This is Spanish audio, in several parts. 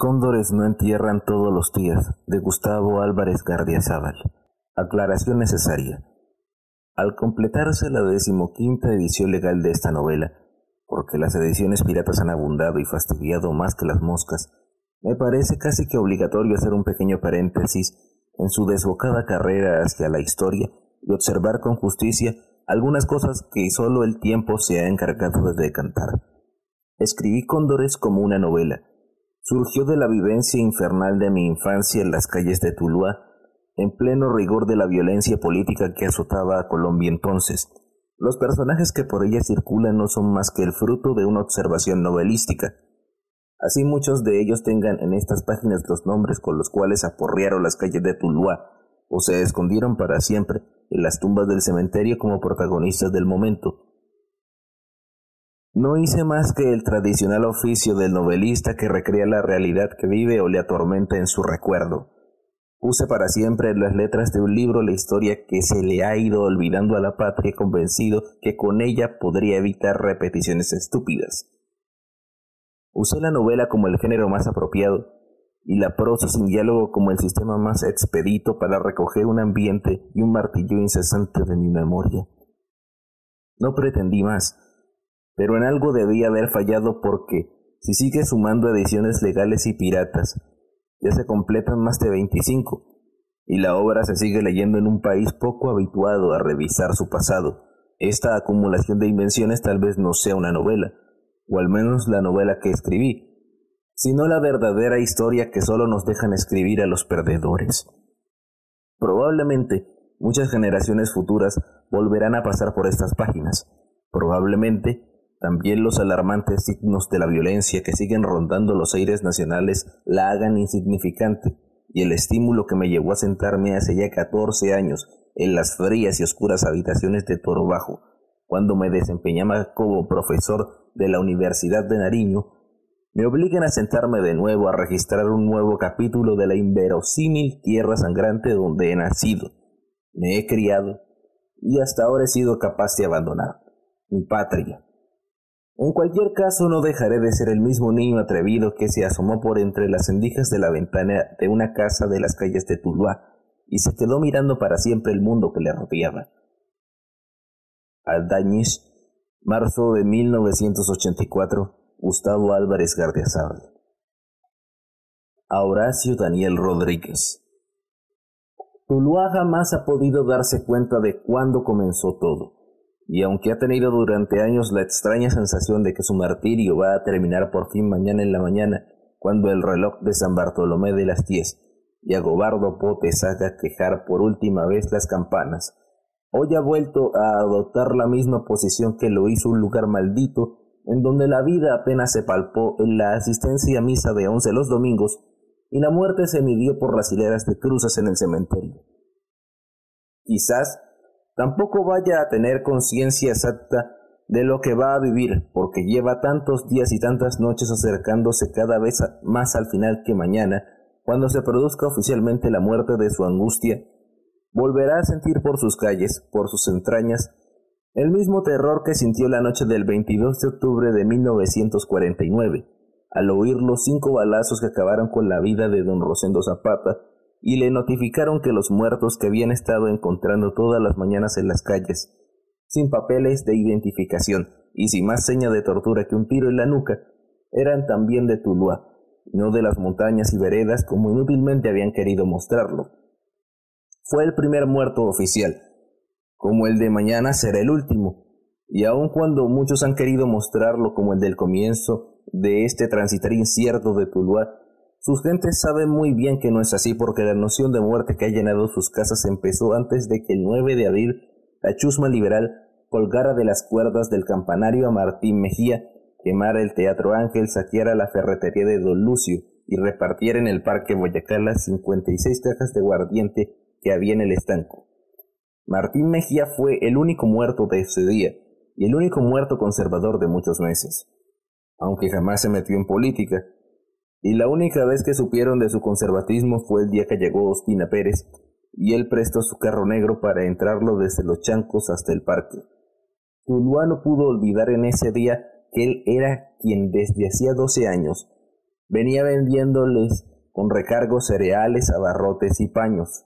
Cóndores no entierran todos los días, de Gustavo Álvarez Gardiazabal. Aclaración necesaria. Al completarse la decimoquinta edición legal de esta novela, porque las ediciones piratas han abundado y fastidiado más que las moscas, me parece casi que obligatorio hacer un pequeño paréntesis en su desbocada carrera hacia la historia y observar con justicia algunas cosas que solo el tiempo se ha encargado de decantar. Escribí Cóndores como una novela, surgió de la vivencia infernal de mi infancia en las calles de Tuluá, en pleno rigor de la violencia política que azotaba a Colombia entonces. Los personajes que por ella circulan no son más que el fruto de una observación novelística. Así muchos de ellos tengan en estas páginas los nombres con los cuales aporrearon las calles de Tuluá, o se escondieron para siempre en las tumbas del cementerio como protagonistas del momento. No hice más que el tradicional oficio del novelista que recrea la realidad que vive o le atormenta en su recuerdo. Puse para siempre en las letras de un libro la historia que se le ha ido olvidando a la patria convencido que con ella podría evitar repeticiones estúpidas. Usé la novela como el género más apropiado y la prosa sin diálogo como el sistema más expedito para recoger un ambiente y un martillo incesante de mi memoria. No pretendí más, pero en algo debía haber fallado porque, si sigue sumando ediciones legales y piratas, ya se completan más de 25, y la obra se sigue leyendo en un país poco habituado a revisar su pasado. Esta acumulación de invenciones tal vez no sea una novela, o al menos la novela que escribí, sino la verdadera historia que solo nos dejan escribir a los perdedores. Probablemente muchas generaciones futuras volverán a pasar por estas páginas. Probablemente también los alarmantes signos de la violencia que siguen rondando los aires nacionales la hagan insignificante, y el estímulo que me llevó a sentarme hace ya 14 años en las frías y oscuras habitaciones de Toro Bajo, cuando me desempeñaba como profesor de la Universidad de Nariño, me obligan a sentarme de nuevo a registrar un nuevo capítulo de la inverosímil tierra sangrante donde he nacido, me he criado y hasta ahora he sido capaz de abandonar mi patria, en cualquier caso, no dejaré de ser el mismo niño atrevido que se asomó por entre las endijas de la ventana de una casa de las calles de Tuluá y se quedó mirando para siempre el mundo que le rodeaba. Aldañiz, marzo de 1984, Gustavo Álvarez Gardiazabal. A Horacio Daniel Rodríguez. Tuluá jamás ha podido darse cuenta de cuándo comenzó todo y aunque ha tenido durante años la extraña sensación de que su martirio va a terminar por fin mañana en la mañana, cuando el reloj de San Bartolomé de las diez y a Gobardo Potes haga quejar por última vez las campanas, hoy ha vuelto a adoptar la misma posición que lo hizo un lugar maldito en donde la vida apenas se palpó en la asistencia a misa de once los domingos y la muerte se midió por las hileras de cruces en el cementerio. Quizás tampoco vaya a tener conciencia exacta de lo que va a vivir, porque lleva tantos días y tantas noches acercándose cada vez más al final que mañana, cuando se produzca oficialmente la muerte de su angustia, volverá a sentir por sus calles, por sus entrañas, el mismo terror que sintió la noche del 22 de octubre de 1949, al oír los cinco balazos que acabaron con la vida de don Rosendo Zapata y le notificaron que los muertos que habían estado encontrando todas las mañanas en las calles, sin papeles de identificación y sin más seña de tortura que un tiro en la nuca, eran también de Tuluá, no de las montañas y veredas como inútilmente habían querido mostrarlo. Fue el primer muerto oficial, como el de mañana será el último, y aun cuando muchos han querido mostrarlo como el del comienzo de este transitar incierto de Tuluá, sus gentes saben muy bien que no es así porque la noción de muerte que ha llenado sus casas empezó antes de que el 9 de abril la chusma liberal colgara de las cuerdas del campanario a Martín Mejía, quemara el Teatro Ángel, saqueara la ferretería de Don Lucio y repartiera en el Parque Boyacá las 56 cajas de guardiente que había en el estanco. Martín Mejía fue el único muerto de ese día y el único muerto conservador de muchos meses. Aunque jamás se metió en política, y la única vez que supieron de su conservatismo fue el día que llegó Ospina Pérez y él prestó su carro negro para entrarlo desde los chancos hasta el parque. Tuluá no pudo olvidar en ese día que él era quien desde hacía doce años venía vendiéndoles con recargos cereales, abarrotes y paños.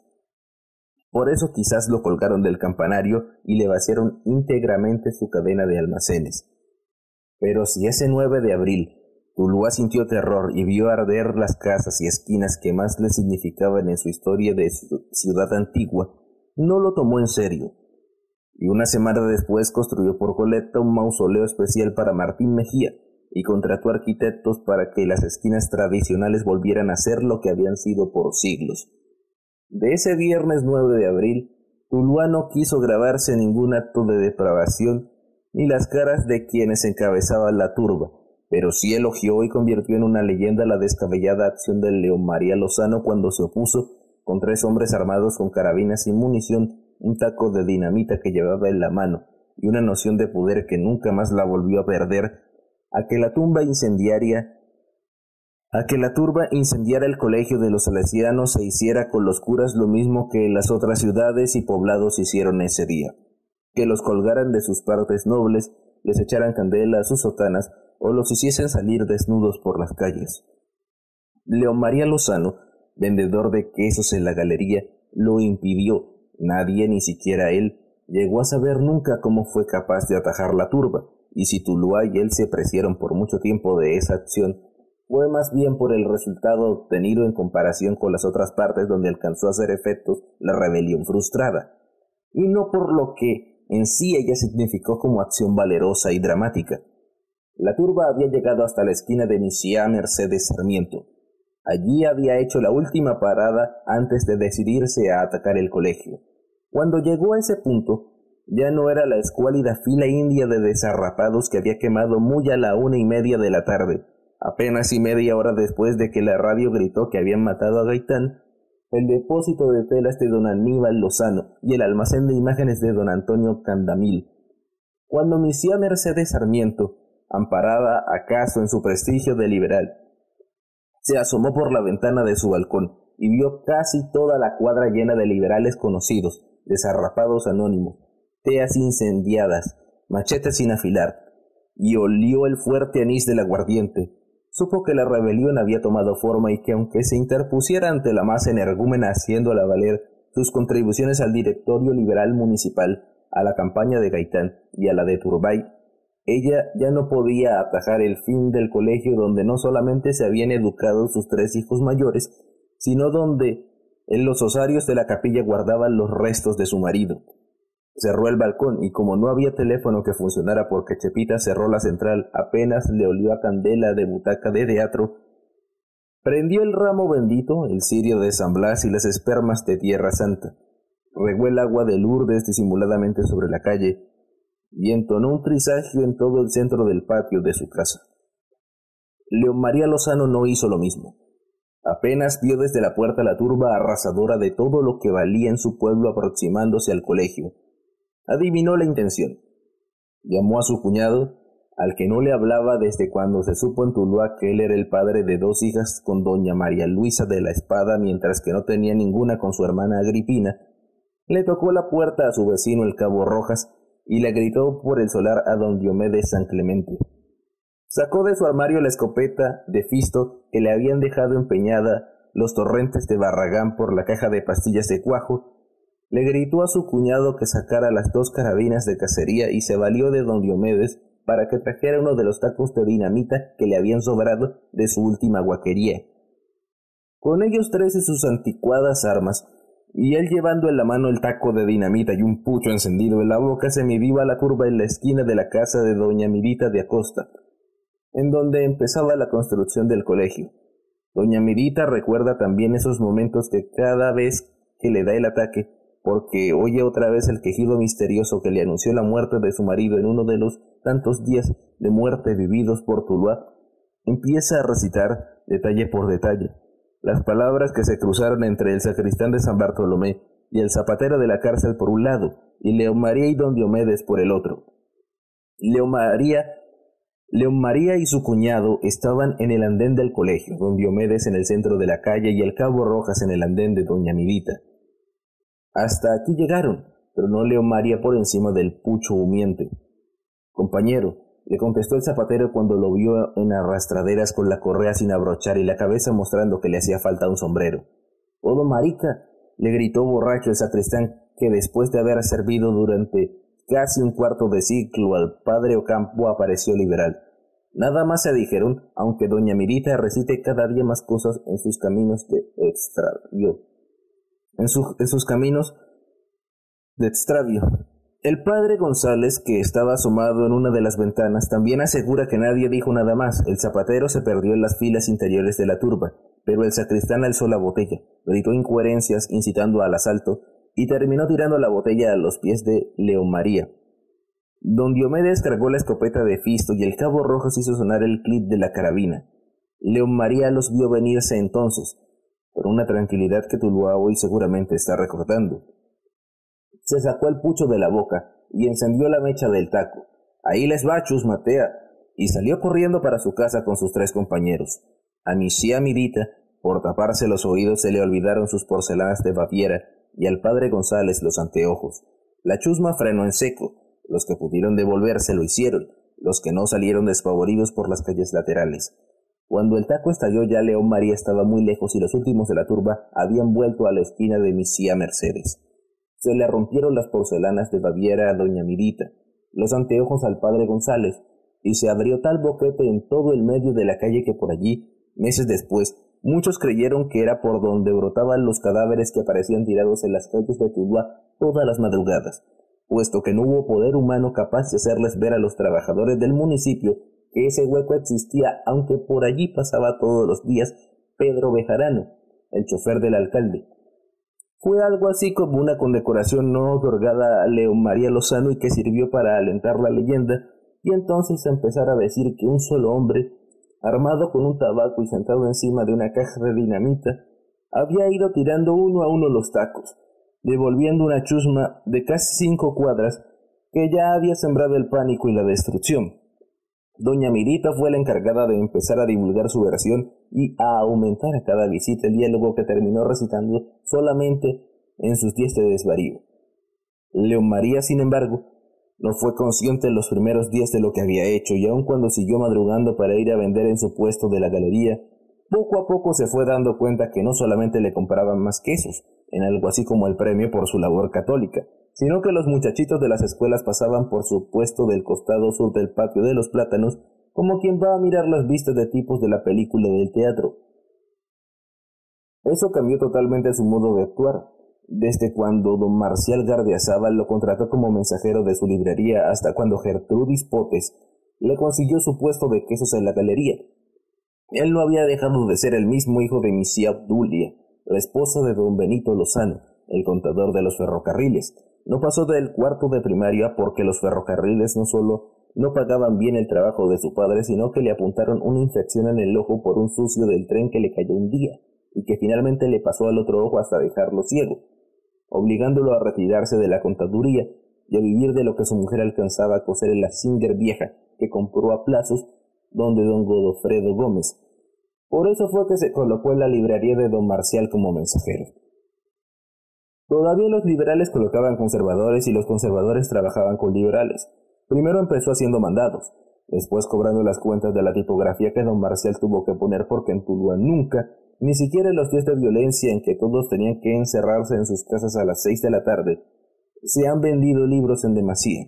Por eso quizás lo colgaron del campanario y le vaciaron íntegramente su cadena de almacenes. Pero si ese 9 de abril Tuluá sintió terror y vio arder las casas y esquinas que más le significaban en su historia de ciudad antigua, no lo tomó en serio. Y una semana después construyó por Coleta un mausoleo especial para Martín Mejía y contrató arquitectos para que las esquinas tradicionales volvieran a ser lo que habían sido por siglos. De ese viernes 9 de abril, Tuluá no quiso grabarse ningún acto de depravación ni las caras de quienes encabezaban la turba, pero sí elogió y convirtió en una leyenda la descabellada acción de León María Lozano cuando se opuso, con tres hombres armados con carabinas y munición, un taco de dinamita que llevaba en la mano y una noción de poder que nunca más la volvió a perder, a que la tumba incendiaria a que la turba incendiara el colegio de los salesianos e hiciera con los curas lo mismo que las otras ciudades y poblados hicieron ese día, que los colgaran de sus partes nobles, les echaran candela a sus sotanas o los hiciesen salir desnudos por las calles. León María Lozano, vendedor de quesos en la galería, lo impidió. Nadie, ni siquiera él, llegó a saber nunca cómo fue capaz de atajar la turba, y si Tuluá y él se preciaron por mucho tiempo de esa acción, fue más bien por el resultado obtenido en comparación con las otras partes donde alcanzó a hacer efectos la rebelión frustrada, y no por lo que en sí ella significó como acción valerosa y dramática. La turba había llegado hasta la esquina de Misiá Mercedes Sarmiento. Allí había hecho la última parada antes de decidirse a atacar el colegio. Cuando llegó a ese punto, ya no era la escuálida fila india de desarrapados que había quemado muy a la una y media de la tarde, apenas y media hora después de que la radio gritó que habían matado a Gaitán, el depósito de telas de don Aníbal Lozano y el almacén de imágenes de don Antonio Candamil. Cuando Misiá Mercedes Sarmiento amparada acaso en su prestigio de liberal. Se asomó por la ventana de su balcón y vio casi toda la cuadra llena de liberales conocidos, desarrapados anónimos, teas incendiadas, machetes sin afilar, y olió el fuerte anís del aguardiente. Supo que la rebelión había tomado forma y que aunque se interpusiera ante la masa energúmena haciéndola valer sus contribuciones al directorio liberal municipal, a la campaña de Gaitán y a la de Turbay, ella ya no podía atajar el fin del colegio donde no solamente se habían educado sus tres hijos mayores, sino donde en los osarios de la capilla guardaban los restos de su marido. Cerró el balcón y como no había teléfono que funcionara porque Chepita cerró la central apenas le olió a candela de butaca de teatro, prendió el ramo bendito, el cirio de San Blas y las espermas de Tierra Santa. Regó el agua de Lourdes disimuladamente sobre la calle y entonó un trisagio en todo el centro del patio de su casa. León María Lozano no hizo lo mismo. Apenas vio desde la puerta la turba arrasadora de todo lo que valía en su pueblo aproximándose al colegio. Adivinó la intención. Llamó a su cuñado, al que no le hablaba desde cuando se supo en Tuluá que él era el padre de dos hijas con doña María Luisa de la Espada, mientras que no tenía ninguna con su hermana Agripina, le tocó la puerta a su vecino el cabo Rojas y le gritó por el solar a don Diomedes San Clemente. Sacó de su armario la escopeta de Fisto que le habían dejado empeñada los torrentes de Barragán por la caja de pastillas de cuajo, le gritó a su cuñado que sacara las dos carabinas de cacería y se valió de don Diomedes para que trajera uno de los tacos de dinamita que le habían sobrado de su última guaquería. Con ellos tres y sus anticuadas armas, y él llevando en la mano el taco de dinamita y un pucho encendido en la boca se midió a la curva en la esquina de la casa de doña Mirita de Acosta, en donde empezaba la construcción del colegio. Doña Mirita recuerda también esos momentos que cada vez que le da el ataque, porque oye otra vez el quejido misterioso que le anunció la muerte de su marido en uno de los tantos días de muerte vividos por Tuluá, empieza a recitar detalle por detalle las palabras que se cruzaron entre el sacristán de San Bartolomé y el zapatero de la cárcel por un lado, y León María y don Diomedes por el otro. León María, María y su cuñado estaban en el andén del colegio, don Diomedes en el centro de la calle y el cabo Rojas en el andén de doña Mirita. Hasta aquí llegaron, pero no León María por encima del pucho humiente. Compañero, le contestó el zapatero cuando lo vio en arrastraderas con la correa sin abrochar y la cabeza mostrando que le hacía falta un sombrero. ¡Odo marica! le gritó borracho el sacristán, que después de haber servido durante casi un cuarto de siglo al padre Ocampo apareció liberal. Nada más se dijeron, aunque doña Mirita recite cada día más cosas en sus caminos de extravio. En, en sus caminos de extravio. El padre González, que estaba asomado en una de las ventanas, también asegura que nadie dijo nada más. El zapatero se perdió en las filas interiores de la turba, pero el sacristán alzó la botella, gritó incoherencias incitando al asalto y terminó tirando la botella a los pies de León María. Don Diomedes cargó la escopeta de Fisto y el cabo Rojas hizo sonar el clip de la carabina. León María los vio venirse entonces, con una tranquilidad que Tuluá hoy seguramente está recordando se sacó el pucho de la boca y encendió la mecha del taco. Ahí les va, Matea, y salió corriendo para su casa con sus tres compañeros. A mi Mirita, por taparse los oídos, se le olvidaron sus porcelanas de Baviera y al padre González los anteojos. La chusma frenó en seco. Los que pudieron devolverse lo hicieron, los que no salieron despavoridos por las calles laterales. Cuando el taco estalló ya León María estaba muy lejos y los últimos de la turba habían vuelto a la esquina de Misía Mercedes. Se le rompieron las porcelanas de Baviera a doña Mirita, los anteojos al padre González, y se abrió tal boquete en todo el medio de la calle que por allí, meses después, muchos creyeron que era por donde brotaban los cadáveres que aparecían tirados en las calles de Tuluá todas las madrugadas, puesto que no hubo poder humano capaz de hacerles ver a los trabajadores del municipio que ese hueco existía, aunque por allí pasaba todos los días Pedro Bejarano, el chofer del alcalde, fue algo así como una condecoración no otorgada a León María Lozano y que sirvió para alentar la leyenda y entonces empezar a decir que un solo hombre, armado con un tabaco y sentado encima de una caja de dinamita, había ido tirando uno a uno los tacos, devolviendo una chusma de casi cinco cuadras que ya había sembrado el pánico y la destrucción. Doña Mirita fue la encargada de empezar a divulgar su versión y a aumentar a cada visita el diálogo que terminó recitando solamente en sus días de desvarío. León María, sin embargo, no fue consciente en los primeros días de lo que había hecho y aun cuando siguió madrugando para ir a vender en su puesto de la galería, poco a poco se fue dando cuenta que no solamente le compraban más quesos, en algo así como el premio por su labor católica, sino que los muchachitos de las escuelas pasaban por su puesto del costado sur del patio de los plátanos como quien va a mirar las vistas de tipos de la película del teatro. Eso cambió totalmente su modo de actuar, desde cuando don Marcial Gardiazabal lo contrató como mensajero de su librería hasta cuando Gertrudis Potes le consiguió su puesto de quesos en la galería. Él no había dejado de ser el mismo hijo de Misia Obdulia, la esposa de don Benito Lozano, el contador de los ferrocarriles, no pasó del cuarto de primaria porque los ferrocarriles no solo no pagaban bien el trabajo de su padre, sino que le apuntaron una infección en el ojo por un sucio del tren que le cayó un día, y que finalmente le pasó al otro ojo hasta dejarlo ciego, obligándolo a retirarse de la contaduría y a vivir de lo que su mujer alcanzaba a coser en la Singer vieja que compró a plazos donde don Godofredo Gómez. Por eso fue que se colocó en la librería de don Marcial como mensajero. Todavía los liberales colocaban conservadores y los conservadores trabajaban con liberales. Primero empezó haciendo mandados, después cobrando las cuentas de la tipografía que don Marcial tuvo que poner porque en Tuluá nunca, ni siquiera en los días de violencia en que todos tenían que encerrarse en sus casas a las seis de la tarde, se han vendido libros en demasía.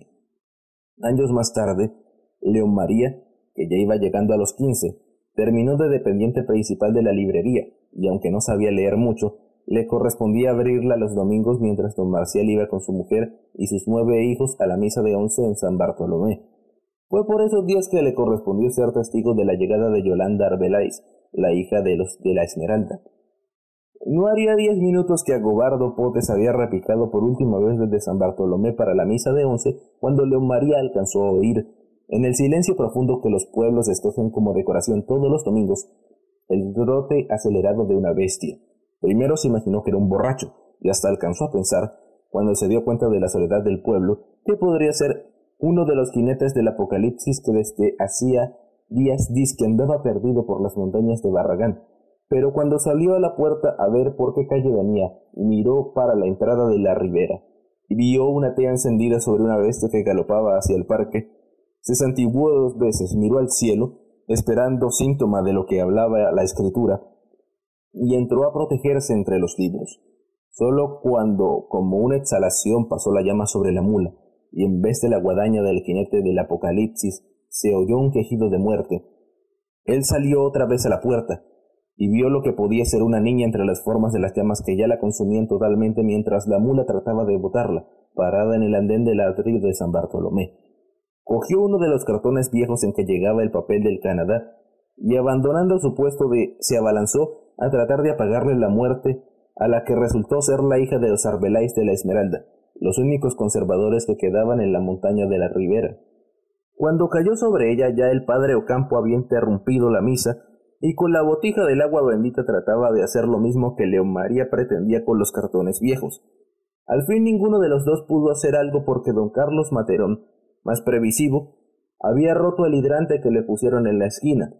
Años más tarde, León María, que ya iba llegando a los quince, terminó de dependiente principal de la librería, y aunque no sabía leer mucho, le correspondía abrirla los domingos mientras don Marcial iba con su mujer y sus nueve hijos a la misa de once en San Bartolomé. Fue por esos días que le correspondió ser testigo de la llegada de Yolanda Arbeláez, la hija de, los, de la Esmeralda. No haría diez minutos que Agobardo Potes había repicado por última vez desde San Bartolomé para la misa de once, cuando León María alcanzó a oír, en el silencio profundo que los pueblos escogen como decoración todos los domingos, el trote acelerado de una bestia. Primero se imaginó que era un borracho, y hasta alcanzó a pensar, cuando se dio cuenta de la soledad del pueblo, que podría ser uno de los jinetes del apocalipsis que desde hacía días dice que andaba perdido por las montañas de Barragán. Pero cuando salió a la puerta a ver por qué calle venía, miró para la entrada de la ribera, y vio una tea encendida sobre una bestia que galopaba hacia el parque, Se santiguó dos veces, miró al cielo, esperando síntoma de lo que hablaba la escritura, y entró a protegerse entre los libros. Solo cuando, como una exhalación, pasó la llama sobre la mula, y en vez de la guadaña del jinete del Apocalipsis, se oyó un quejido de muerte. Él salió otra vez a la puerta, y vio lo que podía ser una niña entre las formas de las llamas que ya la consumían totalmente mientras la mula trataba de botarla, parada en el andén del ladrillo de San Bartolomé. Cogió uno de los cartones viejos en que llegaba el papel del Canadá, y abandonando su puesto de se abalanzó a tratar de apagarle la muerte a la que resultó ser la hija de los Arbeláis de la Esmeralda, los únicos conservadores que quedaban en la montaña de la ribera. Cuando cayó sobre ella ya el padre Ocampo había interrumpido la misa y con la botija del agua bendita trataba de hacer lo mismo que León María pretendía con los cartones viejos. Al fin ninguno de los dos pudo hacer algo porque don Carlos Materón, más previsivo, había roto el hidrante que le pusieron en la esquina,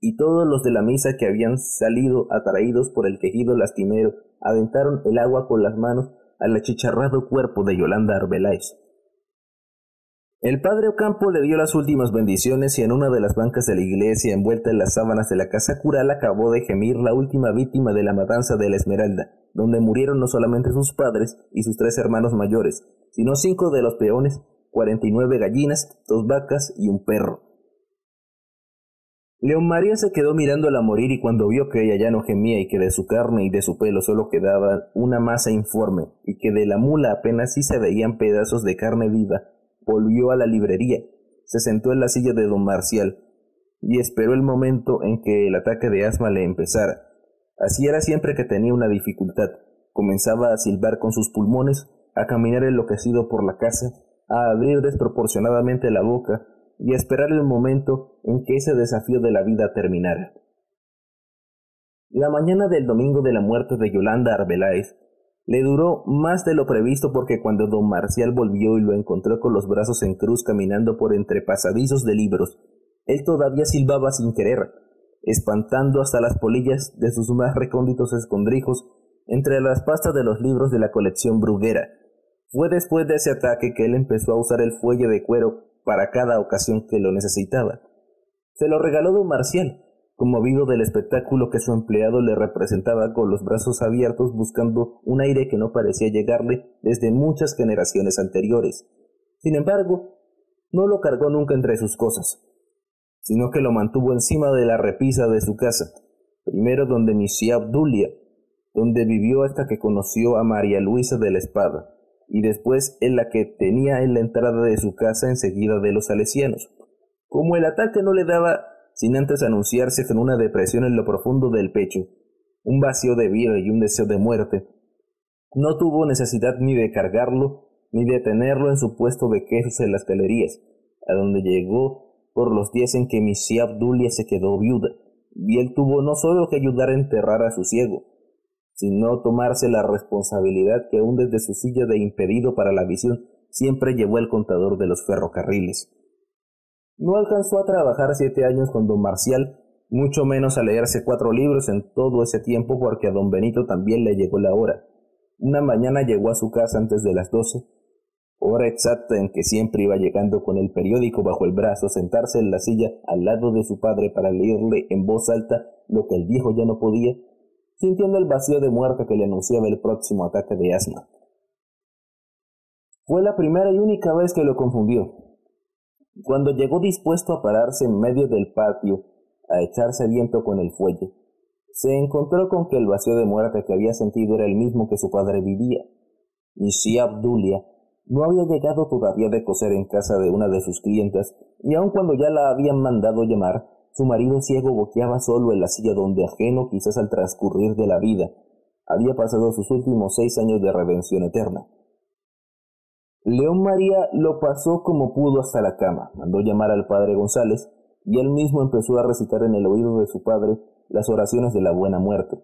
y todos los de la misa que habían salido atraídos por el quejido lastimero aventaron el agua con las manos al achicharrado cuerpo de Yolanda Arbeláez. El padre Ocampo le dio las últimas bendiciones y en una de las bancas de la iglesia, envuelta en las sábanas de la casa cural, acabó de gemir la última víctima de la matanza de la Esmeralda, donde murieron no solamente sus padres y sus tres hermanos mayores, sino cinco de los peones, cuarenta y nueve gallinas, dos vacas y un perro. León María se quedó mirándola morir y cuando vio que ella ya no gemía y que de su carne y de su pelo solo quedaba una masa informe y que de la mula apenas sí se veían pedazos de carne viva, volvió a la librería, se sentó en la silla de don Marcial y esperó el momento en que el ataque de asma le empezara. Así era siempre que tenía una dificultad. Comenzaba a silbar con sus pulmones, a caminar enloquecido por la casa, a abrir desproporcionadamente la boca y esperar el momento en que ese desafío de la vida terminara. La mañana del domingo de la muerte de Yolanda Arbeláez le duró más de lo previsto porque cuando don Marcial volvió y lo encontró con los brazos en cruz caminando por entre pasadizos de libros, él todavía silbaba sin querer, espantando hasta las polillas de sus más recónditos escondrijos entre las pastas de los libros de la colección bruguera. Fue después de ese ataque que él empezó a usar el fuelle de cuero para cada ocasión que lo necesitaba. Se lo regaló don Marcial, conmovido del espectáculo que su empleado le representaba con los brazos abiertos buscando un aire que no parecía llegarle desde muchas generaciones anteriores. Sin embargo, no lo cargó nunca entre sus cosas, sino que lo mantuvo encima de la repisa de su casa, primero donde inició Abdulia, donde vivió hasta que conoció a María Luisa de la Espada, y después en la que tenía en la entrada de su casa enseguida de los salesianos. Como el ataque no le daba sin antes anunciarse con una depresión en lo profundo del pecho, un vacío de vida y un deseo de muerte. No tuvo necesidad ni de cargarlo, ni de tenerlo en su puesto de quesos en las galerías, a donde llegó por los días en que Misia Abdulia se quedó viuda, y él tuvo no solo que ayudar a enterrar a su ciego, sino tomarse la responsabilidad que aún desde su silla de impedido para la visión siempre llevó el contador de los ferrocarriles. No alcanzó a trabajar siete años con don Marcial, mucho menos a leerse cuatro libros en todo ese tiempo porque a don Benito también le llegó la hora. Una mañana llegó a su casa antes de las doce, hora exacta en que siempre iba llegando con el periódico bajo el brazo, sentarse en la silla al lado de su padre para leerle en voz alta lo que el viejo ya no podía, sintiendo el vacío de muerte que le anunciaba el próximo ataque de asma. Fue la primera y única vez que lo confundió. Cuando llegó dispuesto a pararse en medio del patio, a echarse viento con el fuelle, se encontró con que el vacío de muerte que había sentido era el mismo que su padre vivía. Y si Abdulia no había llegado todavía de coser en casa de una de sus clientas, y aun cuando ya la habían mandado llamar, su marido ciego boqueaba solo en la silla donde ajeno quizás al transcurrir de la vida, había pasado sus últimos seis años de redención eterna. León María lo pasó como pudo hasta la cama, mandó llamar al padre González y él mismo empezó a recitar en el oído de su padre las oraciones de la buena muerte.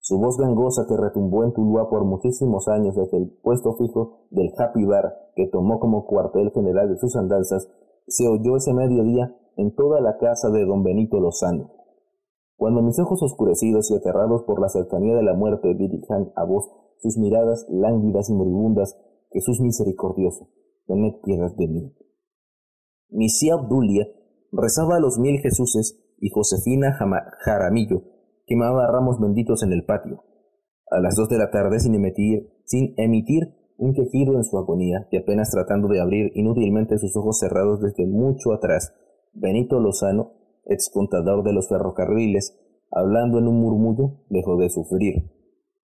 Su voz gangosa que retumbó en Tuluá por muchísimos años desde el puesto fijo del Happy Bar que tomó como cuartel general de sus andanzas, se oyó ese mediodía en toda la casa de don Benito Lozano. Cuando mis ojos oscurecidos y aterrados por la cercanía de la muerte dirijan a vos sus miradas lánguidas y moribundas Jesús misericordioso, tened piedad de mí. Misia Obdulia rezaba a los mil Jesuses y Josefina Jaramillo quemaba ramos benditos en el patio. A las dos de la tarde, sin emitir, sin emitir un quejido en su agonía y apenas tratando de abrir inútilmente sus ojos cerrados desde mucho atrás, Benito Lozano, excontador de los ferrocarriles, hablando en un murmullo, dejó de sufrir.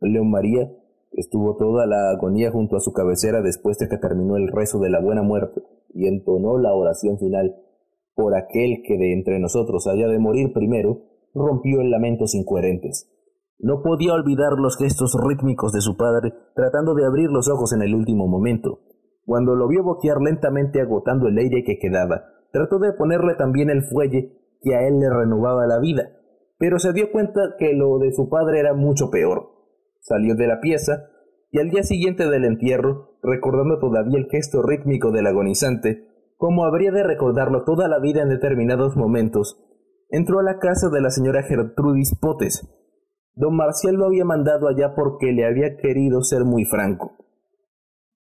León María estuvo toda la agonía junto a su cabecera después de que terminó el rezo de la buena muerte y entonó la oración final. Por aquel que de entre nosotros haya de morir primero, rompió en lamentos incoherentes. No podía olvidar los gestos rítmicos de su padre, tratando de abrir los ojos en el último momento. Cuando lo vio boquear lentamente agotando el aire que quedaba, trató de ponerle también el fuelle que a él le renovaba la vida, pero se dio cuenta que lo de su padre era mucho peor. Salió de la pieza y al día siguiente del entierro, recordando todavía el gesto rítmico del agonizante, como habría de recordarlo toda la vida en determinados momentos, entró a la casa de la señora Gertrudis Potes. Don Marcial lo había mandado allá porque le había querido ser muy franco.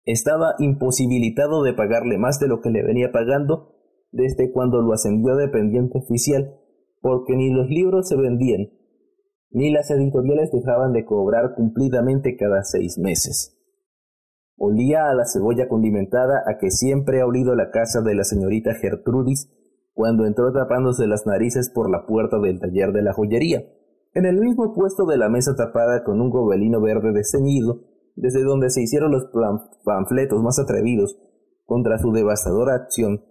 Estaba imposibilitado de pagarle más de lo que le venía pagando desde cuando lo ascendió a dependiente oficial, porque ni los libros se vendían, ni las editoriales dejaban de cobrar cumplidamente cada seis meses. Olía a la cebolla condimentada a que siempre ha olido la casa de la señorita Gertrudis cuando entró tapándose las narices por la puerta del taller de la joyería, en el mismo puesto de la mesa tapada con un gobelino verde desceñido, desde donde se hicieron los panfletos más atrevidos contra su devastadora acción,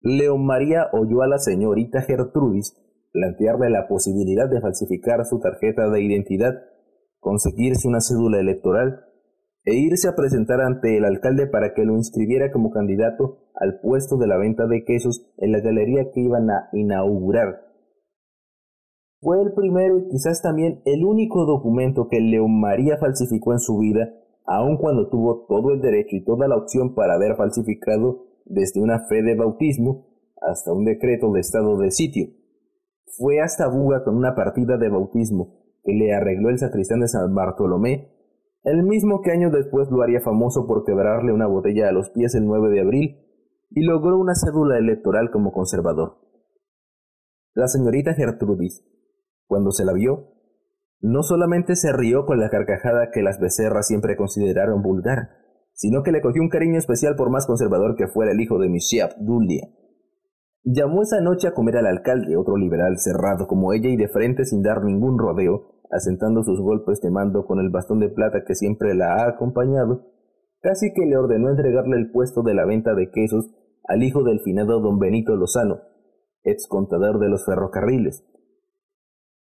León María oyó a la señorita Gertrudis plantearle la posibilidad de falsificar su tarjeta de identidad, conseguirse una cédula electoral e irse a presentar ante el alcalde para que lo inscribiera como candidato al puesto de la venta de quesos en la galería que iban a inaugurar. Fue el primero y quizás también el único documento que León María falsificó en su vida, aun cuando tuvo todo el derecho y toda la opción para haber falsificado desde una fe de bautismo hasta un decreto de estado de sitio. Fue hasta Buga con una partida de bautismo que le arregló el sacristán de San Bartolomé el mismo que años después lo haría famoso por quebrarle una botella a los pies el 9 de abril y logró una cédula electoral como conservador. La señorita Gertrudis, cuando se la vio, no solamente se rió con la carcajada que las becerras siempre consideraron vulgar, sino que le cogió un cariño especial por más conservador que fuera el hijo de Michelle Dulia. Llamó esa noche a comer al alcalde, otro liberal cerrado como ella y de frente sin dar ningún rodeo, asentando sus golpes de mando con el bastón de plata que siempre la ha acompañado, casi que le ordenó entregarle el puesto de la venta de quesos al hijo del finado don Benito Lozano, ex contador de los ferrocarriles.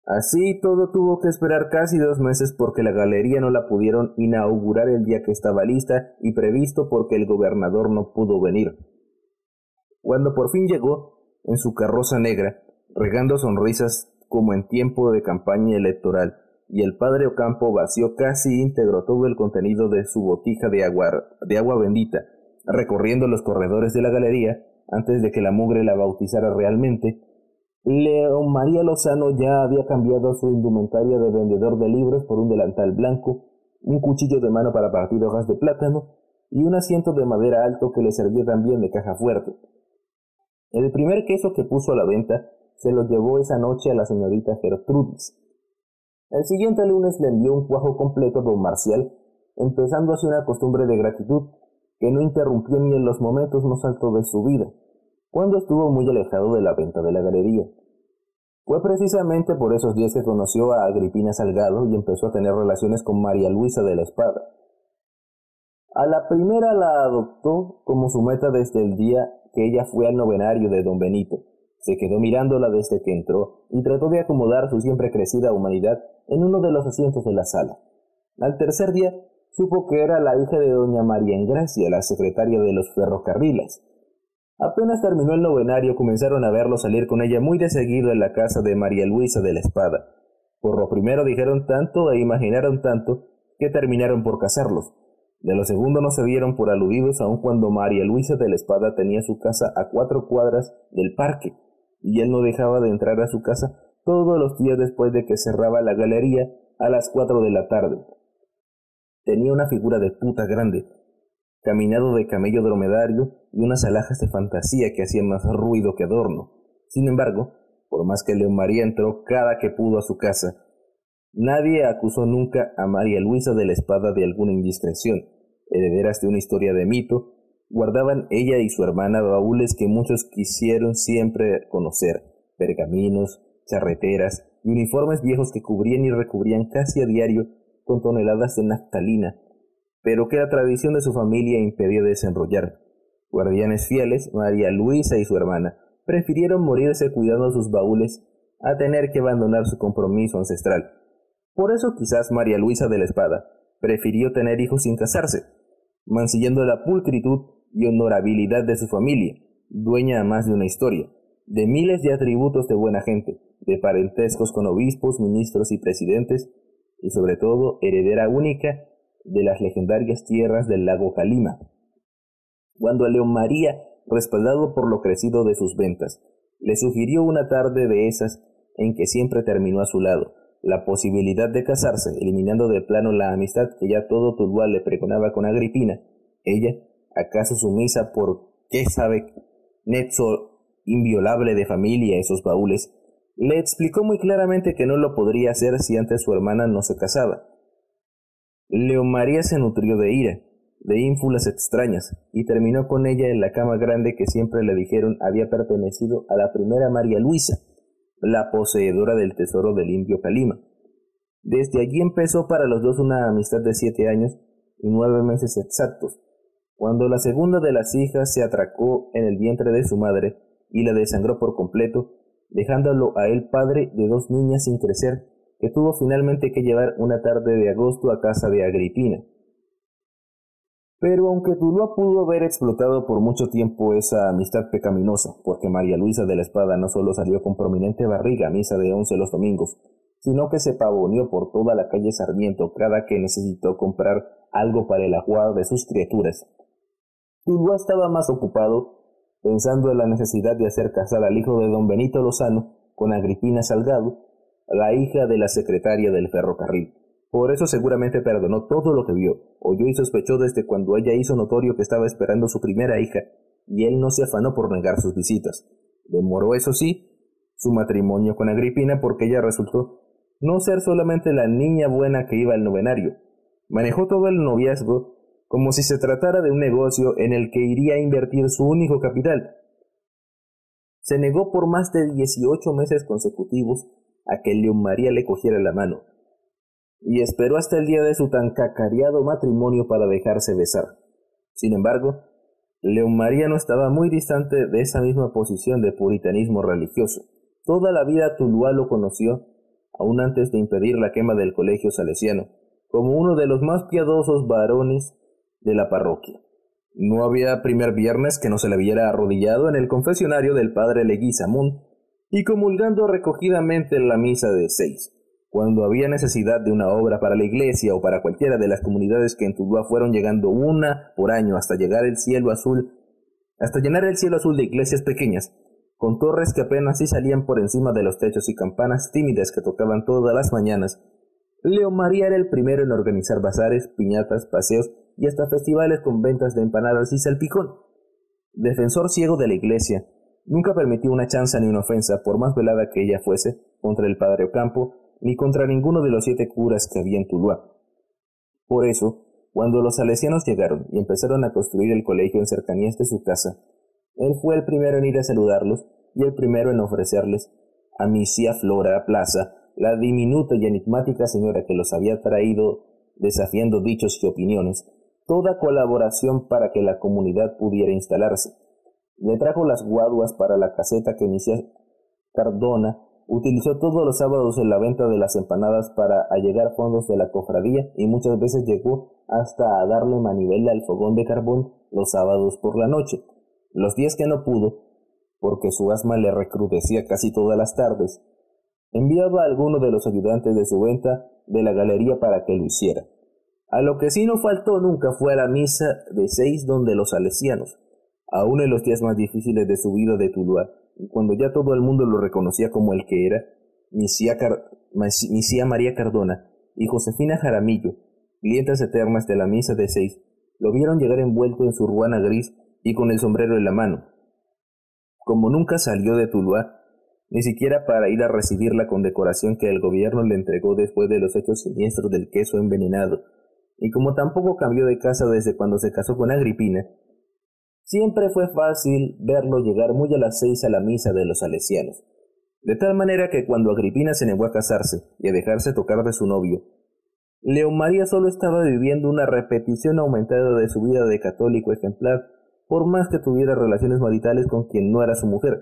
Así todo tuvo que esperar casi dos meses porque la galería no la pudieron inaugurar el día que estaba lista y previsto porque el gobernador no pudo venir. Cuando por fin llegó, en su carroza negra, regando sonrisas como en tiempo de campaña electoral, y el padre Ocampo vació casi íntegro todo el contenido de su botija de agua, de agua bendita, recorriendo los corredores de la galería antes de que la mugre la bautizara realmente. León María Lozano ya había cambiado su indumentaria de vendedor de libros por un delantal blanco, un cuchillo de mano para partir hojas de plátano y un asiento de madera alto que le servía también de caja fuerte. El primer queso que puso a la venta se lo llevó esa noche a la señorita Gertrudis. El siguiente lunes le envió un cuajo completo a don Marcial, empezando así una costumbre de gratitud que no interrumpió ni en los momentos más altos de su vida, cuando estuvo muy alejado de la venta de la galería. Fue precisamente por esos días que conoció a Agripina Salgado y empezó a tener relaciones con María Luisa de la Espada. A la primera la adoptó como su meta desde el día que ella fue al novenario de don Benito, se quedó mirándola desde que entró y trató de acomodar su siempre crecida humanidad en uno de los asientos de la sala. Al tercer día supo que era la hija de doña María Engracia, la secretaria de los ferrocarriles. Apenas terminó el novenario comenzaron a verlo salir con ella muy de seguido en la casa de María Luisa de la Espada. Por lo primero dijeron tanto e imaginaron tanto que terminaron por casarlos. De lo segundo no se dieron por aludidos aun cuando María Luisa de la Espada tenía su casa a cuatro cuadras del parque y él no dejaba de entrar a su casa todos los días después de que cerraba la galería a las cuatro de la tarde. Tenía una figura de puta grande, caminado de camello dromedario y unas alhajas de fantasía que hacían más ruido que adorno. Sin embargo, por más que León María entró cada que pudo a su casa, nadie acusó nunca a María Luisa de la espada de alguna indiscreción. Herederas de una historia de mito, guardaban ella y su hermana baúles que muchos quisieron siempre conocer, pergaminos, charreteras y uniformes viejos que cubrían y recubrían casi a diario con toneladas de naftalina, pero que la tradición de su familia impedía desenrollar. Guardianes fieles, María Luisa y su hermana, prefirieron morirse cuidando sus baúles a tener que abandonar su compromiso ancestral. Por eso quizás María Luisa de la Espada prefirió tener hijos sin casarse, mancillando la pulcritud y honorabilidad de su familia, dueña más de una historia, de miles de atributos de buena gente, de parentescos con obispos, ministros y presidentes, y sobre todo heredera única de las legendarias tierras del lago Calima. Cuando a León María respaldado por lo crecido de sus ventas. Le sugirió una tarde de esas en que siempre terminó a su lado, la posibilidad de casarse, eliminando de plano la amistad que ya todo Tuluá le pregonaba con Agripina. Ella, acaso sumisa por qué sabe nexo inviolable de familia esos baúles, le explicó muy claramente que no lo podría hacer si antes su hermana no se casaba. María se nutrió de ira, de ínfulas extrañas, y terminó con ella en la cama grande que siempre le dijeron había pertenecido a la primera María Luisa, la poseedora del tesoro del indio Calima. Desde allí empezó para los dos una amistad de siete años y nueve meses exactos, cuando la segunda de las hijas se atracó en el vientre de su madre y la desangró por completo, dejándolo a él padre de dos niñas sin crecer, que tuvo finalmente que llevar una tarde de agosto a casa de Agripina. Pero aunque Tuluá pudo haber explotado por mucho tiempo esa amistad pecaminosa, porque María Luisa de la Espada no solo salió con prominente barriga a misa de once los domingos, sino que se pavoneó por toda la calle Sarmiento cada que necesitó comprar algo para el ajuar de sus criaturas. Tuluá estaba más ocupado pensando en la necesidad de hacer casar al hijo de don Benito Lozano con Agripina Salgado, la hija de la secretaria del ferrocarril. Por eso seguramente perdonó todo lo que vio, oyó y sospechó desde cuando ella hizo notorio que estaba esperando su primera hija, y él no se afanó por negar sus visitas. Demoró, eso sí, su matrimonio con Agripina porque ella resultó no ser solamente la niña buena que iba al novenario. Manejó todo el noviazgo como si se tratara de un negocio en el que iría a invertir su único capital. Se negó por más de 18 meses consecutivos a que León María le cogiera la mano, y esperó hasta el día de su tan cacareado matrimonio para dejarse besar. Sin embargo, León María no estaba muy distante de esa misma posición de puritanismo religioso. Toda la vida Tuluá lo conoció, aún antes de impedir la quema del colegio salesiano, como uno de los más piadosos varones de la parroquia. No había primer viernes que no se le viera arrodillado en el confesionario del padre Leguizamón y comulgando recogidamente en la misa de seis. Cuando había necesidad de una obra para la iglesia o para cualquiera de las comunidades que en Tuluá fueron llegando una por año hasta llegar el cielo azul, hasta llenar el cielo azul de iglesias pequeñas, con torres que apenas sí salían por encima de los techos y campanas tímidas que tocaban todas las mañanas, Leo María era el primero en organizar bazares, piñatas, paseos y hasta festivales con ventas de empanadas y salpicón. Defensor ciego de la iglesia, nunca permitió una chanza ni una ofensa, por más velada que ella fuese, contra el padre Ocampo, ni contra ninguno de los siete curas que había en Tuluá. Por eso, cuando los salesianos llegaron y empezaron a construir el colegio en cercanías de su casa, él fue el primero en ir a saludarlos y el primero en ofrecerles a Misia Flora Plaza, la diminuta y enigmática señora que los había traído desafiando dichos y opiniones, toda colaboración para que la comunidad pudiera instalarse. Le trajo las guaduas para la caseta que Misia Cardona Utilizó todos los sábados en la venta de las empanadas para allegar fondos de la cofradía y muchas veces llegó hasta a darle manivela al fogón de carbón los sábados por la noche. Los días que no pudo, porque su asma le recrudecía casi todas las tardes, enviaba a alguno de los ayudantes de su venta de la galería para que lo hiciera. A lo que sí no faltó nunca fue a la misa de seis donde los salesianos, aun en los días más difíciles de su vida de Tuluá, cuando ya todo el mundo lo reconocía como el que era, Misia, María Cardona y Josefina Jaramillo, clientes eternas de la misa de seis, lo vieron llegar envuelto en su ruana gris y con el sombrero en la mano. Como nunca salió de Tuluá, ni siquiera para ir a recibir la condecoración que el gobierno le entregó después de los hechos siniestros del queso envenenado, y como tampoco cambió de casa desde cuando se casó con Agripina, siempre fue fácil verlo llegar muy a las seis a la misa de los salesianos, de tal manera que cuando Agripina se negó a casarse y a dejarse tocar de su novio, León María solo estaba viviendo una repetición aumentada de su vida de católico ejemplar, por más que tuviera relaciones maritales con quien no era su mujer.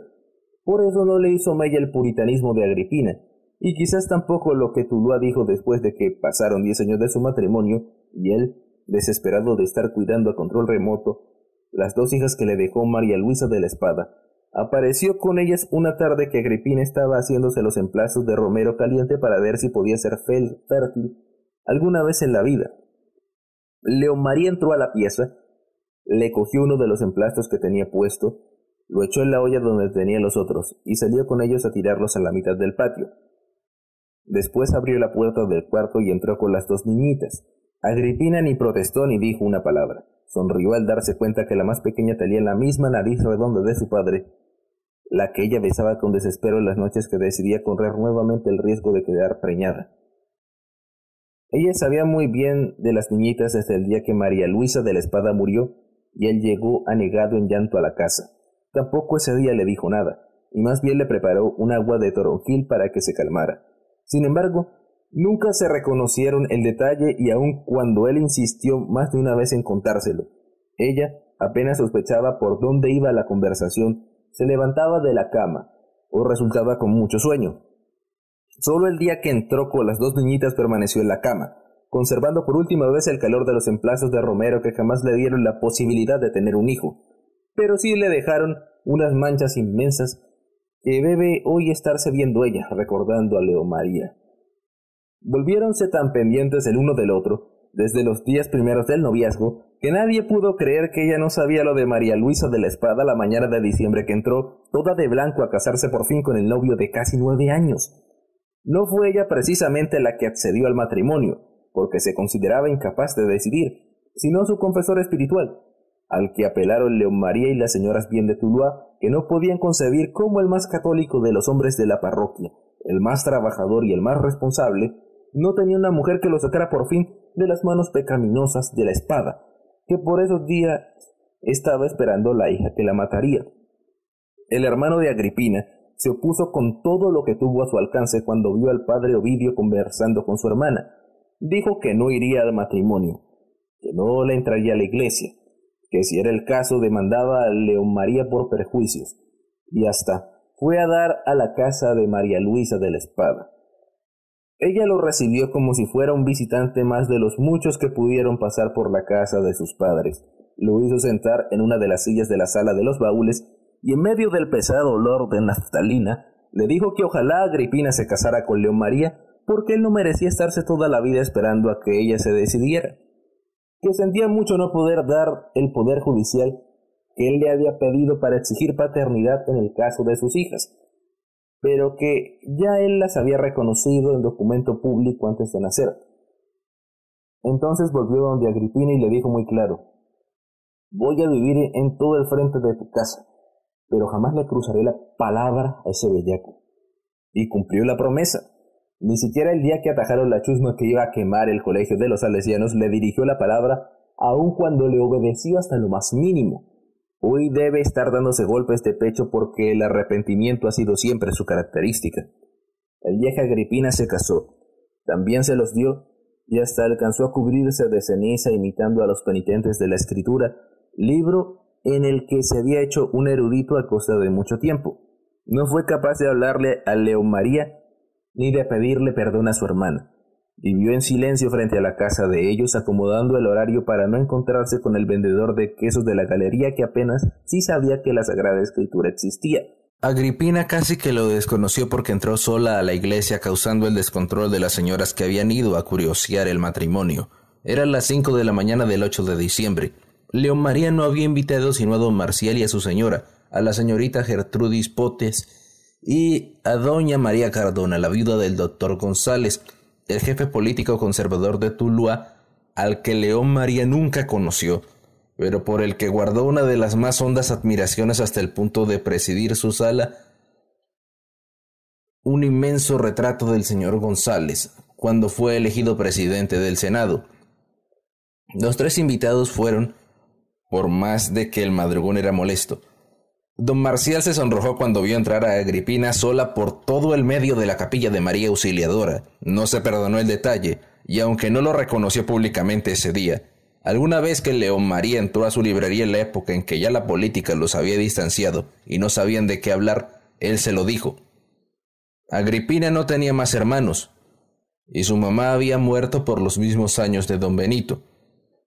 Por eso no le hizo mella el puritanismo de Agripina, y quizás tampoco lo que Tuluá dijo después de que pasaron diez años de su matrimonio, y él, desesperado de estar cuidando a control remoto, las dos hijas que le dejó María Luisa de la Espada, apareció con ellas una tarde que Agripina estaba haciéndose los emplazos de Romero caliente para ver si podía ser fértil alguna vez en la vida. León María entró a la pieza, le cogió uno de los emplastos que tenía puesto, lo echó en la olla donde tenía los otros y salió con ellos a tirarlos a la mitad del patio. Después abrió la puerta del cuarto y entró con las dos niñitas. Agripina ni protestó ni dijo una palabra. Sonrió al darse cuenta que la más pequeña tenía la misma nariz redonda de su padre, la que ella besaba con desespero en las noches que decidía correr nuevamente el riesgo de quedar preñada. Ella sabía muy bien de las niñitas desde el día que María Luisa de la Espada murió y él llegó anegado en llanto a la casa. Tampoco ese día le dijo nada, y más bien le preparó un agua de toronjil para que se calmara. Sin embargo, nunca se reconocieron el detalle y aun cuando él insistió más de una vez en contárselo, ella apenas sospechaba por dónde iba la conversación, se levantaba de la cama, o resultaba con mucho sueño. Solo el día que entró con las dos niñitas permaneció en la cama, conservando por última vez el calor de los emplazos de Romero que jamás le dieron la posibilidad de tener un hijo, pero sí le dejaron unas manchas inmensas que debe hoy estarse viendo ella, recordando a Leo María. Volviéronse tan pendientes el uno del otro, desde los días primeros del noviazgo, que nadie pudo creer que ella no sabía lo de María Luisa de la Espada la mañana de diciembre que entró, toda de blanco, a casarse por fin con el novio de casi nueve años. No fue ella precisamente la que accedió al matrimonio, porque se consideraba incapaz de decidir, sino su confesor espiritual, al que apelaron León María y las señoras bien de Tuluá, que no podían concebir cómo el más católico de los hombres de la parroquia, el más trabajador y el más responsable, no tenía una mujer que lo sacara por fin de las manos pecaminosas de la espada, que por esos días estaba esperando la hija que la mataría. El hermano de Agripina se opuso con todo lo que tuvo a su alcance cuando vio al padre Ovidio conversando con su hermana. Dijo que no iría al matrimonio, que no le entraría a la iglesia, que si era el caso demandaba a León María por perjuicios, y hasta fue a dar a la casa de María Luisa de la Espada. Ella lo recibió como si fuera un visitante más de los muchos que pudieron pasar por la casa de sus padres. Lo hizo sentar en una de las sillas de la sala de los baúles y en medio del pesado olor de naftalina, le dijo que ojalá Agripina se casara con León María, porque él no merecía estarse toda la vida esperando a que ella se decidiera, que sentía mucho no poder dar el poder judicial que él le había pedido para exigir paternidad en el caso de sus hijas, pero que ya él las había reconocido en documento público antes de nacer. Entonces volvió donde Agripina y le dijo muy claro, voy a vivir en todo el frente de tu casa pero jamás le cruzaré la palabra a ese bellaco. Y cumplió la promesa. Ni siquiera el día que atajaron la chusma que iba a quemar el colegio de los salesianos le dirigió la palabra, aun cuando le obedeció hasta lo más mínimo. Hoy debe estar dándose golpes de pecho porque el arrepentimiento ha sido siempre su característica. El día que Agripina se casó, también se los dio y hasta alcanzó a cubrirse de ceniza imitando a los penitentes de la escritura, libro en el que se había hecho un erudito a costa de mucho tiempo. No fue capaz de hablarle a León María ni de pedirle perdón a su hermana. Vivió en silencio frente a la casa de ellos, acomodando el horario para no encontrarse con el vendedor de quesos de la galería que apenas sí sabía que la Sagrada Escritura existía. Agripina casi que lo desconoció porque entró sola a la iglesia causando el descontrol de las señoras que habían ido a curiosear el matrimonio. Eran las cinco de la mañana del 8 de diciembre. León María no había invitado sino a don Marcial y a su señora, a la señorita Gertrudis Potes y a doña María Cardona, la viuda del doctor González, el jefe político conservador de Tuluá, al que León María nunca conoció, pero por el que guardó una de las más hondas admiraciones hasta el punto de presidir su sala, un inmenso retrato del señor González, cuando fue elegido presidente del Senado. Los tres invitados fueron, por más de que el madrugón era molesto, Don Marcial se sonrojó cuando vio entrar a Agripina sola por todo el medio de la capilla de María Auxiliadora. No se perdonó el detalle, y aunque no lo reconoció públicamente ese día, alguna vez que León María entró a su librería en la época en que ya la política los había distanciado y no sabían de qué hablar, él se lo dijo. Agripina no tenía más hermanos, y su mamá había muerto por los mismos años de don Benito.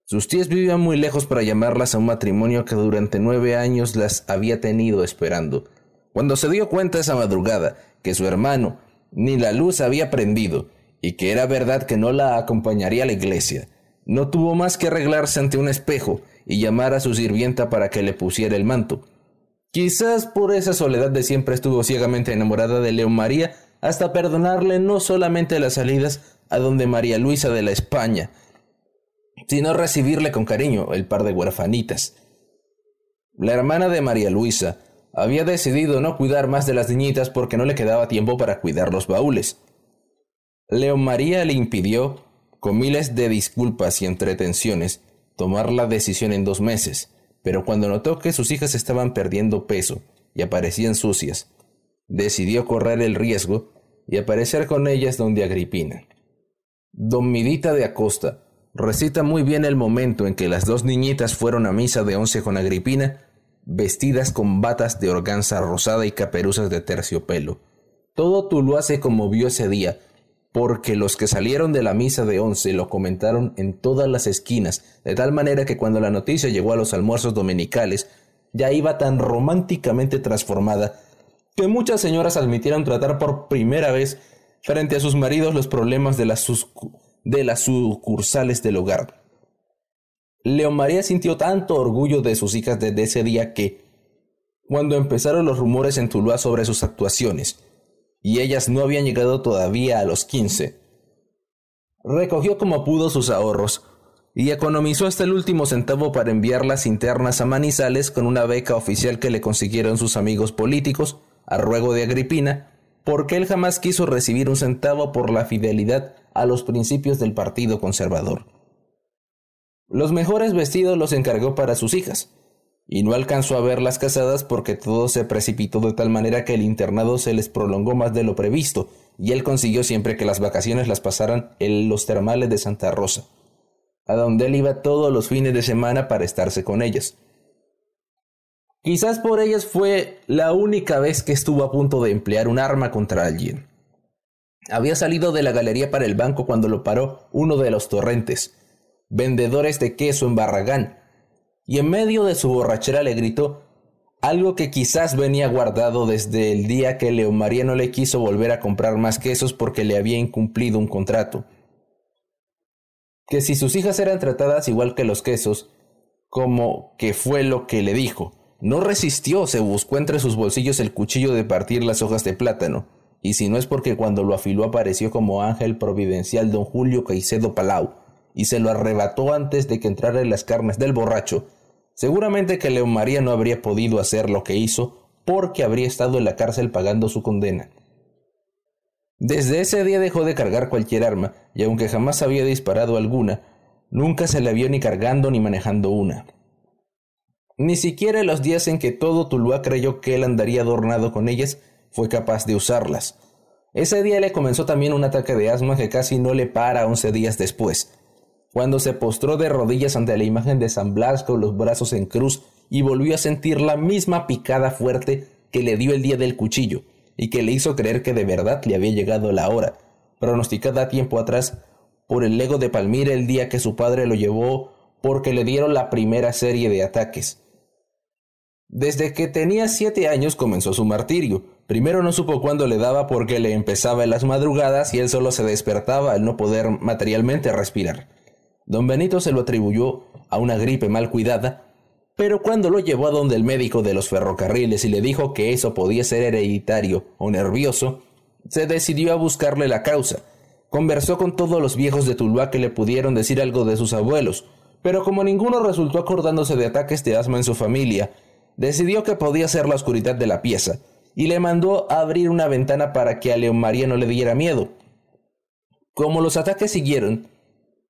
Sus tías vivían muy lejos para llamarlas a un matrimonio que durante nueve años las había tenido esperando. Cuando se dio cuenta esa madrugada que su hermano ni la luz había prendido y que era verdad que no la acompañaría a la iglesia, no tuvo más que arreglarse ante un espejo y llamar a su sirvienta para que le pusiera el manto. Quizás por esa soledad de siempre estuvo ciegamente enamorada de León María hasta perdonarle no solamente las salidas a donde María Luisa de la España, sino recibirle con cariño el par de huerfanitas. La hermana de María Luisa había decidido no cuidar más de las niñitas porque no le quedaba tiempo para cuidar los baúles. León María le impidió, con miles de disculpas y entretenciones, tomar la decisión en dos meses, pero cuando notó que sus hijas estaban perdiendo peso y aparecían sucias, decidió correr el riesgo y aparecer con ellas donde Agripina. Don Midita de Acosta recita muy bien el momento en que las dos niñitas fueron a misa de once con Agripina, vestidas con batas de organza rosada y caperuzas de terciopelo. Todo Tuluá se conmovió ese día, porque los que salieron de la misa de once lo comentaron en todas las esquinas, de tal manera que cuando la noticia llegó a los almuerzos dominicales, ya iba tan románticamente transformada que muchas señoras admitieron tratar por primera vez frente a sus maridos los problemas de las de las sucursales del hogar. Leo María sintió tanto orgullo de sus hijas desde ese día que, cuando empezaron los rumores en Tuluá sobre sus actuaciones, y ellas no habían llegado todavía a los quince, recogió como pudo sus ahorros y economizó hasta el último centavo para enviar las internas a Manizales con una beca oficial que le consiguieron sus amigos políticos, a ruego de Agripina, porque él jamás quiso recibir un centavo por la fidelidad a los principios del Partido Conservador. Los mejores vestidos los encargó para sus hijas, y no alcanzó a verlas casadas porque todo se precipitó de tal manera que el internado se les prolongó más de lo previsto, y él consiguió siempre que las vacaciones las pasaran en los termales de Santa Rosa, a donde él iba todos los fines de semana para estarse con ellas. Quizás por ellas fue la única vez que estuvo a punto de emplear un arma contra alguien. Había salido de la galería para el banco cuando lo paró uno de los torrentes, vendedores de queso en Barragán, y en medio de su borrachera le gritó algo que quizás venía guardado desde el día que Leo María no le quiso volver a comprar más quesos porque le había incumplido un contrato. Que si sus hijas eran tratadas igual que los quesos, como que fue lo que le dijo. No resistió, se buscó entre sus bolsillos el cuchillo de partir las hojas de plátano y si no es porque cuando lo afiló apareció como ángel providencial don Julio Caicedo Palau, y se lo arrebató antes de que entrara en las carnes del borracho, seguramente que León María no habría podido hacer lo que hizo porque habría estado en la cárcel pagando su condena. Desde ese día dejó de cargar cualquier arma, y aunque jamás había disparado alguna, nunca se le vio ni cargando ni manejando una. Ni siquiera los días en que todo Tuluá creyó que él andaría adornado con ellas, fue capaz de usarlas. Ese día le comenzó también un ataque de asma que casi no le para once días después, cuando se postró de rodillas ante la imagen de San Blas con los brazos en cruz y volvió a sentir la misma picada fuerte que le dio el día del cuchillo y que le hizo creer que de verdad le había llegado la hora, pronosticada tiempo atrás por el lego de Palmira el día que su padre lo llevó porque le dieron la primera serie de ataques. Desde que tenía siete años comenzó su martirio. Primero no supo cuándo le daba porque le empezaba en las madrugadas y él solo se despertaba al no poder materialmente respirar. Don Benito se lo atribuyó a una gripe mal cuidada, pero cuando lo llevó a donde el médico de los ferrocarriles y le dijo que eso podía ser hereditario o nervioso, se decidió a buscarle la causa, Conversó con todos los viejos de Tuluá que le pudieron decir algo de sus abuelos, pero como ninguno resultó acordándose de ataques de asma en su familia, decidió que podía ser la oscuridad de la pieza, y le mandó abrir una ventana para que a León María no le diera miedo. Como los ataques siguieron,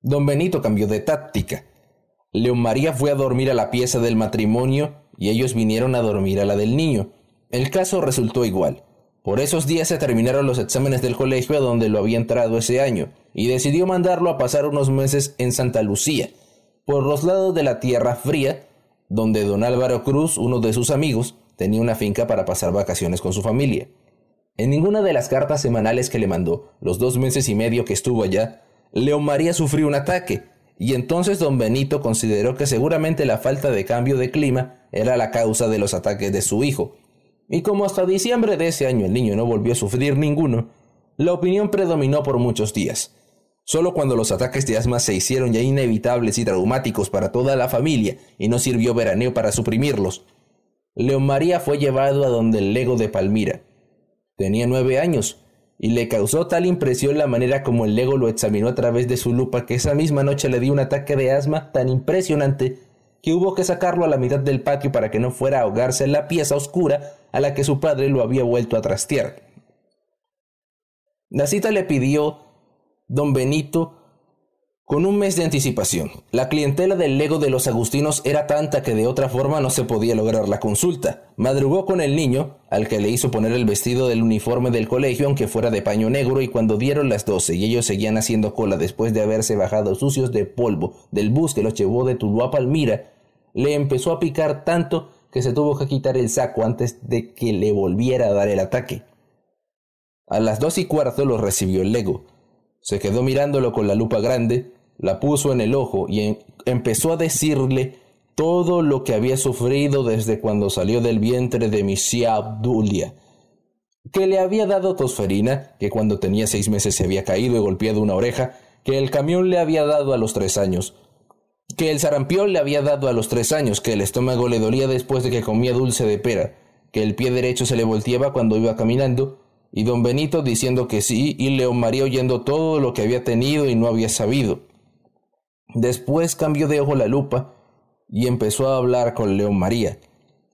don Benito cambió de táctica. León María fue a dormir a la pieza del matrimonio y ellos vinieron a dormir a la del niño. El caso resultó igual. Por esos días se terminaron los exámenes del colegio a donde lo había entrado ese año, y decidió mandarlo a pasar unos meses en Santa Lucía, por los lados de la Tierra Fría, donde don Álvaro Cruz, uno de sus amigos, tenía una finca para pasar vacaciones con su familia. En ninguna de las cartas semanales que le mandó, los dos meses y medio que estuvo allá, León María sufrió un ataque, y entonces don Benito consideró que seguramente la falta de cambio de clima era la causa de los ataques de su hijo, y como hasta diciembre de ese año el niño no volvió a sufrir ninguno, la opinión predominó por muchos días. Solo cuando los ataques de asma se hicieron ya inevitables y traumáticos para toda la familia y no sirvió veraneo para suprimirlos, León María fue llevado a donde el lego de Palmira. Tenía nueve años y le causó tal impresión la manera como el lego lo examinó a través de su lupa que esa misma noche le dio un ataque de asma tan impresionante que hubo que sacarlo a la mitad del patio para que no fuera a ahogarse en la pieza oscura a la que su padre lo había vuelto a trastear. La cita le pidió don Benito con un mes de anticipación. La clientela del Lego de los Agustinos era tanta que de otra forma no se podía lograr la consulta. Madrugó con el niño, al que le hizo poner el vestido del uniforme del colegio, aunque fuera de paño negro, y cuando dieron las doce y ellos seguían haciendo cola después de haberse bajado sucios de polvo del bus que los llevó de Tuluá a Palmira, le empezó a picar tanto que se tuvo que quitar el saco antes de que le volviera a dar el ataque. A las dos y cuarto lo recibió el Lego. Se quedó mirándolo con la lupa grande, la puso en el ojo y empezó a decirle todo lo que había sufrido desde cuando salió del vientre de Misia Abdulia, que le había dado tosferina, que cuando tenía seis meses se había caído y golpeado una oreja, que el camión le había dado a los tres años, que el sarampión le había dado a los tres años, que el estómago le dolía después de que comía dulce de pera, que el pie derecho se le volteaba cuando iba caminando, y don Benito diciendo que sí, y León María oyendo todo lo que había tenido y no había sabido. Después cambió de ojo la lupa y empezó a hablar con León María.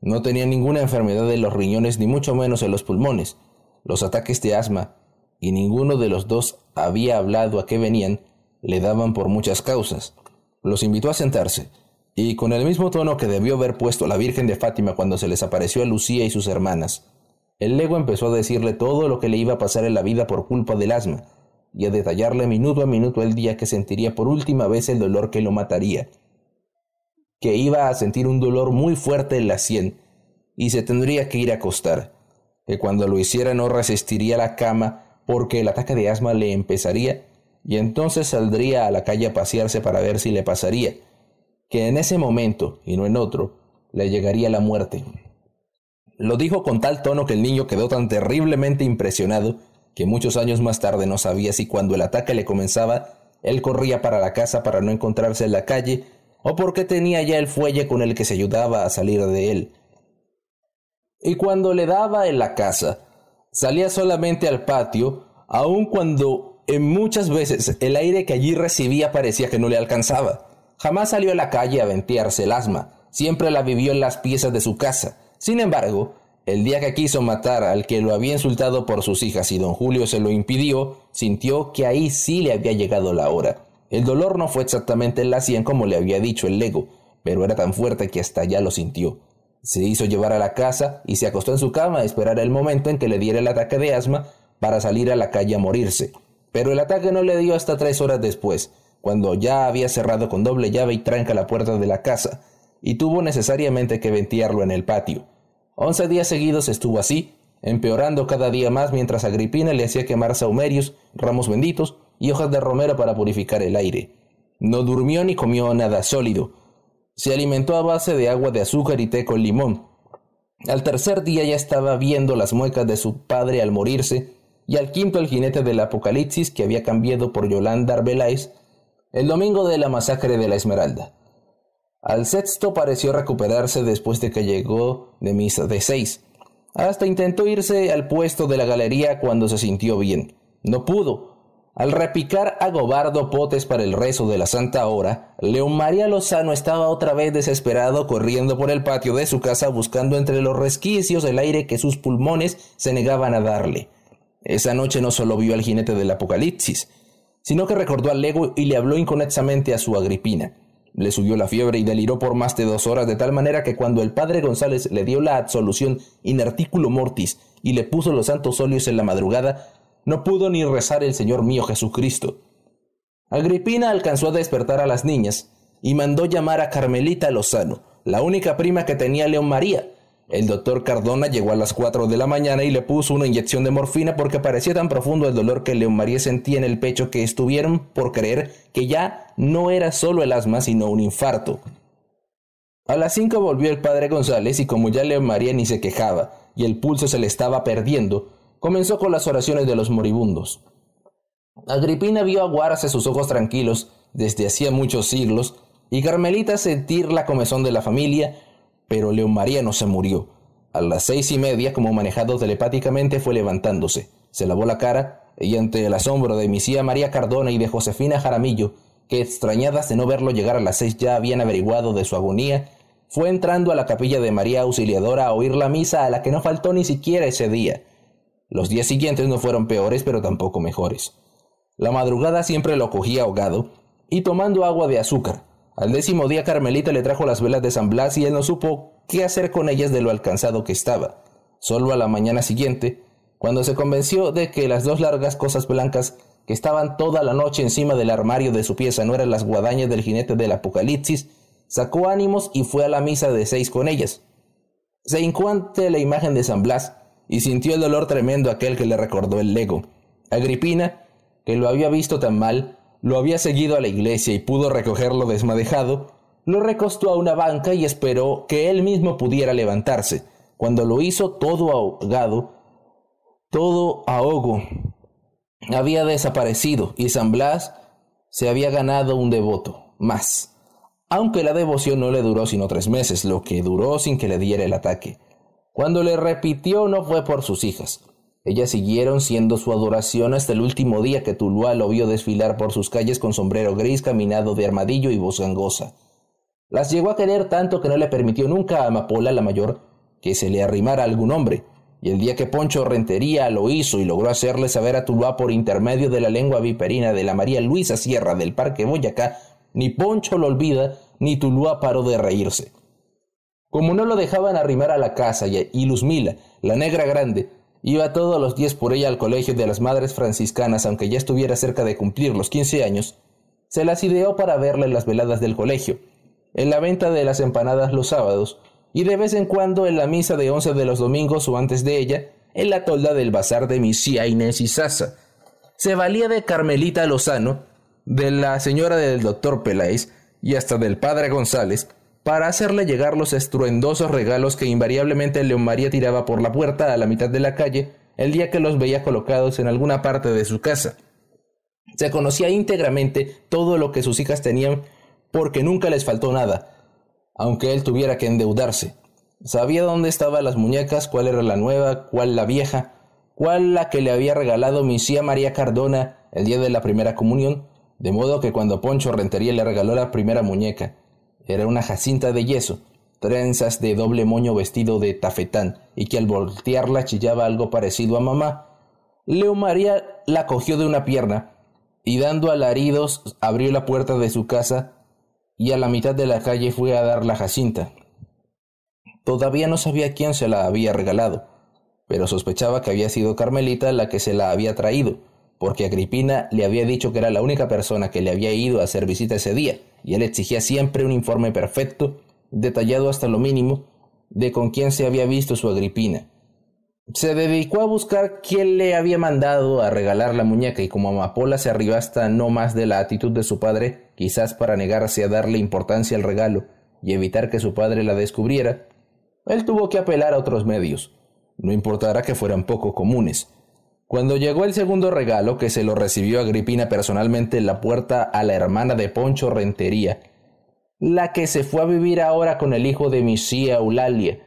No tenía ninguna enfermedad de los riñones ni mucho menos en los pulmones. Los ataques de asma, y ninguno de los dos había hablado a qué venían, le daban por muchas causas. Los invitó a sentarse, y con el mismo tono que debió haber puesto la Virgen de Fátima cuando se les apareció a Lucía y sus hermanas, el lego empezó a decirle todo lo que le iba a pasar en la vida por culpa del asma, y a detallarle minuto a minuto el día que sentiría por última vez el dolor que lo mataría, que iba a sentir un dolor muy fuerte en la sien, y se tendría que ir a acostar, que cuando lo hiciera no resistiría la cama porque el ataque de asma le empezaría y entonces saldría a la calle a pasearse para ver si le pasaría, que en ese momento, y no en otro, le llegaría la muerte. Lo dijo con tal tono que el niño quedó tan terriblemente impresionado que muchos años más tarde no sabía si cuando el ataque le comenzaba, él corría para la casa para no encontrarse en la calle, o porque tenía ya el fuelle con el que se ayudaba a salir de él. Y cuando le daba en la casa, salía solamente al patio, aun cuando en muchas veces el aire que allí recibía parecía que no le alcanzaba. Jamás salió a la calle a ventearse el asma, siempre la vivió en las piezas de su casa. Sin embargo, el día que quiso matar al que lo había insultado por sus hijas y don Julio se lo impidió, sintió que ahí sí le había llegado la hora. El dolor no fue exactamente en la sien como le había dicho el lego, pero era tan fuerte que hasta ya lo sintió. Se hizo llevar a la casa y se acostó en su cama a esperar el momento en que le diera el ataque de asma para salir a la calle a morirse. Pero el ataque no le dio hasta tres horas después, cuando ya había cerrado con doble llave y tranca la puerta de la casa, y tuvo necesariamente que ventearlo en el patio. Once días seguidos estuvo así, empeorando cada día más mientras Agripina le hacía quemar saumerios, ramos benditos y hojas de romero para purificar el aire. No durmió ni comió nada sólido. Se alimentó a base de agua de azúcar y té con limón. Al tercer día ya estaba viendo las muecas de su padre al morirse y al quinto el jinete del Apocalipsis que había cambiado por Yolanda Arbeláez el domingo de la masacre de la Esmeralda. Al sexto pareció recuperarse después de que llegó de misa de seis. Hasta intentó irse al puesto de la galería cuando se sintió bien. No pudo. Al repicar a potes para el rezo de la Santa Hora, León María Lozano estaba otra vez desesperado corriendo por el patio de su casa buscando entre los resquicios el aire que sus pulmones se negaban a darle. Esa noche no solo vio al jinete del Apocalipsis, sino que recordó al Lego y le habló inconexamente a su Agripina. Le subió la fiebre y deliró por más de dos horas, de tal manera que cuando el padre González le dio la absolución in articulo mortis y le puso los santos óleos en la madrugada, no pudo ni rezar el Señor mío Jesucristo. Agripina alcanzó a despertar a las niñas y mandó llamar a Carmelita Lozano, la única prima que tenía León María. El doctor Cardona llegó a las cuatro de la mañana y le puso una inyección de morfina porque parecía tan profundo el dolor que León María sentía en el pecho que estuvieron por creer que ya no era solo el asma sino un infarto. A las cinco volvió el padre González y como ya León María ni se quejaba y el pulso se le estaba perdiendo, comenzó con las oraciones de los moribundos. Agripina vio aguarse sus ojos tranquilos desde hacía muchos siglos y Carmelita sentir la comezón de la familia, pero León María no se murió. A las seis y media, como manejado telepáticamente, fue levantándose. Se lavó la cara y ante el asombro de misía María Cardona y de Josefina Jaramillo, que extrañadas de no verlo llegar a las seis ya habían averiguado de su agonía, fue entrando a la capilla de María Auxiliadora a oír la misa a la que no faltó ni siquiera ese día. Los días siguientes no fueron peores, pero tampoco mejores. La madrugada siempre lo cogía ahogado y tomando agua de azúcar. Al décimo día Carmelita le trajo las velas de San Blas y él no supo qué hacer con ellas de lo alcanzado que estaba. Solo a la mañana siguiente, cuando se convenció de que las dos largas cosas blancas que estaban toda la noche encima del armario de su pieza no eran las guadañas del jinete del Apocalipsis, sacó ánimos y fue a la misa de seis con ellas. Se hincó ante la imagen de San Blas y sintió el dolor tremendo aquel que le recordó el lego. Agripina, que lo había visto tan mal, lo había seguido a la iglesia y pudo recogerlo desmadejado, lo recostó a una banca y esperó que él mismo pudiera levantarse. Cuando lo hizo todo ahogado, todo ahogo había desaparecido y San Blas se había ganado un devoto más. Aunque la devoción no le duró sino tres meses, lo que duró sin que le diera el ataque. Cuando le repitió no fue por sus hijas. Ellas siguieron siendo su adoración hasta el último día que Tuluá lo vio desfilar por sus calles con sombrero gris caminado de armadillo y voz gangosa. Las llegó a querer tanto que no le permitió nunca a Amapola la mayor que se le arrimara algún hombre, y el día que Poncho Rentería lo hizo y logró hacerle saber a Tuluá por intermedio de la lengua viperina de la María Luisa Sierra del Parque Boyacá, ni Poncho lo olvida, ni Tuluá paró de reírse. Como no lo dejaban arrimar a la casa y Luzmila, la negra grande, iba todos los días por ella al colegio de las madres franciscanas, aunque ya estuviera cerca de cumplir los quince años, se las ideó para verle en las veladas del colegio, en la venta de las empanadas los sábados, y de vez en cuando en la misa de once de los domingos o antes de ella, en la tolda del bazar de Misía Inés y Sasa. Se valía de Carmelita Lozano, de la señora del doctor Peláez y hasta del padre González, para hacerle llegar los estruendosos regalos que invariablemente León María tiraba por la puerta a la mitad de la calle el día que los veía colocados en alguna parte de su casa. Se conocía íntegramente todo lo que sus hijas tenían porque nunca les faltó nada, aunque él tuviera que endeudarse. Sabía dónde estaban las muñecas, cuál era la nueva, cuál la vieja, cuál la que le había regalado mi tía María Cardona el día de la primera comunión, de modo que cuando Poncho Rentería le regaló la primera muñeca, era una jacinta de yeso, trenzas de doble moño vestido de tafetán, y que al voltearla chillaba algo parecido a mamá. Leo María la cogió de una pierna, y dando alaridos abrió la puerta de su casa y a la mitad de la calle fue a dar la jacinta. Todavía no sabía quién se la había regalado, pero sospechaba que había sido Carmelita la que se la había traído, porque Agripina le había dicho que era la única persona que le había ido a hacer visita ese día, y él exigía siempre un informe perfecto, detallado hasta lo mínimo, de con quién se había visto su Agripina. Se dedicó a buscar quién le había mandado a regalar la muñeca y como Amapola se arriba hasta no más de la actitud de su padre, quizás para negarse a darle importancia al regalo y evitar que su padre la descubriera, él tuvo que apelar a otros medios, no importara que fueran poco comunes. Cuando llegó el segundo regalo, que se lo recibió Agripina personalmente en la puerta a la hermana de Poncho Rentería, la que se fue a vivir ahora con el hijo de Misía Eulalia.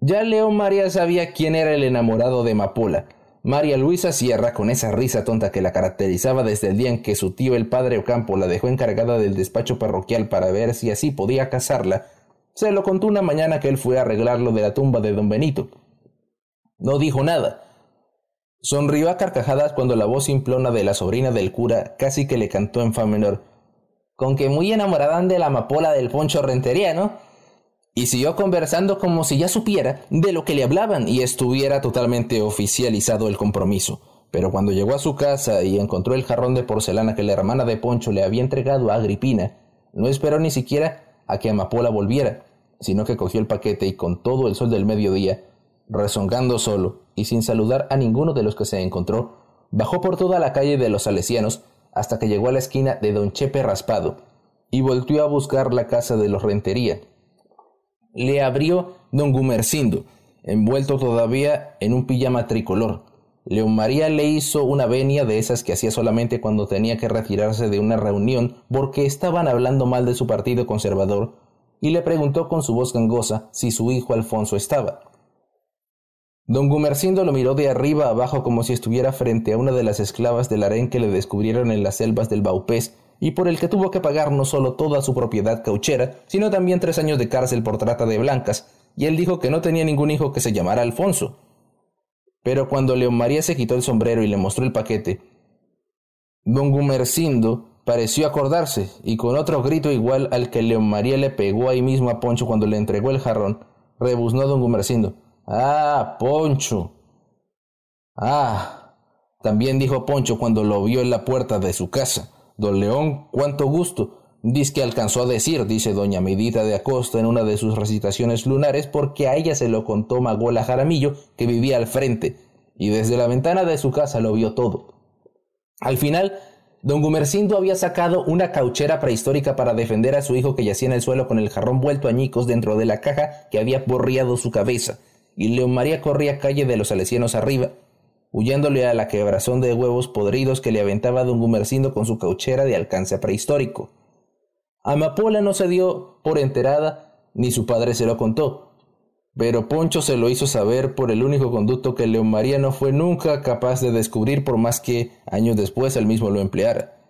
Ya León María sabía quién era el enamorado de Mapola, María Luisa Sierra, con esa risa tonta que la caracterizaba desde el día en que su tío el padre Ocampo la dejó encargada del despacho parroquial para ver si así podía casarla, se lo contó una mañana que él fue a arreglarlo de la tumba de don Benito. No dijo nada. Sonrió a carcajadas cuando la voz simplona de la sobrina del cura casi que le cantó en fa menor. Con que muy enamorada de la amapola del Poncho Rentería, ¿no? y siguió conversando como si ya supiera de lo que le hablaban y estuviera totalmente oficializado el compromiso. Pero cuando llegó a su casa y encontró el jarrón de porcelana que la hermana de Poncho le había entregado a Agripina, no esperó ni siquiera a que Amapola volviera, sino que cogió el paquete y con todo el sol del mediodía, rezongando solo y sin saludar a ninguno de los que se encontró, bajó por toda la calle de los Salesianos hasta que llegó a la esquina de Don Chepe Raspado y volvió a buscar la casa de los Rentería, le abrió don Gumercindo, envuelto todavía en un pijama tricolor. León María le hizo una venia de esas que hacía solamente cuando tenía que retirarse de una reunión porque estaban hablando mal de su partido conservador, y le preguntó con su voz gangosa si su hijo Alfonso estaba. Don Gumercindo lo miró de arriba abajo como si estuviera frente a una de las esclavas del harén que le descubrieron en las selvas del Baupés y por el que tuvo que pagar no solo toda su propiedad cauchera, sino también tres años de cárcel por trata de blancas, y él dijo que no tenía ningún hijo que se llamara Alfonso. Pero cuando León María se quitó el sombrero y le mostró el paquete, don Gumercindo pareció acordarse, y con otro grito igual al que León María le pegó ahí mismo a Poncho cuando le entregó el jarrón, rebuznó don Gumercindo. Ah, Poncho. Ah. También dijo Poncho cuando lo vio en la puerta de su casa. Don León, cuánto gusto. Dice que alcanzó a decir, dice doña Medita de Acosta en una de sus recitaciones lunares, porque a ella se lo contó Magola Jaramillo, que vivía al frente, y desde la ventana de su casa lo vio todo. Al final, don Gumercindo había sacado una cauchera prehistórica para defender a su hijo que yacía en el suelo con el jarrón vuelto añicos dentro de la caja que había borriado su cabeza, y León María corría calle de los salesianos arriba, huyéndole a la quebrazón de huevos podridos que le aventaba don Gumercindo con su cauchera de alcance prehistórico. Amapola no se dio por enterada, ni su padre se lo contó, pero Poncho se lo hizo saber por el único conducto que León María no fue nunca capaz de descubrir por más que años después él mismo lo empleara.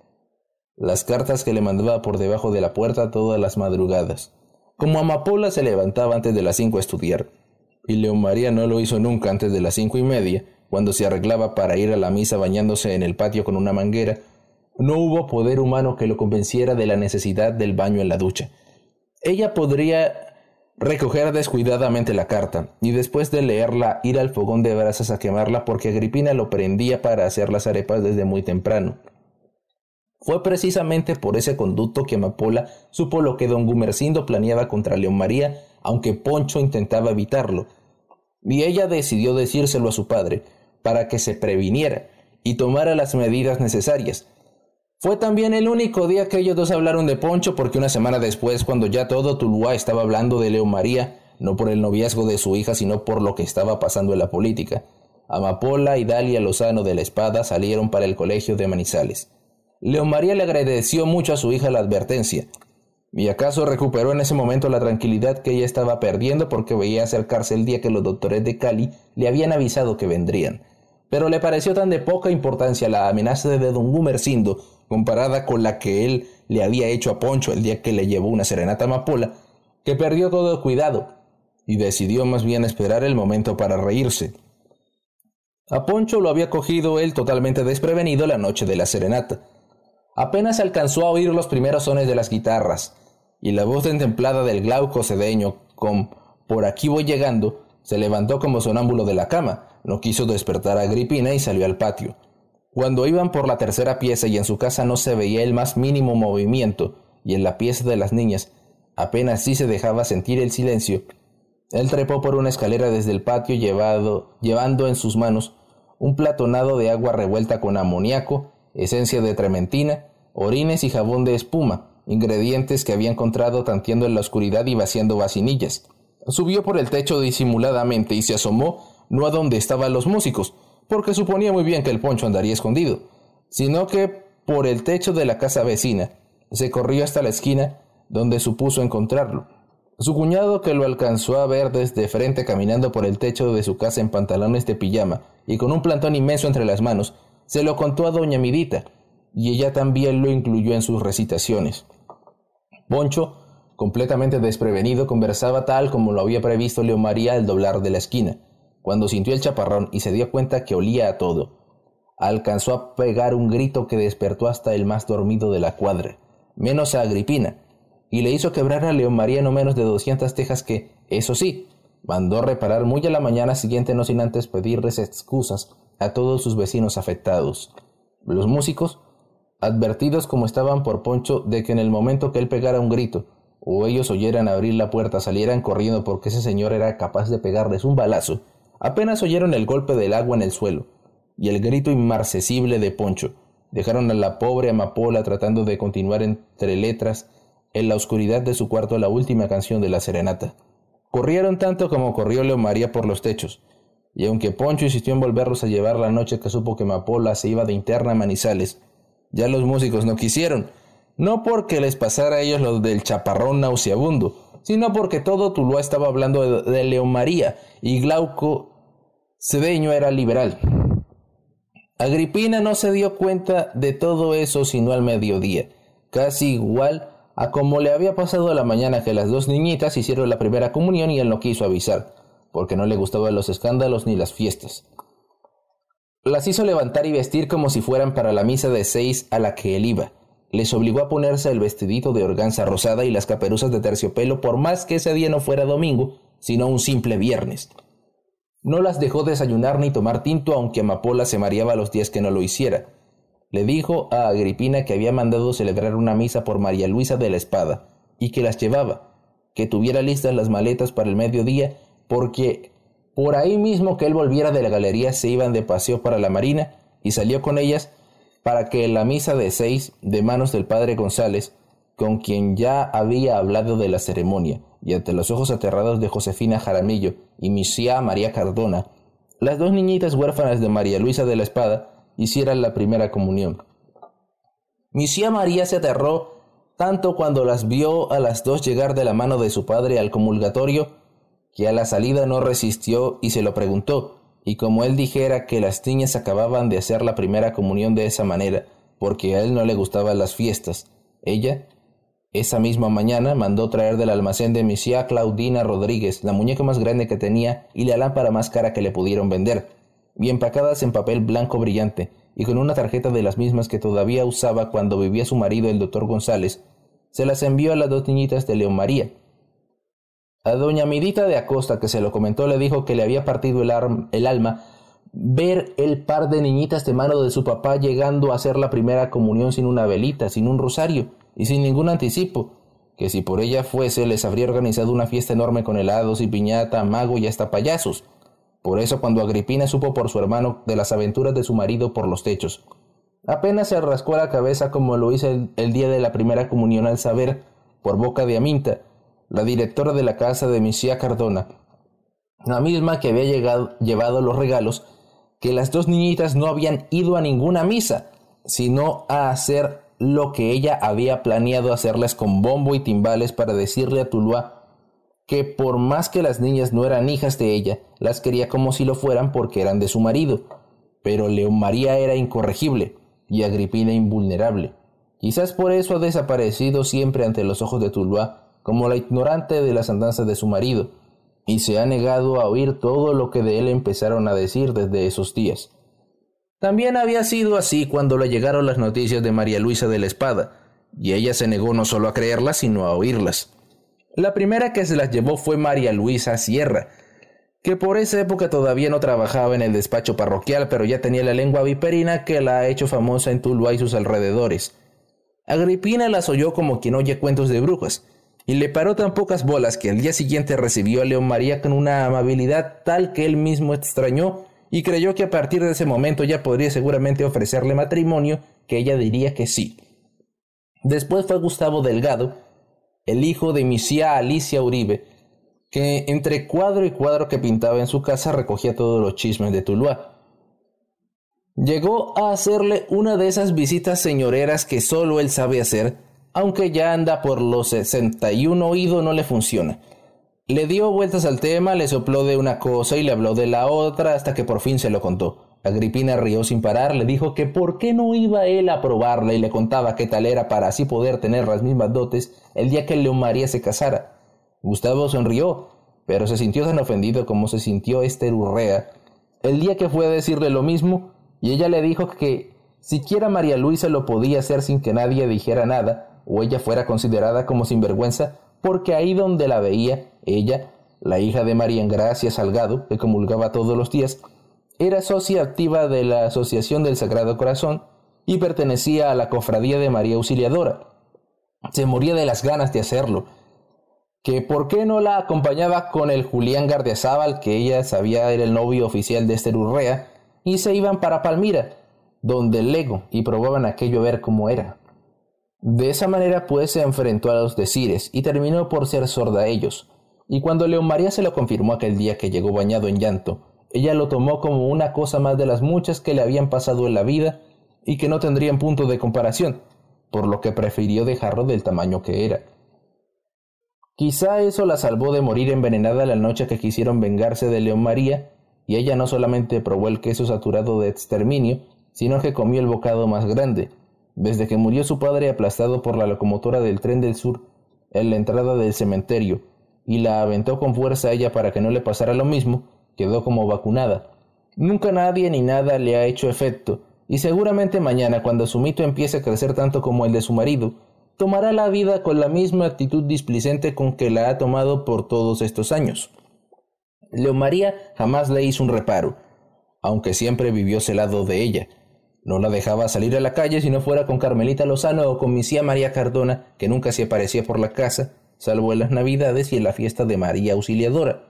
Las cartas que le mandaba por debajo de la puerta todas las madrugadas. Como Amapola se levantaba antes de las cinco a estudiar, y León María no lo hizo nunca antes de las cinco y media, cuando se arreglaba para ir a la misa bañándose en el patio con una manguera, no hubo poder humano que lo convenciera de la necesidad del baño en la ducha. Ella podría recoger descuidadamente la carta y después de leerla ir al fogón de brasas a quemarla porque Agripina lo prendía para hacer las arepas desde muy temprano. Fue precisamente por ese conducto que Amapola supo lo que don Gumercindo planeaba contra León María, aunque Poncho intentaba evitarlo, y ella decidió decírselo a su padre, para que se previniera y tomara las medidas necesarias. Fue también el único día que ellos dos hablaron de Poncho porque una semana después, cuando ya todo Tuluá estaba hablando de Leo María, no por el noviazgo de su hija, sino por lo que estaba pasando en la política, Amapola y Dalia Lozano de la Espada salieron para el colegio de Manizales. Leo María le agradeció mucho a su hija la advertencia, y acaso recuperó en ese momento la tranquilidad que ella estaba perdiendo porque veía acercarse el día que los doctores de Cali le habían avisado que vendrían pero le pareció tan de poca importancia la amenaza de don Gumercindo comparada con la que él le había hecho a Poncho el día que le llevó una serenata amapola, que perdió todo cuidado y decidió más bien esperar el momento para reírse. A Poncho lo había cogido él totalmente desprevenido la noche de la serenata. Apenas alcanzó a oír los primeros sones de las guitarras, y la voz templada del glauco cedeño con Por aquí voy llegando se levantó como sonámbulo de la cama, no quiso despertar a Agripina y salió al patio. Cuando iban por la tercera pieza y en su casa no se veía el más mínimo movimiento, y en la pieza de las niñas apenas sí se dejaba sentir el silencio, él trepó por una escalera desde el patio llevado, llevando en sus manos un platonado de agua revuelta con amoníaco, esencia de trementina, orines y jabón de espuma, ingredientes que había encontrado tanteando en la oscuridad y vaciando vacinillas. Subió por el techo disimuladamente y se asomó no a donde estaban los músicos, porque suponía muy bien que el poncho andaría escondido, sino que por el techo de la casa vecina se corrió hasta la esquina donde supuso encontrarlo. Su cuñado, que lo alcanzó a ver desde frente caminando por el techo de su casa en pantalones de pijama y con un plantón inmenso entre las manos, se lo contó a doña Midita, y ella también lo incluyó en sus recitaciones. Poncho, completamente desprevenido, conversaba tal como lo había previsto Leo María al doblar de la esquina, cuando sintió el chaparrón y se dio cuenta que olía a todo. Alcanzó a pegar un grito que despertó hasta el más dormido de la cuadra, menos a Agripina, y le hizo quebrar a León María no menos de doscientas tejas que, eso sí, mandó reparar muy a la mañana siguiente no sin antes pedirles excusas a todos sus vecinos afectados. Los músicos, advertidos como estaban por Poncho de que en el momento que él pegara un grito, o ellos oyeran abrir la puerta salieran corriendo porque ese señor era capaz de pegarles un balazo, apenas oyeron el golpe del agua en el suelo, y el grito inmarcesible de Poncho. Dejaron a la pobre amapola tratando de continuar entre letras en la oscuridad de su cuarto la última canción de la serenata. Corrieron tanto como corrió Leo María por los techos, y aunque Poncho insistió en volverlos a llevar la noche que supo que Mapola se iba de interna a Manizales, ya los músicos no quisieron, no porque les pasara a ellos lo del chaparrón nauseabundo, sino porque todo Tuluá estaba hablando de, Leo María y Glauco Cedeño era liberal. Agripina no se dio cuenta de todo eso sino al mediodía, casi igual a como le había pasado la mañana que las dos niñitas hicieron la primera comunión y él no quiso avisar, porque no le gustaban los escándalos ni las fiestas. Las hizo levantar y vestir como si fueran para la misa de seis a la que él iba. Les obligó a ponerse el vestidito de organza rosada y las caperuzas de terciopelo por más que ese día no fuera domingo, sino un simple viernes. No las dejó desayunar ni tomar tinto aunque Amapola se mareaba los días que no lo hiciera le dijo a Agripina que había mandado celebrar una misa por María Luisa de la Espada y que las llevaba, que tuviera listas las maletas para el mediodía, porque por ahí mismo que él volviera de la galería se iban de paseo para la marina y salió con ellas para que la misa de seis de manos del padre González, con quien ya había hablado de la ceremonia, y ante los ojos aterrados de Josefina Jaramillo y misia María Cardona, las dos niñitas huérfanas de María Luisa de la Espada hicieran la primera comunión. Misia María se aterró tanto cuando las vio a las dos llegar de la mano de su padre al comulgatorio, que a la salida no resistió y se lo preguntó, y como él dijera que las niñas acababan de hacer la primera comunión de esa manera, porque a él no le gustaban las fiestas, ella, esa misma mañana, mandó traer del almacén de Misia Claudina Rodríguez la muñeca más grande que tenía y la lámpara más cara que le pudieron vender y empacadas en papel blanco brillante, y con una tarjeta de las mismas que todavía usaba cuando vivía su marido el doctor González, se las envió a las dos niñitas de León María. A doña Midita de Acosta, que se lo comentó, le dijo que le había partido el, el alma ver el par de niñitas de mano de su papá llegando a hacer la primera comunión sin una velita, sin un rosario y sin ningún anticipo, que si por ella fuese les habría organizado una fiesta enorme con helados y piñata, mago y hasta payasos. Por eso cuando Agripina supo por su hermano de las aventuras de su marido por los techos, apenas se rascó la cabeza como lo hizo el, día de la primera comunión al saber, por boca de Aminta, la directora de la casa de Misía Cardona, la misma que había llegado, llevado los regalos, que las dos niñitas no habían ido a ninguna misa, sino a hacer lo que ella había planeado hacerles con bombo y timbales para decirle a Tuluá que por más que las niñas no eran hijas de ella, las quería como si lo fueran porque eran de su marido. Pero León María era incorregible y Agripina invulnerable. Quizás por eso ha desaparecido siempre ante los ojos de Tuluá como la ignorante de las andanzas de su marido, y se ha negado a oír todo lo que de él empezaron a decir desde esos días. También había sido así cuando le llegaron las noticias de María Luisa de la Espada, y ella se negó no solo a creerlas, sino a oírlas. La primera que se las llevó fue María Luisa Sierra, que por esa época todavía no trabajaba en el despacho parroquial, pero ya tenía la lengua viperina que la ha hecho famosa en Tuluá y sus alrededores. Agripina las oyó como quien oye cuentos de brujas, y le paró tan pocas bolas que al día siguiente recibió a León María con una amabilidad tal que él mismo extrañó y creyó que a partir de ese momento ya podría seguramente ofrecerle matrimonio, que ella diría que sí. Después fue Gustavo Delgado, el hijo de Misía Alicia Uribe, que entre cuadro y cuadro que pintaba en su casa recogía todos los chismes de Tuluá. Llegó a hacerle una de esas visitas señoreras que solo él sabe hacer, aunque ya anda por los sesenta y un oído no le funciona. Le dio vueltas al tema, le sopló de una cosa y le habló de la otra hasta que por fin se lo contó. Agripina rió sin parar, le dijo que por qué no iba él a probarla y le contaba qué tal era para así poder tener las mismas dotes el día que León María se casara. Gustavo sonrió, pero se sintió tan ofendido como se sintió Esther Urrea el día que fue a decirle lo mismo y ella le dijo que siquiera María Luisa lo podía hacer sin que nadie dijera nada o ella fuera considerada como sinvergüenza porque ahí donde la veía ella, la hija de María Engracia Salgado, que comulgaba todos los días, era socia activa de la Asociación del Sagrado Corazón y pertenecía a la Cofradía de María Auxiliadora. Se moría de las ganas de hacerlo, que por qué no la acompañaba con el Julián Gardiazabal, que ella sabía era el novio oficial de Esther Urrea, y se iban para Palmira, donde el Lego, y probaban aquello a ver cómo era. De esa manera pues se enfrentó a los decires y terminó por ser sorda a ellos, y cuando León María se lo confirmó aquel día que llegó bañado en llanto, ella lo tomó como una cosa más de las muchas que le habían pasado en la vida y que no tendrían punto de comparación, por lo que prefirió dejarlo del tamaño que era. Quizá eso la salvó de morir envenenada la noche que quisieron vengarse de León María, y ella no solamente probó el queso saturado de exterminio, sino que comió el bocado más grande, desde que murió su padre aplastado por la locomotora del tren del sur en la entrada del cementerio, y la aventó con fuerza a ella para que no le pasara lo mismo, quedó como vacunada. Nunca nadie ni nada le ha hecho efecto, y seguramente mañana, cuando su mito empiece a crecer tanto como el de su marido, tomará la vida con la misma actitud displicente con que la ha tomado por todos estos años. Leo María jamás le hizo un reparo, aunque siempre vivió celado de ella. No la dejaba salir a la calle si no fuera con Carmelita Lozano o con misía María Cardona, que nunca se aparecía por la casa, salvo en las Navidades y en la fiesta de María Auxiliadora.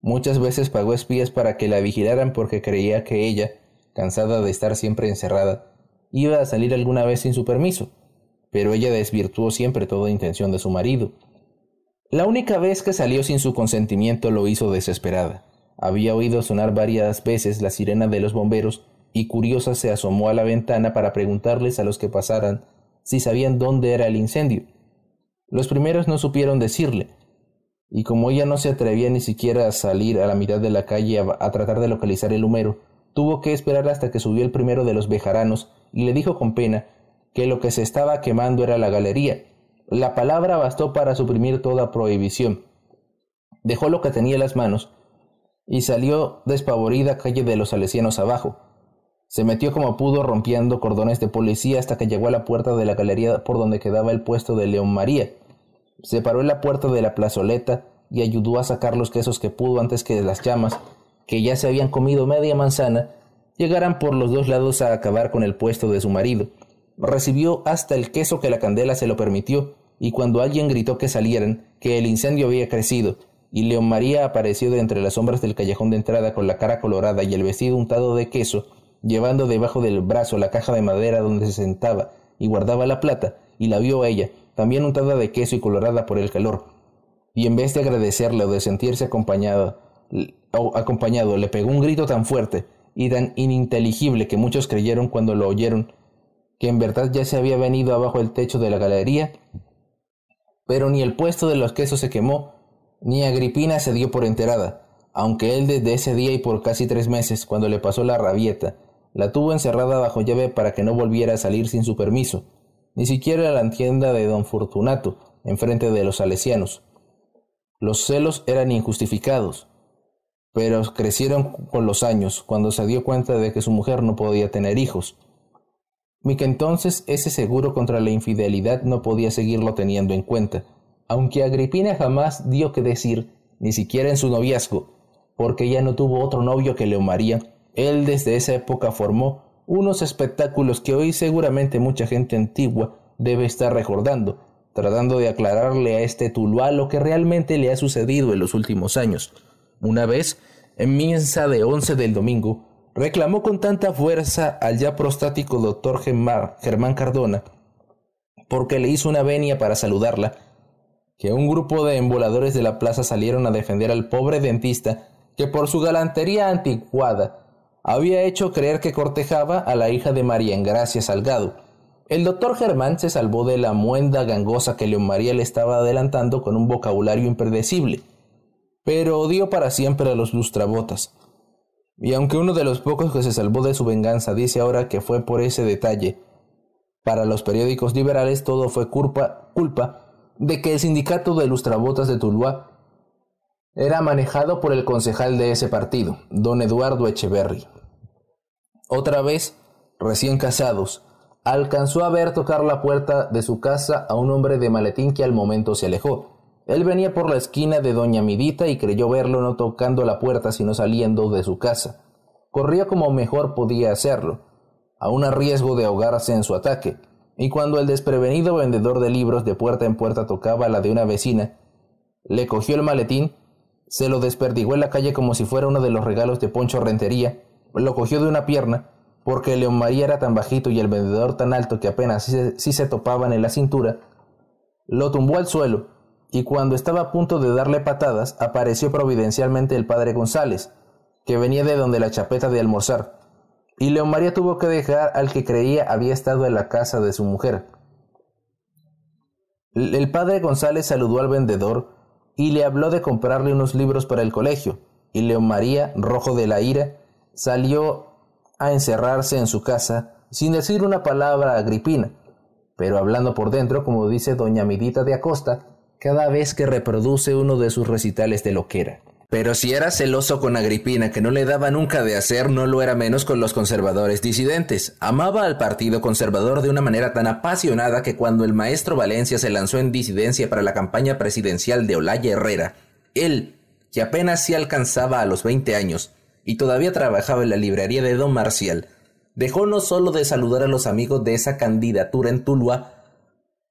Muchas veces pagó espías para que la vigilaran porque creía que ella, cansada de estar siempre encerrada, iba a salir alguna vez sin su permiso, pero ella desvirtuó siempre toda intención de su marido. La única vez que salió sin su consentimiento lo hizo desesperada. Había oído sonar varias veces la sirena de los bomberos y curiosa se asomó a la ventana para preguntarles a los que pasaran si sabían dónde era el incendio. Los primeros no supieron decirle, y como ella no se atrevía ni siquiera a salir a la mitad de la calle a, tratar de localizar el humero, tuvo que esperar hasta que subió el primero de los bejaranos y le dijo con pena que lo que se estaba quemando era la galería. La palabra bastó para suprimir toda prohibición. Dejó lo que tenía en las manos y salió despavorida calle de los salesianos abajo. Se metió como pudo rompiendo cordones de policía hasta que llegó a la puerta de la galería por donde quedaba el puesto de León María se paró en la puerta de la plazoleta y ayudó a sacar los quesos que pudo antes que las llamas, que ya se habían comido media manzana, llegaran por los dos lados a acabar con el puesto de su marido. Recibió hasta el queso que la candela se lo permitió, y cuando alguien gritó que salieran, que el incendio había crecido, y León María apareció de entre las sombras del callejón de entrada con la cara colorada y el vestido untado de queso, llevando debajo del brazo la caja de madera donde se sentaba y guardaba la plata, y la vio a ella, también untada de queso y colorada por el calor. Y en vez de agradecerle o de sentirse acompañado, o acompañado, le pegó un grito tan fuerte y tan ininteligible que muchos creyeron cuando lo oyeron que en verdad ya se había venido abajo el techo de la galería. Pero ni el puesto de los quesos se quemó, ni Agripina se dio por enterada, aunque él desde ese día y por casi tres meses, cuando le pasó la rabieta, la tuvo encerrada bajo llave para que no volviera a salir sin su permiso, ni siquiera la tienda de don Fortunato, enfrente de los salesianos. Los celos eran injustificados, pero crecieron con los años, cuando se dio cuenta de que su mujer no podía tener hijos, y que entonces ese seguro contra la infidelidad no podía seguirlo teniendo en cuenta, aunque Agripina jamás dio que decir, ni siquiera en su noviazgo, porque ya no tuvo otro novio que Leomaría, él desde esa época formó unos espectáculos que hoy seguramente mucha gente antigua debe estar recordando, tratando de aclararle a este Tuluá lo que realmente le ha sucedido en los últimos años. Una vez, en misa de once del domingo, reclamó con tanta fuerza al ya prostático doctor Germán Cardona, porque le hizo una venia para saludarla, que un grupo de emboladores de la plaza salieron a defender al pobre dentista que por su galantería anticuada había hecho creer que cortejaba a la hija de María Engracia Salgado. El doctor Germán se salvó de la muenda gangosa que León María le estaba adelantando con un vocabulario impredecible, pero odió para siempre a los lustrabotas. Y aunque uno de los pocos que se salvó de su venganza dice ahora que fue por ese detalle, para los periódicos liberales todo fue culpa, culpa de que el sindicato de lustrabotas de Tuluá era manejado por el concejal de ese partido, don Eduardo Echeverry. Otra vez, recién casados, alcanzó a ver tocar la puerta de su casa a un hombre de maletín que al momento se alejó. Él venía por la esquina de Doña Midita y creyó verlo no tocando la puerta sino saliendo de su casa. Corría como mejor podía hacerlo, aun a riesgo de ahogarse en su ataque, y cuando el desprevenido vendedor de libros de puerta en puerta tocaba la de una vecina, le cogió el maletín, se lo desperdigó en la calle como si fuera uno de los regalos de Poncho Rentería, lo cogió de una pierna, porque León María era tan bajito y el vendedor tan alto que apenas si se, topaban en la cintura, lo tumbó al suelo, y cuando estaba a punto de darle patadas, apareció providencialmente el padre González, que venía de donde la chapeta de almorzar, y León María tuvo que dejar al que creía había estado en la casa de su mujer. El padre González saludó al vendedor y le habló de comprarle unos libros para el colegio, y León María, rojo de la ira, salió a encerrarse en su casa sin decir una palabra a Agripina, pero hablando por dentro, como dice doña Midita de Acosta, cada vez que reproduce uno de sus recitales de loquera. Pero si era celoso con Agripina, que no le daba nunca de hacer, no lo era menos con los conservadores disidentes. Amaba al partido conservador de una manera tan apasionada que cuando el maestro Valencia se lanzó en disidencia para la campaña presidencial de Olaya Herrera, él, que apenas se alcanzaba a los 20 años, y todavía trabajaba en la librería de don Marcial, dejó no solo de saludar a los amigos de esa candidatura en Tuluá,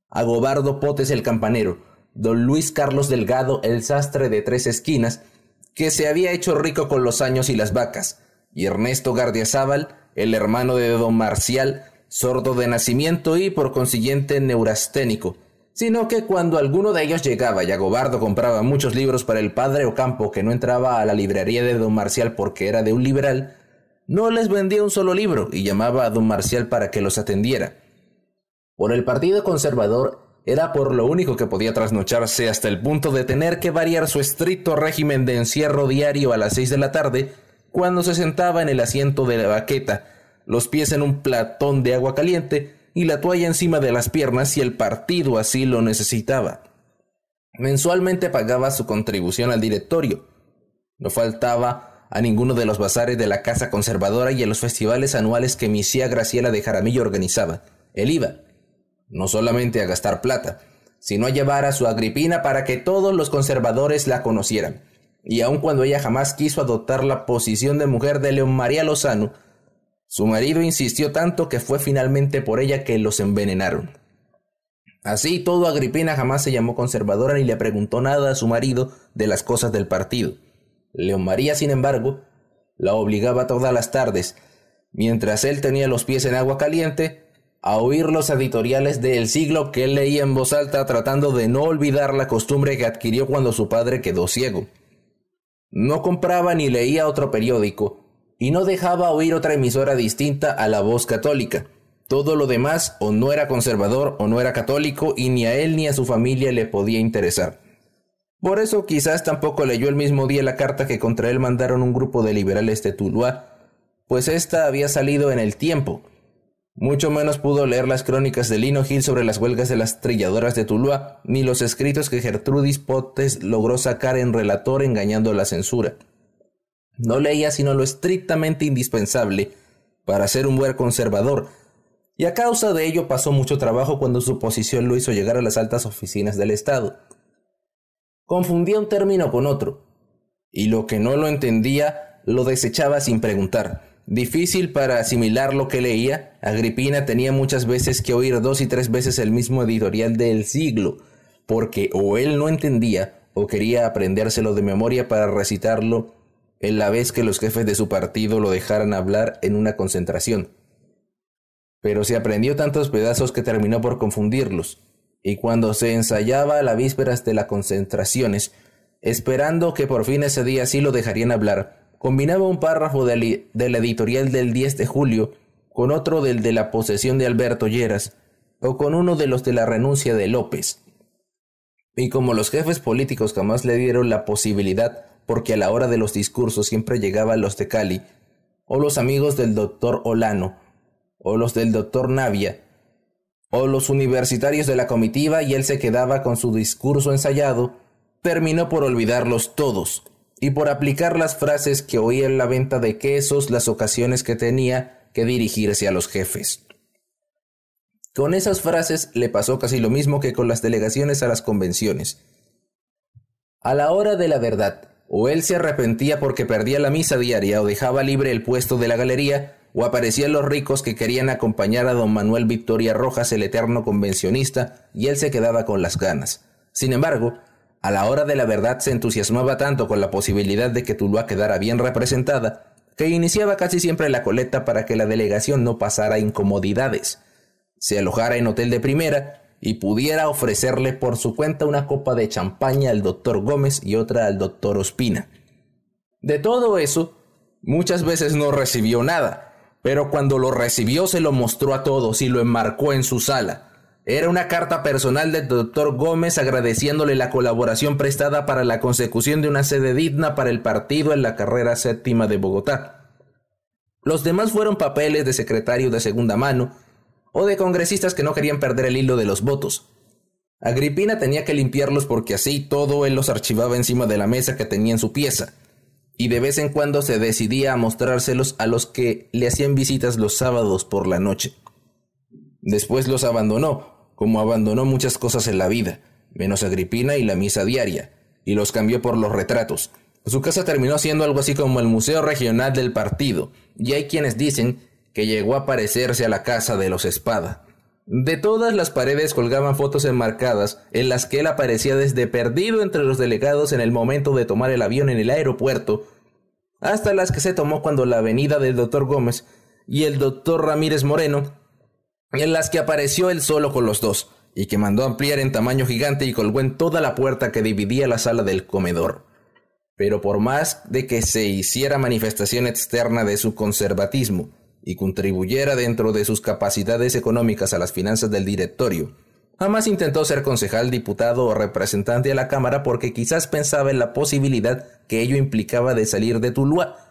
a Gobardo Potes el campanero, don Luis Carlos Delgado el sastre de tres esquinas, que se había hecho rico con los años y las vacas, y Ernesto Gardiazabal, el hermano de don Marcial, sordo de nacimiento y por consiguiente neurasténico, sino que cuando alguno de ellos llegaba y Agobardo compraba muchos libros para el padre Ocampo que no entraba a la librería de don Marcial porque era de un liberal, no les vendía un solo libro y llamaba a don Marcial para que los atendiera. Por el Partido Conservador era por lo único que podía trasnocharse hasta el punto de tener que variar su estricto régimen de encierro diario a las seis de la tarde cuando se sentaba en el asiento de la baqueta, los pies en un platón de agua caliente y la toalla encima de las piernas si el partido así lo necesitaba. Mensualmente pagaba su contribución al directorio. No faltaba a ninguno de los bazares de la Casa Conservadora y a los festivales anuales que Misía Graciela de Jaramillo organizaba. Él iba, no solamente a gastar plata, sino a llevar a su Agripina para que todos los conservadores la conocieran. Y aun cuando ella jamás quiso adoptar la posición de mujer de León María Lozano, su marido insistió tanto que fue finalmente por ella que los envenenaron. Así todo Agripina jamás se llamó conservadora ni le preguntó nada a su marido de las cosas del partido. León María, sin embargo, la obligaba todas las tardes, mientras él tenía los pies en agua caliente, a oír los editoriales del siglo que él leía en voz alta tratando de no olvidar la costumbre que adquirió cuando su padre quedó ciego. No compraba ni leía otro periódico, y no dejaba oír otra emisora distinta a la voz católica. Todo lo demás o no era conservador o no era católico y ni a él ni a su familia le podía interesar. Por eso quizás tampoco leyó el mismo día la carta que contra él mandaron un grupo de liberales de Tuluá, pues ésta había salido en el tiempo. Mucho menos pudo leer las crónicas de Lino Gil sobre las huelgas de las trilladoras de Tuluá, ni los escritos que Gertrudis Potes logró sacar en relator engañando la censura. No leía sino lo estrictamente indispensable para ser un buen conservador, y a causa de ello pasó mucho trabajo cuando su posición lo hizo llegar a las altas oficinas del Estado. Confundía un término con otro, y lo que no lo entendía lo desechaba sin preguntar. Difícil para asimilar lo que leía, Agripina tenía muchas veces que oír dos y tres veces el mismo editorial del siglo, porque o él no entendía o quería aprendérselo de memoria para recitarlo en la vez que los jefes de su partido lo dejaran hablar en una concentración. Pero se aprendió tantos pedazos que terminó por confundirlos, y cuando se ensayaba a la vísperas de las concentraciones, esperando que por fin ese día sí lo dejarían hablar, combinaba un párrafo del, editorial del 10 de julio con otro del de la posesión de Alberto Lleras, o con uno de los de la renuncia de López. Y como los jefes políticos jamás le dieron la posibilidad, porque a la hora de los discursos siempre llegaban los de Cali, o los amigos del doctor Olano, o los del doctor Navia, o los universitarios de la comitiva y él se quedaba con su discurso ensayado, terminó por olvidarlos todos y por aplicar las frases que oía en la venta de quesos las ocasiones que tenía que dirigirse a los jefes. Con esas frases le pasó casi lo mismo que con las delegaciones a las convenciones. A la hora de la verdad, o él se arrepentía porque perdía la misa diaria o dejaba libre el puesto de la galería, o aparecían los ricos que querían acompañar a don Manuel Victoria Rojas, el eterno convencionista, y él se quedaba con las ganas. Sin embargo, a la hora de la verdad se entusiasmaba tanto con la posibilidad de que Tuluá quedara bien representada, que iniciaba casi siempre la coleta para que la delegación no pasara incomodidades, se alojara en hotel de primera y pudiera ofrecerle por su cuenta una copa de champaña al doctor Gómez y otra al doctor Ospina. De todo eso, muchas veces no recibió nada, pero cuando lo recibió se lo mostró a todos y lo enmarcó en su sala. Era una carta personal del doctor Gómez agradeciéndole la colaboración prestada para la consecución de una sede digna para el partido en la carrera séptima de Bogotá. Los demás fueron papeles de secretario de segunda mano o de congresistas que no querían perder el hilo de los votos. Agripina tenía que limpiarlos porque así todo él los archivaba encima de la mesa que tenía en su pieza, y de vez en cuando se decidía a mostrárselos a los que le hacían visitas los sábados por la noche. Después los abandonó, como abandonó muchas cosas en la vida, menos Agripina y la misa diaria, y los cambió por los retratos. Su casa terminó siendo algo así como el Museo Regional del Partido, y hay quienes dicen que llegó a parecerse a la casa de los Espada. De todas las paredes colgaban fotos enmarcadas en las que él aparecía desde perdido entre los delegados en el momento de tomar el avión en el aeropuerto, hasta las que se tomó cuando la avenida del doctor Gómez y el doctor Ramírez Moreno en las que apareció él solo con los dos, y que mandó ampliar en tamaño gigante y colgó en toda la puerta que dividía la sala del comedor. Pero por más de que se hiciera manifestación externa de su conservatismo y contribuyera dentro de sus capacidades económicas a las finanzas del directorio, jamás intentó ser concejal, diputado o representante a la Cámara porque quizás pensaba en la posibilidad que ello implicaba de salir de Tuluá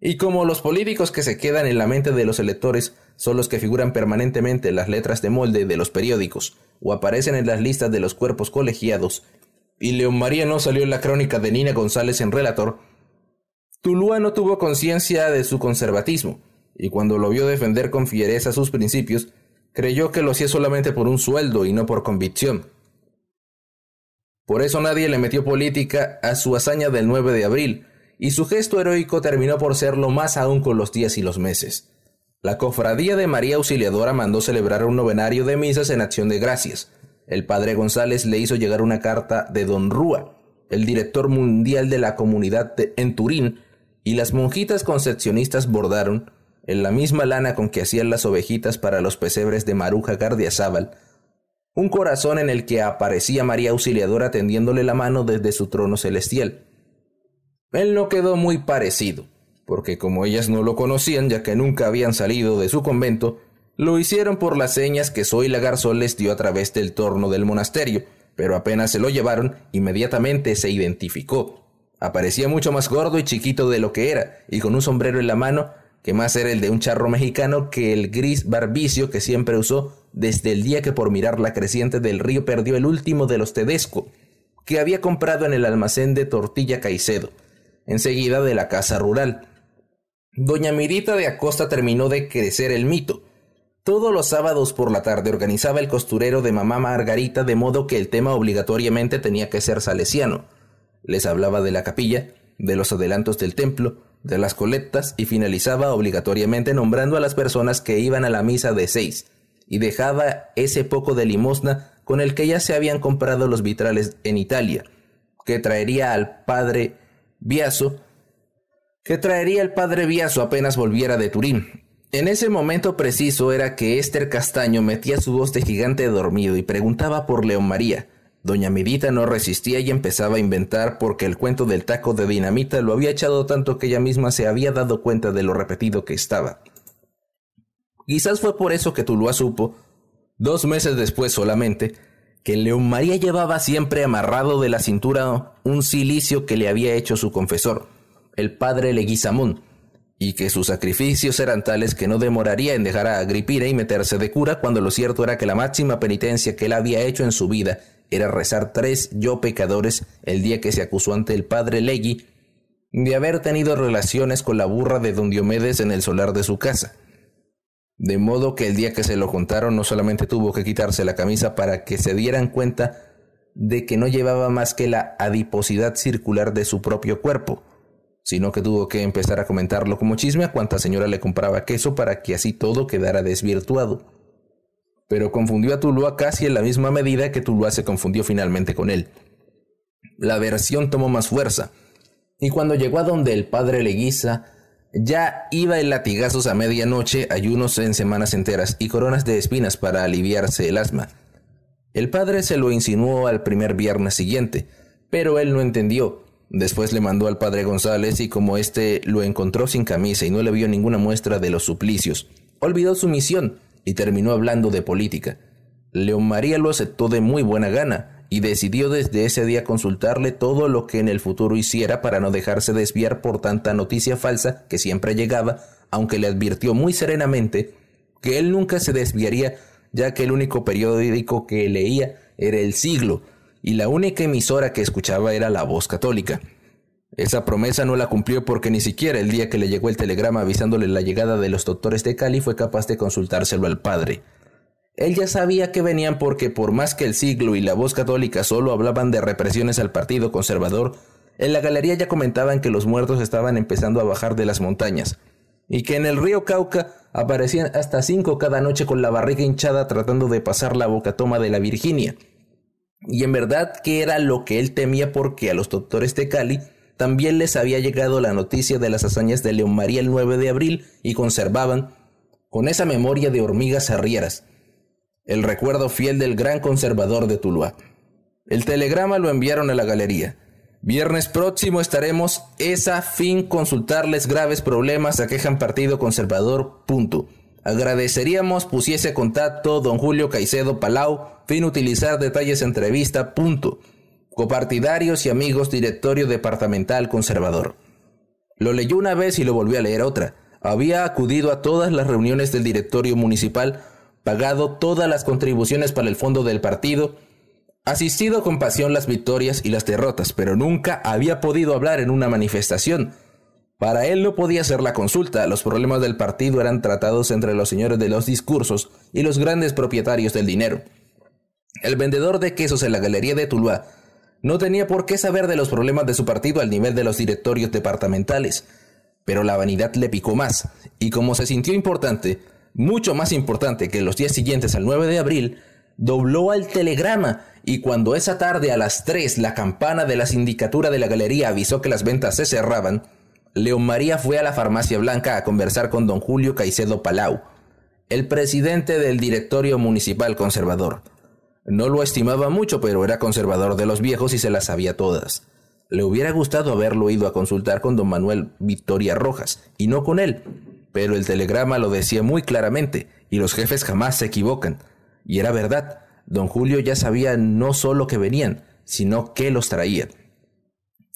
y como los políticos que se quedan en la mente de los electores son los que figuran permanentemente en las letras de molde de los periódicos o aparecen en las listas de los cuerpos colegiados, y León María no salió en la crónica de Nina González en Relator, Tulúa no tuvo conciencia de su conservatismo, y cuando lo vio defender con fiereza sus principios, creyó que lo hacía solamente por un sueldo y no por convicción. Por eso nadie le metió política a su hazaña del 9 de abril, y su gesto heroico terminó por serlo más aún con los días y los meses. La cofradía de María Auxiliadora mandó celebrar un novenario de misas en acción de gracias. El padre González le hizo llegar una carta de Don Rúa, el director mundial de la comunidad en Turín, y las monjitas concepcionistas bordaron, en la misma lana con que hacían las ovejitas para los pesebres de Maruja Gardiazabal, un corazón en el que aparecía María Auxiliadora tendiéndole la mano desde su trono celestial. Él no quedó muy parecido, porque como ellas no lo conocían ya que nunca habían salido de su convento, lo hicieron por las señas que Soy Garzón les dio a través del torno del monasterio, pero apenas se lo llevaron, inmediatamente se identificó. Aparecía mucho más gordo y chiquito de lo que era, y con un sombrero en la mano, que más era el de un charro mexicano que el gris barbicio que siempre usó desde el día que por mirar la creciente del río perdió el último de los Tedesco, que había comprado en el almacén de Tortilla Caicedo enseguida de la casa rural. Doña Mirita de Acosta terminó de crecer el mito. Todos los sábados por la tarde organizaba el costurero de mamá Margarita de modo que el tema obligatoriamente tenía que ser salesiano. Les hablaba de la capilla, de los adelantos del templo, de las colectas y finalizaba obligatoriamente nombrando a las personas que iban a la misa de seis y dejaba ese poco de limosna con el que ya se habían comprado los vitrales en Italia, que traería al padre Biaso, que traería el padre Biaso apenas volviera de Turín. En ese momento preciso era que Esther Castaño metía su voz de gigante dormido y preguntaba por León María. Doña Mirita no resistía y empezaba a inventar porque el cuento del taco de dinamita lo había echado tanto que ella misma se había dado cuenta de lo repetido que estaba. Quizás fue por eso que Tuluá supo, Dos meses después solamente, que León María llevaba siempre amarrado de la cintura un cilicio que le había hecho su confesor, el padre Leguizamón, y que sus sacrificios eran tales que no demoraría en dejar a Agripina y meterse de cura cuando lo cierto era que la máxima penitencia que él había hecho en su vida era rezar tres yo pecadores el día que se acusó ante el padre Legui de haber tenido relaciones con la burra de don Diomedes en el solar de su casa. De modo que el día que se lo juntaron no solamente tuvo que quitarse la camisa para que se dieran cuenta de que no llevaba más que la adiposidad circular de su propio cuerpo, sino que tuvo que empezar a comentarlo como chisme a cuanta señora le compraba queso para que así todo quedara desvirtuado. Pero confundió a Tuluá casi en la misma medida que Tuluá se confundió finalmente con él. La versión tomó más fuerza, y cuando llegó a donde el padre Leguiza, ya iba en latigazos a medianoche, ayunos en semanas enteras y coronas de espinas para aliviarse el asma. El padre se lo insinuó al primer viernes siguiente, pero él no entendió, Después le mandó al padre González y como éste lo encontró sin camisa y no le vio ninguna muestra de los suplicios, olvidó su misión y terminó hablando de política. León María lo aceptó de muy buena gana y decidió desde ese día consultarle todo lo que en el futuro hiciera para no dejarse desviar por tanta noticia falsa que siempre llegaba, aunque le advirtió muy serenamente que él nunca se desviaría, ya que el único periódico que leía era El Siglo, y la única emisora que escuchaba era la voz católica. Esa promesa no la cumplió porque ni siquiera el día que le llegó el telegrama avisándole la llegada de los doctores de Cali fue capaz de consultárselo al padre. Él ya sabía que venían porque por más que el siglo y la voz católica solo hablaban de represiones al partido conservador, en la galería ya comentaban que los muertos estaban empezando a bajar de las montañas, y que en el río Cauca aparecían hasta cinco cada noche con la barriga hinchada tratando de pasar la bocatoma de la Virginia. Y en verdad que era lo que él temía porque a los doctores de Cali también les había llegado la noticia de las hazañas de León María el 9 de abril y conservaban, con esa memoria de hormigas arrieras, el recuerdo fiel del gran conservador de Tuluá. El telegrama lo enviaron a la galería. Viernes próximo estaremos esa fin consultarles graves problemas aquejan partido conservador. Punto. Agradeceríamos pusiese contacto don Julio Caicedo Palau, fin utilizar detalles entrevista, punto. Copartidarios y amigos directorio departamental conservador. Lo leyó una vez y lo volvió a leer otra. Había acudido a todas las reuniones del directorio municipal, pagado todas las contribuciones para el fondo del partido, asistido con pasión las victorias y las derrotas, pero nunca había podido hablar en una manifestación para él no podía ser la consulta, los problemas del partido eran tratados entre los señores de los discursos y los grandes propietarios del dinero. El vendedor de quesos en la galería de Tuluá no tenía por qué saber de los problemas de su partido al nivel de los directorios departamentales, pero la vanidad le picó más, y como se sintió importante, mucho más importante que los días siguientes al 9 de abril, dobló al telegrama y cuando esa tarde a las 3 la campana de la sindicatura de la galería avisó que las ventas se cerraban, León María fue a la farmacia blanca a conversar con don Julio Caicedo Palau, el presidente del directorio municipal conservador. No lo estimaba mucho, pero era conservador de los viejos y se las sabía todas. Le hubiera gustado haberlo ido a consultar con don Manuel Victoria Rojas, y no con él, pero el telegrama lo decía muy claramente, y los jefes jamás se equivocan. Y era verdad, don Julio ya sabía no solo que venían, sino que los traía.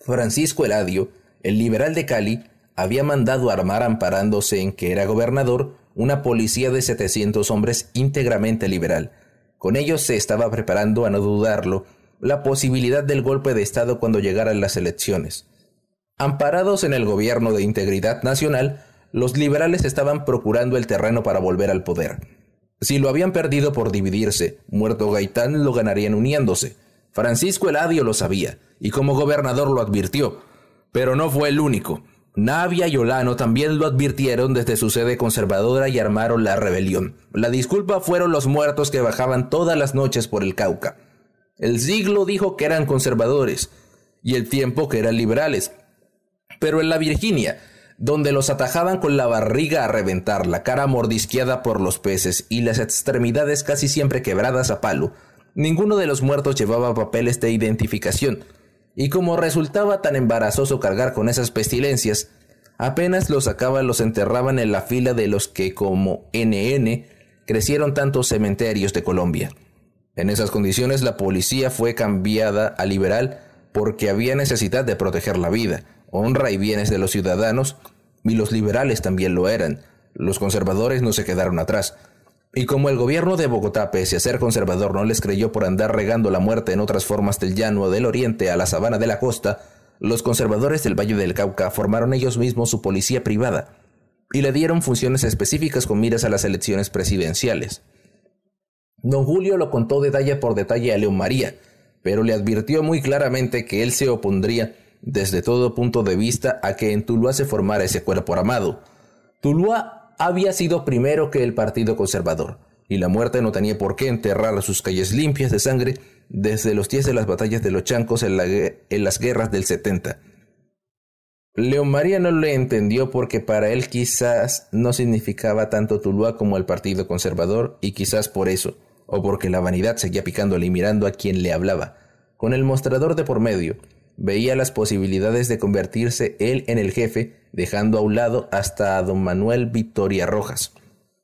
Francisco Eladio, el liberal de Cali había mandado armar amparándose en que era gobernador una policía de 700 hombres íntegramente liberal. Con ellos se estaba preparando, a no dudarlo, la posibilidad del golpe de Estado cuando llegaran las elecciones. Amparados en el gobierno de integridad nacional, los liberales estaban procurando el terreno para volver al poder. Si lo habían perdido por dividirse, muerto Gaitán lo ganarían uniéndose. Francisco Eladio lo sabía, y como gobernador lo advirtió, pero no fue el único. Navia y Olano también lo advirtieron desde su sede conservadora y armaron la rebelión. La disculpa fueron los muertos que bajaban todas las noches por el Cauca. El siglo dijo que eran conservadores y el tiempo que eran liberales. Pero en la Virginia, donde los atajaban con la barriga a reventar, la cara mordisqueada por los peces y las extremidades casi siempre quebradas a palo, ninguno de los muertos llevaba papeles de identificación y como resultaba tan embarazoso cargar con esas pestilencias, apenas los sacaban los enterraban en la fila de los que como NN crecieron tantos cementerios de Colombia. En esas condiciones la policía fue cambiada a liberal porque había necesidad de proteger la vida, honra y bienes de los ciudadanos, y los liberales también lo eran. Los conservadores no se quedaron atrás. Y como el gobierno de Bogotá, pese a ser conservador, no les creyó por andar regando la muerte en otras formas del llano del oriente a la sabana de la costa, los conservadores del Valle del Cauca formaron ellos mismos su policía privada y le dieron funciones específicas con miras a las elecciones presidenciales. Don Julio lo contó detalle por detalle a León María, pero le advirtió muy claramente que él se opondría desde todo punto de vista a que en Tuluá se formara ese cuerpo armado. Tuluá había sido primero que el Partido Conservador, y la muerte no tenía por qué enterrar sus calles limpias de sangre desde los días de las batallas de los chancos en, en las guerras del 70. León María no le entendió porque para él quizás no significaba tanto Tuluá como el Partido Conservador y quizás por eso o porque la vanidad seguía picándole y mirando a quien le hablaba. Con el mostrador de por medio, veía las posibilidades de convertirse él en el jefe, dejando a un lado hasta a don Manuel Victoria Rojas.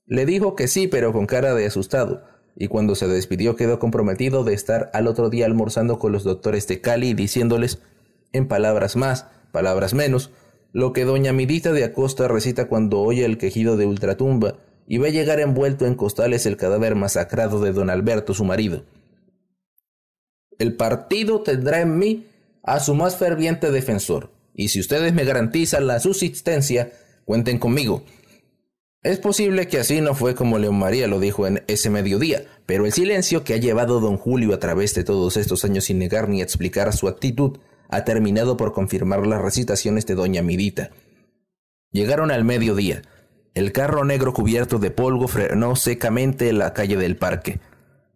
Le dijo que sí, pero con cara de asustado, y cuando se despidió quedó comprometido de estar al otro día almorzando con los doctores de Cali, diciéndoles, en palabras más, palabras menos, lo que doña Midita de Acosta recita cuando oye el quejido de ultratumba, y a llegar envuelto en costales el cadáver masacrado de don Alberto, su marido. El partido tendrá en mí a su más ferviente defensor, y si ustedes me garantizan la subsistencia, cuenten conmigo. Es posible que así no fue como León María lo dijo en ese mediodía, pero el silencio que ha llevado don Julio a través de todos estos años sin negar ni explicar su actitud ha terminado por confirmar las recitaciones de doña Midita. Llegaron al mediodía, el carro negro cubierto de polvo frenó secamente en la calle del parque.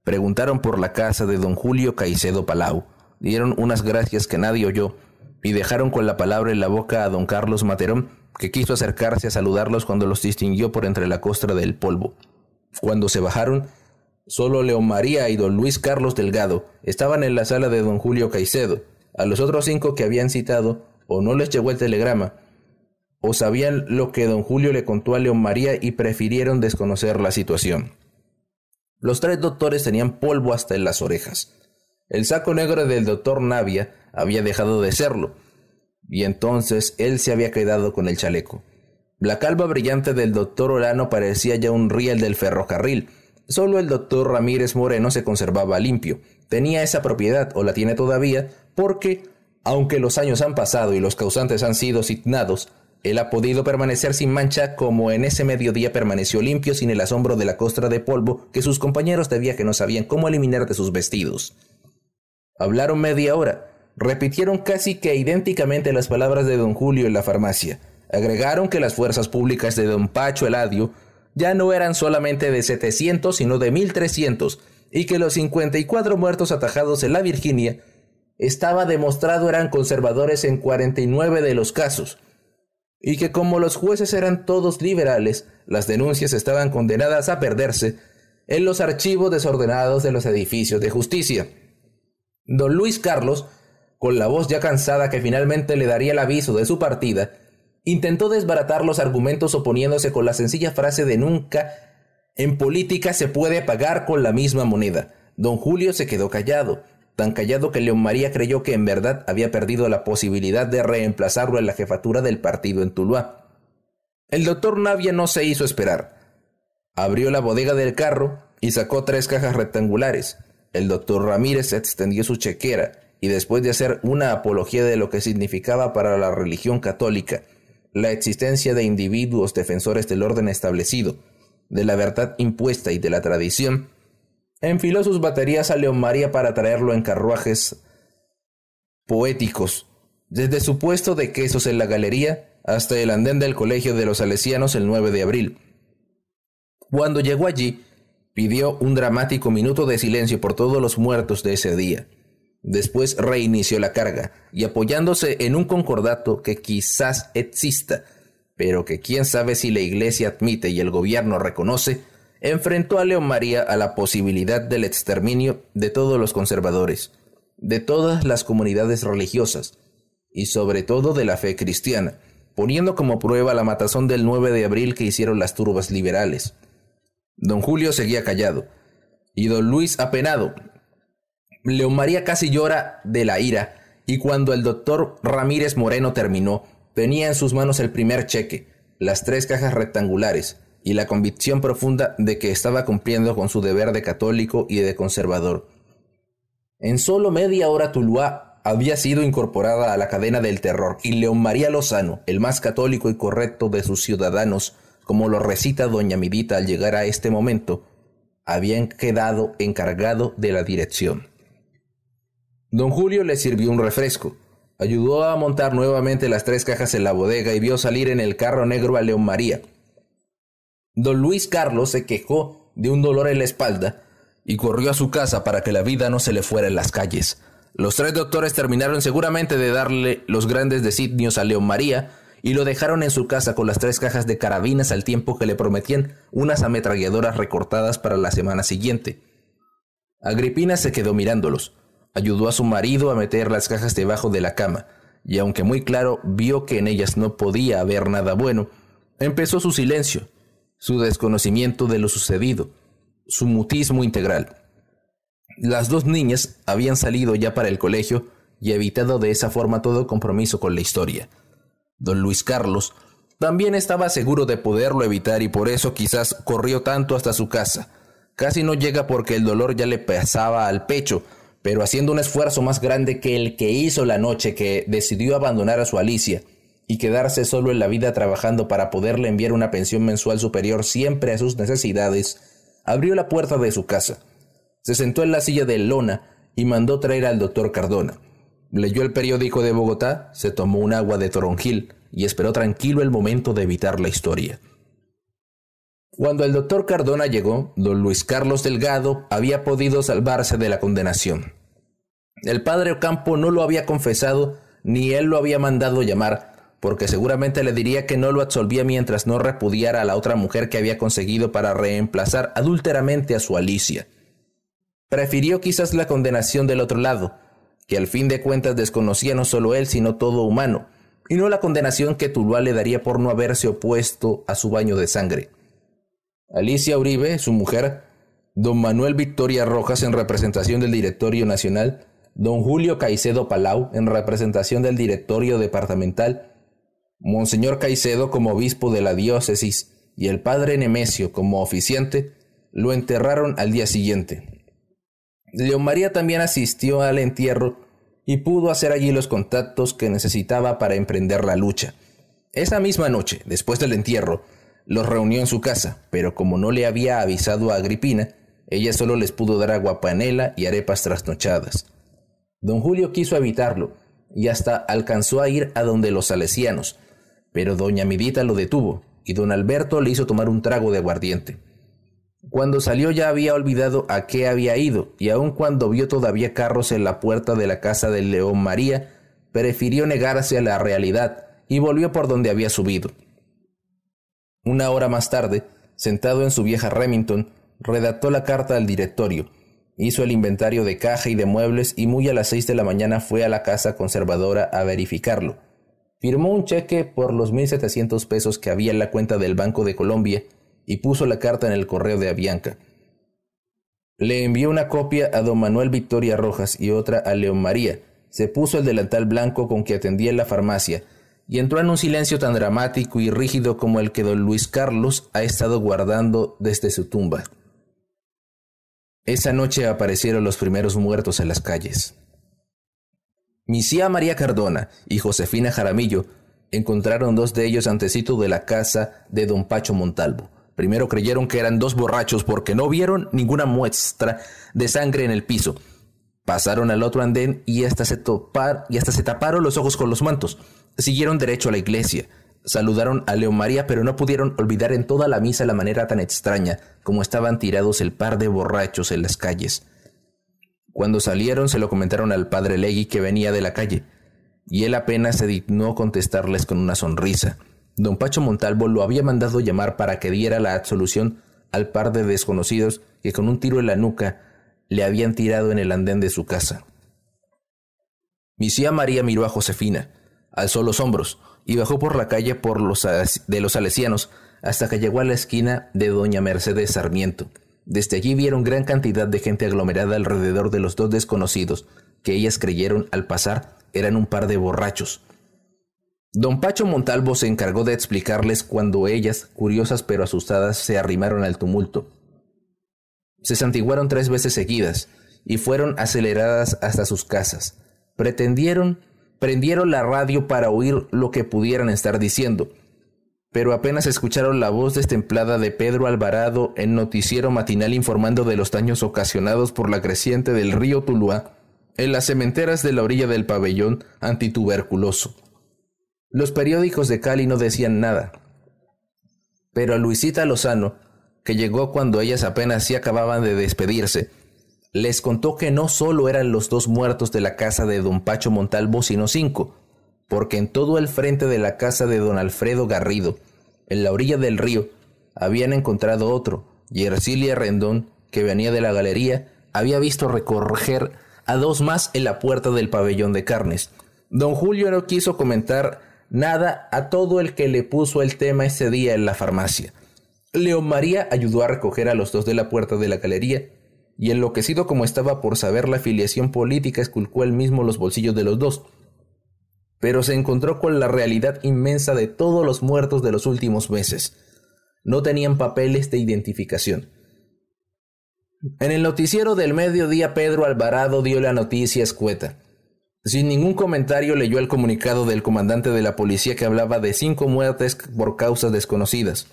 Preguntaron por la casa de don Julio Caicedo Palau, dieron unas gracias que nadie oyó y dejaron con la palabra en la boca a don Carlos Materón, que quiso acercarse a saludarlos cuando los distinguió por entre la costra del polvo. Cuando se bajaron, solo León María y don Luis Carlos Delgado estaban en la sala de don Julio Caicedo. A los otros cinco que habían citado, o no les llegó el telegrama, o sabían lo que don Julio le contó a León María y prefirieron desconocer la situación. Los tres doctores tenían polvo hasta en las orejas. El saco negro del doctor Navia había dejado de serlo, y entonces él se había quedado con el chaleco. La calva brillante del doctor Olano parecía ya un riel del ferrocarril. Solo el doctor Ramírez Moreno se conservaba limpio. Tenía esa propiedad, o la tiene todavía, porque, aunque los años han pasado y los causantes han sido signados, él ha podido permanecer sin mancha como en ese mediodía permaneció limpio sin el asombro de la costra de polvo que sus compañeros de viaje no sabían cómo eliminar de sus vestidos. Hablaron media hora, repitieron casi que idénticamente las palabras de don Julio en la farmacia, agregaron que las fuerzas públicas de don Pacho Eladio ya no eran solamente de 700 sino de 1300 y que los 54 muertos atajados en la Virginia estaba demostrado eran conservadores en 49 de los casos y que como los jueces eran todos liberales, las denuncias estaban condenadas a perderse en los archivos desordenados de los edificios de justicia. Don Luis Carlos, con la voz ya cansada que finalmente le daría el aviso de su partida, intentó desbaratar los argumentos oponiéndose con la sencilla frase de nunca en política se puede pagar con la misma moneda. Don Julio se quedó callado, tan callado que León María creyó que en verdad había perdido la posibilidad de reemplazarlo en la jefatura del partido en Tuluá. El doctor Navia no se hizo esperar. Abrió la bodega del carro y sacó tres cajas rectangulares. El doctor Ramírez extendió su chequera y después de hacer una apología de lo que significaba para la religión católica la existencia de individuos defensores del orden establecido, de la verdad impuesta y de la tradición, enfiló sus baterías a León María para traerlo en carruajes poéticos, desde su puesto de quesos en la galería hasta el andén del Colegio de los Salesianos el 9 de abril. Cuando llegó allí, pidió un dramático minuto de silencio por todos los muertos de ese día. Después reinició la carga y apoyándose en un concordato que quizás exista, pero que quién sabe si la Iglesia admite y el gobierno reconoce, enfrentó a León María a la posibilidad del exterminio de todos los conservadores, de todas las comunidades religiosas y sobre todo de la fe cristiana, poniendo como prueba la matazón del 9 de abril que hicieron las turbas liberales. Don Julio seguía callado, y don Luis apenado. León María casi llora de la ira, y cuando el doctor Ramírez Moreno terminó, tenía en sus manos el primer cheque, las tres cajas rectangulares, y la convicción profunda de que estaba cumpliendo con su deber de católico y de conservador. En solo media hora Tuluá había sido incorporada a la cadena del terror y León María Lozano, el más católico y correcto de sus ciudadanos, como lo recita doña Midita al llegar a este momento, habían quedado encargado de la dirección. Don Julio le sirvió un refresco, ayudó a montar nuevamente las tres cajas en la bodega y vio salir en el carro negro a León María, Don Luis Carlos se quejó de un dolor en la espalda y corrió a su casa para que la vida no se le fuera en las calles. Los tres doctores terminaron seguramente de darle los grandes designios a León María y lo dejaron en su casa con las tres cajas de carabinas al tiempo que le prometían unas ametralladoras recortadas para la semana siguiente. Agripina se quedó mirándolos. Ayudó a su marido a meter las cajas debajo de la cama, y aunque muy claro vio que en ellas no podía haber nada bueno, empezó su silencio, su desconocimiento de lo sucedido, su mutismo integral. Las dos niñas habían salido ya para el colegio y evitado de esa forma todo compromiso con la historia. Don Luis Carlos también estaba seguro de poderlo evitar y por eso quizás corrió tanto hasta su casa. Casi no llega porque el dolor ya le pesaba al pecho, pero haciendo un esfuerzo más grande que el que hizo la noche que decidió abandonar a su Alicia y quedarse solo en la vida trabajando para poderle enviar una pensión mensual superior siempre a sus necesidades, abrió la puerta de su casa, se sentó en la silla de lona y mandó traer al doctor Cardona. Leyó el periódico de Bogotá, se tomó un agua de toronjil y esperó tranquilo el momento de evitar la historia. Cuando el doctor Cardona llegó, don Luis Carlos Delgado había podido salvarse de la condenación. El padre Ocampo no lo había confesado ni él lo había mandado llamar, porque seguramente le diría que no lo absolvía mientras no repudiara a la otra mujer que había conseguido para reemplazar adúlteramente a su Alicia. Prefirió quizás la condenación del otro lado, que al fin de cuentas desconocía no solo él, sino todo humano, y no la condenación que Tuluá le daría por no haberse opuesto a su baño de sangre. Alicia Uribe, su mujer, don Manuel Victoria Rojas en representación del Directorio Nacional, don Julio Caicedo Palau en representación del Directorio Departamental Monseñor Caicedo como obispo de la diócesis y el padre Nemesio como oficiante lo enterraron al día siguiente. León María también asistió al entierro y pudo hacer allí los contactos que necesitaba para emprender la lucha. Esa misma noche, después del entierro, los reunió en su casa, pero como no le había avisado a Agripina, ella solo les pudo dar agua panela y arepas trasnochadas. Don Julio quiso evitarlo y hasta alcanzó a ir a donde los salesianos, pero doña Midita lo detuvo y don Alberto le hizo tomar un trago de aguardiente. Cuando salió ya había olvidado a qué había ido, y aun cuando vio todavía carros en la puerta de la casa del León María, prefirió negarse a la realidad y volvió por donde había subido. Una hora más tarde, sentado en su vieja Remington, redactó la carta al directorio, hizo el inventario de caja y de muebles y muy a las seis de la mañana fue a la casa conservadora a verificarlo firmó un cheque por los 1.700 pesos que había en la cuenta del Banco de Colombia y puso la carta en el correo de Avianca. Le envió una copia a don Manuel Victoria Rojas y otra a León María. Se puso el delantal blanco con que atendía en la farmacia y entró en un silencio tan dramático y rígido como el que don Luis Carlos ha estado guardando desde su tumba. Esa noche aparecieron los primeros muertos en las calles. Misía María Cardona y Josefina Jaramillo encontraron dos de ellos antecito de la casa de don Pacho Montalvo. Primero creyeron que eran dos borrachos porque no vieron ninguna muestra de sangre en el piso. Pasaron al otro andén y hasta se, y hasta se taparon los ojos con los mantos. Siguieron derecho a la iglesia. Saludaron a León María, pero no pudieron olvidar en toda la misa la manera tan extraña como estaban tirados el par de borrachos en las calles. Cuando salieron se lo comentaron al padre Legui que venía de la calle, y él apenas se dignó contestarles con una sonrisa. Don Pacho Montalvo lo había mandado llamar para que diera la absolución al par de desconocidos que con un tiro en la nuca le habían tirado en el andén de su casa. Misía María miró a Josefina, alzó los hombros y bajó por la calle por los de los salesianos hasta que llegó a la esquina de Doña Mercedes Sarmiento. Desde allí vieron gran cantidad de gente aglomerada alrededor de los dos desconocidos, que ellas creyeron al pasar eran un par de borrachos. Don Pacho Montalvo se encargó de explicarles cuando ellas, curiosas pero asustadas, se arrimaron al tumulto. Se santiguaron tres veces seguidas y fueron aceleradas hasta sus casas. Pretendieron, prendieron la radio para oír lo que pudieran estar diciendo, pero apenas escucharon la voz destemplada de Pedro Alvarado en noticiero matinal informando de los daños ocasionados por la creciente del río Tuluá en las cementeras de la orilla del pabellón antituberculoso. Los periódicos de Cali no decían nada. Pero a Luisita Lozano, que llegó cuando ellas apenas sí acababan de despedirse, les contó que no solo eran los dos muertos de la casa de don Pacho Montalvo, sino cinco, porque en todo el frente de la casa de don Alfredo Garrido, en la orilla del río, habían encontrado otro, y Ercilia Rendón, que venía de la galería, había visto recorrer a dos más en la puerta del pabellón de carnes. Don Julio no quiso comentar nada a todo el que le puso el tema ese día en la farmacia. León María ayudó a recoger a los dos de la puerta de la galería, y enloquecido como estaba por saber la afiliación política, esculcó él mismo los bolsillos de los dos. Pero se encontró con la realidad inmensa de todos los muertos de los últimos meses. No tenían papeles de identificación. En el noticiero del mediodía Pedro Alvarado dio la noticia escueta. Sin ningún comentario leyó el comunicado del comandante de la policía que hablaba de cinco muertes por causas desconocidas,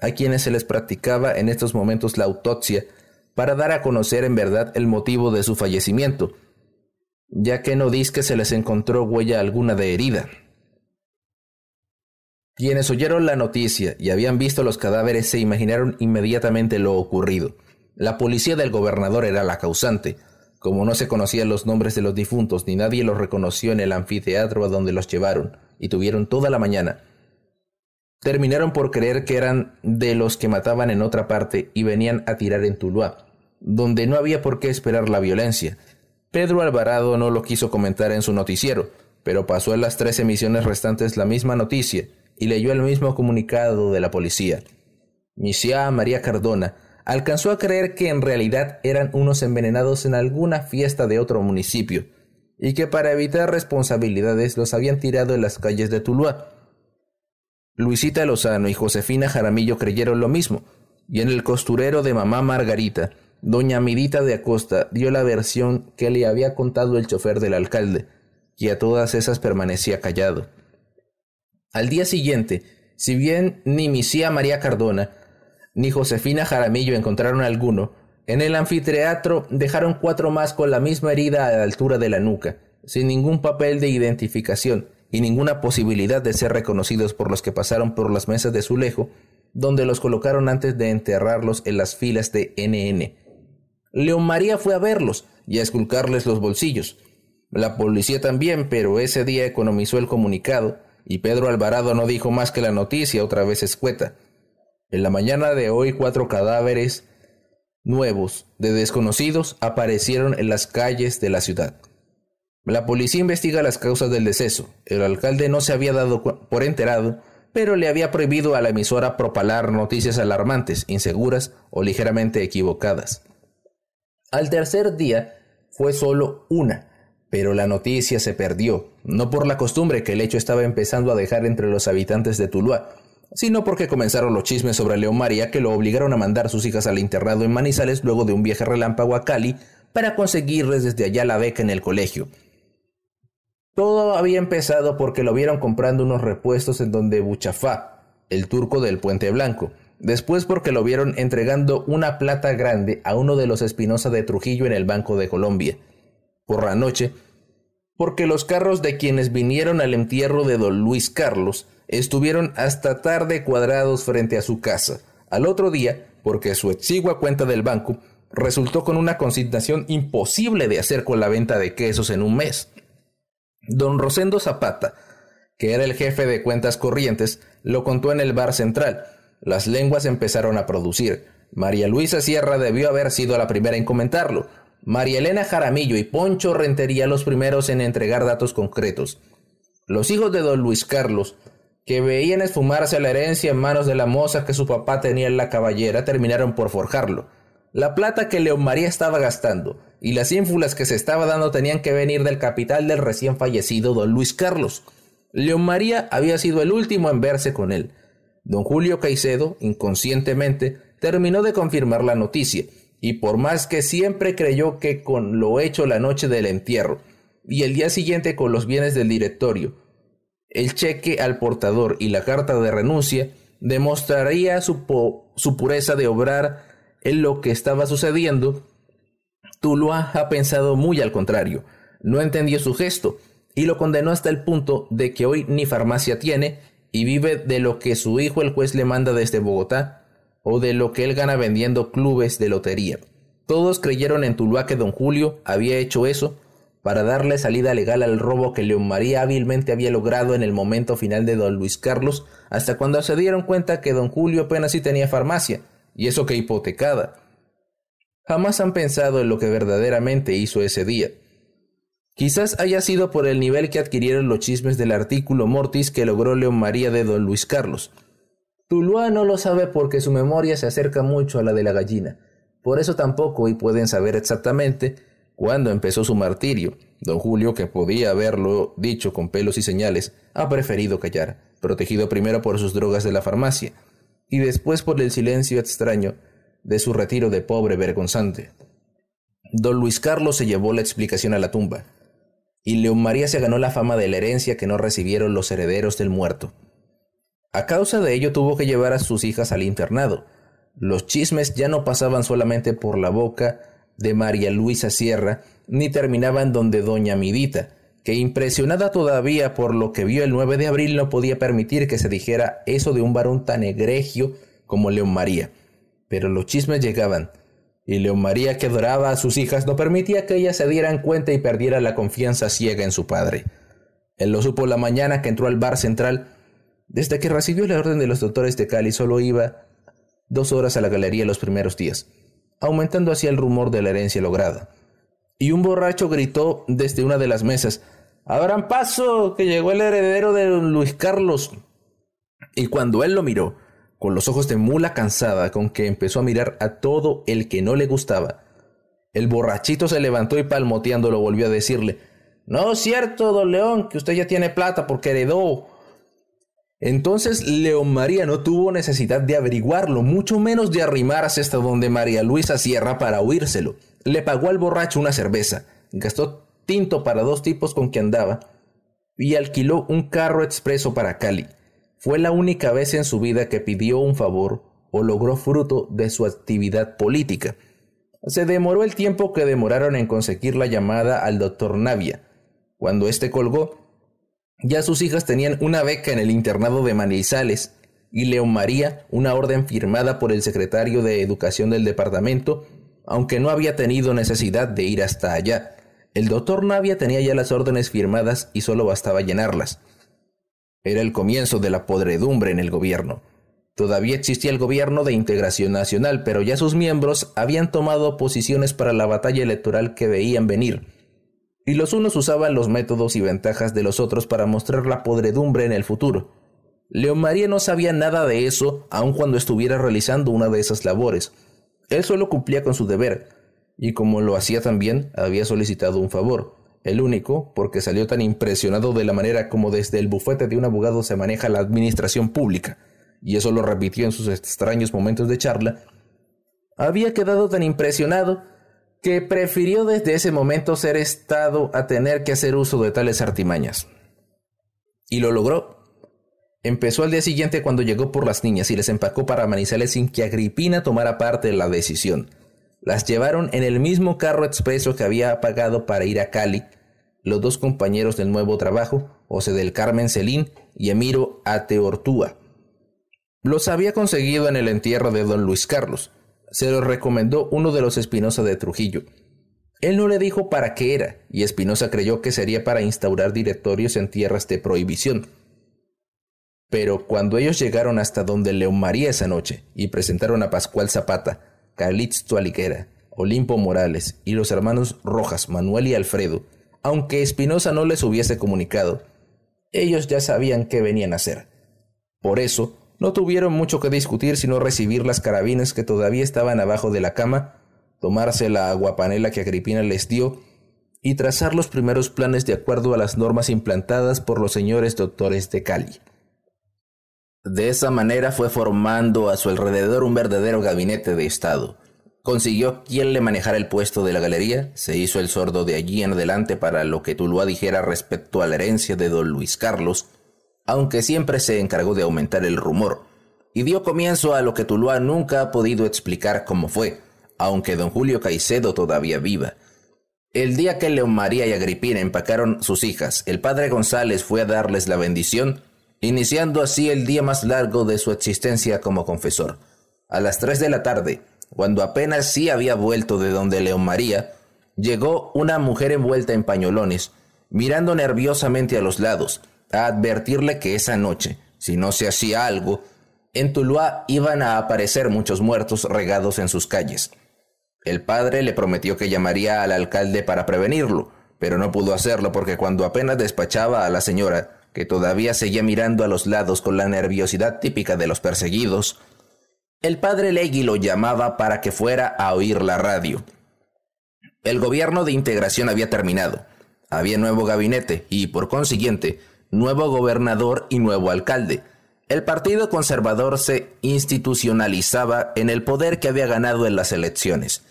a quienes se les practicaba en estos momentos la autopsia para dar a conocer en verdad el motivo de su fallecimiento, ya que no dice que se les encontró huella alguna de herida. Quienes oyeron la noticia y habían visto los cadáveres se imaginaron inmediatamente lo ocurrido. La policía del gobernador era la causante, como no se conocían los nombres de los difuntos ni nadie los reconoció en el anfiteatro a donde los llevaron, y tuvieron toda la mañana, terminaron por creer que eran de los que mataban en otra parte y venían a tirar en Tuluá, donde no había por qué esperar la violencia. Pedro Alvarado no lo quiso comentar en su noticiero, pero pasó en las tres emisiones restantes la misma noticia y leyó el mismo comunicado de la policía. Misia María Cardona alcanzó a creer que en realidad eran unos envenenados en alguna fiesta de otro municipio, y que para evitar responsabilidades los habían tirado en las calles de Tuluá. Luisita Lozano y Josefina Jaramillo creyeron lo mismo, y en el costurero de mamá Margarita, doña Midita de Acosta dio la versión que le había contado el chofer del alcalde, y a todas esas permanecía callado. Al día siguiente, si bien ni misía María Cardona, ni Josefina Jaramillo encontraron alguno, en el anfiteatro dejaron cuatro más con la misma herida a la altura de la nuca, sin ningún papel de identificación y ninguna posibilidad de ser reconocidos por los que pasaron por las mesas de Zulejo, donde los colocaron antes de enterrarlos en las filas de NN. León María fue a verlos y a esculcarles los bolsillos. La policía también, pero ese día economizó el comunicado y Pedro Alvarado no dijo más que la noticia otra vez escueta. En la mañana de hoy cuatro cadáveres nuevos de desconocidos aparecieron en las calles de la ciudad. La policía investiga las causas del deceso. El alcalde no se había dado por enterado, pero le había prohibido a la emisora propalar noticias alarmantes, inseguras o ligeramente equivocadas. Al tercer día fue solo una, pero la noticia se perdió, no por la costumbre que el hecho estaba empezando a dejar entre los habitantes de Tuluá, sino porque comenzaron los chismes sobre León María que lo obligaron a mandar a sus hijas al internado en Manizales luego de un viaje relámpago a Cali para conseguirles desde allá la beca en el colegio. Todo había empezado porque lo vieron comprando unos repuestos en donde Buchafá, el turco del Puente Blanco, después porque lo vieron entregando una plata grande a uno de los Espinosa de Trujillo en el Banco de Colombia. Por la noche, porque los carros de quienes vinieron al entierro de don Luis Carlos estuvieron hasta tarde cuadrados frente a su casa. Al otro día, porque su exigua cuenta del banco resultó con una consignación imposible de hacer con la venta de quesos en un mes. Don Rosendo Zapata, que era el jefe de cuentas corrientes, lo contó en el bar central. Las lenguas empezaron a producir. María Luisa Sierra debió haber sido la primera en comentarlo. María Elena Jaramillo y Poncho Rentería los primeros en entregar datos concretos. Los hijos de don Luis Carlos que veían esfumarse la herencia en manos de la moza que su papá tenía en la caballera, terminaron por forjarlo. La plata que León María estaba gastando y las ínfulas que se estaba dando tenían que venir del capital del recién fallecido don Luis Carlos. León María había sido el último en verse con él. Don Julio Caicedo, inconscientemente, terminó de confirmar la noticia, y por más que siempre creyó que con lo hecho la noche del entierro y el día siguiente con los bienes del directorio, el cheque al portador y la carta de renuncia demostraría su, pureza de obrar en lo que estaba sucediendo, Tuluá ha pensado muy al contrario. No entendió su gesto y lo condenó hasta el punto de que hoy ni farmacia tiene y vive de lo que su hijo el juez le manda desde Bogotá o de lo que él gana vendiendo clubes de lotería. Todos creyeron en Tuluá que don Julio había hecho eso para darle salida legal al robo que León María hábilmente había logrado en el momento final de don Luis Carlos, hasta cuando se dieron cuenta que don Julio apenas sí tenía farmacia, y eso que hipotecada. Jamás han pensado en lo que verdaderamente hizo ese día. Quizás haya sido por el nivel que adquirieron los chismes del artículo Mortis que logró León María de don Luis Carlos. Tuluá no lo sabe porque su memoria se acerca mucho a la de la gallina. Por eso tampoco y pueden saber exactamente cuando empezó su martirio, don Julio, que podía haberlo dicho con pelos y señales, ha preferido callar, protegido primero por sus drogas de la farmacia, y después por el silencio extraño de su retiro de pobre vergonzante. Don Luis Carlos se llevó la explicación a la tumba, y León María se ganó la fama de la herencia que no recibieron los herederos del muerto. A causa de ello tuvo que llevar a sus hijas al internado. Los chismes ya no pasaban solamente por la boca de María Luisa Sierra, ni terminaban donde doña Midita, que impresionada todavía por lo que vio el 9 de abril no podía permitir que se dijera eso de un varón tan egregio como León María. Pero los chismes llegaban, y León María, que adoraba a sus hijas, no permitía que ellas se dieran cuenta y perdiera la confianza ciega en su padre. Él lo supo la mañana que entró al bar central. Desde que recibió la orden de los doctores de Cali solo iba dos horas a la galería los primeros días aumentando así el rumor de la herencia lograda. Y un borracho gritó desde una de las mesas, Abran paso, que llegó el heredero de Luis Carlos. Y cuando él lo miró, con los ojos de mula cansada con que empezó a mirar a todo el que no le gustaba, el borrachito se levantó y palmoteando lo volvió a decirle, No es cierto, don León, que usted ya tiene plata porque heredó. Entonces León María no tuvo necesidad de averiguarlo, mucho menos de arrimarse hasta donde María Luisa Sierra para oírselo. Le pagó al borracho una cerveza, gastó tinto para dos tipos con que andaba y alquiló un carro expreso para Cali. Fue la única vez en su vida que pidió un favor o logró fruto de su actividad política. Se demoró el tiempo que demoraron en conseguir la llamada al doctor Navia. Cuando éste colgó, ya sus hijas tenían una beca en el internado de Manizales y León María una orden firmada por el secretario de Educación del departamento, aunque no había tenido necesidad de ir hasta allá. El doctor Navia tenía ya las órdenes firmadas y solo bastaba llenarlas. Era el comienzo de la podredumbre en el gobierno. Todavía existía el gobierno de integración nacional, pero ya sus miembros habían tomado posiciones para la batalla electoral que veían venir y los unos usaban los métodos y ventajas de los otros para mostrar la podredumbre en el futuro. León María no sabía nada de eso aun cuando estuviera realizando una de esas labores. Él solo cumplía con su deber, y como lo hacía también, había solicitado un favor, el único, porque salió tan impresionado de la manera como desde el bufete de un abogado se maneja la administración pública, y eso lo repitió en sus extraños momentos de charla, había quedado tan impresionado que prefirió desde ese momento ser Estado a tener que hacer uso de tales artimañas. Y lo logró. Empezó al día siguiente cuando llegó por las niñas y les empacó para Manizales sin que Agripina tomara parte de la decisión. Las llevaron en el mismo carro expreso que había pagado para ir a Cali, los dos compañeros del nuevo trabajo, José del Carmen Celín y Emiro Ateortúa. Los había conseguido en el entierro de don Luis Carlos, se lo recomendó uno de los Espinosa de Trujillo. Él no le dijo para qué era, y Espinosa creyó que sería para instaurar directorios en tierras de prohibición. Pero cuando ellos llegaron hasta donde León María esa noche y presentaron a Pascual Zapata, Calixto Aliguera, Olimpo Morales y los hermanos Rojas, Manuel y Alfredo, aunque Espinosa no les hubiese comunicado, ellos ya sabían qué venían a hacer. Por eso, no tuvieron mucho que discutir sino recibir las carabinas que todavía estaban abajo de la cama, tomarse la aguapanela que Agripina les dio y trazar los primeros planes de acuerdo a las normas implantadas por los señores doctores de Cali. De esa manera fue formando a su alrededor un verdadero gabinete de Estado. Consiguió quien le manejara el puesto de la galería, se hizo el sordo de allí en adelante para lo que Tuluá dijera respecto a la herencia de don Luis Carlos, aunque siempre se encargó de aumentar el rumor, y dio comienzo a lo que Tuluá nunca ha podido explicar cómo fue, aunque don Julio Caicedo todavía viva. El día que León María y Agripina empacaron sus hijas, el padre González fue a darles la bendición, iniciando así el día más largo de su existencia como confesor. A las tres de la tarde, cuando apenas sí había vuelto de donde León María, llegó una mujer envuelta en pañolones, mirando nerviosamente a los lados, a advertirle que esa noche, si no se hacía algo, en Tuluá iban a aparecer muchos muertos regados en sus calles. El padre le prometió que llamaría al alcalde para prevenirlo, pero no pudo hacerlo porque cuando apenas despachaba a la señora, que todavía seguía mirando a los lados con la nerviosidad típica de los perseguidos, el padre Legui lo llamaba para que fuera a oír la radio. El gobierno de integración había terminado. Había nuevo gabinete y, por consiguiente, nuevo gobernador y nuevo alcalde. El Partido Conservador se institucionalizaba en el poder que había ganado en las elecciones.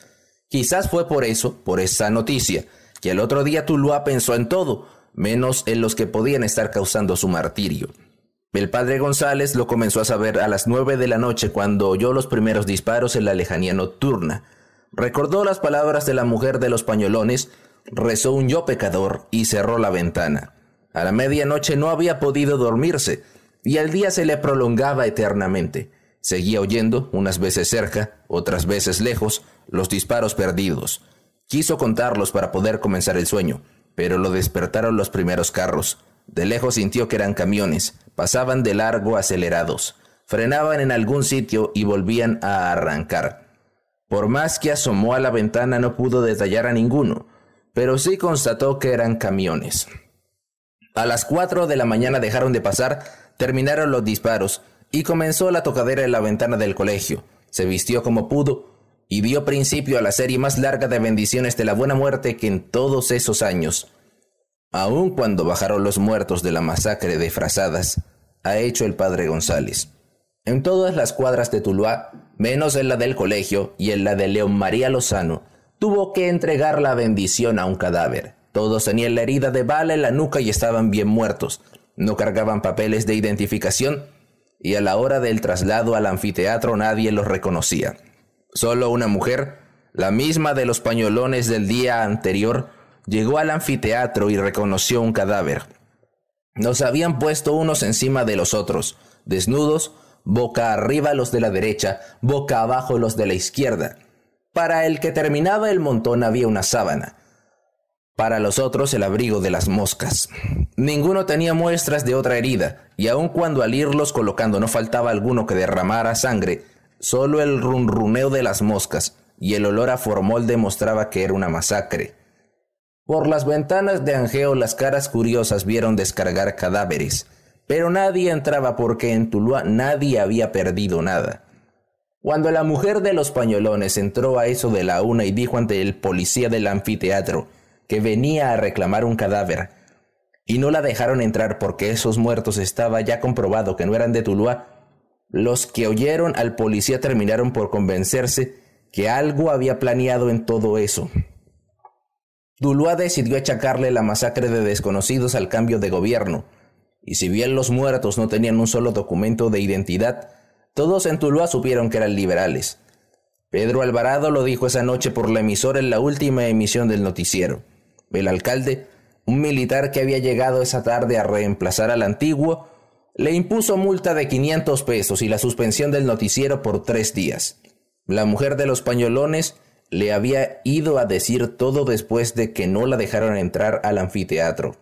Quizás fue por eso, por esa noticia, que el otro día Tuluá pensó en todo, menos en los que podían estar causando su martirio. El padre González lo comenzó a saber a las nueve de la noche cuando oyó los primeros disparos en la lejanía nocturna. Recordó las palabras de la mujer de los pañolones, rezó un yo pecador y cerró la ventana. A la medianoche no había podido dormirse, y el día se le prolongaba eternamente. Seguía oyendo, unas veces cerca, otras veces lejos, los disparos perdidos. Quiso contarlos para poder comenzar el sueño, pero lo despertaron los primeros carros. De lejos sintió que eran camiones, pasaban de largo acelerados, frenaban en algún sitio y volvían a arrancar. Por más que asomó a la ventana no pudo detallar a ninguno, pero sí constató que eran camiones. A las cuatro de la mañana dejaron de pasar, terminaron los disparos y comenzó la tocadera en la ventana del colegio. Se vistió como pudo y dio principio a la serie más larga de bendiciones de la buena muerte que en todos esos años, aun cuando bajaron los muertos de la masacre de Frazadas, ha hecho el padre González. En todas las cuadras de Tuluá, menos en la del colegio y en la de León María Lozano, tuvo que entregar la bendición a un cadáver. Todos tenían la herida de bala en la nuca y estaban bien muertos. No cargaban papeles de identificación y a la hora del traslado al anfiteatro nadie los reconocía. Solo una mujer, la misma de los pañolones del día anterior, llegó al anfiteatro y reconoció un cadáver. Nos habían puesto unos encima de los otros, desnudos, boca arriba los de la derecha, boca abajo los de la izquierda. Para el que terminaba el montón había una sábana, para los otros el abrigo de las moscas. Ninguno tenía muestras de otra herida, y aun cuando al irlos colocando no faltaba alguno que derramara sangre, solo el runruneo de las moscas y el olor a formol demostraba que era una masacre. Por las ventanas de Angeo las caras curiosas vieron descargar cadáveres, pero nadie entraba porque en Tuluá nadie había perdido nada. Cuando la mujer de los pañolones entró a eso de la una y dijo ante el policía del anfiteatro que venía a reclamar un cadáver, y no la dejaron entrar porque esos muertos estaba ya comprobado que no eran de Tuluá, los que oyeron al policía terminaron por convencerse que algo había planeado en todo eso. Tuluá decidió achacarle la masacre de desconocidos al cambio de gobierno, y si bien los muertos no tenían un solo documento de identidad, todos en Tuluá supieron que eran liberales. Pedro Alvarado lo dijo esa noche por la emisora en la última emisión del noticiero. El alcalde, un militar que había llegado esa tarde a reemplazar al antiguo, le impuso multa de 500 pesos y la suspensión del noticiero por tres días. La mujer de los pañolones le había ido a decir todo después de que no la dejaron entrar al anfiteatro.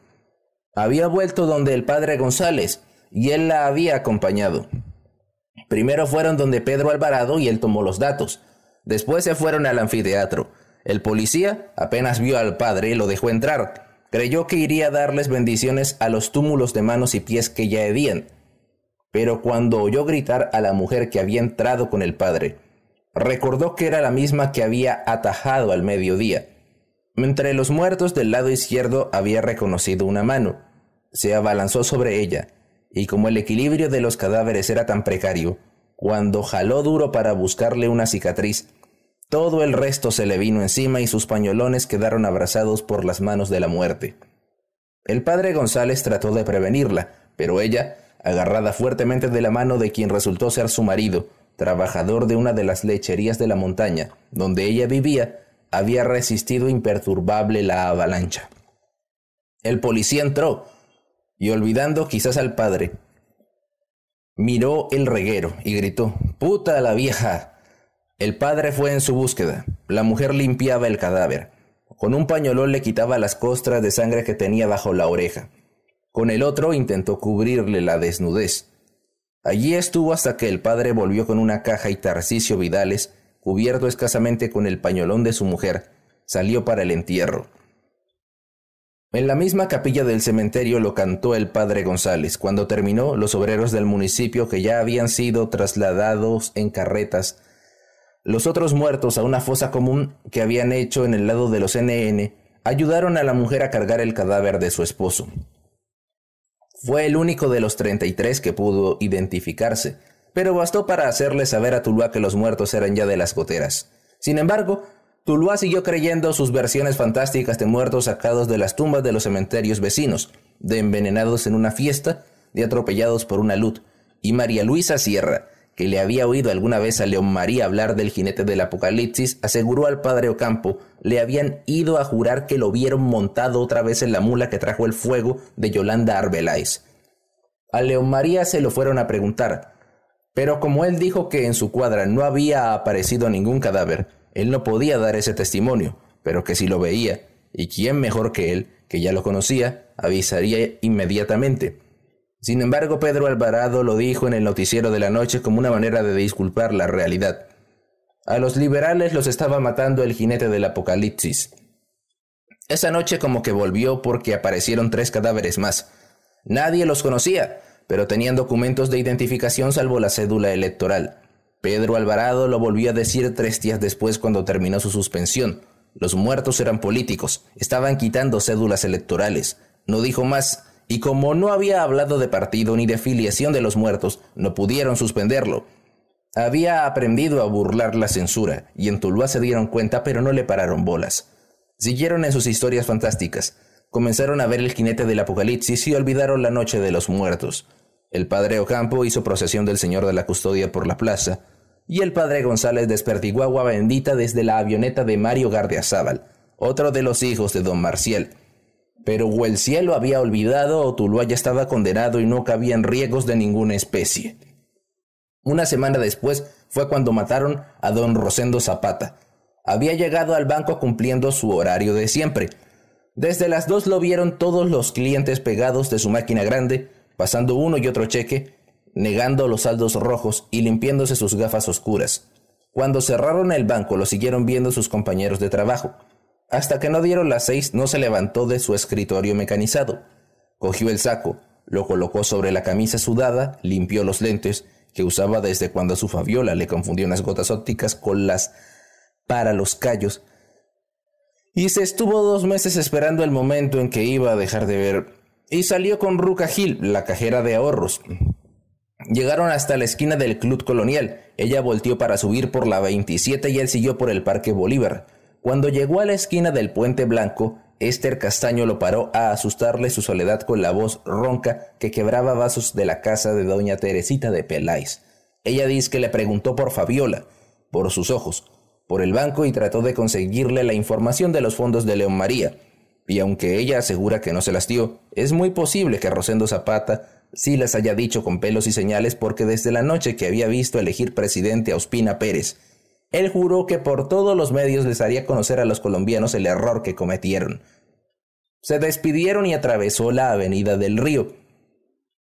Había vuelto donde el padre González y él la había acompañado. Primero fueron donde Pedro Alvarado y él tomó los datos. Después se fueron al anfiteatro. El policía apenas vio al padre y lo dejó entrar. Creyó que iría a darles bendiciones a los túmulos de manos y pies que ya hedían. pero cuando oyó gritar a la mujer que había entrado con el padre, recordó que era la misma que había atajado al mediodía. Entre los muertos del lado izquierdo había reconocido una mano. Se abalanzó sobre ella, y como el equilibrio de los cadáveres era tan precario, cuando jaló duro para buscarle una cicatriz, todo el resto se le vino encima y sus pañolones quedaron abrazados por las manos de la muerte. El padre González trató de prevenirla, pero ella, agarrada fuertemente de la mano de quien resultó ser su marido, trabajador de una de las lecherías de la montaña, donde ella vivía, había resistido imperturbable la avalancha. El policía entró, y olvidando quizás al padre, miró el reguero y gritó, ¡Puta la vieja! El padre fue en su búsqueda. La mujer limpiaba el cadáver. Con un pañolón le quitaba las costras de sangre que tenía bajo la oreja. Con el otro intentó cubrirle la desnudez. Allí estuvo hasta que el padre volvió con una caja y Tarcisio Vidales, cubierto escasamente con el pañolón de su mujer, salió para el entierro. En la misma capilla del cementerio lo cantó el padre González. Cuando terminó, los obreros del municipio que ya habían sido trasladados en carretas, los otros muertos a una fosa común que habían hecho en el lado de los NN, ayudaron a la mujer a cargar el cadáver de su esposo. Fue el único de los 33 que pudo identificarse, pero bastó para hacerle saber a Tuluá que los muertos eran ya de las goteras. Sin embargo, Tuluá siguió creyendo sus versiones fantásticas de muertos sacados de las tumbas de los cementerios vecinos, de envenenados en una fiesta, de atropellados por una luz, y María Luisa Sierra, que le había oído alguna vez a León María hablar del jinete del Apocalipsis, aseguró al padre Ocampo, le habían ido a jurar que lo vieron montado otra vez en la mula que trajo el fuego de Yolanda Arbeláez. A León María se lo fueron a preguntar, pero como él dijo que en su cuadra no había aparecido ningún cadáver, él no podía dar ese testimonio, pero que si lo veía, y quién mejor que él, que ya lo conocía, avisaría inmediatamente. Sin embargo, Pedro Alvarado lo dijo en el noticiero de la noche como una manera de disculpar la realidad. A los liberales los estaba matando el jinete del apocalipsis. Esa noche como que volvió porque aparecieron tres cadáveres más. Nadie los conocía, pero tenían documentos de identificación salvo la cédula electoral. Pedro Alvarado lo volvió a decir tres días después cuando terminó su suspensión. Los muertos eran políticos, estaban quitando cédulas electorales. No dijo más, y como no había hablado de partido ni de filiación de los muertos, no pudieron suspenderlo. Había aprendido a burlar la censura, y en Tuluá se dieron cuenta, pero no le pararon bolas. Siguieron en sus historias fantásticas. Comenzaron a ver el jinete del apocalipsis y olvidaron la noche de los muertos. El padre Ocampo hizo procesión del Señor de la Custodia por la plaza, y el padre González despertigó agua bendita desde la avioneta de Mario Gardiazabal, otro de los hijos de don Marcial, pero o el cielo había olvidado o Tuluá ya estaba condenado y no cabían riegos de ninguna especie. Una semana después fue cuando mataron a don Rosendo Zapata. Había llegado al banco cumpliendo su horario de siempre. Desde las dos lo vieron todos los clientes pegados de su máquina grande, pasando uno y otro cheque, negando los saldos rojos y limpiándose sus gafas oscuras. Cuando cerraron el banco lo siguieron viendo sus compañeros de trabajo. Hasta que no dieron las seis, no se levantó de su escritorio mecanizado. Cogió el saco, lo colocó sobre la camisa sudada, limpió los lentes, que usaba desde cuando su Fabiola le confundió unas gotas ópticas con las para los callos, y se estuvo dos meses esperando el momento en que iba a dejar de ver, y salió con Ruca Gil, la cajera de ahorros. Llegaron hasta la esquina del Club Colonial. Ella volteó para subir por la 27 y él siguió por el Parque Bolívar. Cuando llegó a la esquina del Puente Blanco, Esther Castaño lo paró a asustarle su soledad con la voz ronca que quebraba vasos de la casa de doña Teresita de Peláez. Ella dice que le preguntó por Fabiola, por sus ojos, por el banco y trató de conseguirle la información de los fondos de León María. Y aunque ella asegura que no se las dio, es muy posible que Rosendo Zapata sí las haya dicho con pelos y señales porque desde la noche que había visto elegir presidente a Ospina Pérez, él juró que por todos los medios les haría conocer a los colombianos el error que cometieron. Se despidieron y atravesó la avenida del río.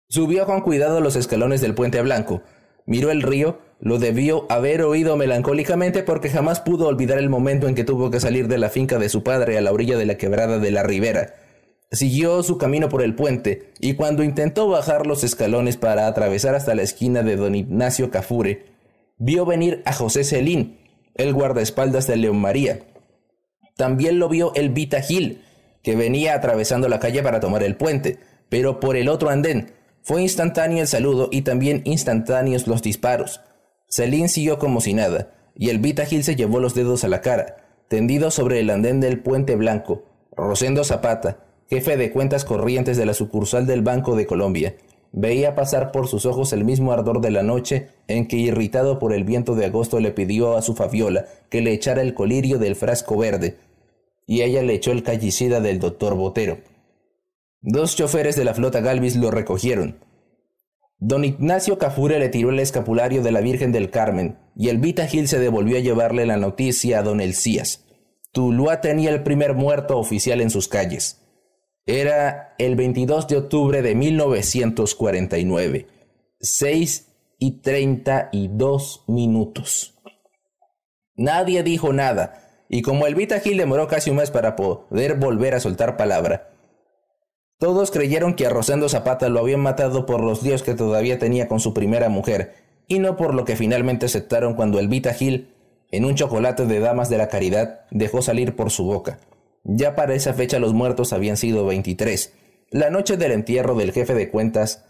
Subió con cuidado los escalones del puente blanco. Miró el río, lo debió haber oído melancólicamente porque jamás pudo olvidar el momento en que tuvo que salir de la finca de su padre a la orilla de la quebrada de la ribera. Siguió su camino por el puente y cuando intentó bajar los escalones para atravesar hasta la esquina de don Ignacio Cafure, vio venir a José Celín, el guardaespaldas de León María. También lo vio el Vita Gil, que venía atravesando la calle para tomar el puente, pero por el otro andén. Fue instantáneo el saludo y también instantáneos los disparos. Celín siguió como si nada, y el Vita Gil se llevó los dedos a la cara, tendido sobre el andén del puente blanco. Rosendo Zapata, jefe de cuentas corrientes de la sucursal del Banco de Colombia, veía pasar por sus ojos el mismo ardor de la noche en que, irritado por el viento de agosto, le pidió a su Fabiola que le echara el colirio del frasco verde, y ella le echó el callicida del doctor Botero. Dos choferes de la flota Galvis lo recogieron. Don Ignacio Cafure le tiró el escapulario de la Virgen del Carmen, y el Vita Gil se devolvió a llevarle la noticia a don Elcías. Tuluá tenía el primer muerto oficial en sus calles. Era el 22 de octubre de 1949, 6 y 32 minutos. Nadie dijo nada, y como el Vita Gil demoró casi un mes para poder volver a soltar palabra, todos creyeron que a Rosendo Zapata lo habían matado por los líos que todavía tenía con su primera mujer, y no por lo que finalmente aceptaron cuando el Vita Gil, en un chocolate de damas de la caridad, dejó salir por su boca. Ya para esa fecha los muertos habían sido 23. La noche del entierro del jefe de cuentas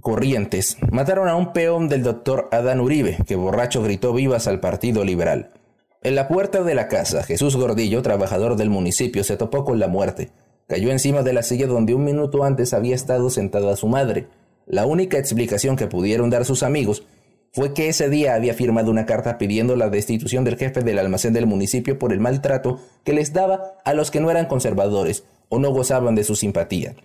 Corrientes, mataron a un peón del doctor Adán Uribe, que borracho gritó vivas al Partido Liberal. En la puerta de la casa, Jesús Gordillo, trabajador del municipio, se topó con la muerte. Cayó encima de la silla donde un minuto antes había estado sentada su madre. La única explicación que pudieron dar sus amigos fue que ese día había firmado una carta pidiendo la destitución del jefe del almacén del municipio por el maltrato que les daba a los que no eran conservadores o no gozaban de su simpatía.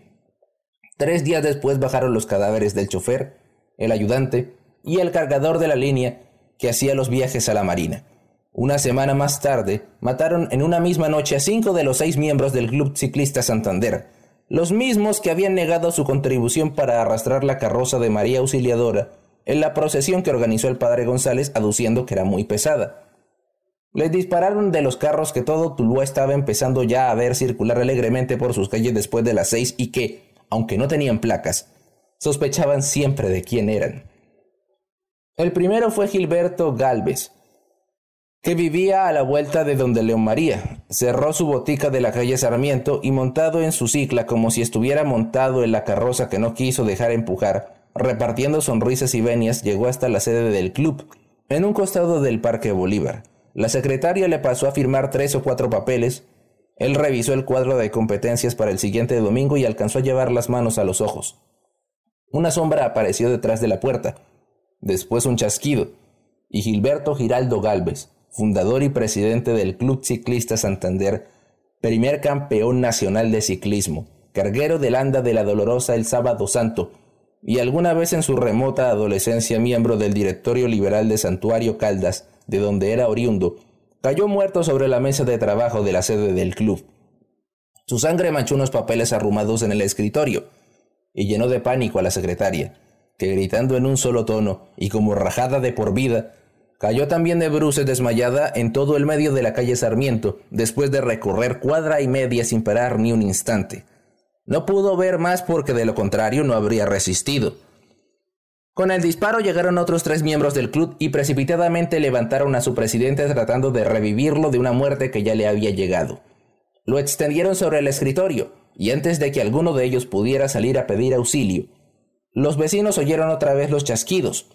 Tres días después bajaron los cadáveres del chofer, el ayudante y el cargador de la línea que hacía los viajes a la marina. Una semana más tarde, mataron en una misma noche a cinco de los seis miembros del Club Ciclista Santander, los mismos que habían negado su contribución para arrastrar la carroza de María Auxiliadora en la procesión que organizó el padre González aduciendo que era muy pesada. Les dispararon de los carros que todo Tuluá estaba empezando ya a ver circular alegremente por sus calles después de las seis y que, aunque no tenían placas, sospechaban siempre de quién eran. El primero fue Gilberto Galvez, que vivía a la vuelta de donde León María. Cerró su botica de la calle Sarmiento y montado en su cicla como si estuviera montado en la carroza que no quiso dejar empujar, Repartiendo sonrisas y venias, llegó hasta la sede del club, en un costado del Parque Bolívar. La secretaria le pasó a firmar tres o cuatro papeles. Él revisó el cuadro de competencias para el siguiente domingo y alcanzó a llevar las manos a los ojos. Una sombra apareció detrás de la puerta, después un chasquido, y Gilberto Giraldo Galvez, fundador y presidente del Club Ciclista Santander, primer campeón nacional de ciclismo, carguero del anda de la Dolorosa el sábado santo, y alguna vez en su remota adolescencia miembro del directorio liberal de Santuario Caldas, de donde era oriundo, cayó muerto sobre la mesa de trabajo de la sede del club. Su sangre manchó unos papeles arrumados en el escritorio y llenó de pánico a la secretaria, que gritando en un solo tono y como rajada de por vida, cayó también de bruces desmayada en todo el medio de la calle Sarmiento, después de recorrer cuadra y media sin parar ni un instante. No pudo ver más porque de lo contrario no habría resistido. Con el disparo llegaron otros tres miembros del club y precipitadamente levantaron a su presidente tratando de revivirlo de una muerte que ya le había llegado. Lo extendieron sobre el escritorio y antes de que alguno de ellos pudiera salir a pedir auxilio, los vecinos oyeron otra vez los chasquidos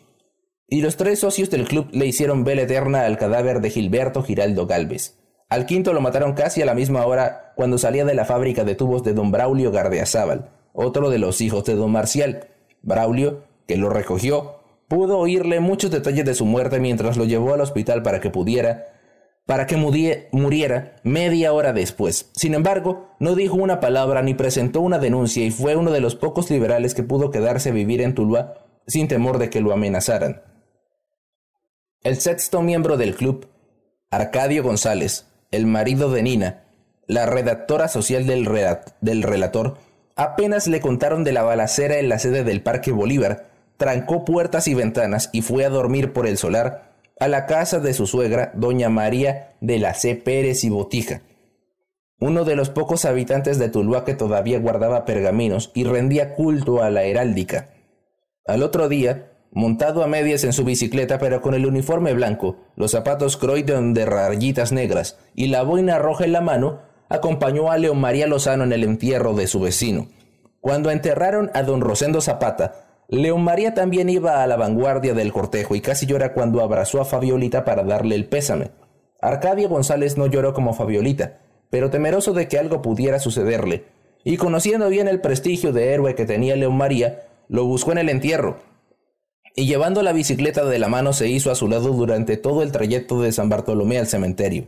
y los tres socios del club le hicieron vela eterna al cadáver de Gilberto Giraldo Galvez. Al quinto lo mataron casi a la misma hora cuando salía de la fábrica de tubos de don Braulio Gardeazábal, otro de los hijos de don Marcial. Braulio, que lo recogió, pudo oírle muchos detalles de su muerte mientras lo llevó al hospital para que pudiera para que muriera media hora después. Sin embargo, no dijo una palabra ni presentó una denuncia y fue uno de los pocos liberales que pudo quedarse a vivir en Tuluá sin temor de que lo amenazaran. El sexto miembro del club, Arcadio González, el marido de Nina, la redactora social del, del relator, apenas le contaron de la balacera en la sede del Parque Bolívar, trancó puertas y ventanas y fue a dormir por el solar a la casa de su suegra, doña María de la C. Pérez y Botija. uno de los pocos habitantes de Tuluá que todavía guardaba pergaminos y rendía culto a la heráldica. Al otro día, montado a medias en su bicicleta pero con el uniforme blanco, los zapatos Croydon de rayitas negras y la boina roja en la mano, acompañó a León María Lozano en el entierro de su vecino. Cuando enterraron a don Rosendo Zapata, León María también iba a la vanguardia del cortejo y casi llora cuando abrazó a Fabiolita para darle el pésame. Arcadio González no lloró como Fabiolita, pero temeroso de que algo pudiera sucederle, y conociendo bien el prestigio de héroe que tenía León María, lo buscó en el entierro, y llevando la bicicleta de la mano se hizo a su lado durante todo el trayecto de San Bartolomé al cementerio.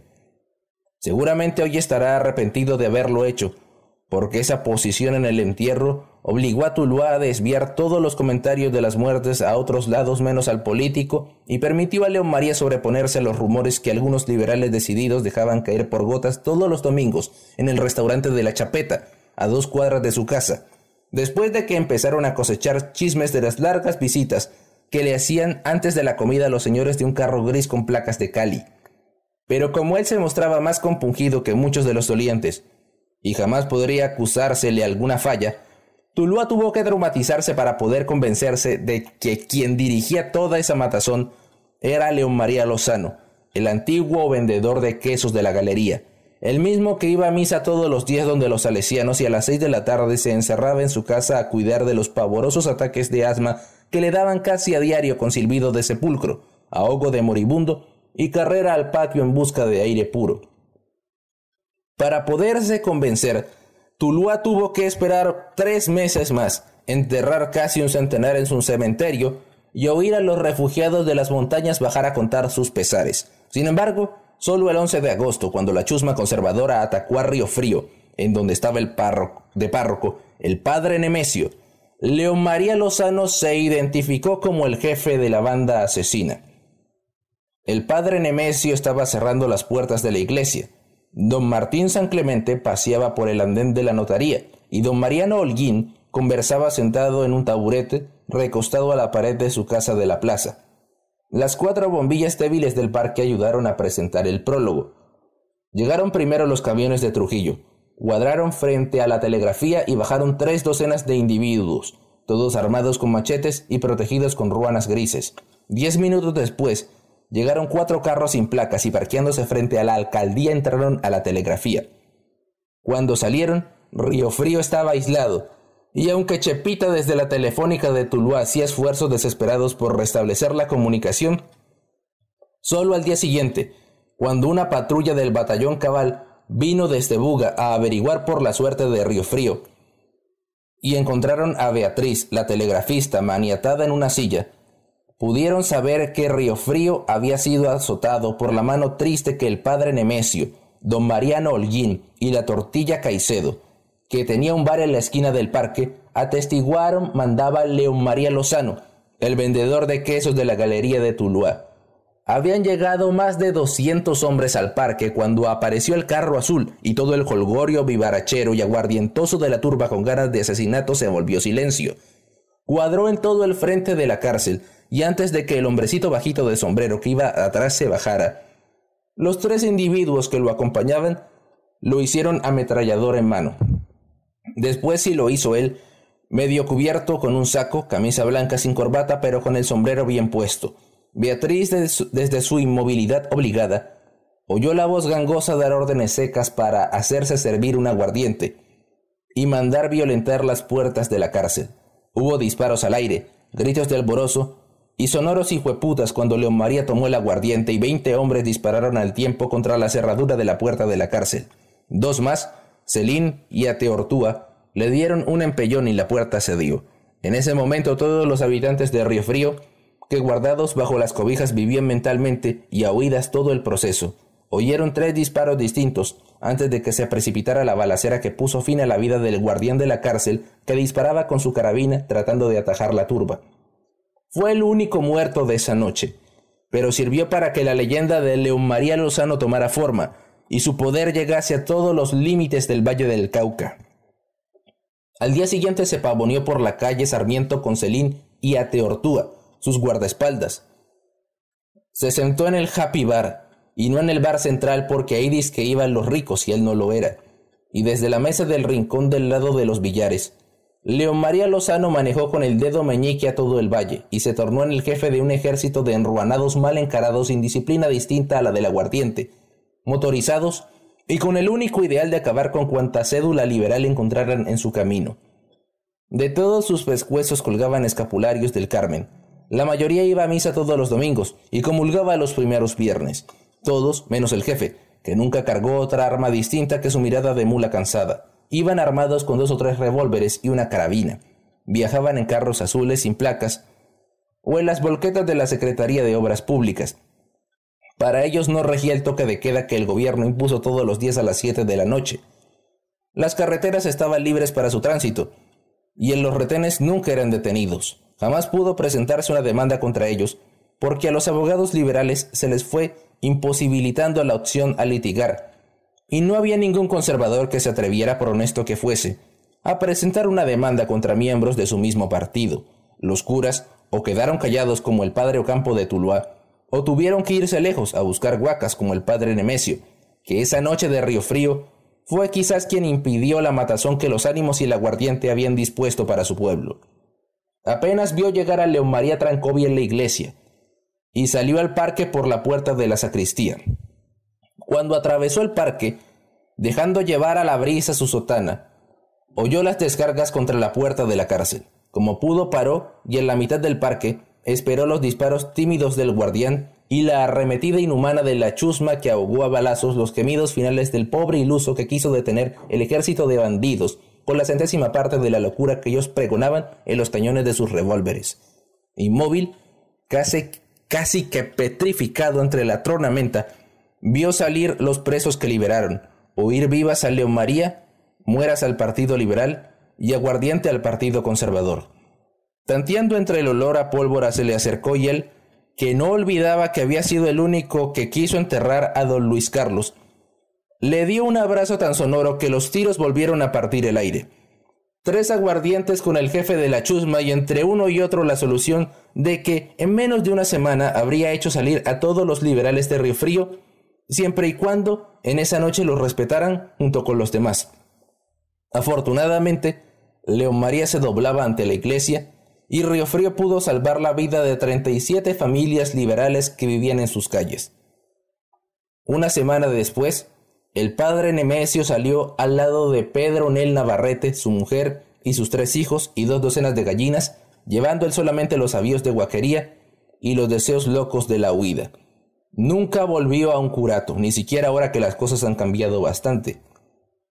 Seguramente hoy estará arrepentido de haberlo hecho, porque esa posición en el entierro obligó a Tuluá a desviar todos los comentarios de las muertes a otros lados menos al político y permitió a León María sobreponerse a los rumores que algunos liberales decididos dejaban caer por gotas todos los domingos en el restaurante de la Chapeta, a dos cuadras de su casa, después de que empezaron a cosechar chismes de las largas visitas que le hacían antes de la comida a los señores de un carro gris con placas de Cali. Pero como él se mostraba más compungido que muchos de los dolientes, y jamás podría acusársele alguna falla, Tulúa tuvo que traumatizarse para poder convencerse de que quien dirigía toda esa matazón era León María Lozano, el antiguo vendedor de quesos de la galería, el mismo que iba a misa todos los días donde los salesianos y a las seis de la tarde se encerraba en su casa a cuidar de los pavorosos ataques de asma que le daban casi a diario con silbido de sepulcro, ahogo de moribundo y carrera al patio en busca de aire puro. Para poderse convencer, Tulúa tuvo que esperar tres meses más, enterrar casi un centenar en su cementerio y oír a los refugiados de las montañas bajar a contar sus pesares. Sin embargo, solo el 11 de agosto, cuando la chusma conservadora atacó a Río Frío, en donde estaba el párroco, de párroco, el padre Nemesio, León María Lozano se identificó como el jefe de la banda asesina. El padre Nemesio estaba cerrando las puertas de la iglesia. Don Martín San Clemente paseaba por el andén de la notaría y don Mariano Holguín conversaba sentado en un taburete recostado a la pared de su casa de la plaza. Las cuatro bombillas débiles del parque ayudaron a presentar el prólogo. Llegaron primero los camiones de Trujillo, cuadraron frente a la telegrafía y bajaron tres docenas de individuos, todos armados con machetes y protegidos con ruanas grises. Diez minutos después, Llegaron cuatro carros sin placas y parqueándose frente a la alcaldía entraron a la telegrafía. Cuando salieron, Río Frío estaba aislado, y aunque Chepita desde la telefónica de Tuluá hacía esfuerzos desesperados por restablecer la comunicación, solo al día siguiente, cuando una patrulla del batallón Cabal vino desde Buga a averiguar por la suerte de Río Frío, y encontraron a Beatriz, la telegrafista, maniatada en una silla, pudieron saber que Río Frío había sido azotado por la mano triste que el padre Nemesio, don Mariano Holguín y la tortilla Caicedo, que tenía un bar en la esquina del parque, atestiguaron mandaba León María Lozano, el vendedor de quesos de la galería de Tuluá. Habían llegado más de doscientos hombres al parque cuando apareció el carro azul y todo el holgorio vivarachero y aguardientoso de la turba con ganas de asesinato se volvió silencio. Cuadró en todo el frente de la cárcel, y antes de que el hombrecito bajito de sombrero que iba atrás se bajara, los tres individuos que lo acompañaban lo hicieron ametrallador en mano. Después sí lo hizo él, medio cubierto con un saco, camisa blanca sin corbata, pero con el sombrero bien puesto. Beatriz, desde su inmovilidad obligada, oyó la voz gangosa dar órdenes secas para hacerse servir un aguardiente y mandar violentar las puertas de la cárcel. Hubo disparos al aire, gritos de alborozo y sonoros hijueputas cuando León María tomó el aguardiente y veinte hombres dispararon al tiempo contra la cerradura de la puerta de la cárcel. Dos más, Celín y Ateortúa, le dieron un empellón y la puerta cedió. En ese momento todos los habitantes de Río Frío, que guardados bajo las cobijas vivían mentalmente y a oídas todo el proceso, oyeron tres disparos distintos antes de que se precipitara la balacera que puso fin a la vida del guardián de la cárcel que disparaba con su carabina tratando de atajar la turba. Fue el único muerto de esa noche, pero sirvió para que la leyenda de León María Lozano tomara forma y su poder llegase a todos los límites del Valle del Cauca. Al día siguiente se pavoneó por la calle Sarmiento con Celín y Ateortúa, sus guardaespaldas. Se sentó en el Happy Bar, y no en el bar central porque ahí dice que iban los ricos y él no lo era. y desde la mesa del rincón del lado de los billares, León María Lozano manejó con el dedo meñique a todo el valle y se tornó en el jefe de un ejército de enruanados mal encarados sin disciplina distinta a la del aguardiente, motorizados y con el único ideal de acabar con cuanta cédula liberal encontraran en su camino. De todos sus pescuezos colgaban escapularios del Carmen. La mayoría iba a misa todos los domingos y comulgaba los primeros viernes. Todos, menos el jefe, que nunca cargó otra arma distinta que su mirada de mula cansada. Iban armados con dos o tres revólveres y una carabina. Viajaban en carros azules sin placas o en las volquetas de la Secretaría de Obras Públicas. Para ellos no regía el toque de queda que el gobierno impuso todos los días a las siete de la noche. Las carreteras estaban libres para su tránsito, y en los retenes nunca eran detenidos. Jamás pudo presentarse una demanda contra ellos, porque a los abogados liberales se les fue imposibilitando la opción a litigar, y no había ningún conservador que se atreviera, por honesto que fuese, a presentar una demanda contra miembros de su mismo partido. Los curas o quedaron callados como el padre Ocampo de Tuluá, o tuvieron que irse lejos a buscar guacas como el padre Nemesio, que esa noche de Río Frío fue quizás quien impidió la matazón que los ánimos y el aguardiente habían dispuesto para su pueblo. Apenas vio llegar a León María Trancovia en la iglesia, y salió al parque por la puerta de la sacristía. Cuando atravesó el parque, dejando llevar a la brisa su sotana, oyó las descargas contra la puerta de la cárcel. Como pudo paró y en la mitad del parque esperó los disparos tímidos del guardián y la arremetida inhumana de la chusma que ahogó a balazos los gemidos finales del pobre iluso que quiso detener el ejército de bandidos por la centésima parte de la locura que ellos pregonaban en los cañones de sus revólveres. Inmóvil, casi, casi que petrificado entre la tronamenta, vio salir los presos que liberaron, oír vivas a León María, mueras al Partido Liberal y aguardiente al Partido Conservador. Tanteando entre el olor a pólvora se le acercó y él, que no olvidaba que había sido el único que quiso enterrar a don Luis Carlos, le dio un abrazo tan sonoro que los tiros volvieron a partir el aire. Tres aguardientes con el jefe de la chusma y entre uno y otro la solución de que en menos de una semana habría hecho salir a todos los liberales de Río Frío siempre y cuando en esa noche los respetaran junto con los demás. Afortunadamente, León María se doblaba ante la iglesia y Río Frío pudo salvar la vida de 37 familias liberales que vivían en sus calles. Una semana después, el padre Nemesio salió al lado de Pedro Nel Navarrete, su mujer y sus tres hijos y dos docenas de gallinas, llevando él solamente los avíos de guaquería y los deseos locos de la huida. Nunca volvió a un curato, ni siquiera ahora que las cosas han cambiado bastante.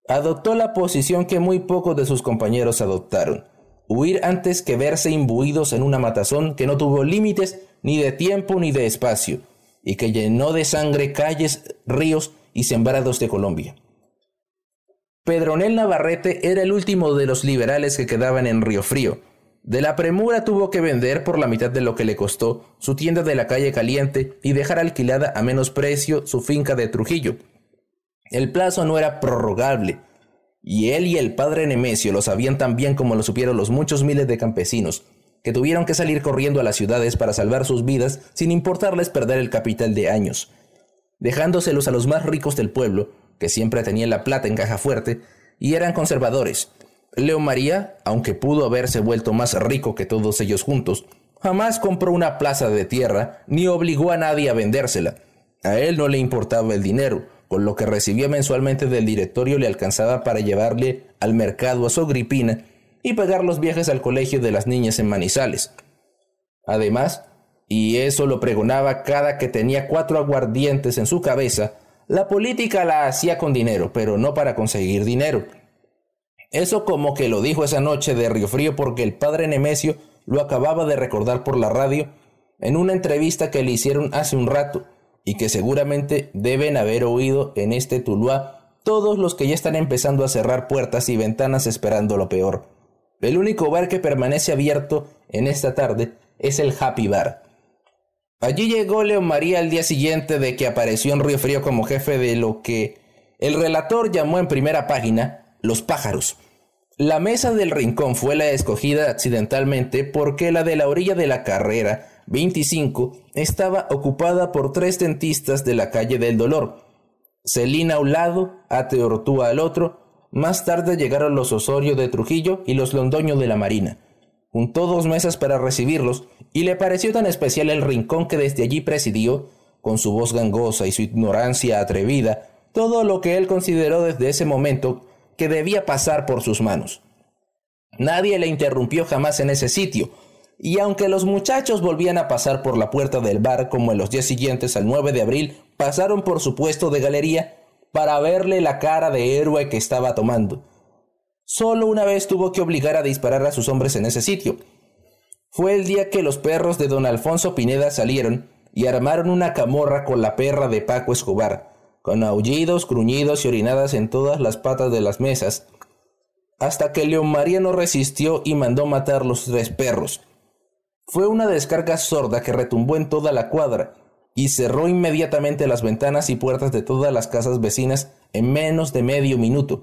Adoptó la posición que muy pocos de sus compañeros adoptaron, huir antes que verse imbuidos en una matazón que no tuvo límites ni de tiempo ni de espacio, y que llenó de sangre calles, ríos y sembrados de Colombia. Pedronel Navarrete era el último de los liberales que quedaban en Río Frío, de la premura tuvo que vender por la mitad de lo que le costó su tienda de la calle Caliente y dejar alquilada a menos precio su finca de Trujillo. El plazo no era prorrogable, y él y el padre Nemesio lo sabían tan bien como lo supieron los muchos miles de campesinos, que tuvieron que salir corriendo a las ciudades para salvar sus vidas sin importarles perder el capital de años, dejándoselos a los más ricos del pueblo, que siempre tenían la plata en caja fuerte, y eran conservadores, Leo María, aunque pudo haberse vuelto más rico que todos ellos juntos, jamás compró una plaza de tierra ni obligó a nadie a vendérsela. A él no le importaba el dinero, con lo que recibía mensualmente del directorio le alcanzaba para llevarle al mercado a su gripina y pagar los viajes al colegio de las niñas en Manizales. Además, y eso lo pregonaba cada que tenía cuatro aguardientes en su cabeza, la política la hacía con dinero, pero no para conseguir dinero. Eso como que lo dijo esa noche de Río Frío porque el padre Nemesio lo acababa de recordar por la radio en una entrevista que le hicieron hace un rato y que seguramente deben haber oído en este Tuluá todos los que ya están empezando a cerrar puertas y ventanas esperando lo peor. El único bar que permanece abierto en esta tarde es el Happy Bar. Allí llegó León María al día siguiente de que apareció en Río Frío como jefe de lo que el relator llamó en primera página los pájaros. La mesa del rincón fue la escogida accidentalmente porque la de la orilla de la carrera 25 estaba ocupada por tres dentistas de la calle del dolor. Celina a un lado, Ate Ortúa al otro, más tarde llegaron los Osorio de Trujillo y los Londoño de la Marina. Juntó dos mesas para recibirlos y le pareció tan especial el rincón que desde allí presidió, con su voz gangosa y su ignorancia atrevida, todo lo que él consideró desde ese momento que debía pasar por sus manos. Nadie le interrumpió jamás en ese sitio, y aunque los muchachos volvían a pasar por la puerta del bar como en los días siguientes al 9 de abril, pasaron por su puesto de galería para verle la cara de héroe que estaba tomando. Solo una vez tuvo que obligar a disparar a sus hombres en ese sitio. Fue el día que los perros de don Alfonso Pineda salieron y armaron una camorra con la perra de Paco Escobar, con aullidos, gruñidos y orinadas en todas las patas de las mesas, hasta que León María no resistió y mandó matar los tres perros. Fue una descarga sorda que retumbó en toda la cuadra y cerró inmediatamente las ventanas y puertas de todas las casas vecinas en menos de medio minuto,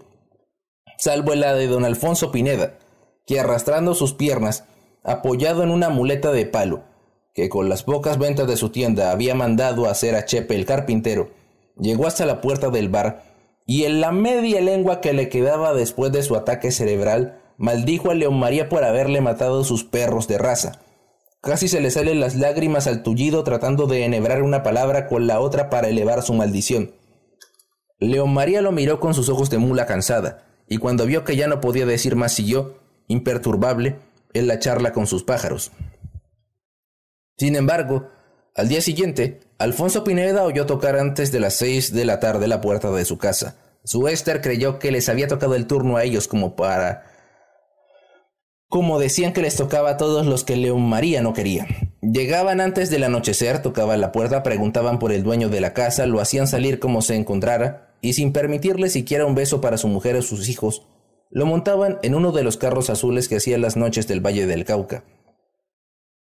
salvo la de don Alfonso Pineda, que arrastrando sus piernas, apoyado en una muleta de palo, que con las pocas ventas de su tienda había mandado hacer a Chepe el carpintero, llegó hasta la puerta del bar y en la media lengua que le quedaba después de su ataque cerebral, maldijo a León María por haberle matado sus perros de raza. Casi se le salen las lágrimas al tullido tratando de enhebrar una palabra con la otra para elevar su maldición. León María lo miró con sus ojos de mula cansada, y cuando vio que ya no podía decir más siguió, imperturbable, en la charla con sus pájaros. Sin embargo, al día siguiente, Alfonso Pineda oyó tocar antes de las seis de la tarde la puerta de su casa. Su Esther creyó que les había tocado el turno a ellos como para... como decían que les tocaba a todos los que León María no quería. Llegaban antes del anochecer, tocaban la puerta, preguntaban por el dueño de la casa, lo hacían salir como se encontrara, y sin permitirle siquiera un beso para su mujer o sus hijos, lo montaban en uno de los carros azules que hacían las noches del Valle del Cauca.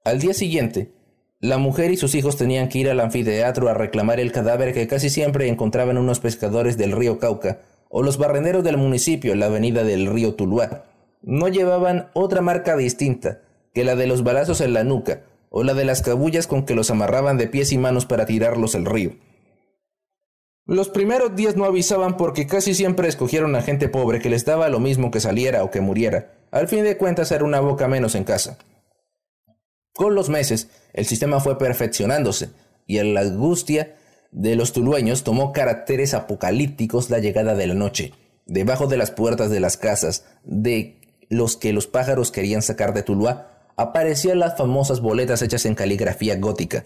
Al día siguiente, la mujer y sus hijos tenían que ir al anfiteatro a reclamar el cadáver que casi siempre encontraban unos pescadores del río Cauca o los barrenderos del municipio en la avenida del río Tuluá. No llevaban otra marca distinta que la de los balazos en la nuca o la de las cabullas con que los amarraban de pies y manos para tirarlos al río. Los primeros días no avisaban porque casi siempre escogieron a gente pobre que les daba lo mismo que saliera o que muriera. Al fin de cuentas era una boca menos en casa. Con los meses, el sistema fue perfeccionándose y en la angustia de los tulueños tomó caracteres apocalípticos la llegada de la noche. Debajo de las puertas de las casas de los que los pájaros querían sacar de Tuluá, aparecían las famosas boletas hechas en caligrafía gótica.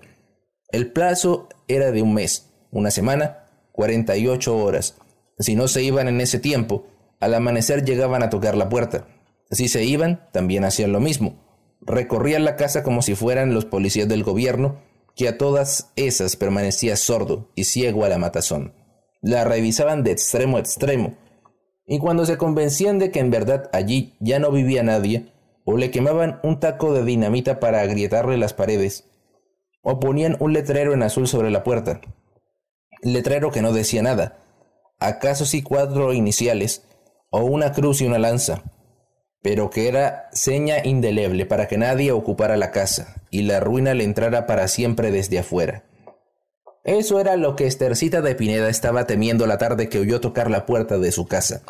El plazo era de un mes, una semana, 48 horas. Si no se iban en ese tiempo, al amanecer llegaban a tocar la puerta. Si se iban, también hacían lo mismo recorrían la casa como si fueran los policías del gobierno, que a todas esas permanecía sordo y ciego a la matazón. La revisaban de extremo a extremo, y cuando se convencían de que en verdad allí ya no vivía nadie, o le quemaban un taco de dinamita para agrietarle las paredes, o ponían un letrero en azul sobre la puerta. Letrero que no decía nada, acaso sí cuatro iniciales, o una cruz y una lanza, pero que era seña indeleble para que nadie ocupara la casa y la ruina le entrara para siempre desde afuera. Eso era lo que Estercita de Pineda estaba temiendo la tarde que oyó tocar la puerta de su casa.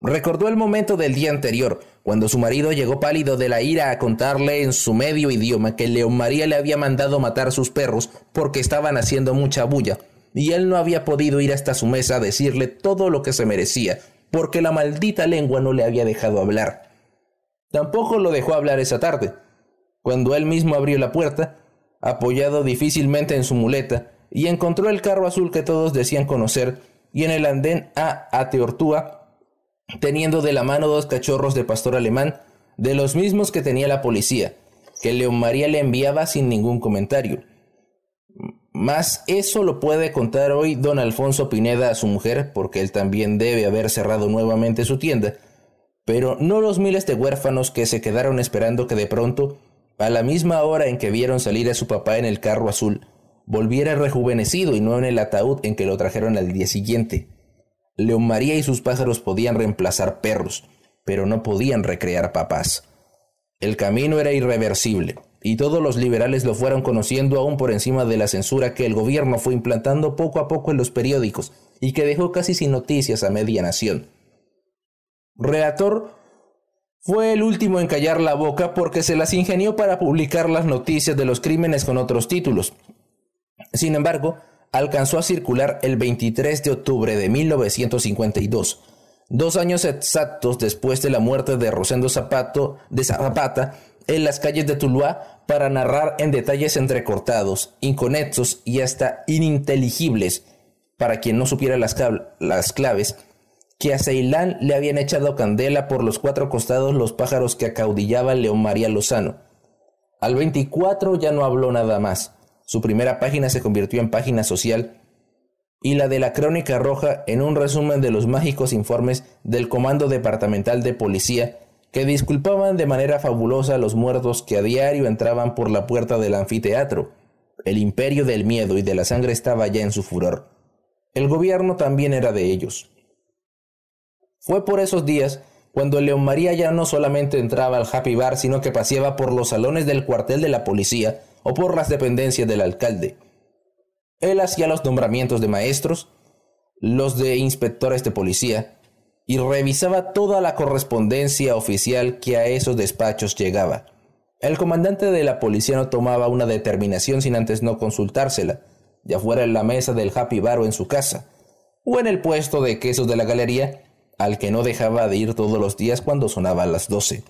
Recordó el momento del día anterior, cuando su marido llegó pálido de la ira a contarle en su medio idioma que León María le había mandado matar sus perros porque estaban haciendo mucha bulla, y él no había podido ir hasta su mesa a decirle todo lo que se merecía, porque la maldita lengua no le había dejado hablar. Tampoco lo dejó hablar esa tarde, cuando él mismo abrió la puerta, apoyado difícilmente en su muleta, y encontró el carro azul que todos decían conocer, y en el andén a Ateortúa, teniendo de la mano dos cachorros de pastor alemán, de los mismos que tenía la policía, que León María le enviaba sin ningún comentario. Mas eso lo puede contar hoy don Alfonso Pineda a su mujer, porque él también debe haber cerrado nuevamente su tienda, pero no los miles de huérfanos que se quedaron esperando que de pronto, a la misma hora en que vieron salir a su papá en el carro azul, volviera rejuvenecido y no en el ataúd en que lo trajeron al día siguiente. León María y sus pájaros podían reemplazar perros, pero no podían recrear papás. El camino era irreversible, y todos los liberales lo fueron conociendo aún por encima de la censura que el gobierno fue implantando poco a poco en los periódicos y que dejó casi sin noticias a media nación. Reator fue el último en callar la boca porque se las ingenió para publicar las noticias de los crímenes con otros títulos. Sin embargo, alcanzó a circular el 23 de octubre de 1952, dos años exactos después de la muerte de Rosendo Zapato de Zapata en las calles de Tuluá para narrar en detalles entrecortados, inconexos y hasta ininteligibles para quien no supiera las, las claves que a Ceilán le habían echado candela por los cuatro costados los pájaros que acaudillaba León María Lozano. Al 24 ya no habló nada más. Su primera página se convirtió en página social y la de la Crónica Roja en un resumen de los mágicos informes del Comando Departamental de Policía que disculpaban de manera fabulosa a los muertos que a diario entraban por la puerta del anfiteatro. El imperio del miedo y de la sangre estaba ya en su furor. El gobierno también era de ellos. Fue por esos días cuando León María ya no solamente entraba al Happy Bar, sino que paseaba por los salones del cuartel de la policía o por las dependencias del alcalde. Él hacía los nombramientos de maestros, los de inspectores de policía, y revisaba toda la correspondencia oficial que a esos despachos llegaba. El comandante de la policía no tomaba una determinación sin antes no consultársela, ya fuera en la mesa del Happy Bar o en su casa, o en el puesto de quesos de la galería, al que no dejaba de ir todos los días cuando sonaban las doce.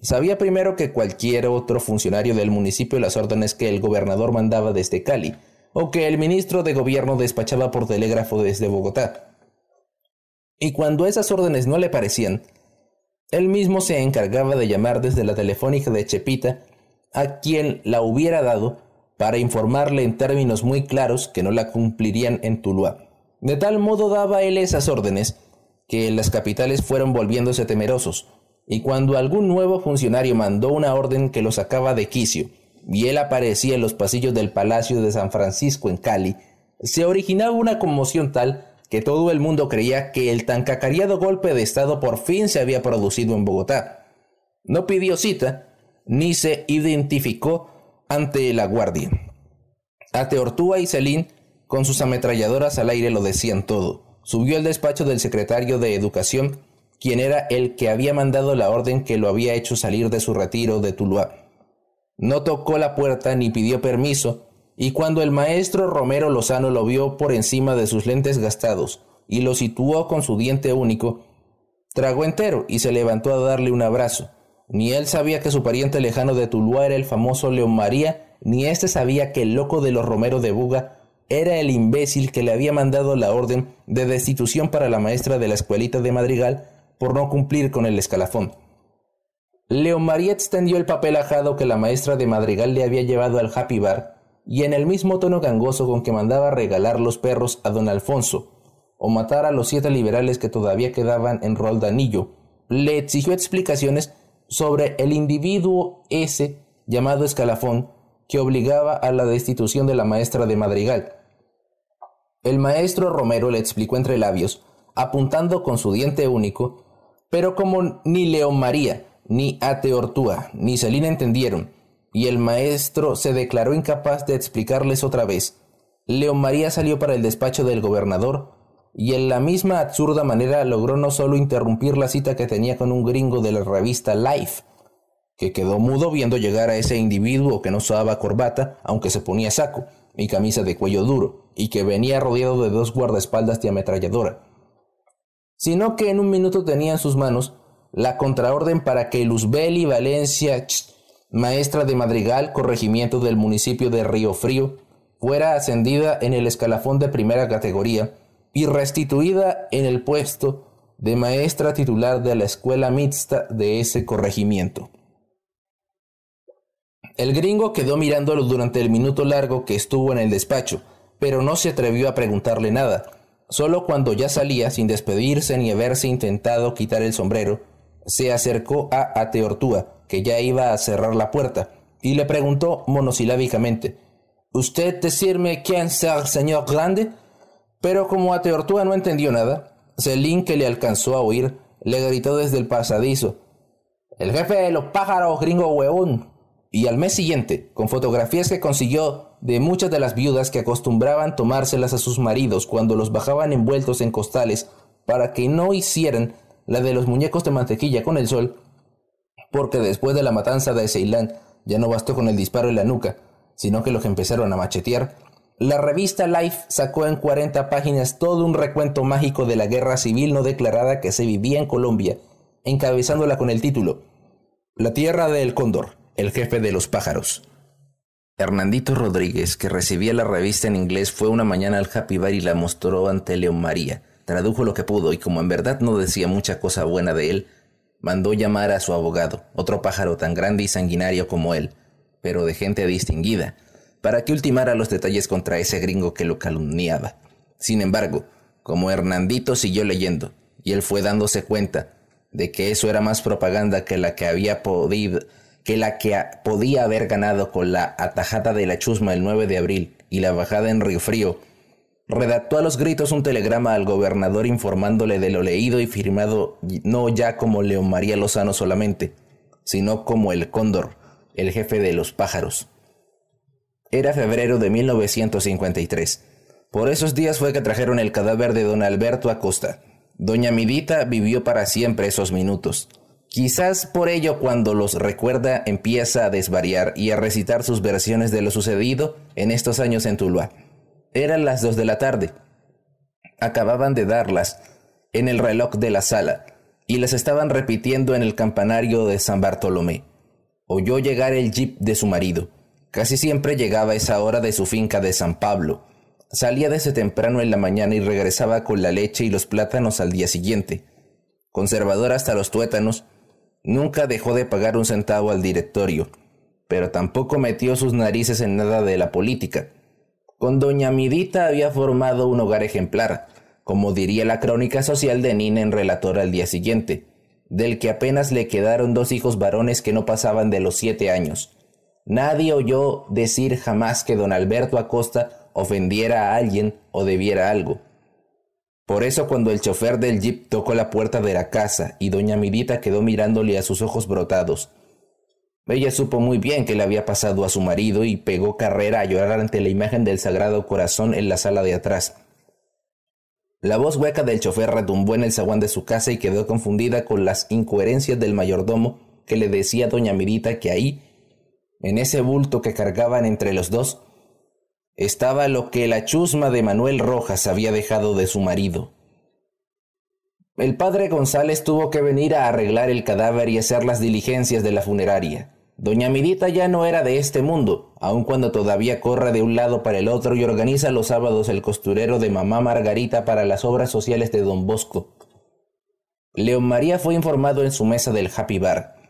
Sabía primero que cualquier otro funcionario del municipio las órdenes que el gobernador mandaba desde Cali, o que el ministro de gobierno despachaba por telégrafo desde Bogotá. Y cuando esas órdenes no le parecían, él mismo se encargaba de llamar desde la telefónica de Chepita a quien la hubiera dado para informarle en términos muy claros que no la cumplirían en Tuluá. De tal modo daba él esas órdenes que las capitales fueron volviéndose temerosos, y cuando algún nuevo funcionario mandó una orden que lo sacaba de quicio, y él aparecía en los pasillos del Palacio de San Francisco en Cali, se originaba una conmoción tal que todo el mundo creía que el tan cacareado golpe de Estado por fin se había producido en Bogotá. No pidió cita, ni se identificó ante la guardia. Ate Ortúa y Celín, con sus ametralladoras al aire, lo decían todo subió al despacho del secretario de Educación, quien era el que había mandado la orden que lo había hecho salir de su retiro de Tuluá. No tocó la puerta ni pidió permiso, y cuando el maestro Romero Lozano lo vio por encima de sus lentes gastados y lo situó con su diente único, tragó entero y se levantó a darle un abrazo. Ni él sabía que su pariente lejano de Tuluá era el famoso León María, ni éste sabía que el loco de los Romero de Buga era el imbécil que le había mandado la orden de destitución para la maestra de la escuelita de Madrigal por no cumplir con el escalafón. León María extendió el papel ajado que la maestra de Madrigal le había llevado al Happy Bar y en el mismo tono gangoso con que mandaba regalar los perros a don Alfonso o matar a los siete liberales que todavía quedaban en Roldanillo, le exigió explicaciones sobre el individuo ese llamado escalafón que obligaba a la destitución de la maestra de Madrigal. El maestro Romero le explicó entre labios, apuntando con su diente único, pero como ni León María, ni Ate Ortúa, ni Celina entendieron, y el maestro se declaró incapaz de explicarles otra vez, León María salió para el despacho del gobernador, y en la misma absurda manera logró no solo interrumpir la cita que tenía con un gringo de la revista Life, que quedó mudo viendo llegar a ese individuo que no usaba corbata, aunque se ponía saco, y camisa de cuello duro, y que venía rodeado de dos guardaespaldas de ametralladora, sino que en un minuto tenía en sus manos la contraorden para que Luzbeli Valencia, maestra de Madrigal, corregimiento del municipio de Río Frío, fuera ascendida en el escalafón de primera categoría y restituida en el puesto de maestra titular de la escuela mixta de ese corregimiento. El gringo quedó mirándolo durante el minuto largo que estuvo en el despacho, pero no se atrevió a preguntarle nada. Solo cuando ya salía, sin despedirse ni haberse intentado quitar el sombrero, se acercó a Ateortúa, que ya iba a cerrar la puerta, y le preguntó monosilábicamente, ¿Usted decirme quién es el señor grande? Pero como Ateortúa no entendió nada, Celín, que le alcanzó a oír, le gritó desde el pasadizo, El jefe de los pájaros, gringo huevón y al mes siguiente, con fotografías que consiguió de muchas de las viudas que acostumbraban tomárselas a sus maridos cuando los bajaban envueltos en costales para que no hicieran la de los muñecos de mantequilla con el sol, porque después de la matanza de Ceilán ya no bastó con el disparo en la nuca, sino que los empezaron a machetear, la revista Life sacó en 40 páginas todo un recuento mágico de la guerra civil no declarada que se vivía en Colombia, encabezándola con el título La Tierra del Cóndor, el jefe de los pájaros. Hernandito Rodríguez, que recibía la revista en inglés, fue una mañana al Happy Bar y la mostró ante León María. Tradujo lo que pudo y como en verdad no decía mucha cosa buena de él, mandó llamar a su abogado, otro pájaro tan grande y sanguinario como él, pero de gente distinguida, para que ultimara los detalles contra ese gringo que lo calumniaba. Sin embargo, como Hernandito siguió leyendo, y él fue dándose cuenta de que eso era más propaganda que la que había podido, que la que podía haber ganado con la atajada de la chusma el 9 de abril y la bajada en Río Frío, redactó a los gritos un telegrama al gobernador informándole de lo leído y firmado no ya como León María Lozano solamente, sino como el cóndor, el jefe de los pájaros. Era febrero de 1953. Por esos días fue que trajeron el cadáver de don Alberto Acosta. Doña Midita vivió para siempre esos minutos. Quizás por ello cuando los recuerda empieza a desvariar y a recitar sus versiones de lo sucedido en estos años en Tuluá. Eran las dos de la tarde. Acababan de darlas en el reloj de la sala y las estaban repitiendo en el campanario de San Bartolomé. Oyó llegar el jeep de su marido. Casi siempre llegaba esa hora de su finca de San Pablo. Salía desde temprano en la mañana y regresaba con la leche y los plátanos al día siguiente. Conservador hasta los tuétanos, nunca dejó de pagar un centavo al directorio, pero tampoco metió sus narices en nada de la política. Con doña Midita había formado un hogar ejemplar, como diría la crónica social de Nina en relator al día siguiente, del que apenas le quedaron dos hijos varones que no pasaban de los siete años. Nadie oyó decir jamás que don Alberto Acosta ofendiera a alguien o debiera algo. Por eso cuando el chofer del jeep tocó la puerta de la casa y doña Midita quedó mirándole a sus ojos brotados, ella supo muy bien que le había pasado a su marido y pegó carrera a llorar ante la imagen del Sagrado Corazón en la sala de atrás. La voz hueca del chofer retumbó en el zaguán de su casa y quedó confundida con las incoherencias del mayordomo que le decía a doña Midita que ahí, en ese bulto que cargaban entre los dos, estaba lo que la chusma de Manuel Rojas había dejado de su marido. El padre González tuvo que venir a arreglar el cadáver y hacer las diligencias de la funeraria. Doña Midita ya no era de este mundo, aun cuando todavía corre de un lado para el otro y organiza los sábados el costurero de mamá Margarita para las obras sociales de don Bosco. León María fue informado en su mesa del Happy Bar.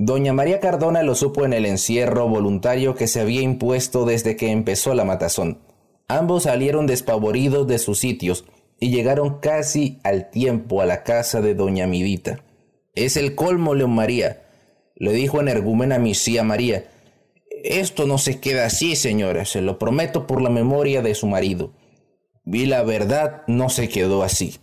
Doña María Cardona lo supo en el encierro voluntario que se había impuesto desde que empezó la matazón. Ambos salieron despavoridos de sus sitios y llegaron casi al tiempo a la casa de doña Midita. Es el colmo, León María, le dijo energúmena Misía María. Esto no se queda así, señora, se lo prometo por la memoria de su marido. Y la verdad no se quedó así.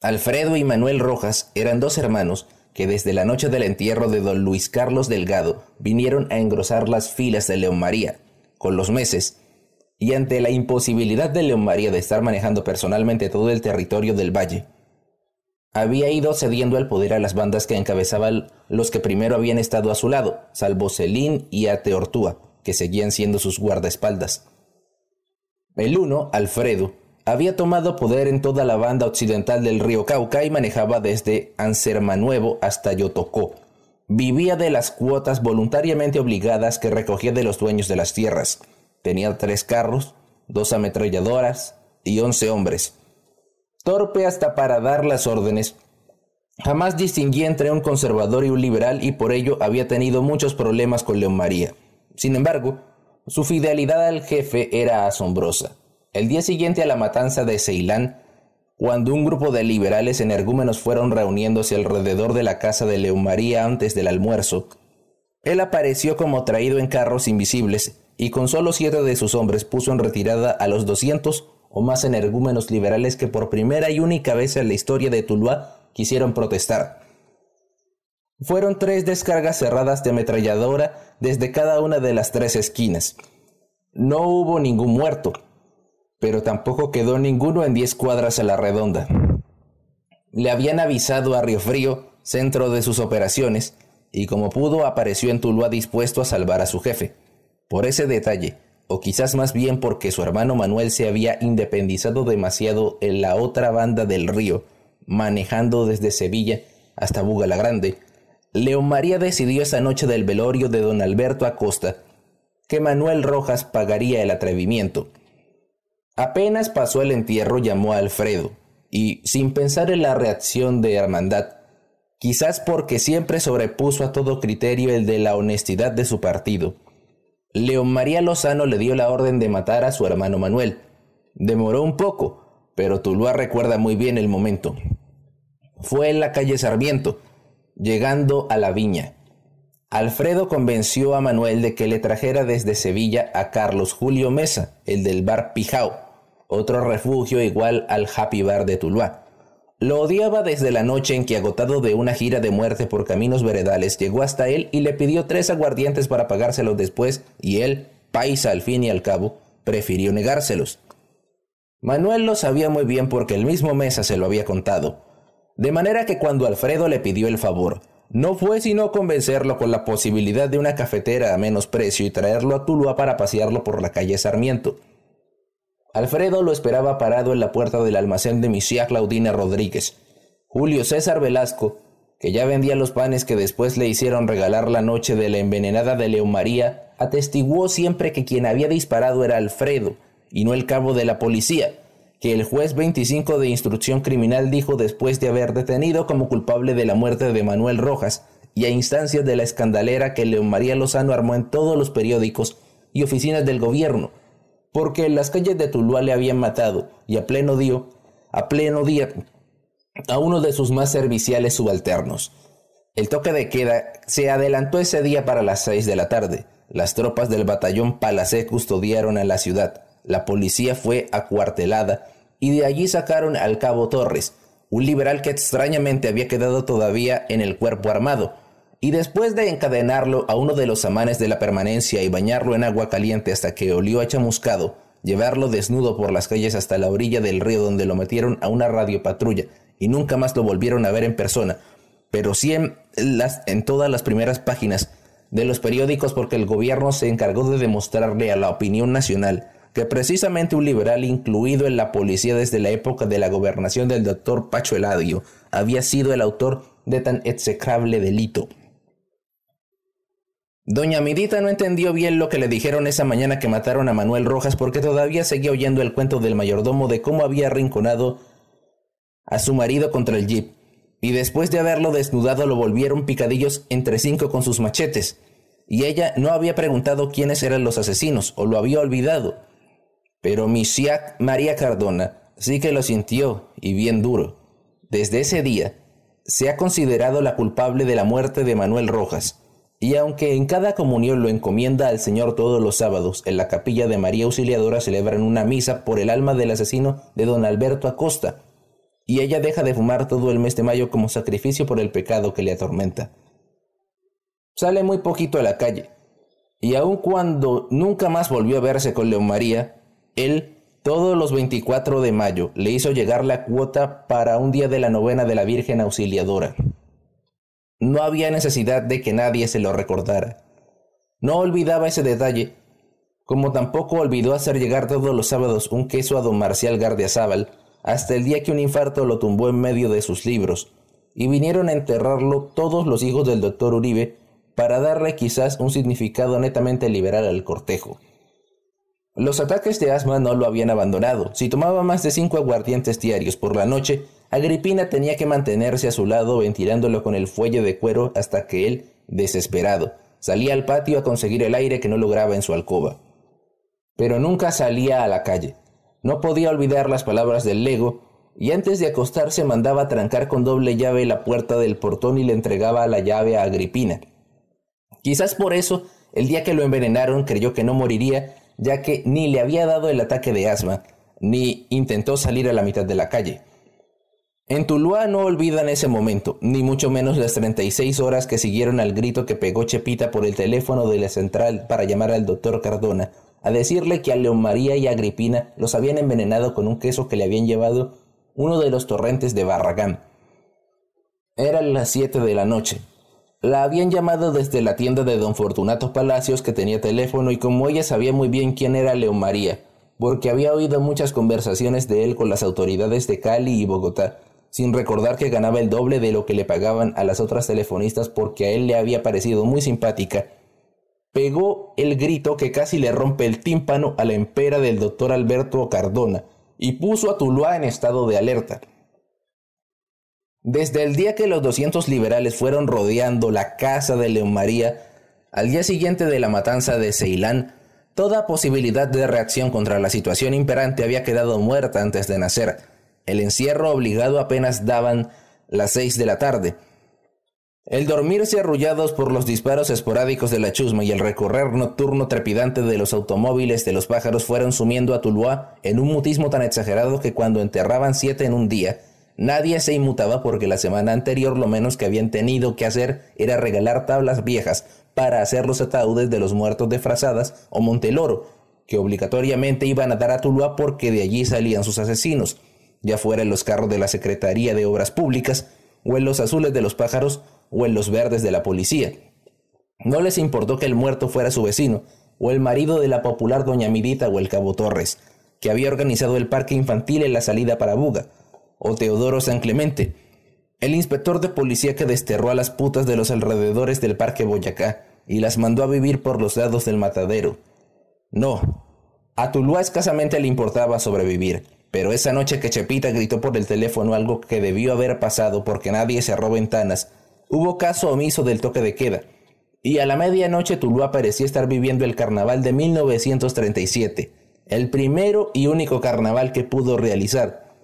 Alfredo y Manuel Rojas eran dos hermanos que desde la noche del entierro de don Luis Carlos Delgado vinieron a engrosar las filas de León María. Con los meses, y ante la imposibilidad de León María de estar manejando personalmente todo el territorio del valle, había ido cediendo el poder a las bandas que encabezaban los que primero habían estado a su lado, salvo Celín y Ateortúa, que seguían siendo sus guardaespaldas. El uno, Alfredo, había tomado poder en toda la banda occidental del río Cauca y manejaba desde Ansermanuevo hasta Yotocó. Vivía de las cuotas voluntariamente obligadas que recogía de los dueños de las tierras. Tenía tres carros, dos ametralladoras y once hombres. Torpe hasta para dar las órdenes, jamás distinguía entre un conservador y un liberal y por ello había tenido muchos problemas con León María. Sin embargo, su fidelidad al jefe era asombrosa. El día siguiente a la matanza de Ceilán, cuando un grupo de liberales energúmenos fueron reuniéndose alrededor de la casa de León María antes del almuerzo, él apareció como traído en carros invisibles y con solo siete de sus hombres puso en retirada a los doscientos o más energúmenos liberales que por primera y única vez en la historia de Tuluá quisieron protestar. Fueron tres descargas cerradas de ametralladora desde cada una de las tres esquinas. No hubo ningún muerto, pero tampoco quedó ninguno en diez cuadras a la redonda. Le habían avisado a Río Frío, centro de sus operaciones, y como pudo apareció en Tuluá dispuesto a salvar a su jefe. Por ese detalle, o quizás más bien porque su hermano Manuel se había independizado demasiado en la otra banda del río, manejando desde Sevilla hasta Buga la Grande, León María decidió esa noche del velorio de don Alberto Acosta que Manuel Rojas pagaría el atrevimiento. Apenas pasó el entierro llamó a Alfredo, y sin pensar en la reacción de Hermandad, quizás porque siempre sobrepuso a todo criterio el de la honestidad de su partido, León María Lozano le dio la orden de matar a su hermano Manuel. Demoró un poco, pero Tuluá recuerda muy bien el momento. Fue en la calle Sarmiento, llegando a la viña. Alfredo convenció a Manuel de que le trajera desde Sevilla a Carlos Julio Mesa, el del bar Pijao, otro refugio igual al Happy Bar de Tuluá. Lo odiaba desde la noche en que, agotado de una gira de muerte por caminos veredales, llegó hasta él y le pidió tres aguardientes para pagárselos después, y él, paisa al fin y al cabo, prefirió negárselos. Manuel lo sabía muy bien porque el mismo Mesa se lo había contado. De manera que cuando Alfredo le pidió el favor, no fue sino convencerlo con la posibilidad de una cafetera a menos precio y traerlo a Tuluá para pasearlo por la calle Sarmiento. Alfredo lo esperaba parado en la puerta del almacén de Misia Claudina Rodríguez. Julio César Velasco, que ya vendía los panes que después le hicieron regalar la noche de la envenenada de León María, atestiguó siempre que quien había disparado era Alfredo, y no el cabo de la policía, que el juez 25 de instrucción criminal dijo después de haber detenido como culpable de la muerte de Manuel Rojas, y a instancias de la escandalera que León María Lozano armó en todos los periódicos y oficinas del gobierno, porque en las calles de Tuluá le habían matado y a pleno día, a pleno día, a uno de sus más serviciales subalternos. El toque de queda se adelantó ese día para las seis de la tarde. Las tropas del batallón Palacé custodiaron a la ciudad. La policía fue acuartelada y de allí sacaron al cabo Torres, un liberal que extrañamente había quedado todavía en el cuerpo armado, y después de encadenarlo a uno de los amanes de la permanencia y bañarlo en agua caliente hasta que olió a chamuscado, llevarlo desnudo por las calles hasta la orilla del río donde lo metieron a una radiopatrulla y nunca más lo volvieron a ver en persona, pero sí en, las, en todas las primeras páginas de los periódicos porque el gobierno se encargó de demostrarle a la opinión nacional que precisamente un liberal incluido en la policía desde la época de la gobernación del doctor Pacho Eladio había sido el autor de tan execrable delito. Doña Midita no entendió bien lo que le dijeron esa mañana que mataron a Manuel Rojas porque todavía seguía oyendo el cuento del mayordomo de cómo había arrinconado a su marido contra el jeep, y después de haberlo desnudado lo volvieron picadillos entre cinco con sus machetes, y ella no había preguntado quiénes eran los asesinos, o lo había olvidado. Pero Misiac María Cardona sí que lo sintió, y bien duro. Desde ese día, se ha considerado la culpable de la muerte de Manuel Rojas, y aunque en cada comunión lo encomienda al Señor todos los sábados, en la capilla de María Auxiliadora celebran una misa por el alma del asesino de don Alberto Acosta, y ella deja de fumar todo el mes de mayo como sacrificio por el pecado que le atormenta. Sale muy poquito a la calle, y aun cuando nunca más volvió a verse con León María, él, todos los 24 de mayo, le hizo llegar la cuota para un día de la novena de la Virgen Auxiliadora. No había necesidad de que nadie se lo recordara. No olvidaba ese detalle, como tampoco olvidó hacer llegar todos los sábados un queso a don Marcial Gardiazabal, hasta el día que un infarto lo tumbó en medio de sus libros, y vinieron a enterrarlo todos los hijos del doctor Uribe para darle quizás un significado netamente liberal al cortejo. Los ataques de asma no lo habían abandonado. Si tomaba más de cinco aguardientes diarios por la noche, Agripina tenía que mantenerse a su lado ventilándolo con el fuelle de cuero hasta que él, desesperado, salía al patio a conseguir el aire que no lograba en su alcoba. Pero nunca salía a la calle. No podía olvidar las palabras del lego, y antes de acostarse mandaba trancar con doble llave la puerta del portón y le entregaba la llave a Agripina. Quizás por eso, el día que lo envenenaron creyó que no moriría, ya que ni le había dado el ataque de asma, ni intentó salir a la mitad de la calle. En Tuluá no olvidan ese momento, ni mucho menos las 36 horas que siguieron al grito que pegó Chepita por el teléfono de la central para llamar al doctor Cardona, a decirle que a León María y a Agripina los habían envenenado con un queso que le habían llevado uno de los torrentes de Barragán. Eran las siete de la noche. La habían llamado desde la tienda de don Fortunato Palacios que tenía teléfono y como ella sabía muy bien quién era León María, porque había oído muchas conversaciones de él con las autoridades de Cali y Bogotá, sin recordar que ganaba el doble de lo que le pagaban a las otras telefonistas porque a él le había parecido muy simpática, pegó el grito que casi le rompe el tímpano a la empera del doctor Alberto Cardona y puso a Tuluá en estado de alerta. Desde el día que los 200 liberales fueron rodeando la casa de León María, al día siguiente de la matanza de Ceilán, toda posibilidad de reacción contra la situación imperante había quedado muerta antes de nacer. El encierro obligado apenas daban las seis de la tarde, el dormirse arrullados por los disparos esporádicos de la chusma y el recorrer nocturno trepidante de los automóviles de los pájaros fueron sumiendo a Tuluá en un mutismo tan exagerado que cuando enterraban siete en un día, nadie se inmutaba porque la semana anterior lo menos que habían tenido que hacer era regalar tablas viejas para hacer los ataúdes de los muertos de Frazadas o Monteloro, que obligatoriamente iban a dar a Tuluá porque de allí salían sus asesinos, ya fuera en los carros de la Secretaría de Obras Públicas o en los azules de los pájaros o en los verdes de la policía. No les importó que el muerto fuera su vecino, o el marido de la popular doña Mirita o el cabo Torres, que había organizado el parque infantil en la salida para Buga, o Teodoro San Clemente, el inspector de policía que desterró a las putas de los alrededores del parque Boyacá y las mandó a vivir por los lados del matadero. No, a Tuluá escasamente le importaba sobrevivir, pero esa noche que Chepita gritó por el teléfono algo que debió haber pasado porque nadie cerró ventanas, Hubo caso omiso del toque de queda, y a la medianoche Tuluá parecía estar viviendo el carnaval de 1937, el primero y único carnaval que pudo realizar,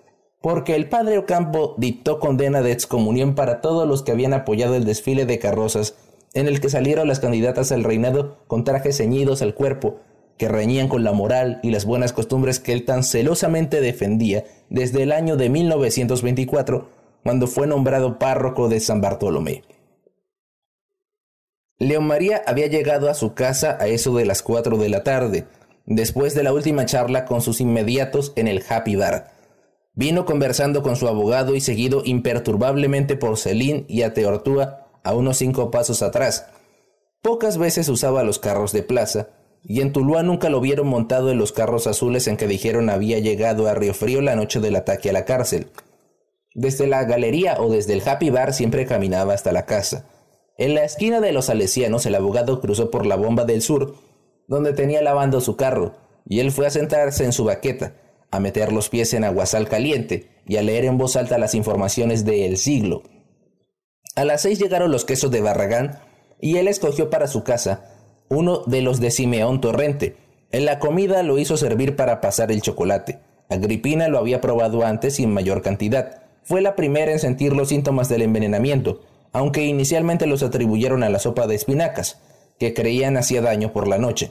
porque el padre Ocampo dictó condena de excomunión para todos los que habían apoyado el desfile de carrozas en el que salieron las candidatas al reinado con trajes ceñidos al cuerpo, que reñían con la moral y las buenas costumbres que él tan celosamente defendía desde el año de 1924 cuando fue nombrado párroco de San Bartolomé. León María había llegado a su casa a eso de las cuatro de la tarde, después de la última charla con sus inmediatos en el Happy Bar. Vino conversando con su abogado y seguido imperturbablemente por Celín y Ateortúa a unos cinco pasos atrás. Pocas veces usaba los carros de plaza, y en Tuluá nunca lo vieron montado en los carros azules en que dijeron había llegado a Río Frío la noche del ataque a la cárcel. Desde la galería o desde el Happy Bar siempre caminaba hasta la casa. En la esquina de los salesianos el abogado cruzó por la bomba del sur, donde tenía lavando su carro, y él fue a sentarse en su baqueta, a meter los pies en aguasal caliente y a leer en voz alta las informaciones de El Siglo. A las seis llegaron los quesos de Barragán y él escogió para su casa uno de los de Simeón Torrente. En la comida lo hizo servir para pasar el chocolate. Agripina lo había probado antes sin mayor cantidad fue la primera en sentir los síntomas del envenenamiento, aunque inicialmente los atribuyeron a la sopa de espinacas, que creían hacía daño por la noche.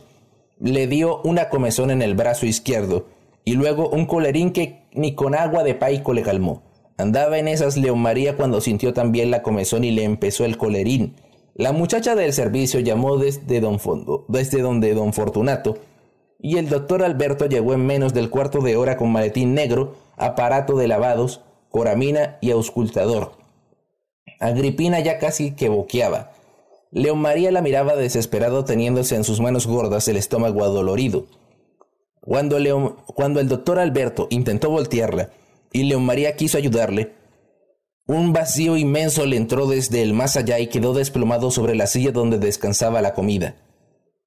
Le dio una comezón en el brazo izquierdo y luego un colerín que ni con agua de paico le calmó. Andaba en esas León María cuando sintió también la comezón y le empezó el colerín. La muchacha del servicio llamó desde, don Fondo, desde donde don Fortunato y el doctor Alberto llegó en menos del cuarto de hora con maletín negro, aparato de lavados, coramina y auscultador. Agripina ya casi que boqueaba. León María la miraba desesperado teniéndose en sus manos gordas el estómago adolorido. Cuando, cuando el doctor Alberto intentó voltearla y León María quiso ayudarle, un vacío inmenso le entró desde el más allá y quedó desplomado sobre la silla donde descansaba la comida.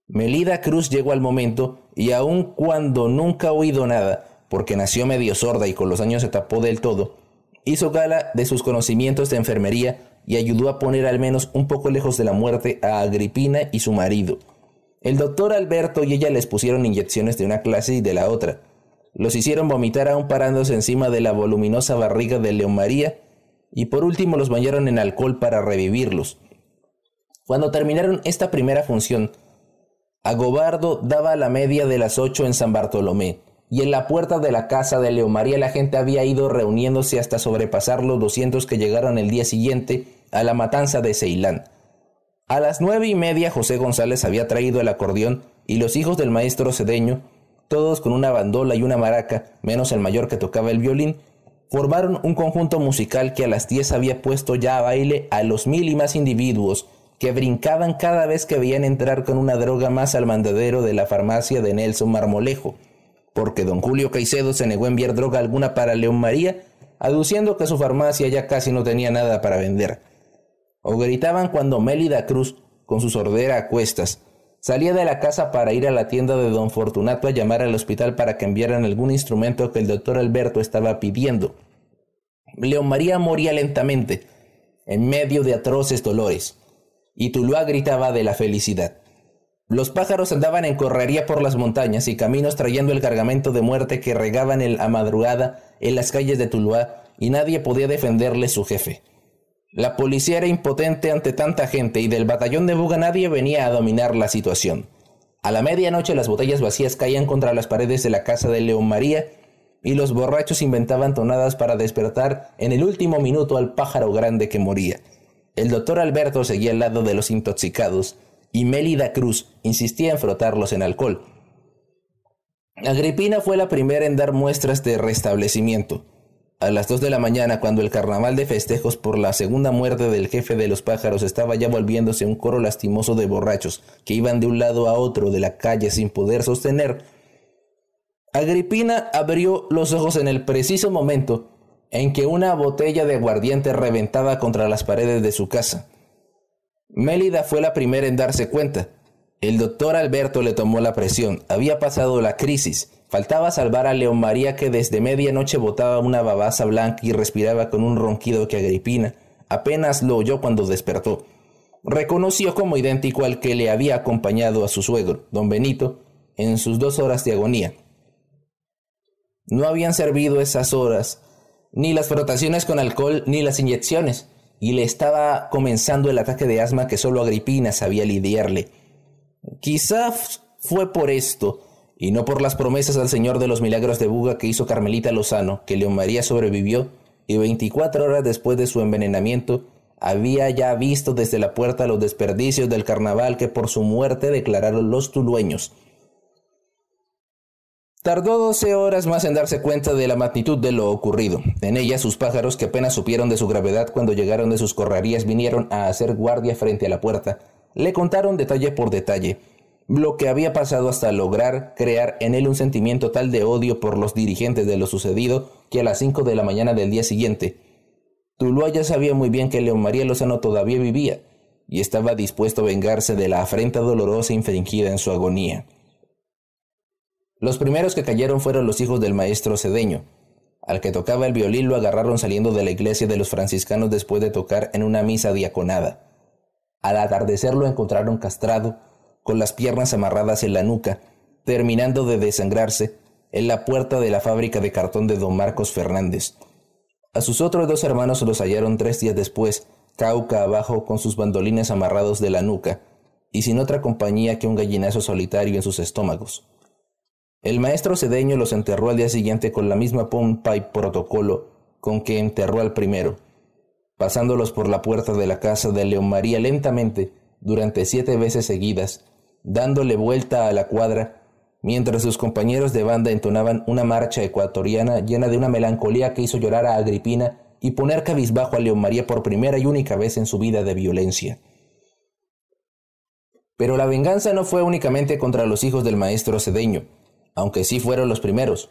Melida Cruz llegó al momento y aun cuando nunca ha oído nada, porque nació medio sorda y con los años se tapó del todo, hizo gala de sus conocimientos de enfermería y ayudó a poner al menos un poco lejos de la muerte a Agripina y su marido. El doctor Alberto y ella les pusieron inyecciones de una clase y de la otra. Los hicieron vomitar aún parándose encima de la voluminosa barriga de León María y por último los bañaron en alcohol para revivirlos. Cuando terminaron esta primera función, Agobardo daba la media de las ocho en San Bartolomé y en la puerta de la casa de Leo María la gente había ido reuniéndose hasta sobrepasar los 200 que llegaron el día siguiente a la matanza de Ceilán. A las nueve y media José González había traído el acordeón y los hijos del maestro cedeño, todos con una bandola y una maraca, menos el mayor que tocaba el violín, formaron un conjunto musical que a las 10 había puesto ya a baile a los mil y más individuos que brincaban cada vez que veían entrar con una droga más al mandadero de la farmacia de Nelson Marmolejo, porque don Julio Caicedo se negó a enviar droga alguna para León María, aduciendo que su farmacia ya casi no tenía nada para vender. O gritaban cuando Mélida Cruz, con su sordera a cuestas, salía de la casa para ir a la tienda de don Fortunato a llamar al hospital para que enviaran algún instrumento que el doctor Alberto estaba pidiendo. León María moría lentamente, en medio de atroces dolores y Tuluá gritaba de la felicidad. Los pájaros andaban en correría por las montañas y caminos trayendo el cargamento de muerte que regaban el a madrugada en las calles de Tuluá y nadie podía defenderle su jefe. La policía era impotente ante tanta gente y del batallón de Buga nadie venía a dominar la situación. A la medianoche las botellas vacías caían contra las paredes de la casa de León María y los borrachos inventaban tonadas para despertar en el último minuto al pájaro grande que moría. El doctor Alberto seguía al lado de los intoxicados y Mélida Cruz insistía en frotarlos en alcohol. Agripina fue la primera en dar muestras de restablecimiento. A las dos de la mañana, cuando el carnaval de festejos por la segunda muerte del jefe de los pájaros estaba ya volviéndose un coro lastimoso de borrachos que iban de un lado a otro de la calle sin poder sostener, Agripina abrió los ojos en el preciso momento en que una botella de aguardiente reventaba contra las paredes de su casa. Mélida fue la primera en darse cuenta. El doctor Alberto le tomó la presión. Había pasado la crisis. Faltaba salvar a León María que desde medianoche botaba una babaza blanca y respiraba con un ronquido que Agripina apenas lo oyó cuando despertó. Reconoció como idéntico al que le había acompañado a su suegro, don Benito, en sus dos horas de agonía. No habían servido esas horas ni las frotaciones con alcohol, ni las inyecciones, y le estaba comenzando el ataque de asma que solo Agripina sabía lidiarle. Quizá fue por esto, y no por las promesas al Señor de los milagros de Buga que hizo Carmelita Lozano, que León María sobrevivió, y 24 horas después de su envenenamiento, había ya visto desde la puerta los desperdicios del carnaval que por su muerte declararon los tulueños, Tardó doce horas más en darse cuenta de la magnitud de lo ocurrido. En ella sus pájaros, que apenas supieron de su gravedad cuando llegaron de sus correrías, vinieron a hacer guardia frente a la puerta. Le contaron detalle por detalle lo que había pasado hasta lograr crear en él un sentimiento tal de odio por los dirigentes de lo sucedido que a las cinco de la mañana del día siguiente, Tuluá ya sabía muy bien que León María Lozano todavía vivía y estaba dispuesto a vengarse de la afrenta dolorosa infringida en su agonía. Los primeros que cayeron fueron los hijos del maestro Cedeño. Al que tocaba el violín lo agarraron saliendo de la iglesia de los franciscanos después de tocar en una misa diaconada. Al atardecer lo encontraron castrado, con las piernas amarradas en la nuca, terminando de desangrarse, en la puerta de la fábrica de cartón de don Marcos Fernández. A sus otros dos hermanos los hallaron tres días después, cauca abajo con sus bandolines amarrados de la nuca, y sin otra compañía que un gallinazo solitario en sus estómagos. El maestro Cedeño los enterró al día siguiente con la misma pompa y protocolo con que enterró al primero, pasándolos por la puerta de la casa de León María lentamente durante siete veces seguidas, dándole vuelta a la cuadra, mientras sus compañeros de banda entonaban una marcha ecuatoriana llena de una melancolía que hizo llorar a Agripina y poner cabizbajo a León María por primera y única vez en su vida de violencia. Pero la venganza no fue únicamente contra los hijos del maestro Cedeño, aunque sí fueron los primeros.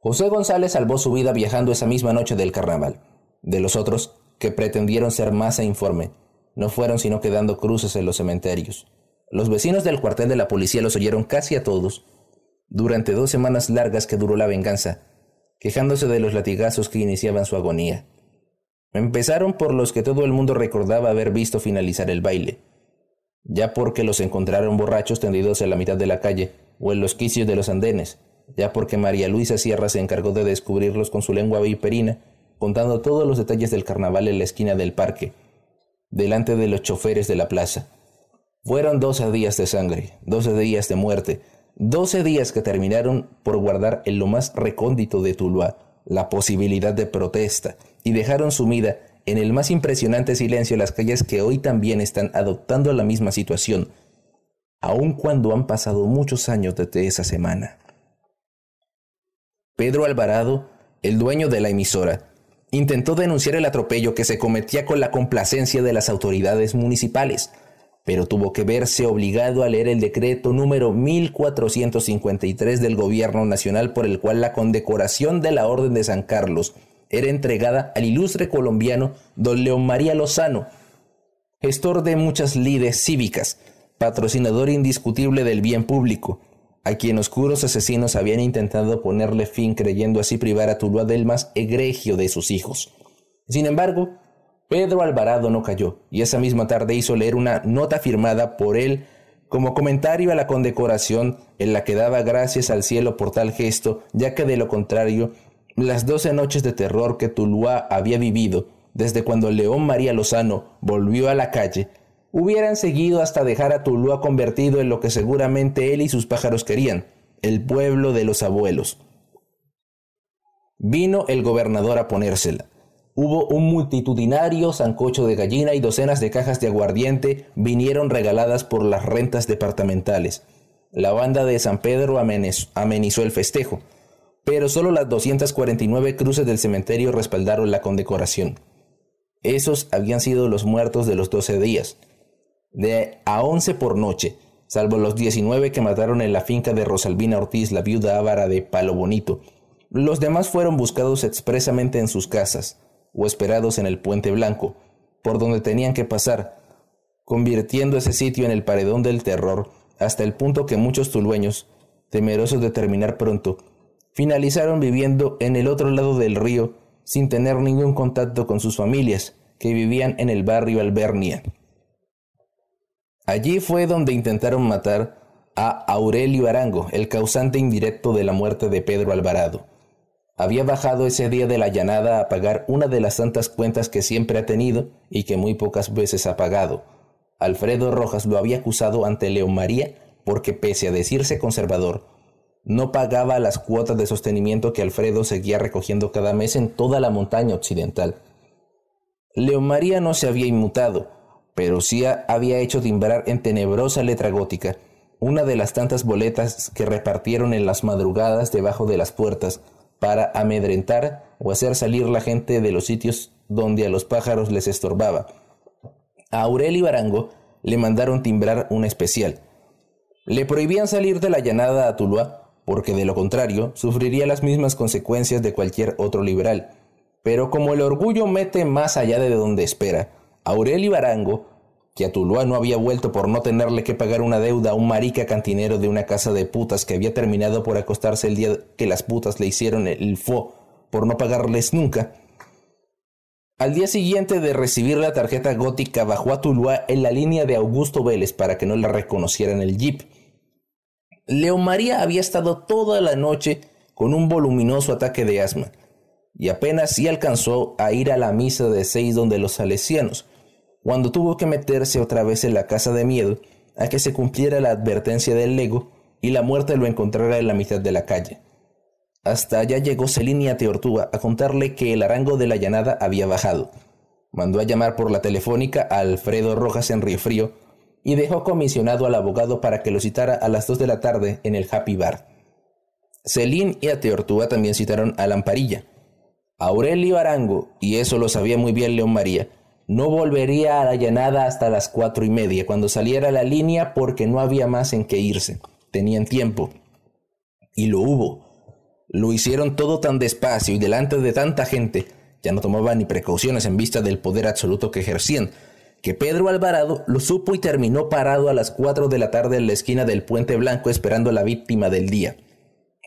José González salvó su vida viajando esa misma noche del carnaval. De los otros, que pretendieron ser masa informe, no fueron sino quedando cruces en los cementerios. Los vecinos del cuartel de la policía los oyeron casi a todos, durante dos semanas largas que duró la venganza, quejándose de los latigazos que iniciaban su agonía. Empezaron por los que todo el mundo recordaba haber visto finalizar el baile, ya porque los encontraron borrachos tendidos en la mitad de la calle, o en los quicios de los andenes, ya porque María Luisa Sierra se encargó de descubrirlos con su lengua viperina, contando todos los detalles del carnaval en la esquina del parque, delante de los choferes de la plaza. Fueron doce días de sangre, doce días de muerte, doce días que terminaron por guardar en lo más recóndito de Tuluá la posibilidad de protesta y dejaron sumida en el más impresionante silencio las calles que hoy también están adoptando la misma situación, aun cuando han pasado muchos años desde esa semana. Pedro Alvarado, el dueño de la emisora, Intentó denunciar el atropello que se cometía con la complacencia de las autoridades municipales, pero tuvo que verse obligado a leer el decreto número 1453 del Gobierno Nacional por el cual la condecoración de la Orden de San Carlos era entregada al ilustre colombiano don León María Lozano, gestor de muchas lides cívicas, patrocinador indiscutible del bien público, a quien oscuros asesinos habían intentado ponerle fin creyendo así privar a Tuluá del más egregio de sus hijos. Sin embargo, Pedro Alvarado no cayó, y esa misma tarde hizo leer una nota firmada por él como comentario a la condecoración en la que daba gracias al cielo por tal gesto, ya que de lo contrario, las doce noches de terror que Tuluá había vivido desde cuando León María Lozano volvió a la calle, hubieran seguido hasta dejar a Tuluá convertido en lo que seguramente él y sus pájaros querían, el pueblo de los abuelos. Vino el gobernador a ponérsela. Hubo un multitudinario zancocho de gallina y docenas de cajas de aguardiente vinieron regaladas por las rentas departamentales. La banda de San Pedro amenizó el festejo, pero solo las 249 cruces del cementerio respaldaron la condecoración. Esos habían sido los muertos de los doce días, de a once por noche, salvo los 19 que mataron en la finca de Rosalvina Ortiz, la viuda ávara de Palo Bonito. Los demás fueron buscados expresamente en sus casas o esperados en el Puente Blanco, por donde tenían que pasar, convirtiendo ese sitio en el paredón del terror, hasta el punto que muchos tulueños, temerosos de terminar pronto, finalizaron viviendo en el otro lado del río sin tener ningún contacto con sus familias, que vivían en el barrio Albernia. Allí fue donde intentaron matar a Aurelio Arango, el causante indirecto de la muerte de Pedro Alvarado. Había bajado ese día de la llanada a pagar una de las tantas cuentas que siempre ha tenido y que muy pocas veces ha pagado. Alfredo Rojas lo había acusado ante León María porque, pese a decirse conservador, no pagaba las cuotas de sostenimiento que Alfredo seguía recogiendo cada mes en toda la montaña occidental. León María no se había inmutado, pero sí había hecho timbrar en tenebrosa letra gótica una de las tantas boletas que repartieron en las madrugadas debajo de las puertas para amedrentar o hacer salir la gente de los sitios donde a los pájaros les estorbaba. A Aurelio Arango le mandaron timbrar una especial. Le prohibían salir de la llanada a Tuluá, porque de lo contrario sufriría las mismas consecuencias de cualquier otro liberal. Pero como el orgullo mete más allá de donde espera, Aurelio Arango, que a Tuluá no había vuelto por no tenerle que pagar una deuda a un marica cantinero de una casa de putas que había terminado por acostarse el día que las putas le hicieron el fo por no pagarles nunca. Al día siguiente de recibir la tarjeta gótica bajó a Tuluá en la línea de Augusto Vélez para que no la reconocieran el jeep. Leo María había estado toda la noche con un voluminoso ataque de asma y apenas sí alcanzó a ir a la misa de seis donde los salesianos, cuando tuvo que meterse otra vez en la casa de miedo a que se cumpliera la advertencia del lego y la muerte lo encontrara en la mitad de la calle. Hasta allá llegó Celini Teortúa a contarle que el arango de la llanada había bajado. Mandó a llamar por la telefónica a Alfredo Rojas en Río Frío y dejó comisionado al abogado para que lo citara a las dos de la tarde en el Happy Bar. Celín y Ateortúa también citaron a Lamparilla. Aurelio Arango, y eso lo sabía muy bien León María, no volvería a la llanada hasta las cuatro y media, cuando saliera la línea, porque no había más en qué irse. Tenían tiempo. Y lo hubo. Lo hicieron todo tan despacio y delante de tanta gente, ya no tomaban ni precauciones en vista del poder absoluto que ejercían, que Pedro Alvarado lo supo y terminó parado a las cuatro de la tarde en la esquina del Puente Blanco esperando a la víctima del día.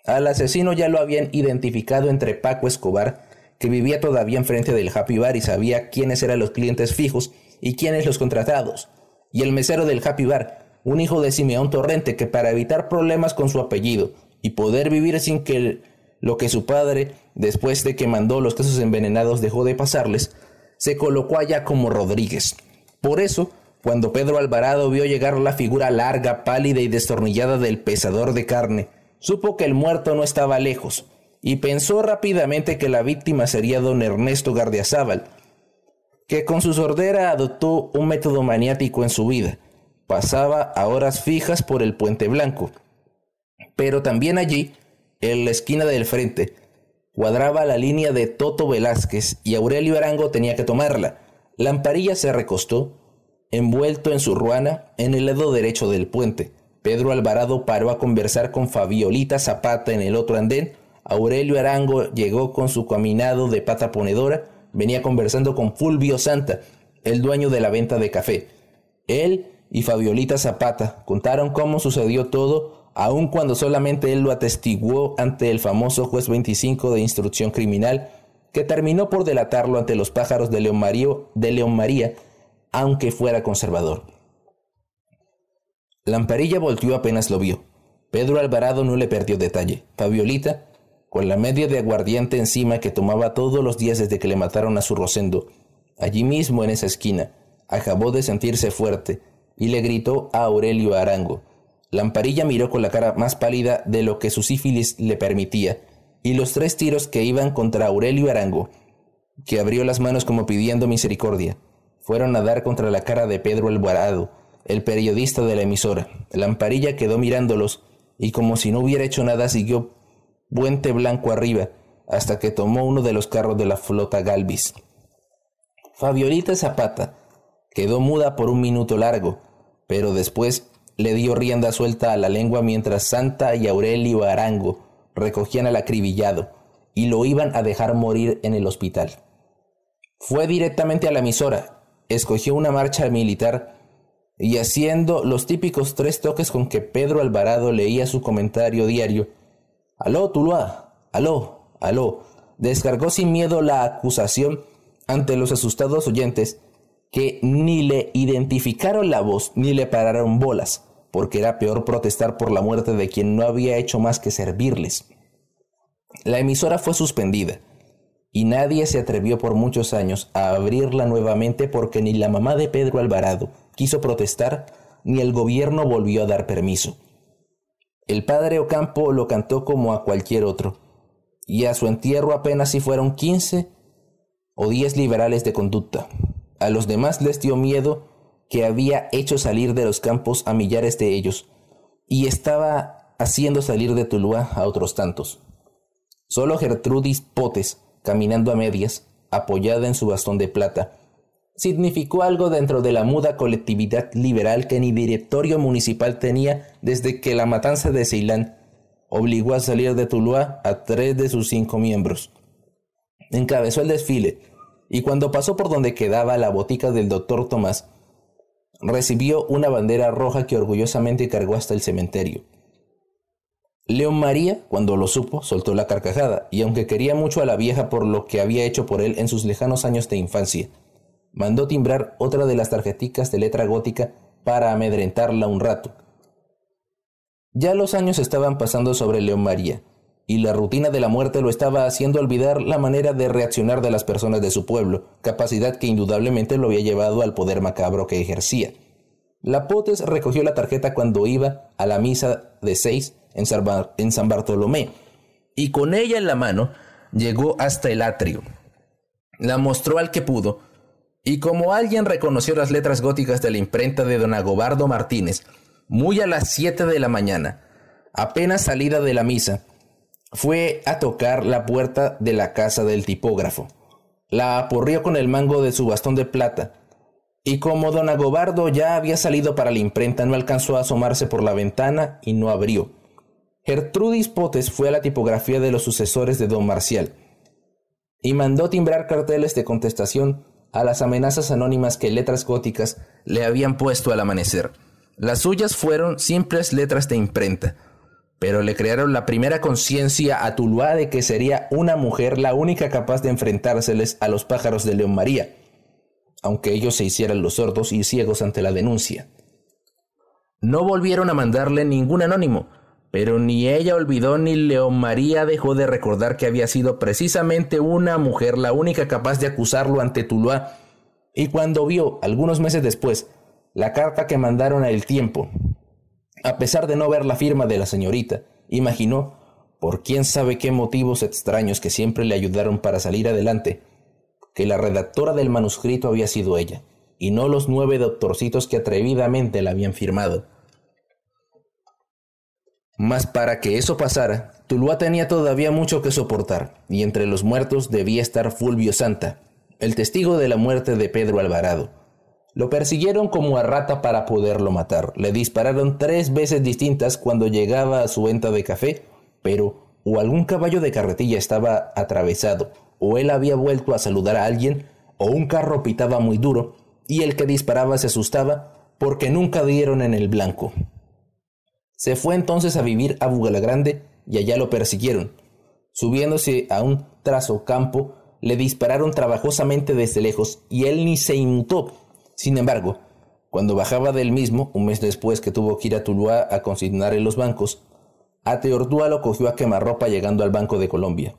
Al asesino ya lo habían identificado entre Paco Escobar que vivía todavía enfrente del Happy Bar y sabía quiénes eran los clientes fijos y quiénes los contratados. Y el mesero del Happy Bar, un hijo de Simeón Torrente que para evitar problemas con su apellido y poder vivir sin que lo que su padre, después de que mandó los quesos envenenados, dejó de pasarles, se colocó allá como Rodríguez. Por eso, cuando Pedro Alvarado vio llegar la figura larga, pálida y destornillada del pesador de carne, supo que el muerto no estaba lejos, y pensó rápidamente que la víctima sería don Ernesto Gardiazabal, que con su sordera adoptó un método maniático en su vida. Pasaba a horas fijas por el Puente Blanco. Pero también allí, en la esquina del frente, cuadraba la línea de Toto Velázquez y Aurelio Arango tenía que tomarla. Lamparilla se recostó, envuelto en su ruana, en el lado derecho del puente. Pedro Alvarado paró a conversar con Fabiolita Zapata en el otro andén. Aurelio Arango llegó con su caminado de pata ponedora. Venía conversando con Fulvio Santa, el dueño de la venta de café. Él y Fabiolita Zapata contaron cómo sucedió todo, aun cuando solamente él lo atestiguó ante el famoso juez 25 de instrucción criminal, que terminó por delatarlo ante los pájaros de León, de León María, aunque fuera conservador. Lamparilla volteó apenas lo vio. Pedro Alvarado no le perdió detalle. Fabiolita, con la media de aguardiente encima que tomaba todos los días desde que le mataron a su Rosendo, allí mismo en esa esquina, acabó de sentirse fuerte y le gritó a Aurelio Arango. Lamparilla miró con la cara más pálida de lo que su sífilis le permitía, y los tres tiros que iban contra Aurelio Arango, que abrió las manos como pidiendo misericordia, fueron a dar contra la cara de Pedro Alvarado, el periodista de la emisora. Lamparilla quedó mirándolos y como si no hubiera hecho nada siguió puente blanco arriba hasta que tomó uno de los carros de la flota Galvis. Fabiolita Zapata quedó muda por un minuto largo, pero después le dio rienda suelta a la lengua mientras Santa y Aurelio Arango recogían al acribillado y lo iban a dejar morir en el hospital. Fue directamente a la emisora, escogió una marcha militar y haciendo los típicos tres toques con que Pedro Alvarado leía su comentario diario. Aló, Tuluá, aló, aló. Descargó sin miedo la acusación ante los asustados oyentes que ni le identificaron la voz ni le pararon bolas, porque era peor protestar por la muerte de quien no había hecho más que servirles. La emisora fue suspendida y nadie se atrevió por muchos años a abrirla nuevamente porque ni la mamá de Pedro Alvarado quiso protestar ni el gobierno volvió a dar permiso. El padre Ocampo lo cantó como a cualquier otro, y a su entierro apenas si fueron quince o diez liberales de conducta. A los demás les dio miedo que había hecho salir de los campos a millares de ellos, y estaba haciendo salir de Tuluá a otros tantos. Solo Gertrudis Potes caminando a medias, apoyada en su bastón de plata, significó algo dentro de la muda colectividad liberal que ni directorio municipal tenía desde que la matanza de Ceilán obligó a salir de Tuluá a tres de sus cinco miembros. Encabezó el desfile y cuando pasó por donde quedaba la botica del doctor Tomás, recibió una bandera roja que orgullosamente cargó hasta el cementerio. León María, cuando lo supo, soltó la carcajada, y aunque quería mucho a la vieja por lo que había hecho por él en sus lejanos años de infancia, mandó timbrar otra de las tarjeticas de letra gótica para amedrentarla un rato. Ya los años estaban pasando sobre León María, y la rutina de la muerte lo estaba haciendo olvidar la manera de reaccionar de las personas de su pueblo, capacidad que indudablemente lo había llevado al poder macabro que ejercía. La Potes recogió la tarjeta cuando iba a la misa de seis en San Bartolomé, y con ella en la mano llegó hasta el atrio. La mostró al que pudo, y como alguien reconoció las letras góticas de la imprenta de don Agobardo Martínez, muy a las siete de la mañana, apenas salida de la misa, fue a tocar la puerta de la casa del tipógrafo. La aporrió con el mango de su bastón de plata, y como don Agobardo ya había salido para la imprenta, no alcanzó a asomarse por la ventana y no abrió. Gertrudis Potes fue a la tipografía de los sucesores de don Marcial y mandó timbrar carteles de contestación a las amenazas anónimas que letras góticas le habían puesto al amanecer. Las suyas fueron simples letras de imprenta, pero le crearon la primera conciencia a Tuluá de que sería una mujer la única capaz de enfrentárseles a los pájaros de León María, aunque ellos se hicieran los sordos y ciegos ante la denuncia. No volvieron a mandarle ningún anónimo, pero ni ella olvidó ni León María dejó de recordar que había sido precisamente una mujer la única capaz de acusarlo ante Tuluá. Y cuando vio, algunos meses después, la carta que mandaron a El Tiempo, a pesar de no ver la firma de la señorita, imaginó, por quién sabe qué motivos extraños que siempre le ayudaron para salir adelante, que la redactora del manuscrito había sido ella, y no los nueve doctorcitos que atrevidamente la habían firmado. Mas para que eso pasara, Tuluá tenía todavía mucho que soportar, y entre los muertos debía estar Fulvio Santa, el testigo de la muerte de Pedro Alvarado. Lo persiguieron como a rata para poderlo matar. Le dispararon tres veces distintas cuando llegaba a su venta de café, pero o algún caballo de carretilla estaba atravesado, o él había vuelto a saludar a alguien, o un carro pitaba muy duro, y el que disparaba se asustaba porque nunca dieron en el blanco. Se fue entonces a vivir a Bugalagrande y allá lo persiguieron. Subiéndose a un trazo campo, le dispararon trabajosamente desde lejos y él ni se inmutó. Sin embargo, cuando bajaba del mismo, un mes después que tuvo que ir a Tuluá a consignar en los bancos, Ateordúa lo cogió a quemarropa llegando al Banco de Colombia.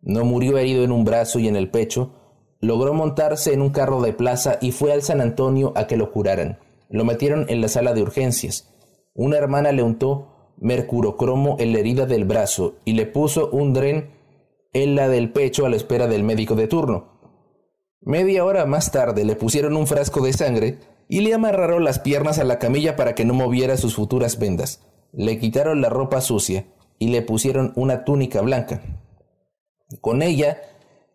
No murió herido en un brazo y en el pecho, logró montarse en un carro de plaza y fue al San Antonio a que lo curaran. Lo metieron en la sala de urgencias. Una hermana le untó mercurocromo en la herida del brazo y le puso un dren en la del pecho a la espera del médico de turno. Media hora más tarde le pusieron un frasco de sangre y le amarraron las piernas a la camilla para que no moviera sus futuras vendas. Le quitaron la ropa sucia y le pusieron una túnica blanca. Con ella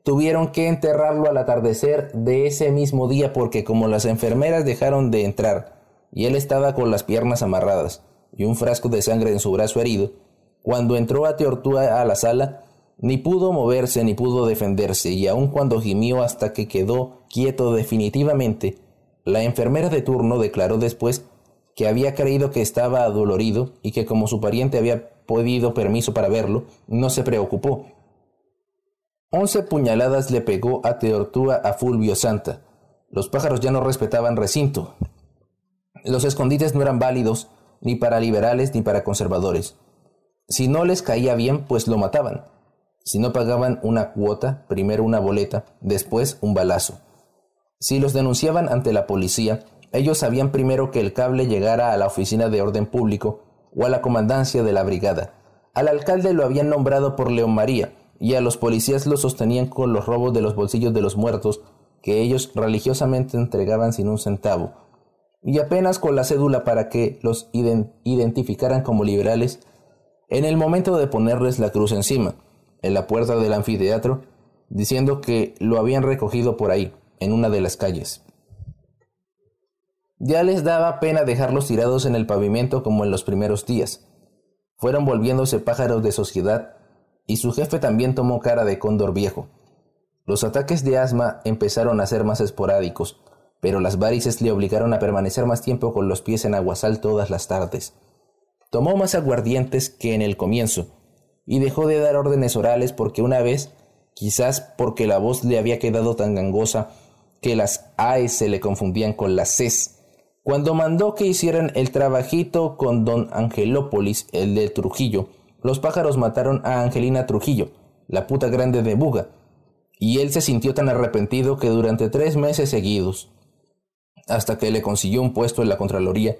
tuvieron que enterrarlo al atardecer de ese mismo día porque como las enfermeras dejaron de entrar y él estaba con las piernas amarradas y un frasco de sangre en su brazo herido, cuando entró a Teortúa a la sala, ni pudo moverse ni pudo defenderse, y aun cuando gimió hasta que quedó quieto definitivamente, la enfermera de turno declaró después que había creído que estaba adolorido y que como su pariente había pedido permiso para verlo, no se preocupó. Once puñaladas le pegó a Teortúa a Fulvio Santa. Los pájaros ya no respetaban recinto. Los escondites no eran válidos ni para liberales ni para conservadores. Si no les caía bien, pues lo mataban. Si no pagaban una cuota, primero una boleta, después un balazo. Si los denunciaban ante la policía, ellos sabían primero que el cable llegara a la oficina de orden público o a la comandancia de la brigada. Al alcalde lo habían nombrado por León María, y a los policías lo sostenían con los robos de los bolsillos de los muertos, que ellos religiosamente entregaban sin un centavo, y apenas con la cédula para que los identificaran como liberales, en el momento de ponerles la cruz encima en la puerta del anfiteatro, diciendo que lo habían recogido por ahí, en una de las calles. Ya les daba pena dejarlos tirados en el pavimento como en los primeros días. Fueron volviéndose pájaros de sociedad y su jefe también tomó cara de cóndor viejo. Los ataques de asma empezaron a ser más esporádicos, pero las varices le obligaron a permanecer más tiempo con los pies en aguasal todas las tardes. Tomó más aguardientes que en el comienzo, y dejó de dar órdenes orales porque una vez, quizás porque la voz le había quedado tan gangosa que las AES se le confundían con las CES, cuando mandó que hicieran el trabajito con don Angelópolis, el de Trujillo, los pájaros mataron a Angelina Trujillo, la puta grande de Buga, y él se sintió tan arrepentido que durante tres meses seguidos, hasta que le consiguió un puesto en la Contraloría,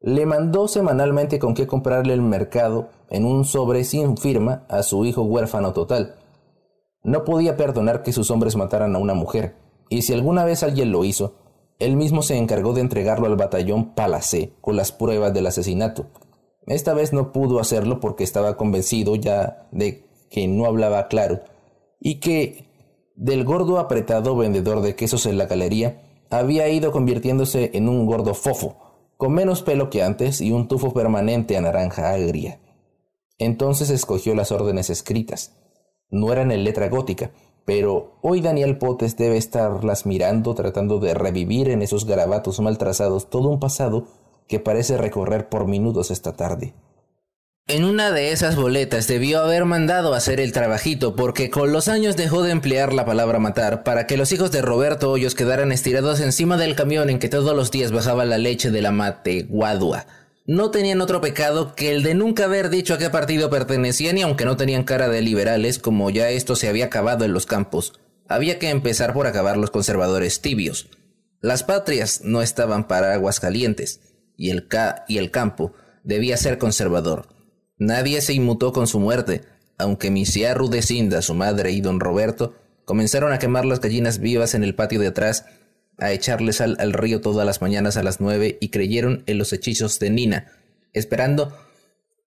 le mandó semanalmente con qué comprarle el mercado en un sobre sin firma a su hijo huérfano total. No podía perdonar que sus hombres mataran a una mujer, y si alguna vez alguien lo hizo, él mismo se encargó de entregarlo al batallón Palacé con las pruebas del asesinato. Esta vez no pudo hacerlo porque estaba convencido ya de que no hablaba claro y que del gordo apretado vendedor de quesos en la galería había ido convirtiéndose en un gordo fofo, con menos pelo que antes y un tufo permanente a naranja agria. Entonces escogió las órdenes escritas. No eran en letra gótica, pero hoy Daniel Potes debe estarlas mirando tratando de revivir en esos garabatos mal trazados todo un pasado que parece recorrer por minutos esta tarde. En una de esas boletas debió haber mandado hacer el trabajito porque con los años dejó de emplear la palabra matar para que los hijos de Roberto Hoyos quedaran estirados encima del camión en que todos los días bajaba la leche de la mate guadua. No tenían otro pecado que el de nunca haber dicho a qué partido pertenecían y aunque no tenían cara de liberales como ya esto se había acabado en los campos, había que empezar por acabar los conservadores tibios. Las patrias no estaban para aguas calientes y el, y el campo debía ser conservador. Nadie se inmutó con su muerte, aunque Misia Rudecinda, su madre y don Roberto comenzaron a quemar las gallinas vivas en el patio de atrás, a echarle sal al río todas las mañanas a las nueve y creyeron en los hechizos de Nina, esperando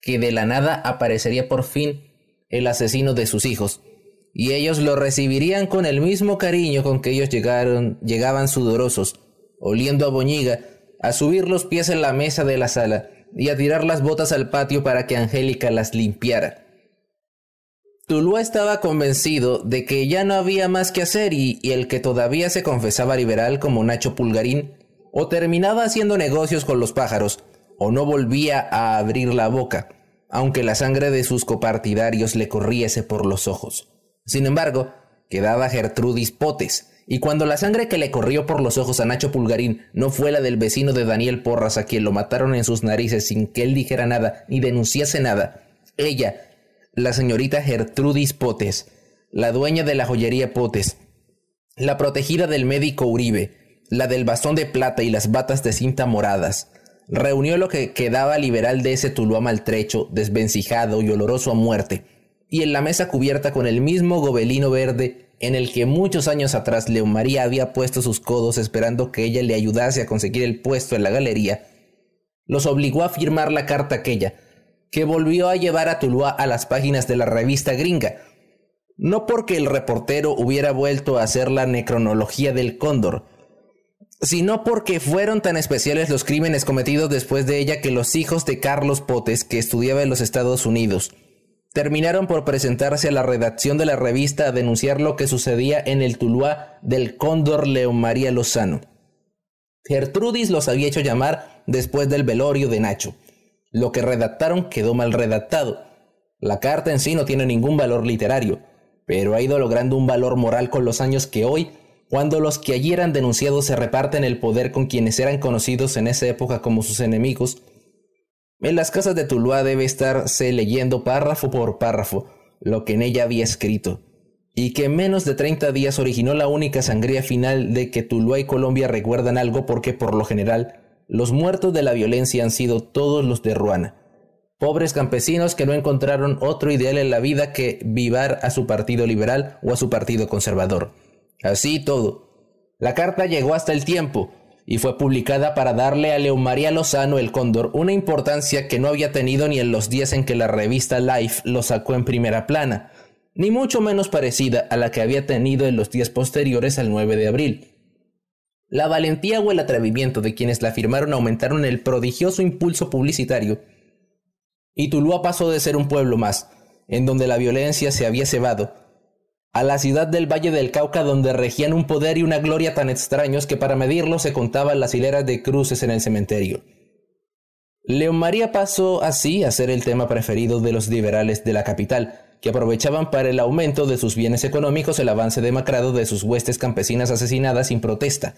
que de la nada aparecería por fin el asesino de sus hijos, y ellos lo recibirían con el mismo cariño con que ellos llegaron, llegaban sudorosos, oliendo a boñiga, a subir los pies en la mesa de la sala y a tirar las botas al patio para que Angélica las limpiara. Tulúa estaba convencido de que ya no había más que hacer y, y, el que todavía se confesaba liberal como Nacho Pulgarín, o terminaba haciendo negocios con los pájaros, o no volvía a abrir la boca, aunque la sangre de sus copartidarios le corriese por los ojos. Sin embargo, quedaba Gertrudis Potes, y cuando la sangre que le corrió por los ojos a Nacho Pulgarín no fue la del vecino de Daniel Porras a quien lo mataron en sus narices sin que él dijera nada ni denunciase nada, ella, la señorita Gertrudis Potes, la dueña de la joyería Potes, la protegida del médico Uribe, la del bastón de plata y las batas de cinta moradas, reunió lo que quedaba liberal de ese Tuluá maltrecho, desvencijado y oloroso a muerte, y en la mesa cubierta con el mismo gobelino verde en el que muchos años atrás León María había puesto sus codos esperando que ella le ayudase a conseguir el puesto en la galería, los obligó a firmar la carta aquella, que volvió a llevar a Tuluá a las páginas de la revista gringa, no porque el reportero hubiera vuelto a hacer la necronología del cóndor, sino porque fueron tan especiales los crímenes cometidos después de ella que los hijos de Carlos Potes, que estudiaba en los Estados Unidos, terminaron por presentarse a la redacción de la revista a denunciar lo que sucedía en el Tuluá del cóndor León María Lozano. Gertrudis los había hecho llamar después del velorio de Nacho. Lo que redactaron quedó mal redactado. La carta en sí no tiene ningún valor literario, pero ha ido logrando un valor moral con los años que hoy, cuando los que allí eran denunciados se reparten el poder con quienes eran conocidos en esa época como sus enemigos, en las casas de Tuluá debe estarse leyendo párrafo por párrafo lo que en ella había escrito, y que en menos de 30 días originó la única sangría final de que Tuluá y Colombia recuerdan algo porque por lo general los muertos de la violencia han sido todos los de Ruana, pobres campesinos que no encontraron otro ideal en la vida que vivar a su partido liberal o a su partido conservador. Así todo. La carta llegó hasta el tiempo, y fue publicada para darle a León María Lozano el Cóndor una importancia que no había tenido ni en los días en que la revista Life lo sacó en primera plana, ni mucho menos parecida a la que había tenido en los días posteriores al 9 de abril. La valentía o el atrevimiento de quienes la firmaron aumentaron el prodigioso impulso publicitario, y Tuluá pasó de ser un pueblo más, en donde la violencia se había cebado, a la ciudad del Valle del Cauca donde regían un poder y una gloria tan extraños que para medirlo se contaban las hileras de cruces en el cementerio. León María pasó así a ser el tema preferido de los liberales de la capital, que aprovechaban para el aumento de sus bienes económicos el avance demacrado de sus huestes campesinas asesinadas sin protesta,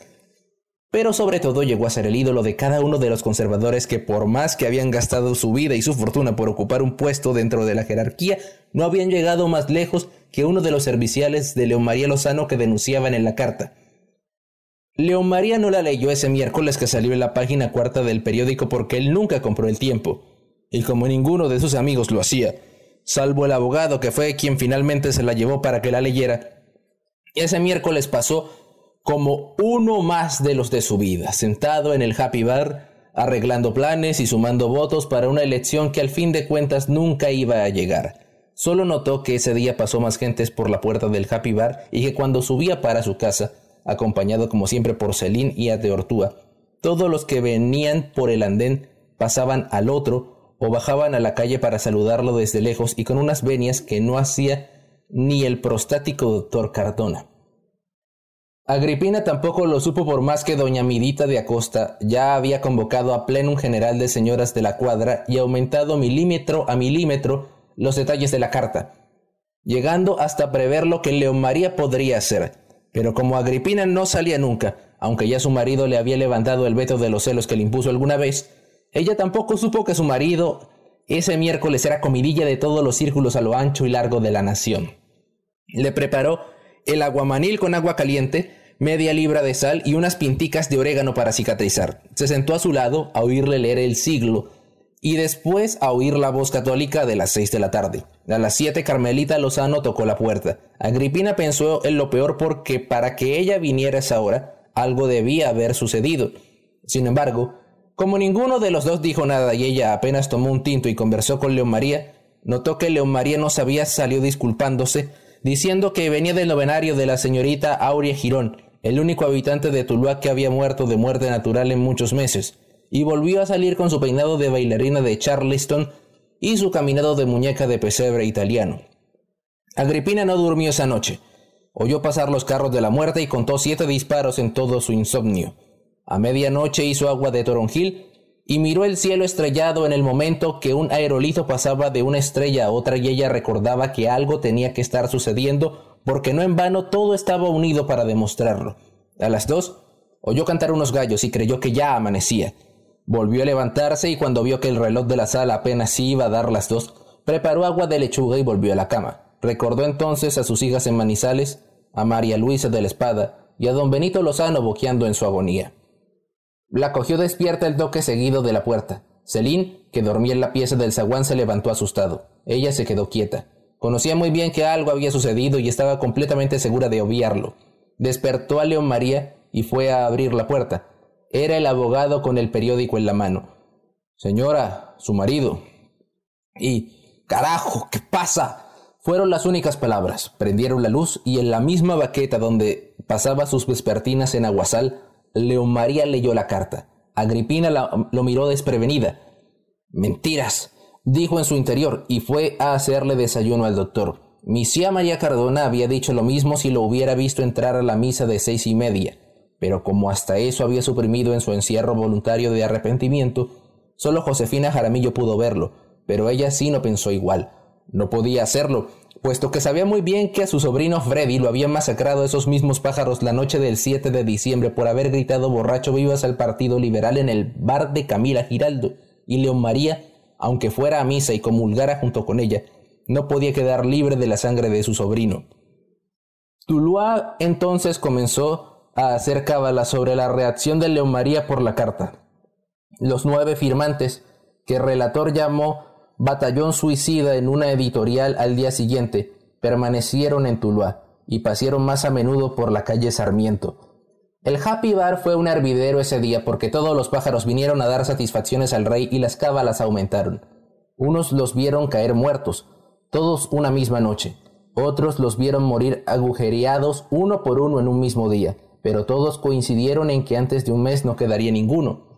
pero sobre todo llegó a ser el ídolo de cada uno de los conservadores que por más que habían gastado su vida y su fortuna por ocupar un puesto dentro de la jerarquía, no habían llegado más lejos que uno de los serviciales de León María Lozano que denunciaban en la carta. León María no la leyó ese miércoles que salió en la página cuarta del periódico porque él nunca compró el tiempo, y como ninguno de sus amigos lo hacía, salvo el abogado que fue quien finalmente se la llevó para que la leyera, ese miércoles pasó como uno más de los de su vida, sentado en el happy bar, arreglando planes y sumando votos para una elección que al fin de cuentas nunca iba a llegar. Solo notó que ese día pasó más gentes por la puerta del happy bar y que cuando subía para su casa, acompañado como siempre por Celín y Ateortúa, todos los que venían por el andén pasaban al otro o bajaban a la calle para saludarlo desde lejos y con unas venias que no hacía ni el prostático doctor Cardona. Agripina tampoco lo supo por más que doña Midita de Acosta ya había convocado a plenum general de señoras de la cuadra y aumentado milímetro a milímetro los detalles de la carta, llegando hasta prever lo que León María podría hacer. Pero como Agripina no salía nunca, aunque ya su marido le había levantado el veto de los celos que le impuso alguna vez, ella tampoco supo que su marido ese miércoles era comidilla de todos los círculos a lo ancho y largo de la nación. Le preparó el aguamanil con agua caliente, media libra de sal y unas pinticas de orégano para cicatrizar. Se sentó a su lado a oírle leer el siglo y después a oír la voz católica de las seis de la tarde. A las siete Carmelita Lozano tocó la puerta. Agripina pensó en lo peor porque para que ella viniera a esa hora algo debía haber sucedido. Sin embargo, Como ninguno de los dos dijo nada y ella apenas tomó un tinto y conversó con León María, notó que León María no sabía, salió disculpándose, diciendo que venía del novenario de la señorita Aurea Girón, el único habitante de Tuluá que había muerto de muerte natural en muchos meses, y volvió a salir con su peinado de bailarina de Charleston y su caminado de muñeca de pesebre italiano. Agripina no durmió esa noche. Oyó pasar los carros de la muerte y contó siete disparos en todo su insomnio. A medianoche hizo agua de toronjil y miró el cielo estrellado en el momento que un aerolito pasaba de una estrella a otra y ella recordaba que algo tenía que estar sucediendo porque no en vano todo estaba unido para demostrarlo. A las dos oyó cantar unos gallos y creyó que ya amanecía. Volvió a levantarse y cuando vio que el reloj de la sala apenas iba a dar las dos, preparó agua de lechuga y volvió a la cama. Recordó entonces a sus hijas en Manizales, a María Luisa de la Espada y a don Benito Lozano boqueando en su agonía. La cogió despierta el toque seguido de la puerta. Celín, que dormía en la pieza del zaguán, se levantó asustado. Ella se quedó quieta. Conocía muy bien que algo había sucedido y estaba completamente segura de obviarlo. Despertó a León María y fue a abrir la puerta. Era el abogado con el periódico en la mano. Señora, su marido. Y... Carajo, ¿qué pasa? Fueron las únicas palabras. Prendieron la luz y en la misma baqueta donde pasaba sus vespertinas en Aguasal, León María leyó la carta. Agripina lo miró desprevenida. Mentiras, dijo en su interior y fue a hacerle desayuno al doctor. Misia María Cardona había dicho lo mismo si lo hubiera visto entrar a la misa de seis y media, pero como hasta eso había suprimido en su encierro voluntario de arrepentimiento, solo Josefina Jaramillo pudo verlo, pero ella sí no pensó igual. No podía hacerlo, puesto que sabía muy bien que a su sobrino Freddy lo habían masacrado esos mismos pájaros la noche del 7 de diciembre por haber gritado borracho vivas al Partido Liberal en el bar de Camila Giraldo, y León María, aunque fuera a misa y comulgara junto con ella, no podía quedar libre de la sangre de su sobrino. Tuluá entonces comenzó a hacer cábala sobre la reacción de León María por la carta. Los nueve firmantes, que el relator llamó batallón suicida en una editorial al día siguiente, permanecieron en Tuluá y pasearon más a menudo por la calle Sarmiento. El Happy Bar fue un hervidero ese día porque todos los pájaros vinieron a dar satisfacciones al rey y las cábalas aumentaron. Unos los vieron caer muertos, todos una misma noche. Otros los vieron morir agujereados uno por uno en un mismo día, pero todos coincidieron en que antes de un mes no quedaría ninguno.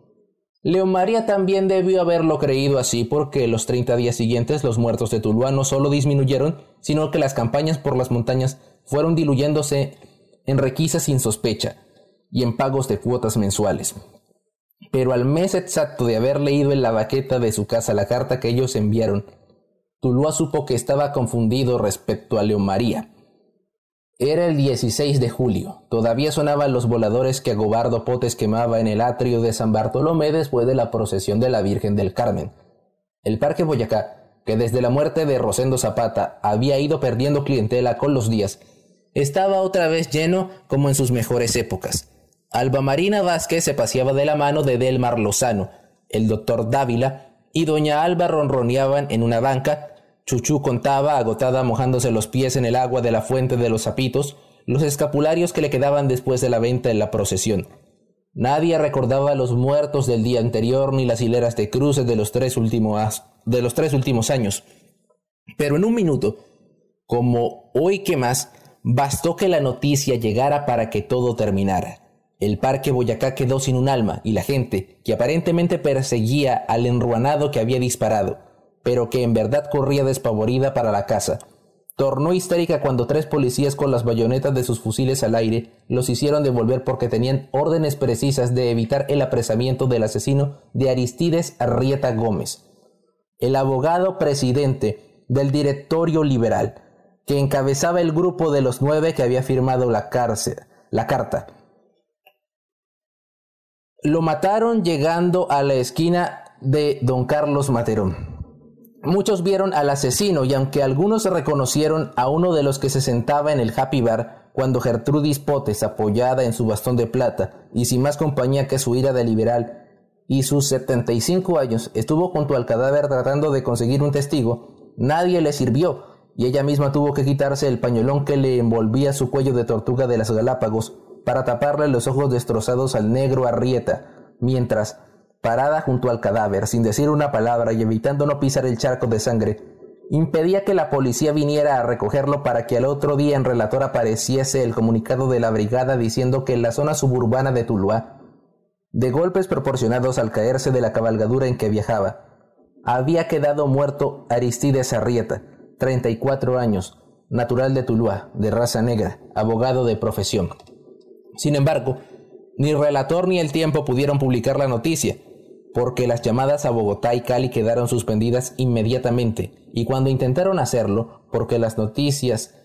León María también debió haberlo creído así porque los 30 días siguientes los muertos de Tuluá no solo disminuyeron, sino que las campañas por las montañas fueron diluyéndose en requisas sin sospecha y en pagos de cuotas mensuales. Pero al mes exacto de haber leído en la baqueta de su casa la carta que ellos enviaron, Tuluá supo que estaba confundido respecto a León María. Era el 16 de julio. Todavía sonaban los voladores que Gobardo Potes quemaba en el atrio de San Bartolomé después de la procesión de la Virgen del Carmen. El Parque Boyacá, que desde la muerte de Rosendo Zapata había ido perdiendo clientela con los días, estaba otra vez lleno como en sus mejores épocas. Alba Marina Vázquez se paseaba de la mano de Delmar Lozano, el doctor Dávila y doña Alba ronroneaban en una banca Chuchú contaba, agotada mojándose los pies en el agua de la fuente de los zapitos, los escapularios que le quedaban después de la venta en la procesión. Nadie recordaba los muertos del día anterior ni las hileras de cruces de los tres últimos, de los tres últimos años. Pero en un minuto, como hoy que más, bastó que la noticia llegara para que todo terminara. El parque Boyacá quedó sin un alma y la gente, que aparentemente perseguía al enruanado que había disparado, pero que en verdad corría despavorida para la casa. Tornó histérica cuando tres policías con las bayonetas de sus fusiles al aire los hicieron devolver porque tenían órdenes precisas de evitar el apresamiento del asesino de Aristides Arrieta Gómez, el abogado presidente del directorio liberal, que encabezaba el grupo de los nueve que había firmado la, la carta. Lo mataron llegando a la esquina de don Carlos Materón. Muchos vieron al asesino y aunque algunos reconocieron a uno de los que se sentaba en el Happy Bar cuando Gertrudis Potes, apoyada en su bastón de plata y sin más compañía que su ira de liberal y sus 75 años, estuvo junto al cadáver tratando de conseguir un testigo, nadie le sirvió y ella misma tuvo que quitarse el pañolón que le envolvía su cuello de tortuga de las Galápagos para taparle los ojos destrozados al negro Arrieta, mientras parada junto al cadáver, sin decir una palabra y evitando no pisar el charco de sangre, impedía que la policía viniera a recogerlo para que al otro día en relator apareciese el comunicado de la brigada diciendo que en la zona suburbana de Tuluá, de golpes proporcionados al caerse de la cabalgadura en que viajaba, había quedado muerto Aristides Arrieta, 34 años, natural de Tuluá, de raza negra, abogado de profesión. Sin embargo, ni relator ni el tiempo pudieron publicar la noticia, porque las llamadas a Bogotá y Cali quedaron suspendidas inmediatamente, y cuando intentaron hacerlo, porque las noticias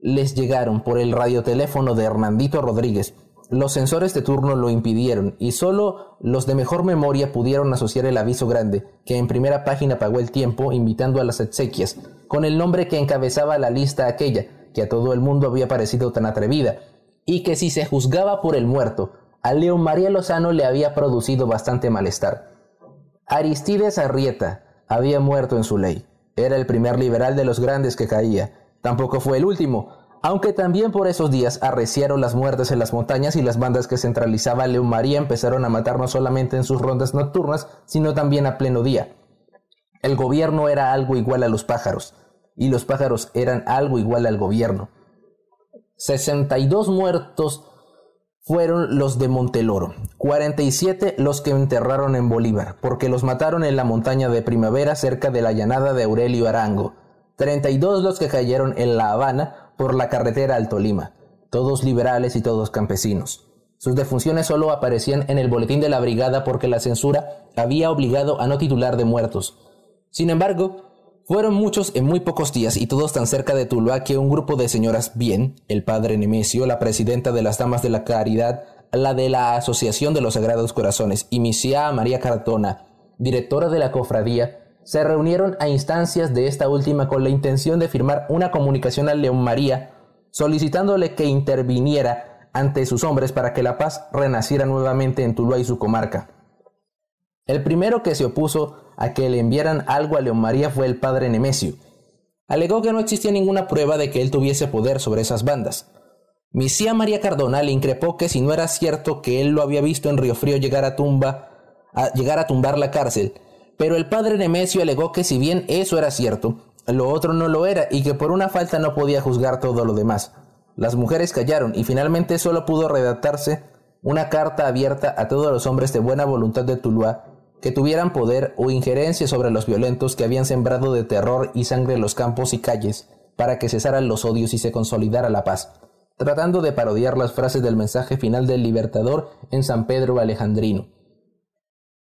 les llegaron por el radioteléfono de Hernandito Rodríguez, los sensores de turno lo impidieron y solo los de mejor memoria pudieron asociar el aviso grande, que en primera página pagó el tiempo invitando a las exequias, con el nombre que encabezaba la lista aquella, que a todo el mundo había parecido tan atrevida, y que si se juzgaba por el muerto, a León María Lozano le había producido bastante malestar. Aristides Arrieta había muerto en su ley. Era el primer liberal de los grandes que caía. Tampoco fue el último, aunque también por esos días arreciaron las muertes en las montañas y las bandas que centralizaba León María empezaron a matar no solamente en sus rondas nocturnas, sino también a pleno día. El gobierno era algo igual a los pájaros, y los pájaros eran algo igual al gobierno. 62 muertos fueron los de Monteloro, 47 los que enterraron en Bolívar, porque los mataron en la montaña de primavera cerca de la llanada de Aurelio Arango, 32 los que cayeron en La Habana por la carretera al Tolima, todos liberales y todos campesinos. Sus defunciones solo aparecían en el boletín de la brigada porque la censura había obligado a no titular de muertos. Sin embargo, fueron muchos en muy pocos días y todos tan cerca de Tuluá que un grupo de señoras bien, el padre Nemesio, la presidenta de las Damas de la Caridad, la de la Asociación de los Sagrados Corazones y Misia María Cartona, directora de la cofradía, se reunieron a instancias de esta última con la intención de firmar una comunicación a León María solicitándole que interviniera ante sus hombres para que la paz renaciera nuevamente en Tuluá y su comarca. El primero que se opuso a que le enviaran algo a León María fue el padre Nemesio. Alegó que no existía ninguna prueba de que él tuviese poder sobre esas bandas. Misía María Cardona le increpó que si no era cierto que él lo había visto en Río Frío llegar a tumba, a llegar a tumbar la cárcel, pero el padre Nemesio alegó que si bien eso era cierto, lo otro no lo era y que por una falta no podía juzgar todo lo demás. Las mujeres callaron y finalmente solo pudo redactarse una carta abierta a todos los hombres de buena voluntad de Tuluá que tuvieran poder o injerencia sobre los violentos que habían sembrado de terror y sangre los campos y calles, para que cesaran los odios y se consolidara la paz, tratando de parodiar las frases del mensaje final del Libertador en San Pedro Alejandrino.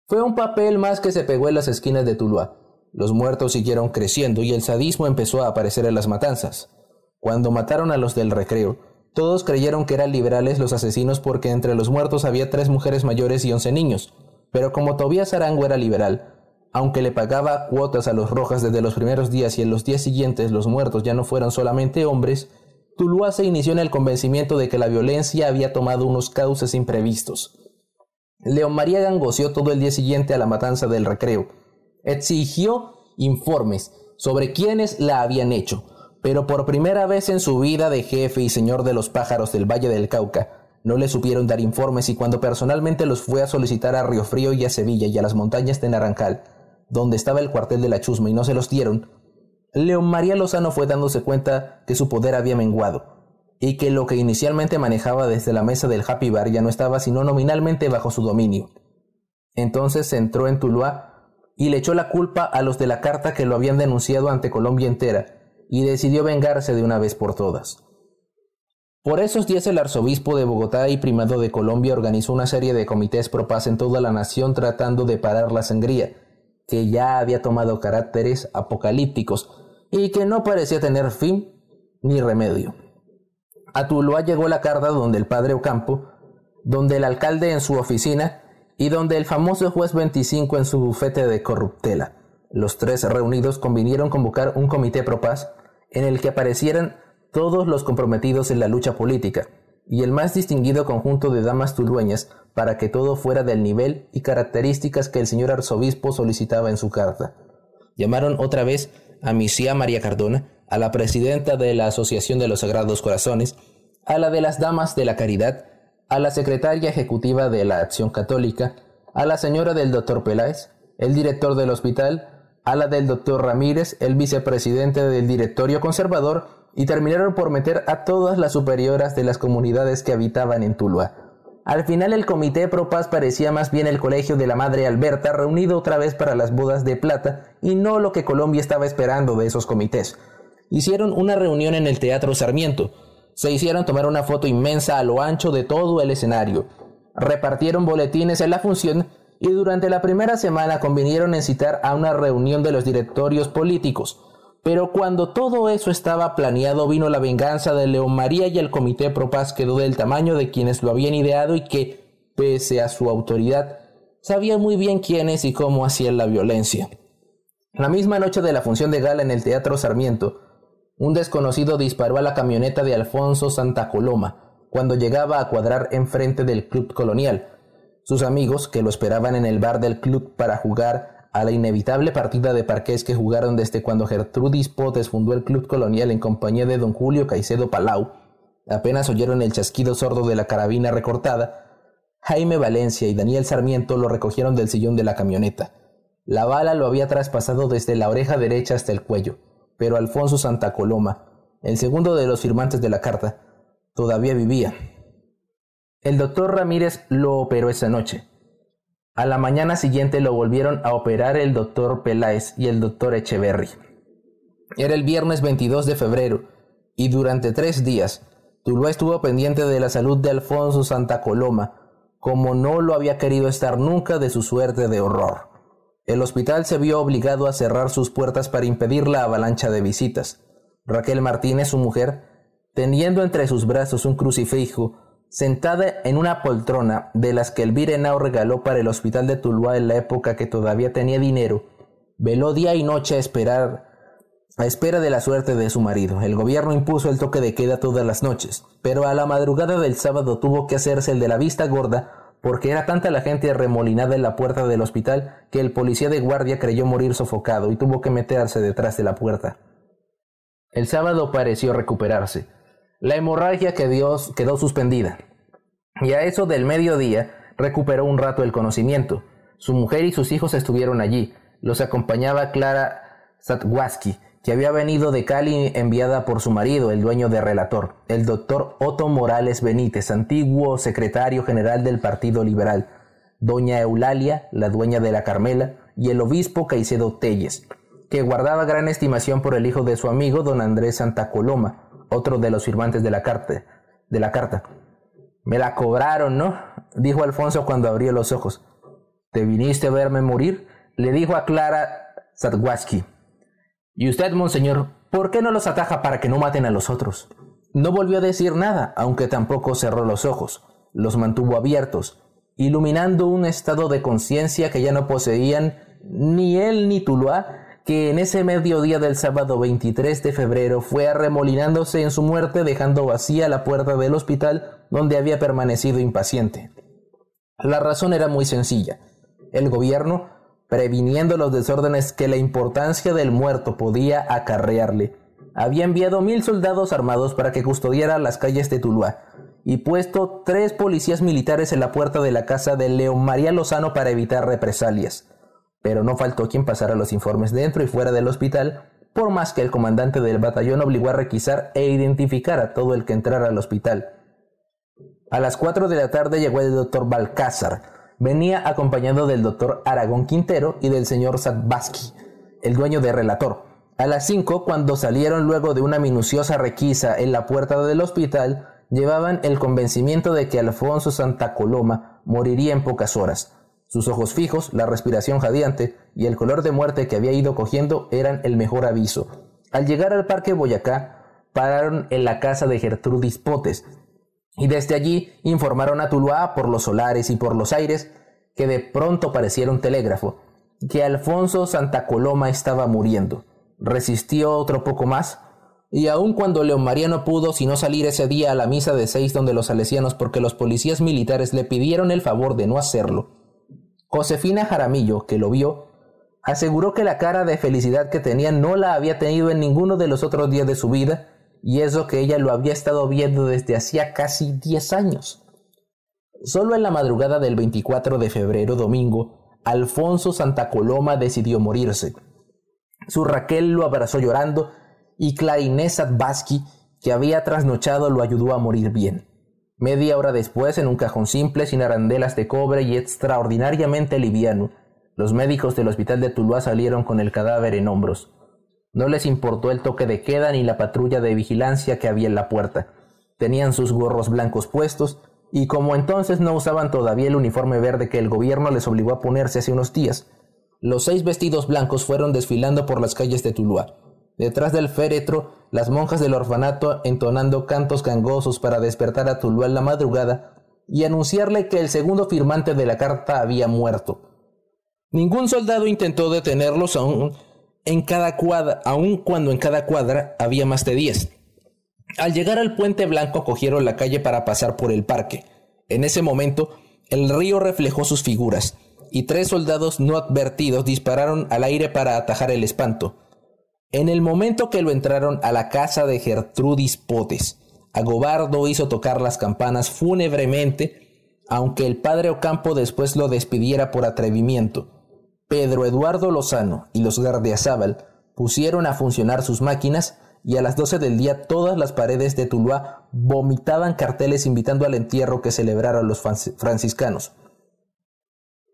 Fue un papel más que se pegó en las esquinas de Tuluá. Los muertos siguieron creciendo y el sadismo empezó a aparecer en las matanzas. Cuando mataron a los del recreo, todos creyeron que eran liberales los asesinos porque entre los muertos había tres mujeres mayores y once niños, pero como Tobías Arango era liberal, aunque le pagaba cuotas a los Rojas desde los primeros días y en los días siguientes los muertos ya no fueran solamente hombres, Tuluá se inició en el convencimiento de que la violencia había tomado unos cauces imprevistos. León María gangoció todo el día siguiente a la matanza del recreo. Exigió informes sobre quiénes la habían hecho, pero por primera vez en su vida de jefe y señor de los pájaros del Valle del Cauca, no le supieron dar informes y cuando personalmente los fue a solicitar a Río Frío y a Sevilla y a las montañas de Naranjal, donde estaba el cuartel de la Chusma y no se los dieron, León María Lozano fue dándose cuenta que su poder había menguado y que lo que inicialmente manejaba desde la mesa del Happy Bar ya no estaba sino nominalmente bajo su dominio. Entonces entró en Tuluá y le echó la culpa a los de la carta que lo habían denunciado ante Colombia entera y decidió vengarse de una vez por todas. Por esos días el arzobispo de Bogotá y primado de Colombia organizó una serie de comités pro paz en toda la nación tratando de parar la sangría, que ya había tomado caracteres apocalípticos y que no parecía tener fin ni remedio. A Tuluá llegó la carta donde el padre Ocampo, donde el alcalde en su oficina y donde el famoso juez 25 en su bufete de corruptela. Los tres reunidos convinieron convocar un comité pro paz en el que aparecieran todos los comprometidos en la lucha política, y el más distinguido conjunto de damas tulueñas para que todo fuera del nivel y características que el señor arzobispo solicitaba en su carta. Llamaron otra vez a Misía María Cardona, a la presidenta de la Asociación de los Sagrados Corazones, a la de las Damas de la Caridad, a la secretaria ejecutiva de la Acción Católica, a la señora del doctor Peláez, el director del hospital, a la del doctor Ramírez, el vicepresidente del directorio conservador, y terminaron por meter a todas las superioras de las comunidades que habitaban en Tuluá. Al final el comité pro paz parecía más bien el colegio de la madre Alberta reunido otra vez para las bodas de plata y no lo que Colombia estaba esperando de esos comités. Hicieron una reunión en el Teatro Sarmiento. Se hicieron tomar una foto inmensa a lo ancho de todo el escenario. Repartieron boletines en la función y durante la primera semana convinieron en citar a una reunión de los directorios políticos. Pero cuando todo eso estaba planeado vino la venganza de León María y el Comité Pro Paz quedó del tamaño de quienes lo habían ideado y que, pese a su autoridad, sabía muy bien quiénes y cómo hacían la violencia. La misma noche de la función de gala en el Teatro Sarmiento, un desconocido disparó a la camioneta de Alfonso Santa Coloma cuando llegaba a cuadrar enfrente del Club Colonial, sus amigos, que lo esperaban en el bar del club para jugar a la inevitable partida de parqués que jugaron desde cuando Gertrudis Potes fundó el Club Colonial en compañía de don Julio Caicedo Palau, apenas oyeron el chasquido sordo de la carabina recortada, Jaime Valencia y Daniel Sarmiento lo recogieron del sillón de la camioneta. La bala lo había traspasado desde la oreja derecha hasta el cuello, pero Alfonso Santa Coloma, el segundo de los firmantes de la carta, todavía vivía. El doctor Ramírez lo operó esa noche. A la mañana siguiente lo volvieron a operar el doctor Peláez y el doctor Echeverry. Era el viernes 22 de febrero y durante tres días Tuluá estuvo pendiente de la salud de Alfonso Santa Coloma, como no lo había querido estar nunca de su suerte de horror. El hospital se vio obligado a cerrar sus puertas para impedir la avalancha de visitas. Raquel Martínez, su mujer, teniendo entre sus brazos un crucifijo, sentada en una poltrona de las que Elvira Henao regaló para el hospital de Tuluá en la época que todavía tenía dinero, veló día y noche a esperar a espera de la suerte de su marido. El gobierno impuso el toque de queda todas las noches, pero a la madrugada del sábado tuvo que hacerse el de la vista gorda porque era tanta la gente remolinada en la puerta del hospital que el policía de guardia creyó morir sofocado y tuvo que meterse detrás de la puerta. El sábado pareció recuperarse, la hemorragia quedó suspendida. Y a eso del mediodía recuperó un rato el conocimiento. Su mujer y sus hijos estuvieron allí. Los acompañaba Clara Satwaski, que había venido de Cali enviada por su marido, el dueño de Relator, el doctor Otto Morales Benítez, antiguo secretario general del Partido Liberal, doña Eulalia, la dueña de la Carmela, y el obispo Caicedo Telles, que guardaba gran estimación por el hijo de su amigo don Andrés Santa Coloma, otro de los firmantes de la carta. De la carta. Me la cobraron, ¿no? dijo Alfonso cuando abrió los ojos. ¿Te viniste a verme morir? le dijo a Clara Zadwaski. ¿Y usted, monseñor, por qué no los ataja para que no maten a los otros? No volvió a decir nada, aunque tampoco cerró los ojos. Los mantuvo abiertos, iluminando un estado de conciencia que ya no poseían ni él ni Tuluá, que en ese mediodía del sábado 23 de febrero fue arremolinándose en su muerte dejando vacía la puerta del hospital donde había permanecido impaciente. La razón era muy sencilla. El gobierno, previniendo los desórdenes que la importancia del muerto podía acarrearle, había enviado mil soldados armados para que custodiara las calles de Tuluá y puesto tres policías militares en la puerta de la casa de León María Lozano para evitar represalias pero no faltó quien pasara los informes dentro y fuera del hospital, por más que el comandante del batallón obligó a requisar e identificar a todo el que entrara al hospital. A las 4 de la tarde llegó el doctor Balcázar. Venía acompañado del doctor Aragón Quintero y del señor Zadbaski, el dueño de Relator. A las 5, cuando salieron luego de una minuciosa requisa en la puerta del hospital, llevaban el convencimiento de que Alfonso Santa Coloma moriría en pocas horas. Sus ojos fijos, la respiración jadeante y el color de muerte que había ido cogiendo eran el mejor aviso. Al llegar al parque Boyacá, pararon en la casa de Gertrudis Potes y desde allí informaron a Tuluá por los solares y por los aires que de pronto pareciera un telégrafo, que Alfonso Santa Coloma estaba muriendo. Resistió otro poco más, y aun cuando León María no pudo sino salir ese día a la misa de seis donde los salesianos porque los policías militares le pidieron el favor de no hacerlo, Josefina Jaramillo, que lo vio, aseguró que la cara de felicidad que tenía no la había tenido en ninguno de los otros días de su vida, y eso que ella lo había estado viendo desde hacía casi 10 años. Solo en la madrugada del 24 de febrero, domingo, Alfonso Santa Coloma decidió morirse. Su Raquel lo abrazó llorando y Clarinés Basqui, que había trasnochado, lo ayudó a morir bien. Media hora después, en un cajón simple, sin arandelas de cobre y extraordinariamente liviano, los médicos del hospital de Tuluá salieron con el cadáver en hombros. No les importó el toque de queda ni la patrulla de vigilancia que había en la puerta. Tenían sus gorros blancos puestos, y como entonces no usaban todavía el uniforme verde que el gobierno les obligó a ponerse hace unos días, los seis vestidos blancos fueron desfilando por las calles de Tuluá. Detrás del féretro, las monjas del orfanato entonando cantos gangosos para despertar a Tuluá en la madrugada y anunciarle que el segundo firmante de la carta había muerto. Ningún soldado intentó detenerlos aún, en cada cuadra, aun cuando en cada cuadra había más de diez. Al llegar al puente blanco cogieron la calle para pasar por el parque. En ese momento, el río reflejó sus figuras y tres soldados no advertidos dispararon al aire para atajar el espanto. En el momento que lo entraron a la casa de Gertrudis Potes, Agobardo hizo tocar las campanas fúnebremente, aunque el padre Ocampo después lo despidiera por atrevimiento. Pedro Eduardo Lozano y los Gardiazabal pusieron a funcionar sus máquinas y a las doce del día todas las paredes de Tuluá vomitaban carteles invitando al entierro que celebraron los franciscanos.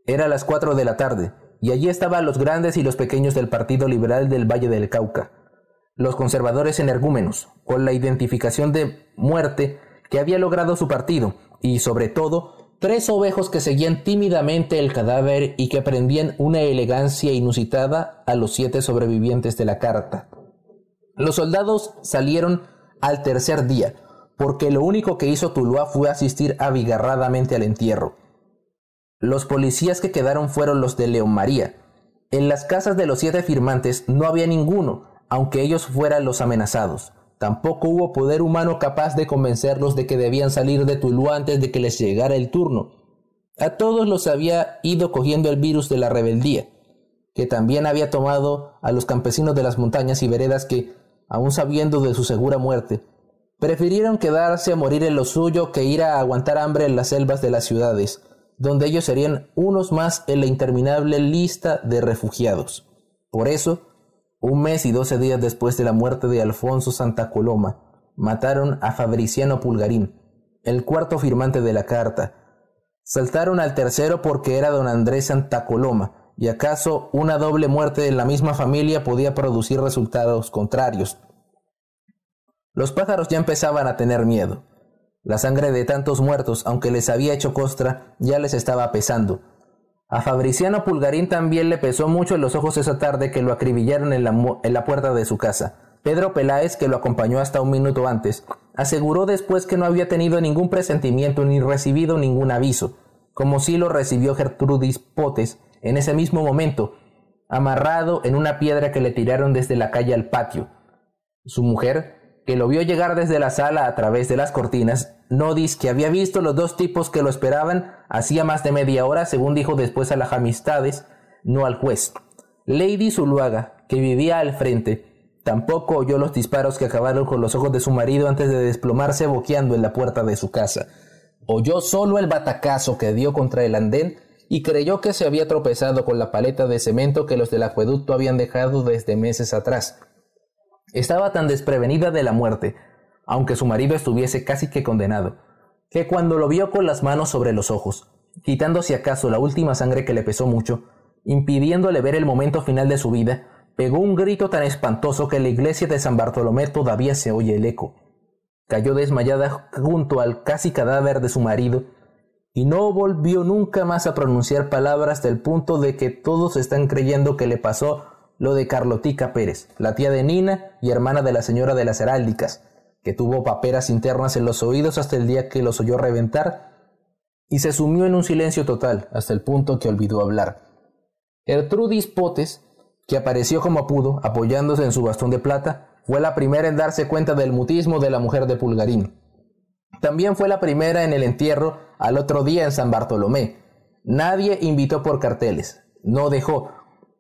Era las cuatro de la tarde, y allí estaban los grandes y los pequeños del Partido Liberal del Valle del Cauca, los conservadores energúmenos, con la identificación de muerte que había logrado su partido, y sobre todo, tres ovejos que seguían tímidamente el cadáver y que prendían una elegancia inusitada a los siete sobrevivientes de la carta. Los soldados salieron al tercer día, porque lo único que hizo Tuluá fue asistir abigarradamente al entierro. Los policías que quedaron fueron los de León María. En las casas de los siete firmantes no había ninguno, aunque ellos fueran los amenazados. Tampoco hubo poder humano capaz de convencerlos de que debían salir de Tuluá antes de que les llegara el turno. A todos los había ido cogiendo el virus de la rebeldía, que también había tomado a los campesinos de las montañas y veredas que, aun sabiendo de su segura muerte, prefirieron quedarse a morir en lo suyo que ir a aguantar hambre en las selvas de las ciudades, donde ellos serían unos más en la interminable lista de refugiados. Por eso, un mes y doce días después de la muerte de Alfonso Santa Coloma, mataron a Fabriciano Pulgarín, el cuarto firmante de la carta. Saltaron al tercero porque era don Andrés Santa Coloma, y acaso una doble muerte en la misma familia podía producir resultados contrarios. Los pájaros ya empezaban a tener miedo. La sangre de tantos muertos, aunque les había hecho costra, ya les estaba pesando. A Fabriciano Pulgarín también le pesó mucho en los ojos esa tarde que lo acribillaron en la, en la puerta de su casa. Pedro Peláez, que lo acompañó hasta un minuto antes, aseguró después que no había tenido ningún presentimiento ni recibido ningún aviso, como si lo recibió Gertrudis Potes en ese mismo momento, amarrado en una piedra que le tiraron desde la calle al patio. Su mujer, que lo vio llegar desde la sala a través de las cortinas, no dice que había visto los dos tipos que lo esperaban hacía más de media hora, según dijo después a las amistades, no al juez. Lady Zuluaga, que vivía al frente, tampoco oyó los disparos que acabaron con los ojos de su marido antes de desplomarse boqueando en la puerta de su casa. Oyó solo el batacazo que dio contra el andén y creyó que se había tropezado con la paleta de cemento que los del acueducto habían dejado desde meses atrás. Estaba tan desprevenida de la muerte, aunque su marido estuviese casi que condenado, que cuando lo vio con las manos sobre los ojos, quitándose acaso la última sangre que le pesó mucho, impidiéndole ver el momento final de su vida, pegó un grito tan espantoso que en la iglesia de San Bartolomé todavía se oye el eco. Cayó desmayada junto al casi cadáver de su marido y no volvió nunca más a pronunciar palabras del punto de que todos están creyendo que le pasó lo de Carlotica Pérez, la tía de Nina y hermana de la señora de las heráldicas, que tuvo paperas internas en los oídos hasta el día que los oyó reventar y se sumió en un silencio total hasta el punto que olvidó hablar. Ertrudis Potes, que apareció como pudo, apoyándose en su bastón de plata, fue la primera en darse cuenta del mutismo de la mujer de Pulgarín. También fue la primera en el entierro al otro día en San Bartolomé. Nadie invitó por carteles, no dejó,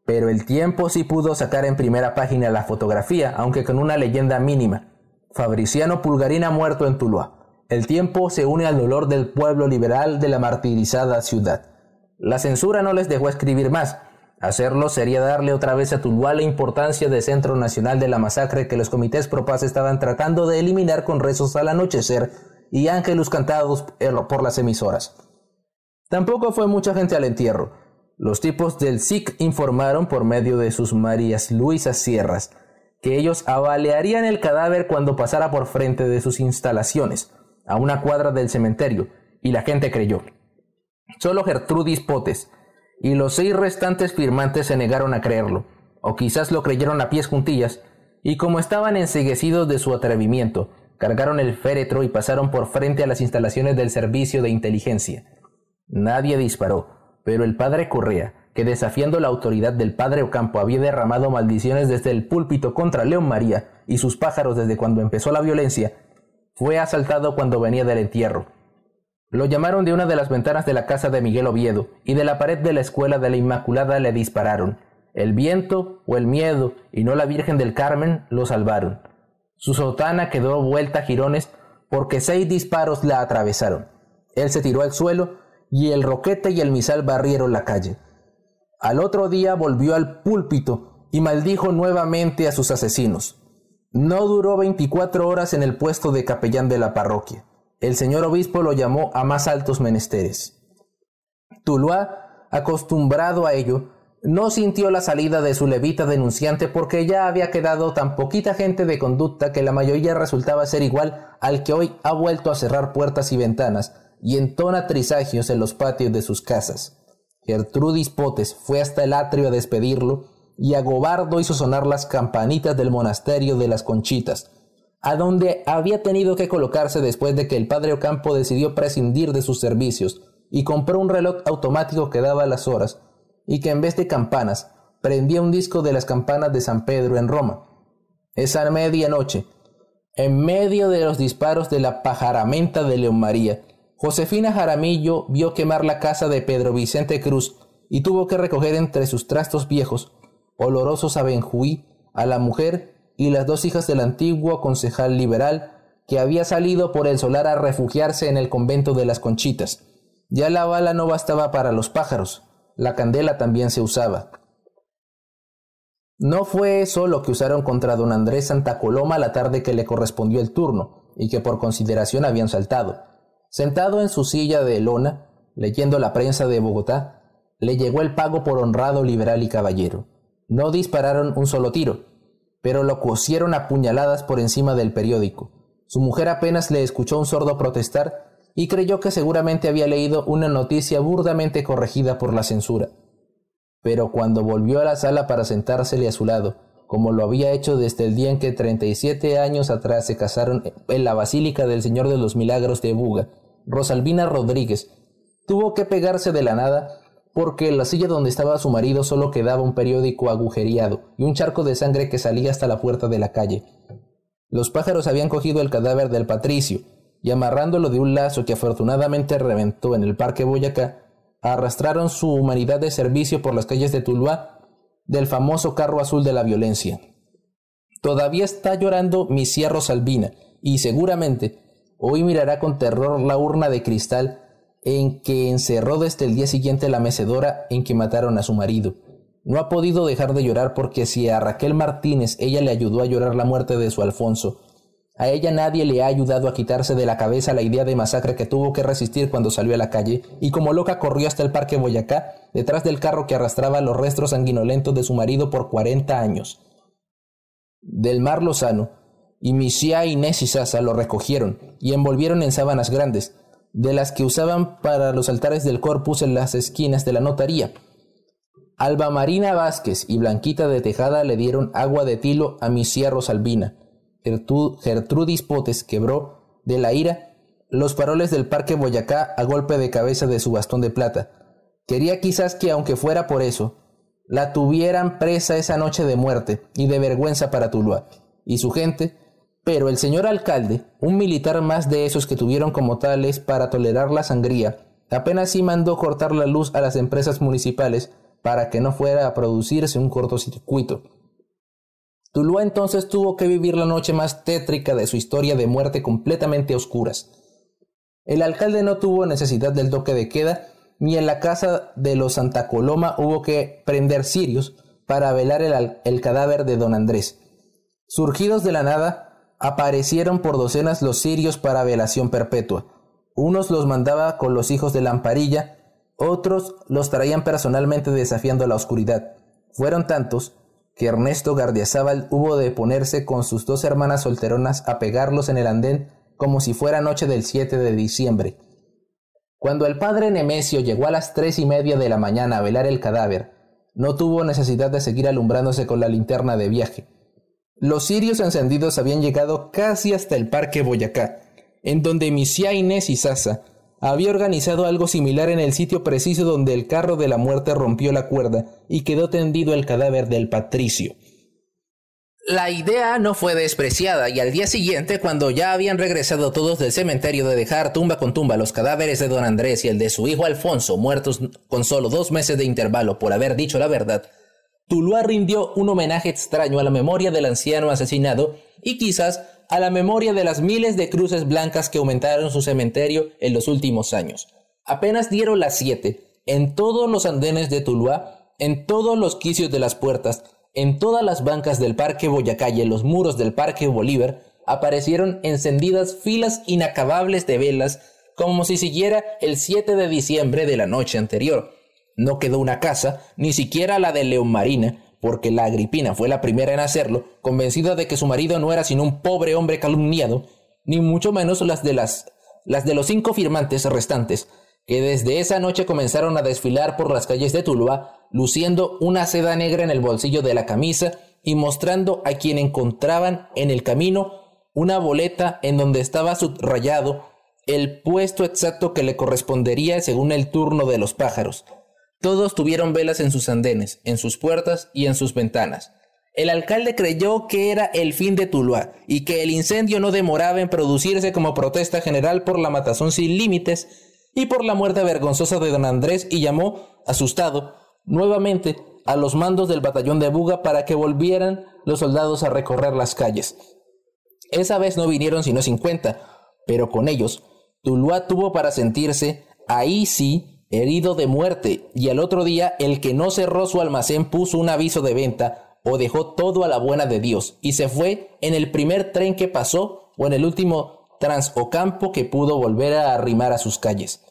pero el tiempo sí pudo sacar en primera página la fotografía, aunque con una leyenda mínima. Fabriciano Pulgarín ha muerto en Tuluá. El tiempo se une al dolor del pueblo liberal de la martirizada ciudad. La censura no les dejó escribir más. Hacerlo sería darle otra vez a Tuluá la importancia de centro nacional de la masacre que los comités pro paz estaban tratando de eliminar con rezos al anochecer y ángeles cantados por las emisoras. Tampoco fue mucha gente al entierro. Los tipos del SIC informaron por medio de sus Marías Luisas Sierras que ellos avalearían el cadáver cuando pasara por frente de sus instalaciones, a una cuadra del cementerio, y la gente creyó. Solo Gertrudis Potes y los seis restantes firmantes se negaron a creerlo, o quizás lo creyeron a pies juntillas, y como estaban enseguecidos de su atrevimiento, cargaron el féretro y pasaron por frente a las instalaciones del servicio de inteligencia. Nadie disparó, pero el padre Correa, que desafiando la autoridad del padre Ocampo había derramado maldiciones desde el púlpito contra León María y sus pájaros desde cuando empezó la violencia, fue asaltado cuando venía del entierro. Lo llamaron de una de las ventanas de la casa de Miguel Oviedo y de la pared de la escuela de la Inmaculada le dispararon. El viento o el miedo y no la Virgen del Carmen lo salvaron. Su sotana quedó vuelta a jirones porque seis disparos la atravesaron. Él se tiró al suelo y el roquete y el misal barrieron la calle. Al otro día volvió al púlpito y maldijo nuevamente a sus asesinos. No duró 24 horas en el puesto de capellán de la parroquia. El señor obispo lo llamó a más altos menesteres. Tuluá, acostumbrado a ello, no sintió la salida de su levita denunciante porque ya había quedado tan poquita gente de conducta que la mayoría resultaba ser igual al que hoy ha vuelto a cerrar puertas y ventanas y entona trisagios en los patios de sus casas. Gertrudis Potes fue hasta el atrio a despedirlo y a Gobardo hizo sonar las campanitas del monasterio de las Conchitas, a donde había tenido que colocarse después de que el padre Ocampo decidió prescindir de sus servicios y compró un reloj automático que daba las horas y que en vez de campanas prendía un disco de las campanas de San Pedro en Roma. Esa medianoche, en medio de los disparos de la pajaramenta de León María, Josefina Jaramillo vio quemar la casa de Pedro Vicente Cruz y tuvo que recoger entre sus trastos viejos, olorosos a Benjuí, a la mujer y las dos hijas del antiguo concejal liberal que había salido por el solar a refugiarse en el convento de las Conchitas. Ya la bala no bastaba para los pájaros, la candela también se usaba. No fue eso lo que usaron contra don Andrés Santa Coloma la tarde que le correspondió el turno, y que por consideración habían saltado. Sentado en su silla de lona, leyendo la prensa de Bogotá, le llegó el pago por honrado liberal y caballero. No dispararon un solo tiro, pero lo cosieron a puñaladas por encima del periódico. Su mujer apenas le escuchó un sordo protestar y creyó que seguramente había leído una noticia burdamente corregida por la censura. Pero cuando volvió a la sala para sentársele a su lado, como lo había hecho desde el día en que 37 años atrás se casaron en la Basílica del Señor de los Milagros de Buga, Rosalvina Rodríguez, tuvo que pegarse de la nada porque en la silla donde estaba su marido solo quedaba un periódico agujereado y un charco de sangre que salía hasta la puerta de la calle. Los pájaros habían cogido el cadáver del patricio y amarrándolo de un lazo que afortunadamente reventó en el Parque Boyacá, arrastraron su humanidad de servicio por las calles de Tuluá del famoso carro azul de la violencia. Todavía está llorando mi cierro Salvina y seguramente Hoy mirará con terror la urna de cristal en que encerró desde el día siguiente la mecedora en que mataron a su marido. No ha podido dejar de llorar porque si a Raquel Martínez ella le ayudó a llorar la muerte de su Alfonso, a ella nadie le ha ayudado a quitarse de la cabeza la idea de masacre que tuvo que resistir cuando salió a la calle y como loca corrió hasta el parque Boyacá detrás del carro que arrastraba los restos sanguinolentos de su marido por cuarenta años. Del Mar Lozano, y Inés y Sasa lo recogieron y envolvieron en sábanas grandes, de las que usaban para los altares del corpus en las esquinas de la notaría. Alba Marina Vázquez y Blanquita de Tejada le dieron agua de tilo a Misia Rosalvina. Gertrudis Potes quebró, de la ira, los faroles del Parque Boyacá a golpe de cabeza de su bastón de plata. Quería quizás que, aunque fuera por eso, la tuvieran presa esa noche de muerte y de vergüenza para Tuluá y su gente, pero el señor alcalde, un militar más de esos que tuvieron como tales para tolerar la sangría, apenas sí mandó cortar la luz a las empresas municipales para que no fuera a producirse un cortocircuito. Tuluá entonces tuvo que vivir la noche más tétrica de su historia de muerte completamente oscuras. El alcalde no tuvo necesidad del toque de queda, ni en la casa de los Santa Coloma hubo que prender cirios para velar el, el cadáver de don Andrés. Surgidos de la nada, aparecieron por docenas los cirios para velación perpetua. Unos los mandaba con los hijos de Lamparilla, otros los traían personalmente desafiando la oscuridad. Fueron tantos que Ernesto Gardiazabal hubo de ponerse con sus dos hermanas solteronas a pegarlos en el andén como si fuera noche del 7 de diciembre. Cuando el padre Nemesio llegó a las tres y media de la mañana a velar el cadáver, no tuvo necesidad de seguir alumbrándose con la linterna de viaje. Los cirios encendidos habían llegado casi hasta el parque Boyacá, en donde Misia Inés y Sasa había organizado algo similar en el sitio preciso donde el carro de la muerte rompió la cuerda y quedó tendido el cadáver del patricio. La idea no fue despreciada y al día siguiente, cuando ya habían regresado todos del cementerio de dejar tumba con tumba los cadáveres de don Andrés y el de su hijo Alfonso, muertos con solo dos meses de intervalo por haber dicho la verdad, Tuluá rindió un homenaje extraño a la memoria del anciano asesinado y quizás a la memoria de las miles de cruces blancas que aumentaron su cementerio en los últimos años. Apenas dieron las siete, en todos los andenes de Tuluá, en todos los quicios de las puertas, en todas las bancas del Parque Boyacá y en los muros del Parque Bolívar, aparecieron encendidas filas inacabables de velas como si siguiera el 7 de diciembre de la noche anterior. No quedó una casa, ni siquiera la de León Marina, porque la Agripina fue la primera en hacerlo, convencida de que su marido no era sino un pobre hombre calumniado, ni mucho menos las de las las de los cinco firmantes restantes, que desde esa noche comenzaron a desfilar por las calles de Tuluá, luciendo una seda negra en el bolsillo de la camisa y mostrando a quien encontraban en el camino una boleta en donde estaba subrayado el puesto exacto que le correspondería según el turno de los pájaros. Todos tuvieron velas en sus andenes, en sus puertas y en sus ventanas. El alcalde creyó que era el fin de Tuluá y que el incendio no demoraba en producirse como protesta general por la matazón sin límites y por la muerte vergonzosa de don Andrés y llamó, asustado, nuevamente a los mandos del batallón de Buga para que volvieran los soldados a recorrer las calles. Esa vez no vinieron sino cincuenta, pero con ellos Tuluá tuvo para sentirse, ahí sí, herido de muerte, y al otro día el que no cerró su almacén puso un aviso de venta o dejó todo a la buena de Dios y se fue en el primer tren que pasó o en el último transocampo que pudo volver a arrimar a sus calles.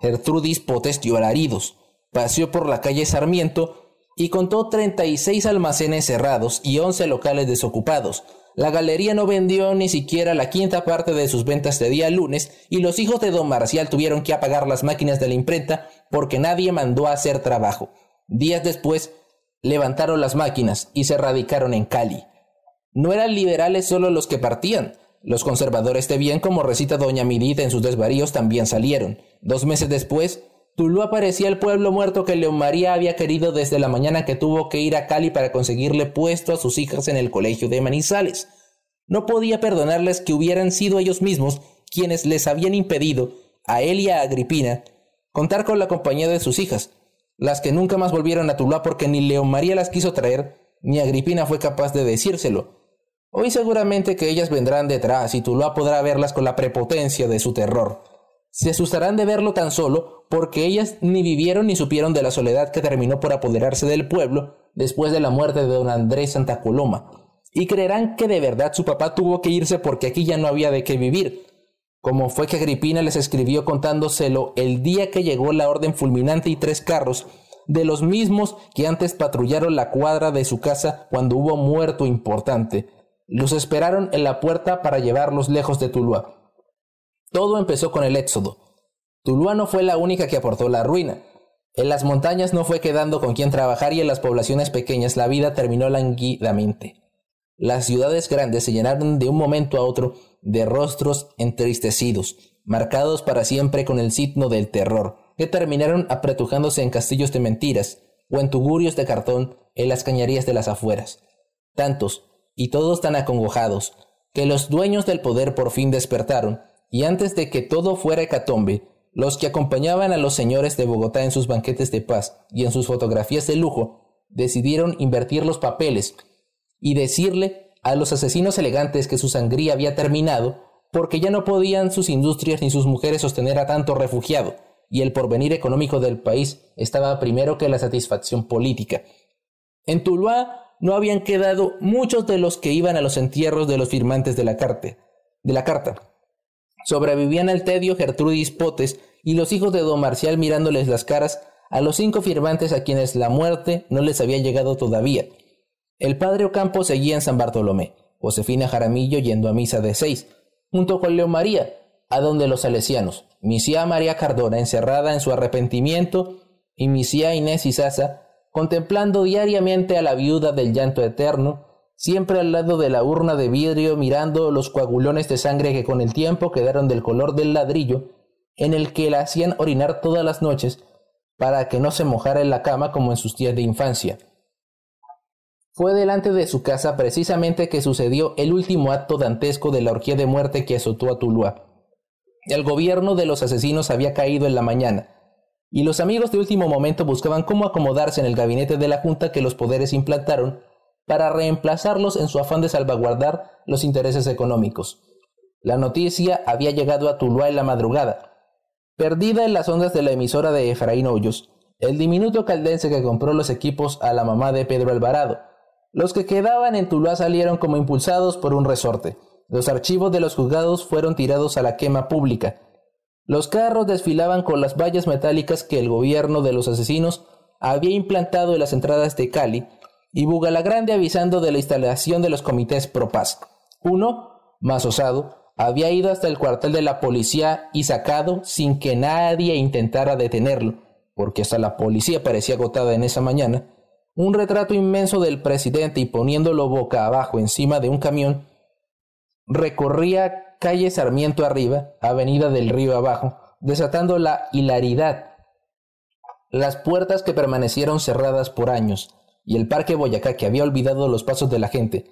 Gertrudis potestió alaridos, paseó por la calle Sarmiento y contó 36 almacenes cerrados y 11 locales desocupados, la galería no vendió ni siquiera la quinta parte de sus ventas de día lunes y los hijos de don Marcial tuvieron que apagar las máquinas de la imprenta porque nadie mandó a hacer trabajo. Días después, levantaron las máquinas y se radicaron en Cali. No eran liberales solo los que partían. Los conservadores de bien, como recita doña Midita en sus desvaríos, también salieron. Dos meses después, Tulú parecía el pueblo muerto que León María había querido desde la mañana que tuvo que ir a Cali para conseguirle puesto a sus hijas en el colegio de Manizales. No podía perdonarles que hubieran sido ellos mismos quienes les habían impedido, a él y a Agripina, contar con la compañía de sus hijas, las que nunca más volvieron a Tuluá porque ni León María las quiso traer, ni Agripina fue capaz de decírselo. Hoy seguramente que ellas vendrán detrás y Tuluá podrá verlas con la prepotencia de su terror. Se asustarán de verlo tan solo porque ellas ni vivieron ni supieron de la soledad que terminó por apoderarse del pueblo después de la muerte de don Andrés Santa Coloma, y creerán que de verdad su papá tuvo que irse porque aquí ya no había de qué vivir, como fue que Agripina les escribió contándoselo el día que llegó la orden fulminante y tres carros, de los mismos que antes patrullaron la cuadra de su casa cuando hubo muerto importante. Los esperaron en la puerta para llevarlos lejos de Tuluá. Todo empezó con el éxodo. Tuluá no fue la única que aportó la ruina. En las montañas no fue quedando con quien trabajar y en las poblaciones pequeñas la vida terminó languidamente. Las ciudades grandes se llenaron de un momento a otro de rostros entristecidos, marcados para siempre con el signo del terror, que terminaron apretujándose en castillos de mentiras o en tugurios de cartón en las cañerías de las afueras. Tantos, y todos tan acongojados, que los dueños del poder por fin despertaron y antes de que todo fuera hecatombe, los que acompañaban a los señores de Bogotá en sus banquetes de paz y en sus fotografías de lujo, decidieron invertir los papeles y decirle a los asesinos elegantes que su sangría había terminado porque ya no podían sus industrias ni sus mujeres sostener a tanto refugiado, y el porvenir económico del país estaba primero que la satisfacción política. En Tuluá no habían quedado muchos de los que iban a los entierros de los firmantes de la carta. De la carta. Sobrevivían al tedio Gertrudis Potes y los hijos de don Marcial mirándoles las caras a los cinco firmantes a quienes la muerte no les había llegado todavía. El padre Ocampo seguía en San Bartolomé, Josefina Jaramillo yendo a misa de seis, junto con León María, a donde los salesianos, misía María Cardona encerrada en su arrepentimiento y misía Inés Sasa contemplando diariamente a la viuda del llanto eterno, siempre al lado de la urna de vidrio mirando los coagulones de sangre que con el tiempo quedaron del color del ladrillo, en el que la hacían orinar todas las noches para que no se mojara en la cama como en sus días de infancia. Fue delante de su casa precisamente que sucedió el último acto dantesco de la orgía de muerte que azotó a Tuluá. El gobierno de los asesinos había caído en la mañana, y los amigos de último momento buscaban cómo acomodarse en el gabinete de la Junta que los poderes implantaron para reemplazarlos en su afán de salvaguardar los intereses económicos. La noticia había llegado a Tuluá en la madrugada. Perdida en las ondas de la emisora de Efraín Hoyos, el diminuto caldense que compró los equipos a la mamá de Pedro Alvarado. Los que quedaban en Tuluá salieron como impulsados por un resorte. Los archivos de los juzgados fueron tirados a la quema pública. Los carros desfilaban con las vallas metálicas que el gobierno de los asesinos había implantado en las entradas de Cali y Bugalagrande avisando de la instalación de los comités pro paz. Uno, más osado, había ido hasta el cuartel de la policía y sacado sin que nadie intentara detenerlo, porque hasta la policía parecía agotada en esa mañana, un retrato inmenso del presidente y poniéndolo boca abajo encima de un camión, recorría calle Sarmiento arriba, avenida del río abajo, desatando la hilaridad. Las puertas que permanecieron cerradas por años y el parque Boyacá que había olvidado los pasos de la gente,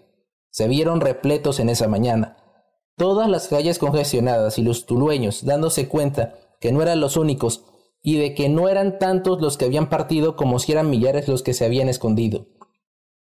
se vieron repletos en esa mañana. Todas las calles congestionadas y los tulueños dándose cuenta que no eran los únicos y de que no eran tantos los que habían partido como si eran millares los que se habían escondido.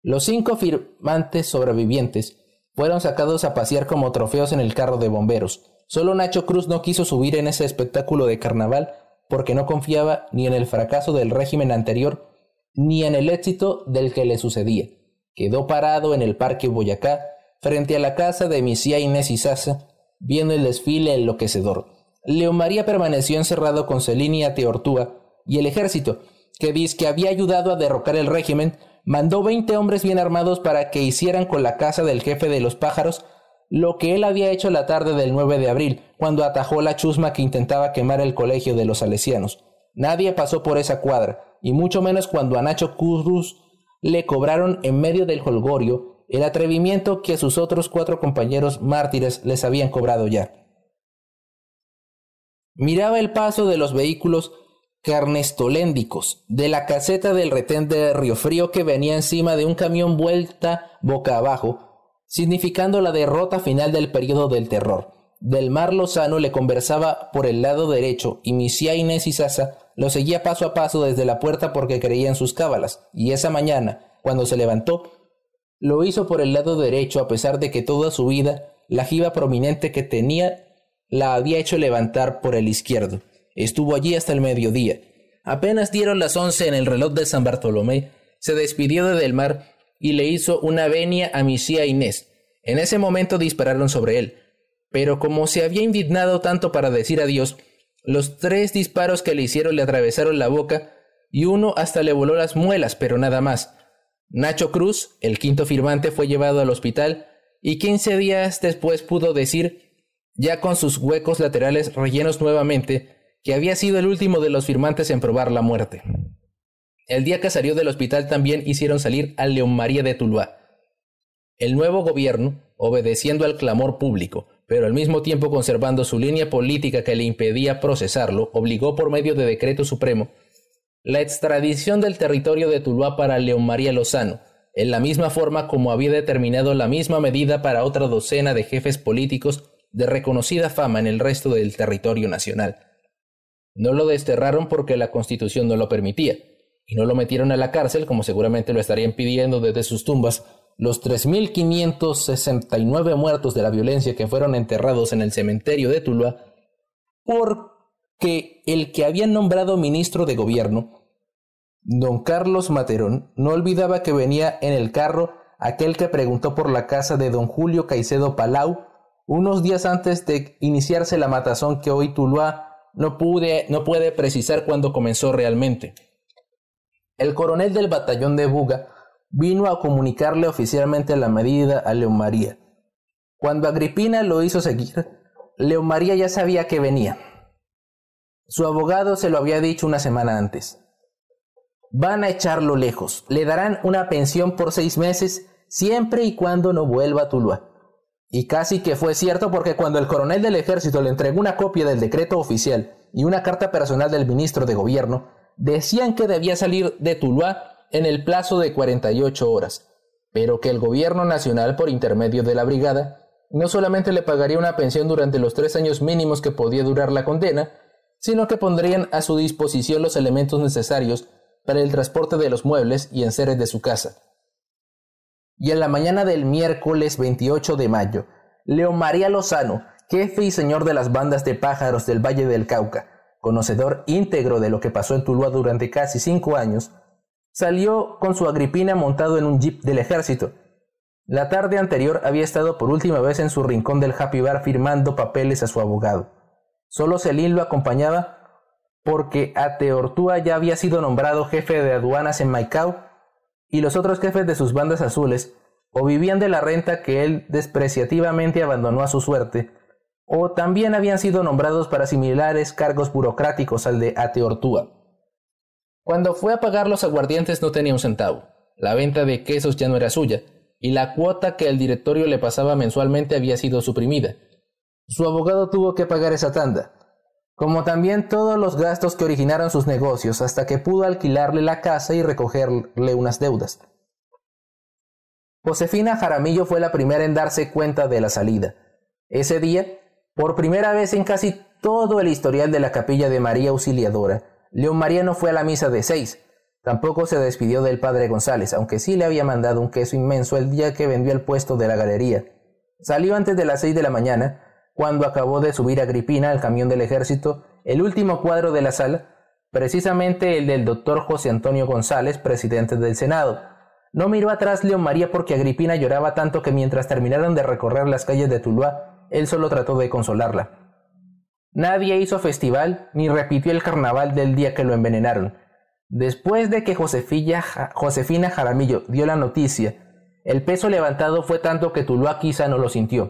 Los cinco firmantes sobrevivientes fueron sacados a pasear como trofeos en el carro de bomberos. Solo Nacho Cruz no quiso subir en ese espectáculo de carnaval porque no confiaba ni en el fracaso del régimen anterior ni en el éxito del que le sucedía. Quedó parado en el Parque Boyacá, frente a la casa de Misía Inés Izaza, viendo el desfile enloquecedor. Leo María permaneció encerrado con Celini Teortúa y el ejército, que dice que había ayudado a derrocar el régimen, mandó veinte hombres bien armados para que hicieran con la casa del jefe de los pájaros lo que él había hecho la tarde del 9 de abril, cuando atajó la chusma que intentaba quemar el colegio de los salesianos. Nadie pasó por esa cuadra, y mucho menos cuando a Nacho Cruz le cobraron en medio del holgorio el atrevimiento que sus otros cuatro compañeros mártires les habían cobrado ya. Miraba el paso de los vehículos carnestoléndicos de la caseta del retén de Río Frío que venía encima de un camión vuelta boca abajo, significando la derrota final del periodo del terror. Del Mar Lozano le conversaba por el lado derecho y Misia Inés y Sasa lo seguía paso a paso desde la puerta porque creía en sus cábalas, y esa mañana, cuando se levantó, lo hizo por el lado derecho a pesar de que toda su vida la jiba prominente que tenía la había hecho levantar por el izquierdo. Estuvo allí hasta el mediodía. Apenas dieron las once en el reloj de San Bartolomé, se despidió de Del Mar y le hizo una venia a Misía Inés. En ese momento dispararon sobre él, pero como se había indignado tanto para decir adiós, los tres disparos que le hicieron le atravesaron la boca y uno hasta le voló las muelas, pero nada más. Nacho Cruz, el quinto firmante, fue llevado al hospital y quince días después pudo decir, ya con sus huecos laterales rellenos nuevamente, que había sido el último de los firmantes en probar la muerte. El día que salió del hospital también hicieron salir a León María de Tuluá. El nuevo gobierno, obedeciendo al clamor público, pero al mismo tiempo conservando su línea política que le impedía procesarlo, obligó por medio de decreto supremo la extradición del territorio de Tuluá para León María Lozano, en la misma forma como había determinado la misma medida para otra docena de jefes políticos de reconocida fama en el resto del territorio nacional. No lo desterraron porque la constitución no lo permitía, y no lo metieron a la cárcel como seguramente lo estarían pidiendo desde sus tumbas los 3.569 muertos de la violencia que fueron enterrados en el cementerio de Tuluá, porque el que había nombrado ministro de gobierno, don Carlos Materón, no olvidaba que venía en el carro aquel que preguntó por la casa de don Julio Caicedo Palau unos días antes de iniciarse la matazón que hoy Tuluá no, pude, no puede precisar cuándo comenzó realmente. El coronel del batallón de Buga vino a comunicarle oficialmente la medida a León María. Cuando Agripina lo hizo seguir, León María ya sabía que venía. Su abogado se lo había dicho una semana antes. Van a echarlo lejos, le darán una pensión por seis meses siempre y cuando no vuelva a Tuluá. Y casi que fue cierto porque cuando el coronel del ejército le entregó una copia del decreto oficial y una carta personal del ministro de gobierno, decían que debía salir de Tuluá en el plazo de 48 horas, pero que el gobierno nacional, por intermedio de la brigada, no solamente le pagaría una pensión durante los tres años mínimos que podía durar la condena, sino que pondrían a su disposición los elementos necesarios para el transporte de los muebles y enseres de su casa. Y en la mañana del miércoles 28 de mayo, Leo María Lozano, jefe y señor de las bandas de pájaros del Valle del Cauca, conocedor íntegro de lo que pasó en Tuluá durante casi cinco años, salió con su Agripina montado en un jeep del ejército. La tarde anterior había estado por última vez en su rincón del Happy Bar firmando papeles a su abogado. Solo Celín lo acompañaba porque Ateortúa ya había sido nombrado jefe de aduanas en Maicao y los otros jefes de sus bandas azules o vivían de la renta que él despreciativamente abandonó a su suerte, o también habían sido nombrados para similares cargos burocráticos al de Ateortúa. Cuando fue a pagar los aguardientes no tenía un centavo. La venta de quesos ya no era suya, y la cuota que el directorio le pasaba mensualmente había sido suprimida. Su abogado tuvo que pagar esa tanda, como también todos los gastos que originaron sus negocios hasta que pudo alquilarle la casa y recogerle unas deudas. Josefina Jaramillo fue la primera en darse cuenta de la salida. Ese día, por primera vez en casi todo el historial de la capilla de María Auxiliadora, León María no fue a la misa de seis. Tampoco se despidió del padre González, aunque sí le había mandado un queso inmenso el día que vendió el puesto de la galería. Salió antes de las seis de la mañana, cuando acabó de subir a Gripina al camión del ejército, el último cuadro de la sala, precisamente el del doctor José Antonio González, presidente del Senado. No miró atrás León María porque Agripina lloraba tanto que mientras terminaron de recorrer las calles de Tuluá, él solo trató de consolarla. Nadie hizo festival ni repitió el carnaval del día que lo envenenaron. Después de que Josefina Jaramillo dio la noticia, el peso levantado fue tanto que Tuluá quizá no lo sintió.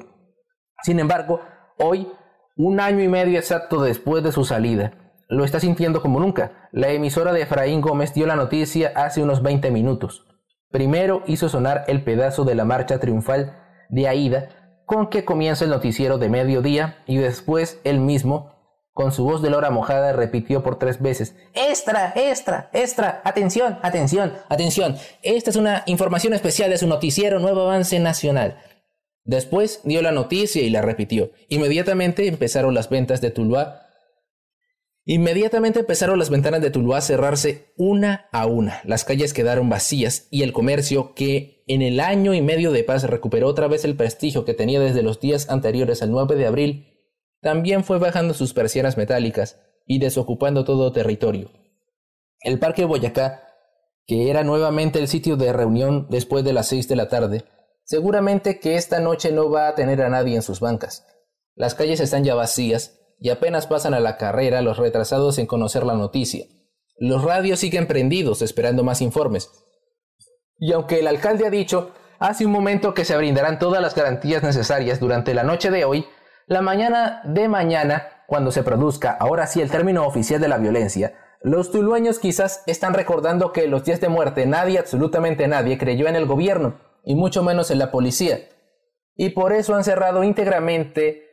Sin embargo, hoy, un año y medio exacto después de su salida, lo está sintiendo como nunca. La emisora de Efraín Gómez dio la noticia hace unos 20 minutos. Primero hizo sonar el pedazo de la marcha triunfal de Aida con que comienza el noticiero de mediodía y después él mismo, con su voz de lora mojada, repitió por tres veces, Extra, extra, extra, atención, atención, atención, esta es una información especial de su noticiero Nuevo Avance Nacional. Después dio la noticia y la repitió. Inmediatamente empezaron las ventas de Tuluá Inmediatamente empezaron las ventanas de Tuluá a cerrarse una a una. Las calles quedaron vacías y el comercio, que en el año y medio de paz recuperó otra vez el prestigio que tenía desde los días anteriores al 9 de abril, también fue bajando sus persianas metálicas y desocupando todo territorio. El Parque Boyacá, que era nuevamente el sitio de reunión después de las seis de la tarde, seguramente que esta noche no va a tener a nadie en sus bancas. Las calles están ya vacías y apenas pasan a la carrera los retrasados en conocer la noticia. Los radios siguen prendidos esperando más informes. Y aunque el alcalde ha dicho hace un momento que se brindarán todas las garantías necesarias durante la noche de hoy, la mañana de mañana, cuando se produzca ahora sí el término oficial de la violencia, los tulueños quizás están recordando que los días de muerte nadie, absolutamente nadie, creyó en el gobierno, y mucho menos en la policía. Y por eso han cerrado íntegramente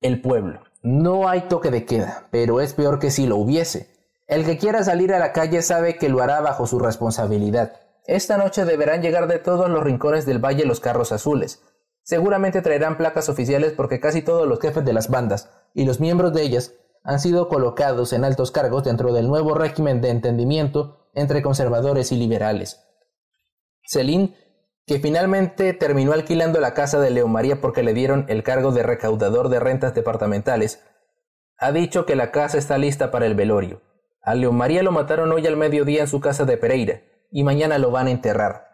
el pueblo. No hay toque de queda, pero es peor que si lo hubiese. El que quiera salir a la calle sabe que lo hará bajo su responsabilidad. Esta noche deberán llegar de todos los rincones del valle los carros azules. Seguramente traerán placas oficiales porque casi todos los jefes de las bandas y los miembros de ellas han sido colocados en altos cargos dentro del nuevo régimen de entendimiento entre conservadores y liberales. Celine que finalmente terminó alquilando la casa de León María porque le dieron el cargo de recaudador de rentas departamentales, ha dicho que la casa está lista para el velorio. A León María lo mataron hoy al mediodía en su casa de Pereira y mañana lo van a enterrar.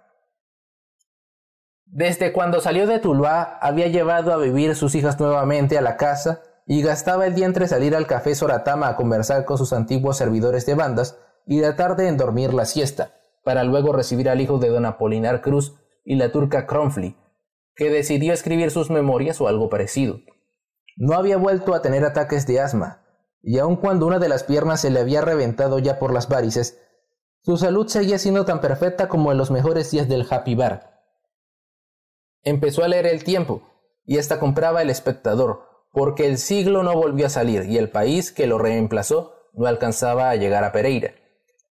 Desde cuando salió de Tuluá había llevado a vivir sus hijas nuevamente a la casa y gastaba el día entre salir al café Soratama a conversar con sus antiguos servidores de bandas y de tarde en dormir la siesta, para luego recibir al hijo de don Apolinar Cruz y la turca Cromfly, que decidió escribir sus memorias o algo parecido. No había vuelto a tener ataques de asma, y aun cuando una de las piernas se le había reventado ya por las varices, su salud seguía siendo tan perfecta como en los mejores días del Happy Bar. Empezó a leer el tiempo, y hasta compraba el espectador, porque el siglo no volvió a salir y el país que lo reemplazó no alcanzaba a llegar a Pereira.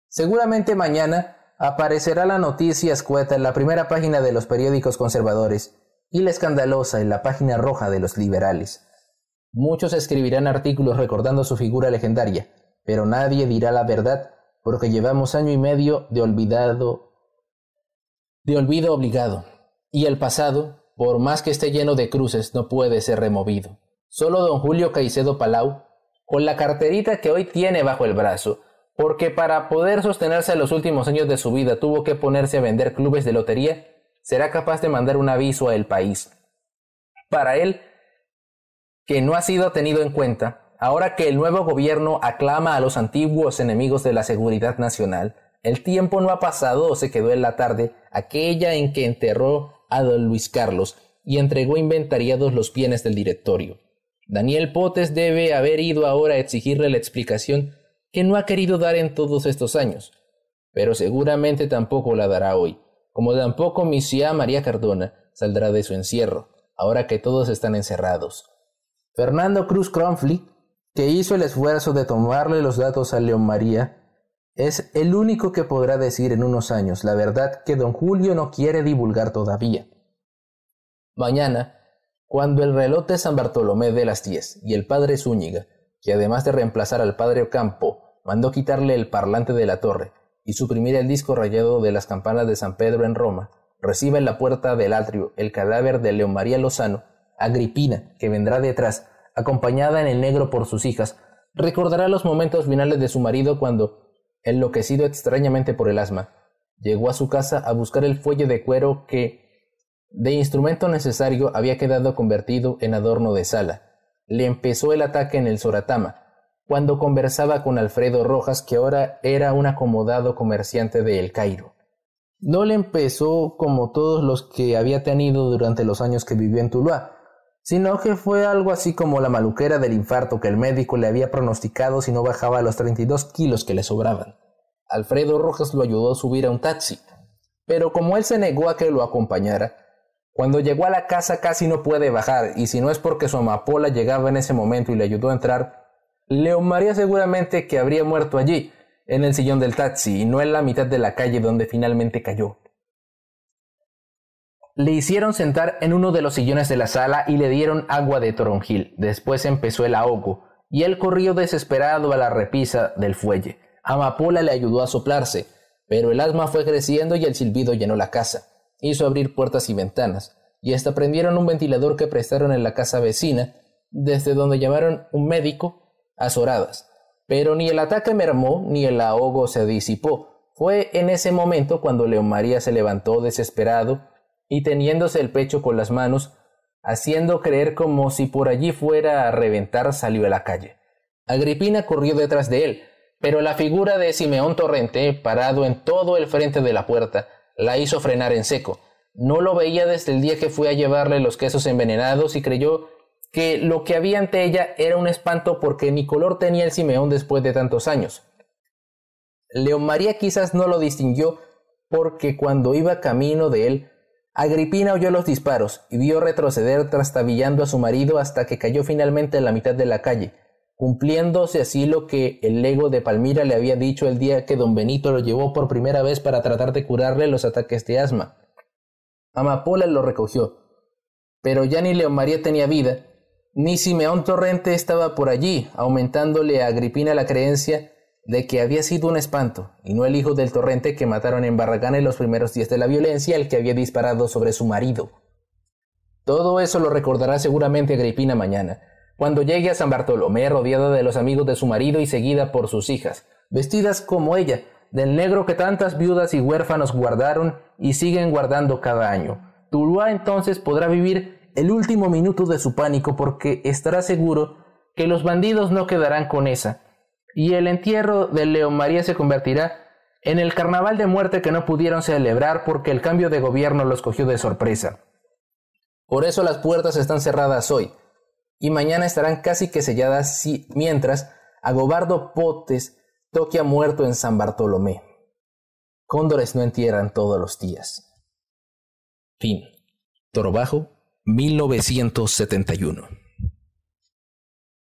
Seguramente mañana aparecerá la noticia escueta en la primera página de los periódicos conservadores y la escandalosa en la página roja de los liberales. Muchos escribirán artículos recordando su figura legendaria, pero nadie dirá la verdad porque llevamos año y medio de olvidado de olvido obligado, y el pasado, por más que esté lleno de cruces, no puede ser removido. Solo don Julio Caicedo Palau, con la carterita que hoy tiene bajo el brazo, porque para poder sostenerse en los últimos años de su vida tuvo que ponerse a vender clubes de lotería, será capaz de mandar un aviso a el país. Para él, que no ha sido tenido en cuenta, ahora que el nuevo gobierno aclama a los antiguos enemigos de la seguridad nacional, el tiempo no ha pasado o se quedó en la tarde, aquella en que enterró a don Luis Carlos y entregó inventariados los bienes del directorio. Daniel Potes debe haber ido ahora a exigirle la explicación que no ha querido dar en todos estos años, pero seguramente tampoco la dará hoy, como tampoco misia María Cardona saldrá de su encierro, ahora que todos están encerrados. Fernando Cruz Cromfly, que hizo el esfuerzo de tomarle los datos a León María, es el único que podrá decir en unos años la verdad que don Julio no quiere divulgar todavía. Mañana, cuando el reloj de San Bartolomé de las diez y el padre Zúñiga, que además de reemplazar al padre Ocampo, mandó quitarle el parlante de la torre y suprimir el disco rayado de las campanas de San Pedro en Roma, recibe en la puerta del atrio el cadáver de León María Lozano, Agripina, que vendrá detrás, acompañada en el negro por sus hijas, recordará los momentos finales de su marido cuando, enloquecido extrañamente por el asma, llegó a su casa a buscar el fuelle de cuero que, de instrumento necesario, había quedado convertido en adorno de sala. Le empezó el ataque en el Soratama, cuando conversaba con Alfredo Rojas, que ahora era un acomodado comerciante de El Cairo. No le empezó como todos los que había tenido durante los años que vivió en Tuluá, sino que fue algo así como la maluquera del infarto que el médico le había pronosticado si no bajaba los 32 kilos que le sobraban. Alfredo Rojas lo ayudó a subir a un taxi, pero como él se negó a que lo acompañara, cuando llegó a la casa casi no puede bajar, y si no es porque su amapola llegaba en ese momento y le ayudó a entrar, León María seguramente que habría muerto allí, en el sillón del taxi, y no en la mitad de la calle donde finalmente cayó. Le hicieron sentar en uno de los sillones de la sala y le dieron agua de toronjil. Después empezó el ahogo, y él corrió desesperado a la repisa del fuelle. Amapola le ayudó a soplarse, pero el asma fue creciendo y el silbido llenó la casa. Hizo abrir puertas y ventanas, y hasta prendieron un ventilador que prestaron en la casa vecina, desde donde llamaron un médico azoradas. Pero ni el ataque mermó ni el ahogo se disipó. Fue en ese momento cuando León María se levantó desesperado y teniéndose el pecho con las manos, haciendo creer como si por allí fuera a reventar, salió a la calle. Agripina corrió detrás de él, pero la figura de Simeón Torrente, parado en todo el frente de la puerta, la hizo frenar en seco. No lo veía desde el día que fue a llevarle los quesos envenenados y creyó que lo que había ante ella era un espanto porque ni color tenía el Simeón después de tantos años. León María quizás no lo distinguió porque cuando iba camino de él, Agripina oyó los disparos y vio retroceder trastabillando a su marido hasta que cayó finalmente en la mitad de la calle, cumpliéndose así lo que el lego de Palmira le había dicho el día que don Benito lo llevó por primera vez para tratar de curarle los ataques de asma. Amapola lo recogió, pero ya ni León María tenía vida ni Simeón Torrente estaba por allí, aumentándole a Agripina la creencia de que había sido un espanto, y no el hijo del torrente que mataron en Barragán en los primeros días de la violencia, el que había disparado sobre su marido. Todo eso lo recordará seguramente Agripina mañana, cuando llegue a San Bartolomé rodeada de los amigos de su marido y seguida por sus hijas, vestidas como ella, del negro que tantas viudas y huérfanos guardaron y siguen guardando cada año. Tuluá entonces podrá vivir el último minuto de su pánico porque estará seguro que los bandidos no quedarán con esa, y el entierro de León María se convertirá en el carnaval de muerte que no pudieron celebrar porque el cambio de gobierno los cogió de sorpresa. Por eso las puertas están cerradas hoy, y mañana estarán casi que selladas mientras Agobardo Potes toque a muerto en San Bartolomé. Cóndores no entierran todos los días. Fin. Toro Bajo, 1971.